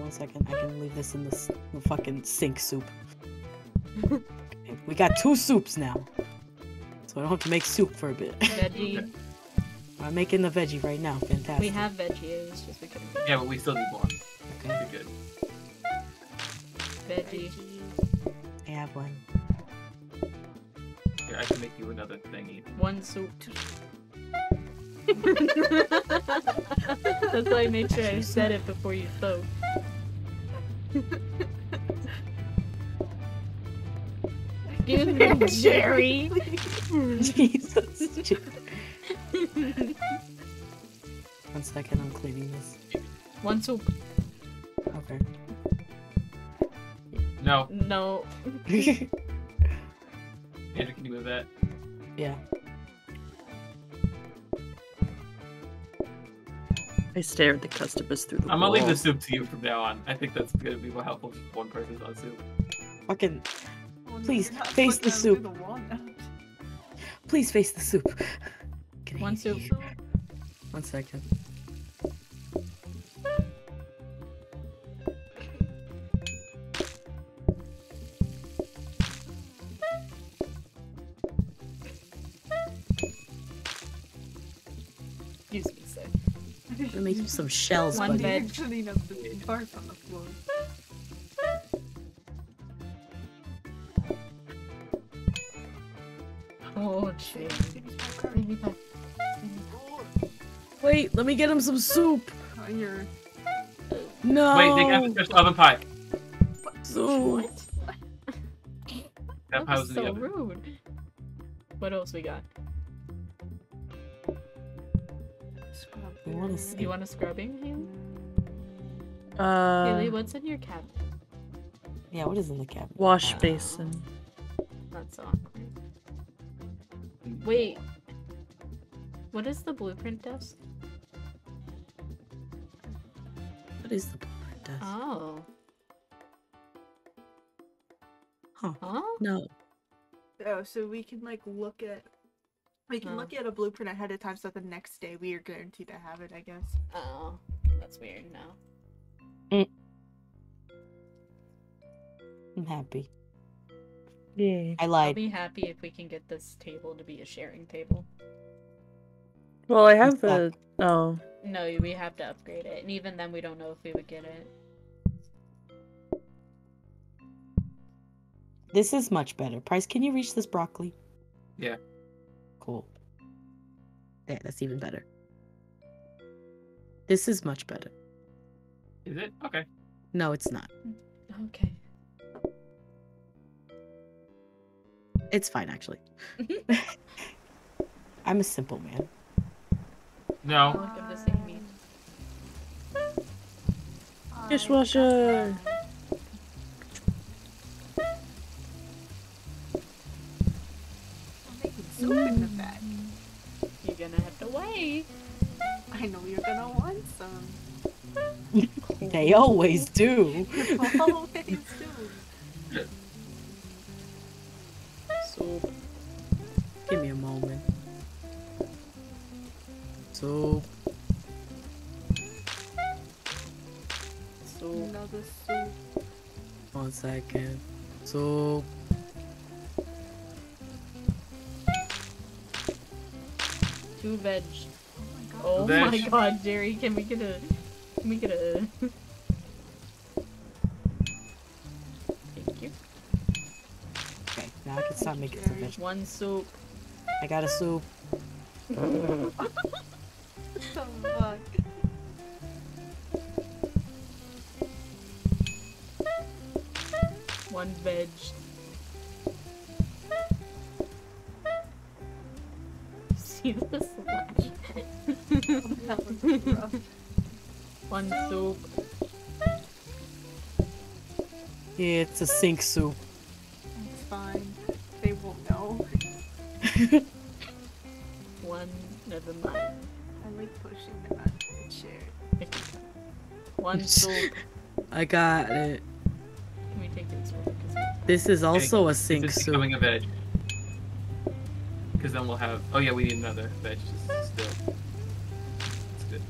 Okay, one second. I can leave this in the fucking sink soup. Okay, we got two soups now. So I don't have to make soup for a bit. Veggie. I'm making the veggie right now. Fantastic. We have veggie. It's just we couldn't. Yeah, but we still need more. Okay, Pretty good. Veggie. I have one. Here, I can make you another thingy. One soup. That's why I made sure I said it before you spoke. Excuse me, Jerry. Jesus. one second, I'm cleaning this. One soup. Okay. No, No. Andrew, can you move that? yeah. I stare at the customers through the I'm gonna leave the soup to you from now on. I think that's gonna be more helpful if one person's on soup. Fucking. Oh, no, Please, face the soup. the. Please face the soup. Get One in soup. One second. Some shells, One buddy. veg. You're cleaning up the barf on the floor. Oh, Jerry. Wait, let me get him some soup. No. Wait, they have a special oven pie. soup. That pie That was was in the so oven. rude. What else we got? You wanna see? You want a scrubbing hand? Uh, Haley, what's in your cabinet? Yeah, what is in the cabinet? wash Uh, basin. That's awkward. Wait. What is the blueprint desk? What is the blueprint desk? Oh. Huh. Huh? No. Oh, so we can like look at we can Oh. look at a blueprint ahead of time so the next day we are guaranteed to have it, I guess. Oh. That's weird now. Mm. I'm happy. Yeah. I lied. I'll be happy if we can get this table to be a sharing table. Well, I have stuck. the. Oh. No, we have to upgrade it. And even then, we don't know if we would get it. This is much better. Price, can you reach this broccoli? Yeah. Cool. Yeah, that's even better. This is much better. Is it? Okay. No, it's not. Okay. It's fine, actually. I'm a simple man. No. Look at the same meat. Dishwasher. I'm gonna have to wait. I know you're gonna want some. They always do. Always do. Soup. Give me a moment. So, Soup. Another soup. one second. So, Two veg. Oh Oh my god, Jerry, can we get a... Can we get a... Thank you. okay, now I can stop making some vegetables. One soup. I got a soup. Oh fuck. One veg. See this lunch. That was rough. One soup. Yeah, it's a sink soup. It's fine. They won't know. One. Never mind. I like pushing them out of the chair. One soup. I got it. Can we take this one? 'Cause we- This is also a sink This is soup. becoming a veg. Because then we'll have. Oh yeah, we need another veg s- still. That's good.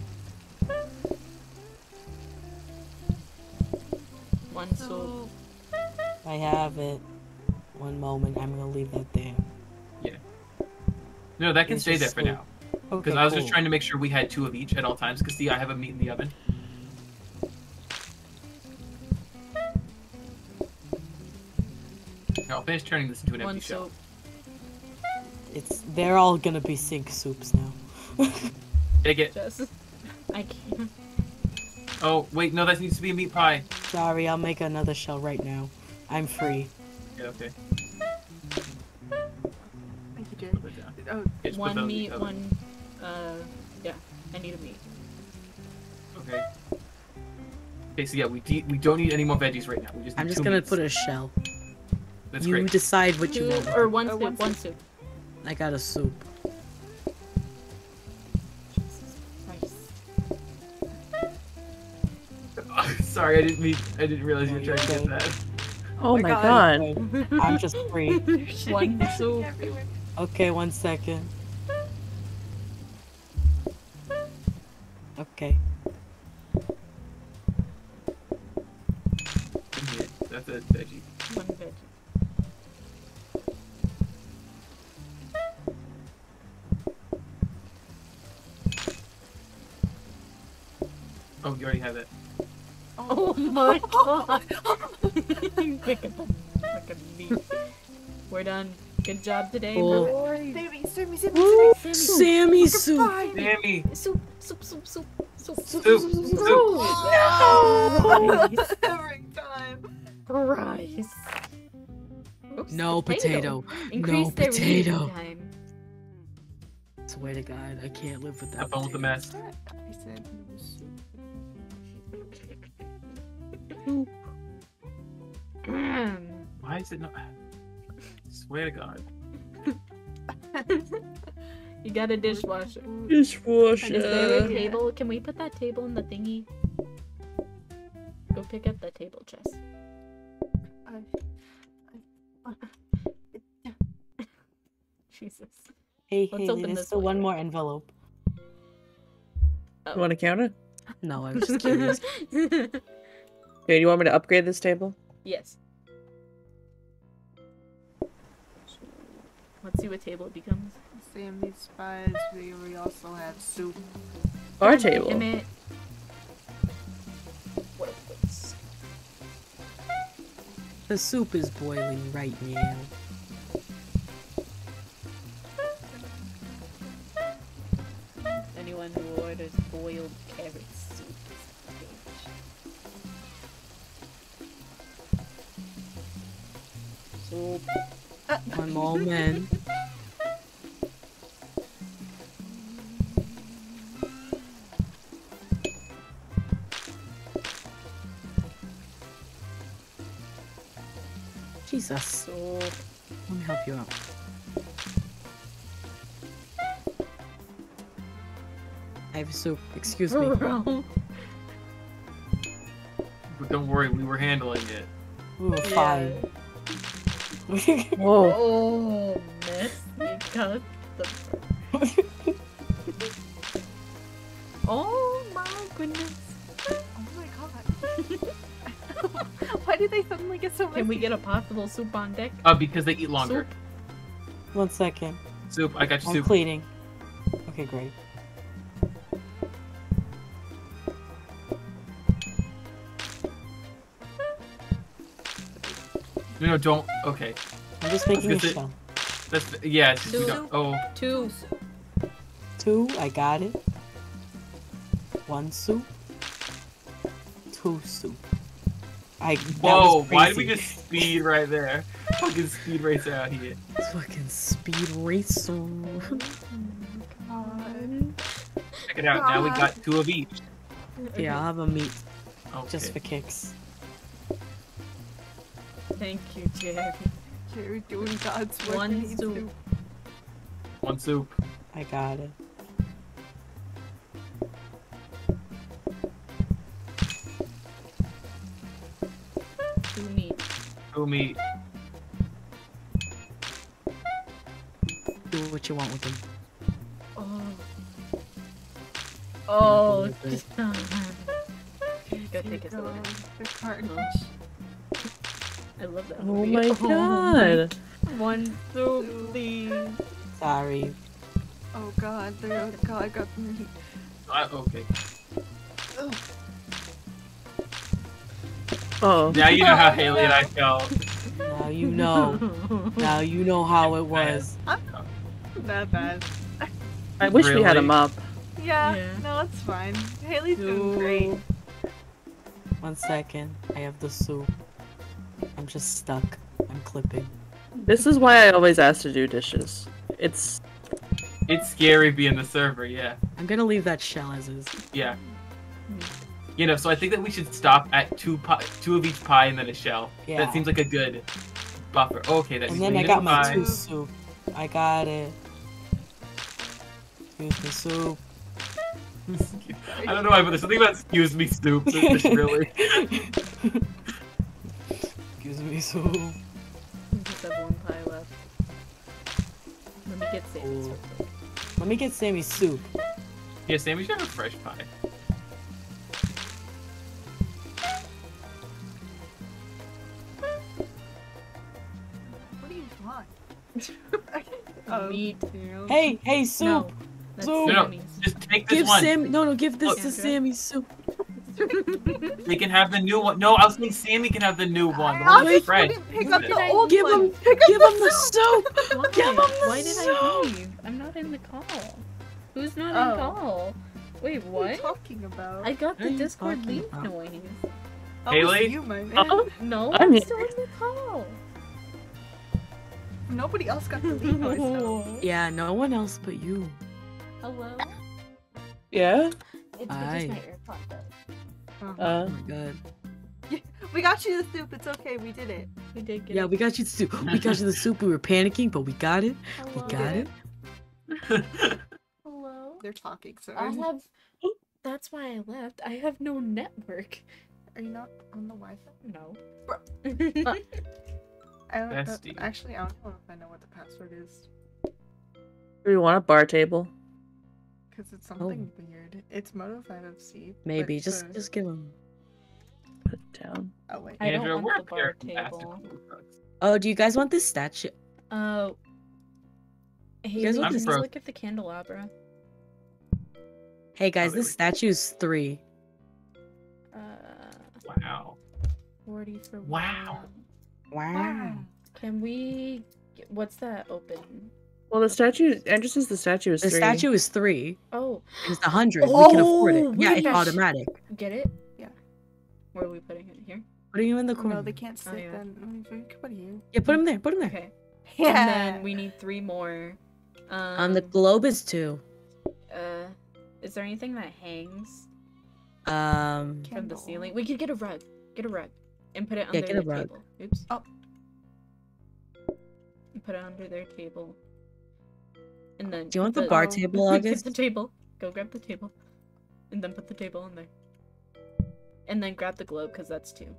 One soup. I have it. One moment. I'm gonna leave that there. Yeah. No, that can It's stay there for so- now. Okay. Because I was just trying to make sure we had two of each at all times. Because see, I have a meat in the oven. Here, I'll finish turning this into an One empty shell. Soup. It's they're all gonna be sink soups now. Take it. Just. I can't. Oh wait, no, that needs to be a meat pie. Sorry, I'll make another shell right now. I'm free. Yeah, okay. Thank you, Jay. Put that. Oh, Yeah, One meat, the one. Uh, yeah. I need a meat. Okay. Okay, so yeah, we de- we don't need any more veggies right now. We just need I'm just two gonna meats. put a shell. That's you great. decide what you Two want. or one Uh, soup. one One soup. soup. I got a soup. Sorry, I didn't mean. I didn't realize you were trying to get that. Oh, oh my my God. god. I'm just free. One soup. everywhere. Okay, one second. Okay. That's a veggie. Oh, you already have it. Oh, oh my god. Pick up the fucking meat. We're done. Good job today, Cool. bro. Sammy, Sammy, Sammy, Sammy. Sammy soup. Fine. Sammy, Soup, soup, soup, soup, soup, soup, soup. No! Every time. Rice. Oops, No potato. Increase their potato. time. Swear to God, I can't live with that. have fun with the mess. I said it was mm. Why is it not? Swear to God. you got a dishwasher. Is there a Dishwasher. table? Can we put that table in the thingy? Go pick up the table chest. Jesus. Hey, Let's Haley, open there's this still one. one more envelope. Oh. You want to count it? No, I'm just curious. Okay, do you want me to upgrade this table? yes. Let's see what table it becomes. Sammy's spies. We, we also have soup. Our Damn table. it. What a waste. the soup is boiling right now. Anyone who orders boiled carrot bitch. Soup. One moment. Jesus. Soup. Let me help you out. I have soup. Excuse me. But don't worry, we were handling it. We were fine. Whoa. Oh, miss. You got the. oh my goodness. Oh my god. Why did they suddenly get so many? Can we get a possible soup on deck? Uh, because they eat longer. Soup? One second. Soup. I got you I'm soup. cleaning. Okay, great. No, no, don't. Okay. I'm just making a gonna say- shell. That's yeah. it's just we Soup. don't. Oh, Two. Two, I got it. One soup. Two soup. I. whoa! Why did we just speed right there? Fucking speed racer out here. Fucking speed racer. God. Check it out. Now we got two of each. Yeah, I'll have a meat Okay. just for kicks. Thank you, Jerry. You're doing God's work. One we need soup. One soup. I got it. Two meat. Two meat. Do what you want with them. Oh. Oh. Hold it. just- Go take his The, away. the carnage. I love that Oh movie. my oh god. One soup, please. Sorry. Oh god, the oh god, I got me. I, okay. Oh. Now you know how Haley and I felt. Now you know. now you know how it was. I'm Not bad. I wish we had a Really? mop. Yeah, Yeah. no, it's fine. Haley's doing great. One second. I have the soup. I'm just stuck. I'm clipping. This is why I always ask to do dishes. It's It's scary being the server, yeah. I'm gonna leave that shell as is. Yeah. You know, so I think that we should stop at two pie, two of each pie and then a shell. Yeah. That seems like a good buffer. Okay, that's And then I got my two soup. I got it. Excuse me, soup. I don't know why, but there's something about excuse me soup. That's just really. Excuse me, soup. We just have one pie left. Let me get Sam's Ooh. real. Let me get Sammy soup. Yeah, Sammy should have a fresh pie. What do you want? oh, Me too. Hey, hey, soup. No, Soup. No, no, just take this give one. Sam. No, no, give this Oh. to Sammy soup. They can have the new one. No, I was saying Sammy can have the new one. The one with Fred. pick up the old Give one. him, Pick up give the him the soup. Why? Give him the Why did I leave? I'm not in the call. Who's not Oh. in call? Wait, What are you talking about? I got the Discord talking leave about? noise. Oh, that Haley? you, my man. Oh. No, I'm I'm, still in the call. Nobody else got the lead noise though. Yeah, no one else but you. Hello? yeah. It's Aye. just my AirPod though. Uh-huh. Uh, Oh my god. we got you the soup. It's okay. We did it. We did get Yeah, it. we got you the soup. We got you the soup. We were panicking, but we got it. We got it. Hello? They're talking. So I have. That's why I left. I have no network. Are you not on the Wi-Fi? No. I don't, Bestie. actually, I don't know if I know what the password is do we want a bar table? Because it's something weird. It's Moto 5FC. but Maybe just the- just give him. Put it down. Oh wait. I don't want the bar here to ask table. the cool folks. Oh, do you guys want this statue? Uh. Hey, guys want this- I'm look at the candelabra? Hey guys, Oh, this we go. statue's three. Uh, Wow. forty for Wow. one. Wow. Can we? What's that open? Well, the statue. Andrew says the statue is The three. statue is three. Oh, It's a hundred. we can afford Oh, it. Yeah, it's automatic. get it? Yeah. Where are we putting it? Here. Putting him in the corner. No, they can't Oh, sit yeah. then. Put it here. Yeah, put him there. Put him there. Okay. Yeah. And then we need three more. Um, Um, the globe is two. uh, is there anything that hangs Um, from the ceiling? We could get a rug. Get a rug, and put it Yeah, under get a the rug. table. Oops. Oh. And put it under their table. And then. do you want put the bar Oh. table, Get the table. Go grab the table, and then put the table in there. And then grab the globe because that's two.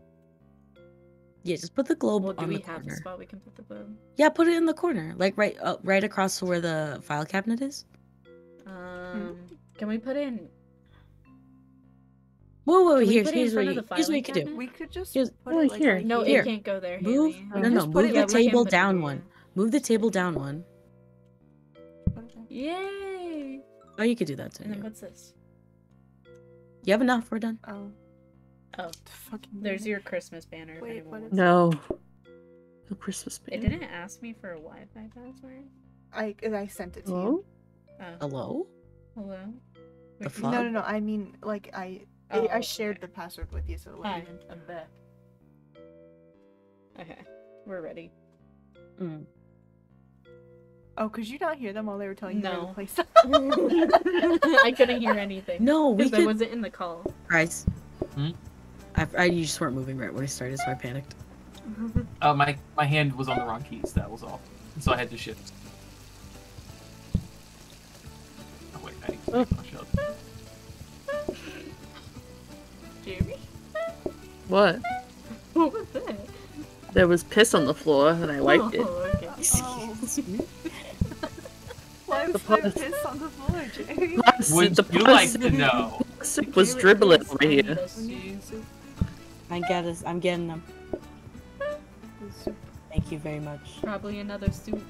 Yeah, just put the globe Well, do we the have a spot we can put the globe? Yeah, put it in the corner, like right, uh, right across to where the file cabinet is. Um, can we put in? Whoa, whoa, Can here's put it in here's what front you, here's what you can do. We could just Here's- put Oh, it like here. No, Here. it can't go there. Move. Haley. No, no, move it the like- we can't table down one. Move the table down one. Put it there. Yay! Oh, you could do that too. And then yeah. what's this? You have enough. We're done. Oh. Oh, Fucking. there's your Christmas banner. if Wait, anyone what No. The Christmas banner. It banner. didn't ask me for a Wi-Fi password. I I sent it to you. Oh? Oh, Hello? hello. The fuck? No, no, no. I mean, like I, I, Oh, I shared okay. the password with you, so it Hi, wouldn't- I'm back. Okay, we're ready. Mm. Oh, could you not hear them while they were telling you where No. to place stuff? I couldn't hear anything. No, we because I wasn't in the call. Bryce. Hmm? I, I, you just weren't moving right when I started, so I panicked. Oh, my my hand was on the wrong keys. That was all. So I had to shift. Oh wait, I need to take my shot. Jeremy, What? what was that? There was piss on the floor and I wiped it. Oh, okay. Oh. Sometimes The I pus- piss on the floor, Jerry. Pus- Would the you pus- like to know? soup was dribbling over here. The We need soup. soup. I get it. I'm getting them. Thank you very much. Probably another soup.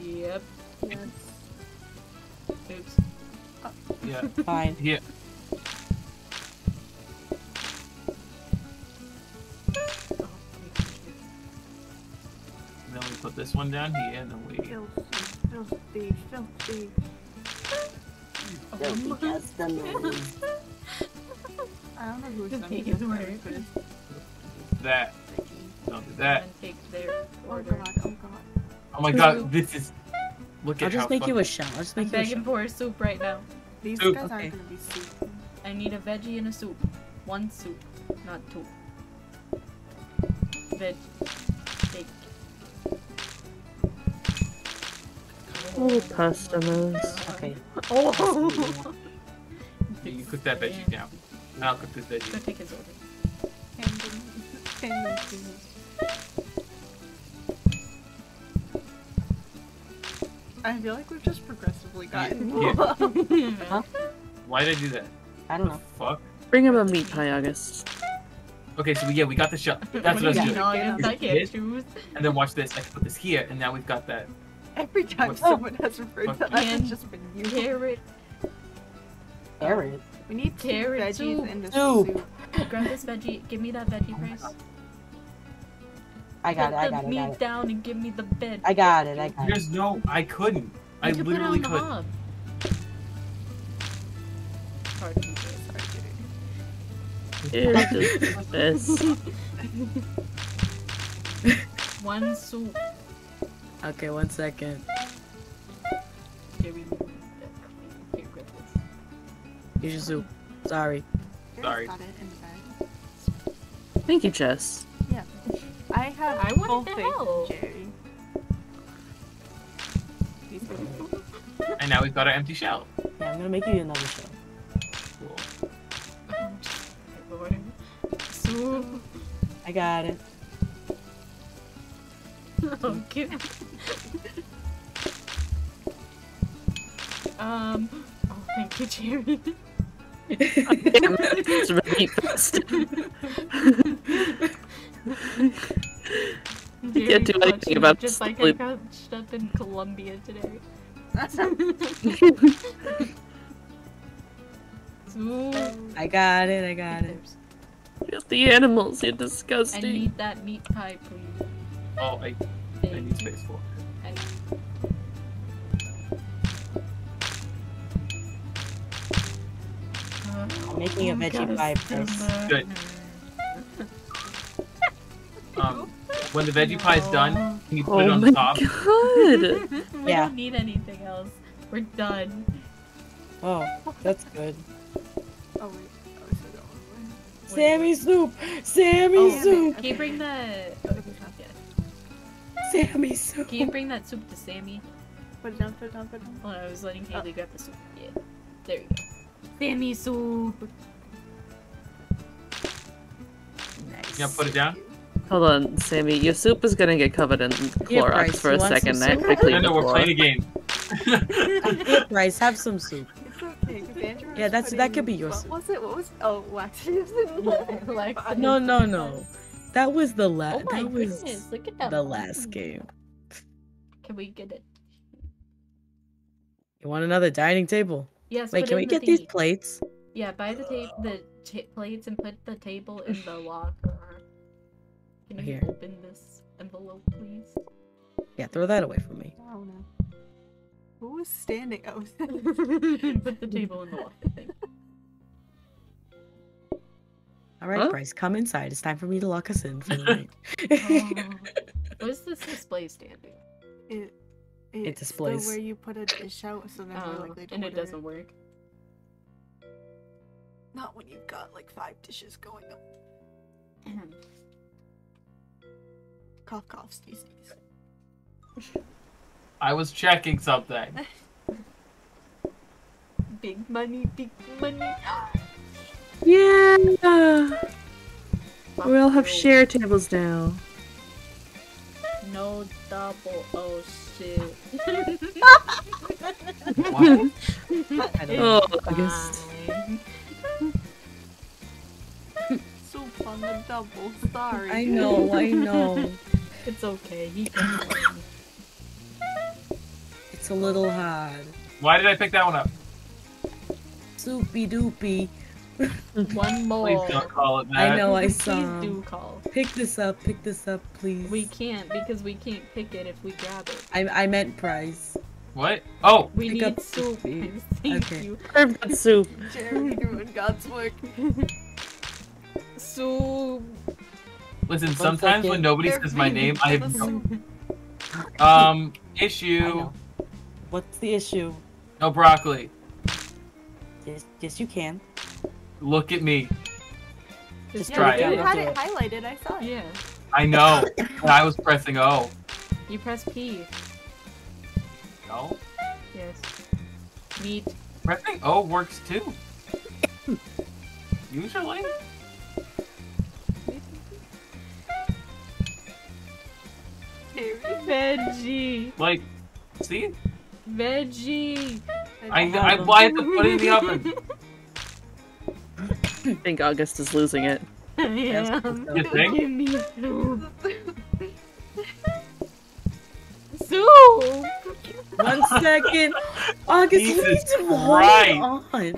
Yep. Yes. Oops. Yeah. Fine. Here. And then we put this one down here, and then we. Filthy, filthy, filthy. Filthy customers. I don't know who's Just sending take this it away. but it's That. Don't do that. And take their Oh god, oh god. Oh my god, this is. Look at I'll at how just make you a shell. I'll just I'm you a begging shell. for a soup right now. These Soup. guys Okay. aren't gonna be soup. I need a veggie and a soup. One soup, not two. Veg. Steak. Oh, customers. Okay. Oh! Yeah, you cook that veggie down. And I'll cook this Go veggie. take his order. Hand them, hand them to me. I feel like we've just progressively gotten Yeah. Huh? Why did I do that? I don't know. Fuck. Bring him a meat pie, August. Okay, so we, yeah, we got the shell. That's what I was Yeah. doing. Nuggets, I can't choose. And then watch this. I can put this here, and now we've got that. Every time What- someone has referred to Fuck. us, it's just been you. Carrot. Carrot. We need two Carrot veggies soup. and a Soup. soup. Grab this veggie. Give me that veggie, Price. I got it. I got it. I meat got it. down and give me the veg. I got it. I got it. There's no. I couldn't. I You can put it literally could. hob. Hard to do this. One soup. Okay, one second. Here we go. Here. Here's your soup. Sorry. Sorry. Got it in the bag. Thank you, Jess. Yeah. I have I full wanted to faith help. in Jerry. And now we've got our empty shell. Yeah, I'm gonna make you another shell. Cool. I got it. Okay. Um. Oh, thank you, Jerry. It's really fast. Jerry do touched anything me about just like I sleep. got up in Colombia today. I got it. I got it. the animals, you're disgusting. I need that meat pie, please. Oh, I, I need space for. I I'm making a veggie pie first. Good. Um, when the veggie pie is done, can you put it Oh on my the top? god! we Yeah. don't need anything else. We're done. Oh, that's good. Oh wait. Oh, so that one. Sammy soup. Sammy Oh, soup. Can you bring the? Oh, yeah. Sammy soup. Can you bring that soup to Sammy? Put it down, put it down, put it down. Oh, I was letting Haley grab the soup. Yeah. There you go. Sammy soup. Nice. Yeah, put it down. Hold on, Sammy. Your soup is gonna get covered in Yeah, Clorox Bryce, for you a second. I have soup? to clean No, the no, we're playing a game. Here, Bryce, have some soup. It's okay. 'cause Yeah, that's- that could be your What soup. was it? What was? Oh, waxes. Like, No, no, no. That was the last. Oh my that was goodness! Look at that. the last game. Can we get it? You want another dining table? Yes. Wait, put can we the get these plates? Yeah, buy the tape, the ta- plates, and put the table in the locker. Can you Here. open this envelope, please? Yeah, throw that away from me. Oh no. Who was standing? Oh. put the table in the locker. Thing. All right, Huh? Bryce, come inside. It's time for me to lock us in for the night. Oh. What is this display standing? do? It, it's displays. Where you put a dish out, so then Oh, likely to oh, and it doesn't work. Not when you've got like five dishes going up. Cough, cough, sneeze, sneeze. I was checking something. big money, big money. Yeah! We all have share tables now. No double O shit. Oh, what? I don't Oh, know. August. Soup on the double. Sorry. I know, I know. It's okay. He can. It's a little hard. Why did I pick that one up? Soupy doopy. One more. Please don't call it that. I know, I saw. Please do call. Pick this up, pick this up, please. We can't because we can't pick it if we grab it. I, I meant prize. What? Oh, We Pick need up soup. Thank Okay. you. Herb soup. Jeremy doing God's work. Soup. listen. One Sometimes when nobody They're says my name, I have the no, soup. um issue. What's the issue? No broccoli. Yes, yes, you can. Look at me. Just Yeah, try you it. had it it. highlighted. I saw it. Yeah. I know. and I was pressing O. You press P. No. Yes. Meat. Pressing O works too. Usually. Veggie. Like, see? Veggie. I I, well, I have to put it in the oven. I think August is losing it. I Yes, am. You think? Give me soup. Soup. One second. August, you need Jesus to hold on.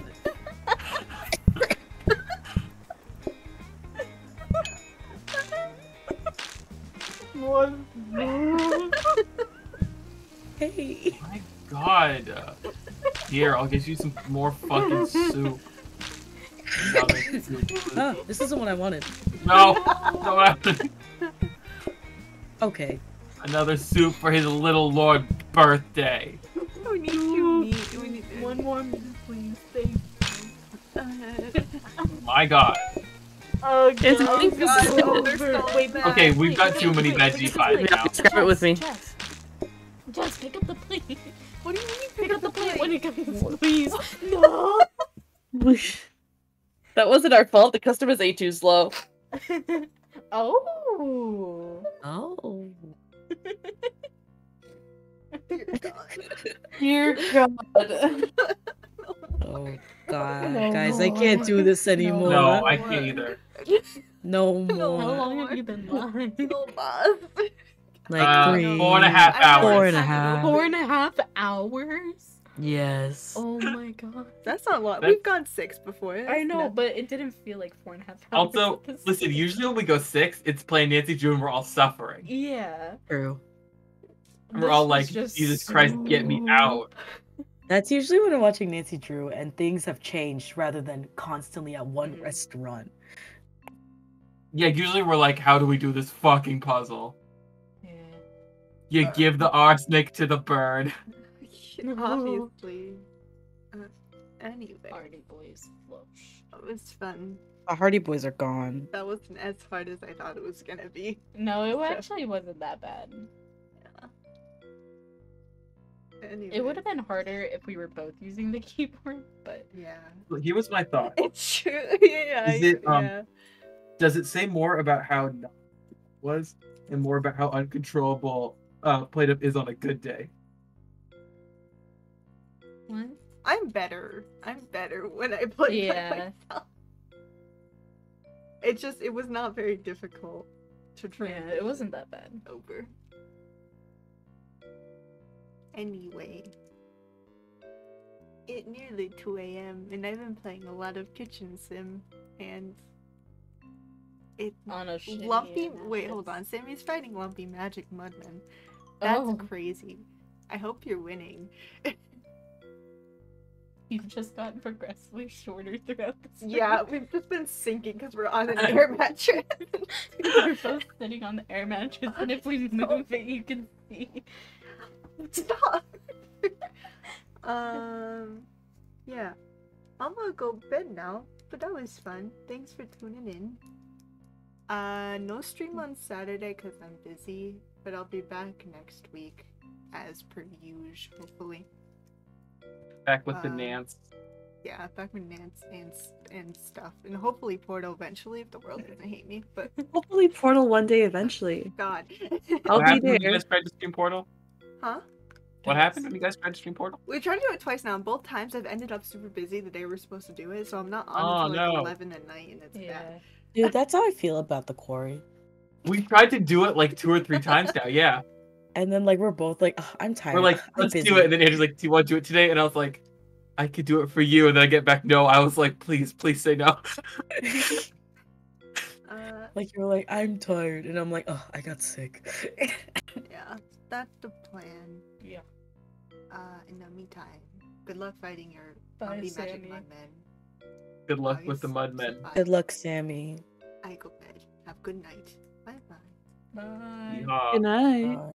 One more. Hey. My God. Here, I'll get you some more fucking soup. Another soup. Oh, this isn't what I wanted. No, no, Okay. another soup for his little lord birthday. We need to meet. We need. One more minute, please. Thank Uh, My God. Oh, It's God. God, oh, they're so Wait. Okay, we've got wait, too many wait, veggie wait, pies wait, now. Just grab it with me. Jess, Jess, pick up the plate. What do you mean you Pick up the plate when plate? it comes, please. No. that wasn't our fault. The customers ate too slow. oh. Oh. Dear God. Oh God, No guys, I can't do this anymore. No, I can't either. No No How long have you been lying? No, boss. Like Uh, three. four and a half hours. Four and a half. Four and a half hours? Yes. Oh my god. That's not a lot. That- We've gone six before. I know, No. but it didn't feel like four and a half hours. Also, listen, point. usually when we go six, it's playing Nancy Drew and we're all suffering. Yeah. True. And we're all like, just Jesus Christ, get me out. That's usually when I'm watching Nancy Drew and things have changed rather than constantly at one Mhm. restaurant. Yeah, usually we're like, how do we do this fucking puzzle? Yeah. You give the arsenic to the bird. Obviously. Uh, anyway, Party boys flush. that was fun. The Hardy Boys are gone. That wasn't as hard as I thought it was gonna be. No, it actually wasn't that bad. Anyway. It would have been harder if we were both using the keyboard, but Yeah. Here was my thought. It's true. yeah. Is it, um, yeah. Does it say more about how it was and more about how uncontrollable uh, Plate is on a good day? What? I'm better. I'm better when I play by Yeah. myself. It just it was not very difficult to Yeah, it wasn't that bad. over. Anyway. It nearly 2 a.m. and I've been playing a lot of kitchen sim and it On a Lumpy wait, hold on. Sammy's fighting Lumpy Magic Mudman. That's Oh. crazy. I hope you're winning. You've just gotten progressively shorter throughout the this. Yeah, we've just been sinking because we're on an air mattress. we're both sitting on the air mattress, and if we move it, you can see. Stop. um, yeah, I'm gonna go bed now. But that was fun. Thanks for tuning in. Uh, no stream on Saturday because I'm busy, but I'll be back next week, as per usual. Hopefully. Back with the Uh, Nance. Yeah, Backman and and and stuff, and hopefully Portal eventually if the world doesn't hate me. But Hopefully, Portal one day eventually. God, I'll what be happened when you guys tried to stream Portal? huh? What happened when you guys tried to stream Portal? We tried to do it twice now, and both times I've ended up super busy the day we're supposed to do it, so I'm not on Oh, until like no. eleven at night, and it's Yeah. bad. Dude, that's how I feel about the quarry. We tried to do it like two or three times now. Yeah, And then like we're both like, "Ugh, I'm tired. we're like, let's busy." do it. And then Andrew's like, do you want to do it today? And I was like, I could do it for you. And then I get back, no. I was like, please, please say no. Uh, Like you're like, I'm tired, and I'm like, oh, I got sick. yeah, that's the plan. Yeah. Uh, in the meantime, good luck fighting your Bye, zombie magic Sammy. mudmen. Good luck with the Mudmen. Good luck, Sammy. I go bed. Have good night. Bye bye. Bye. Yeehaw. Good night. Uh,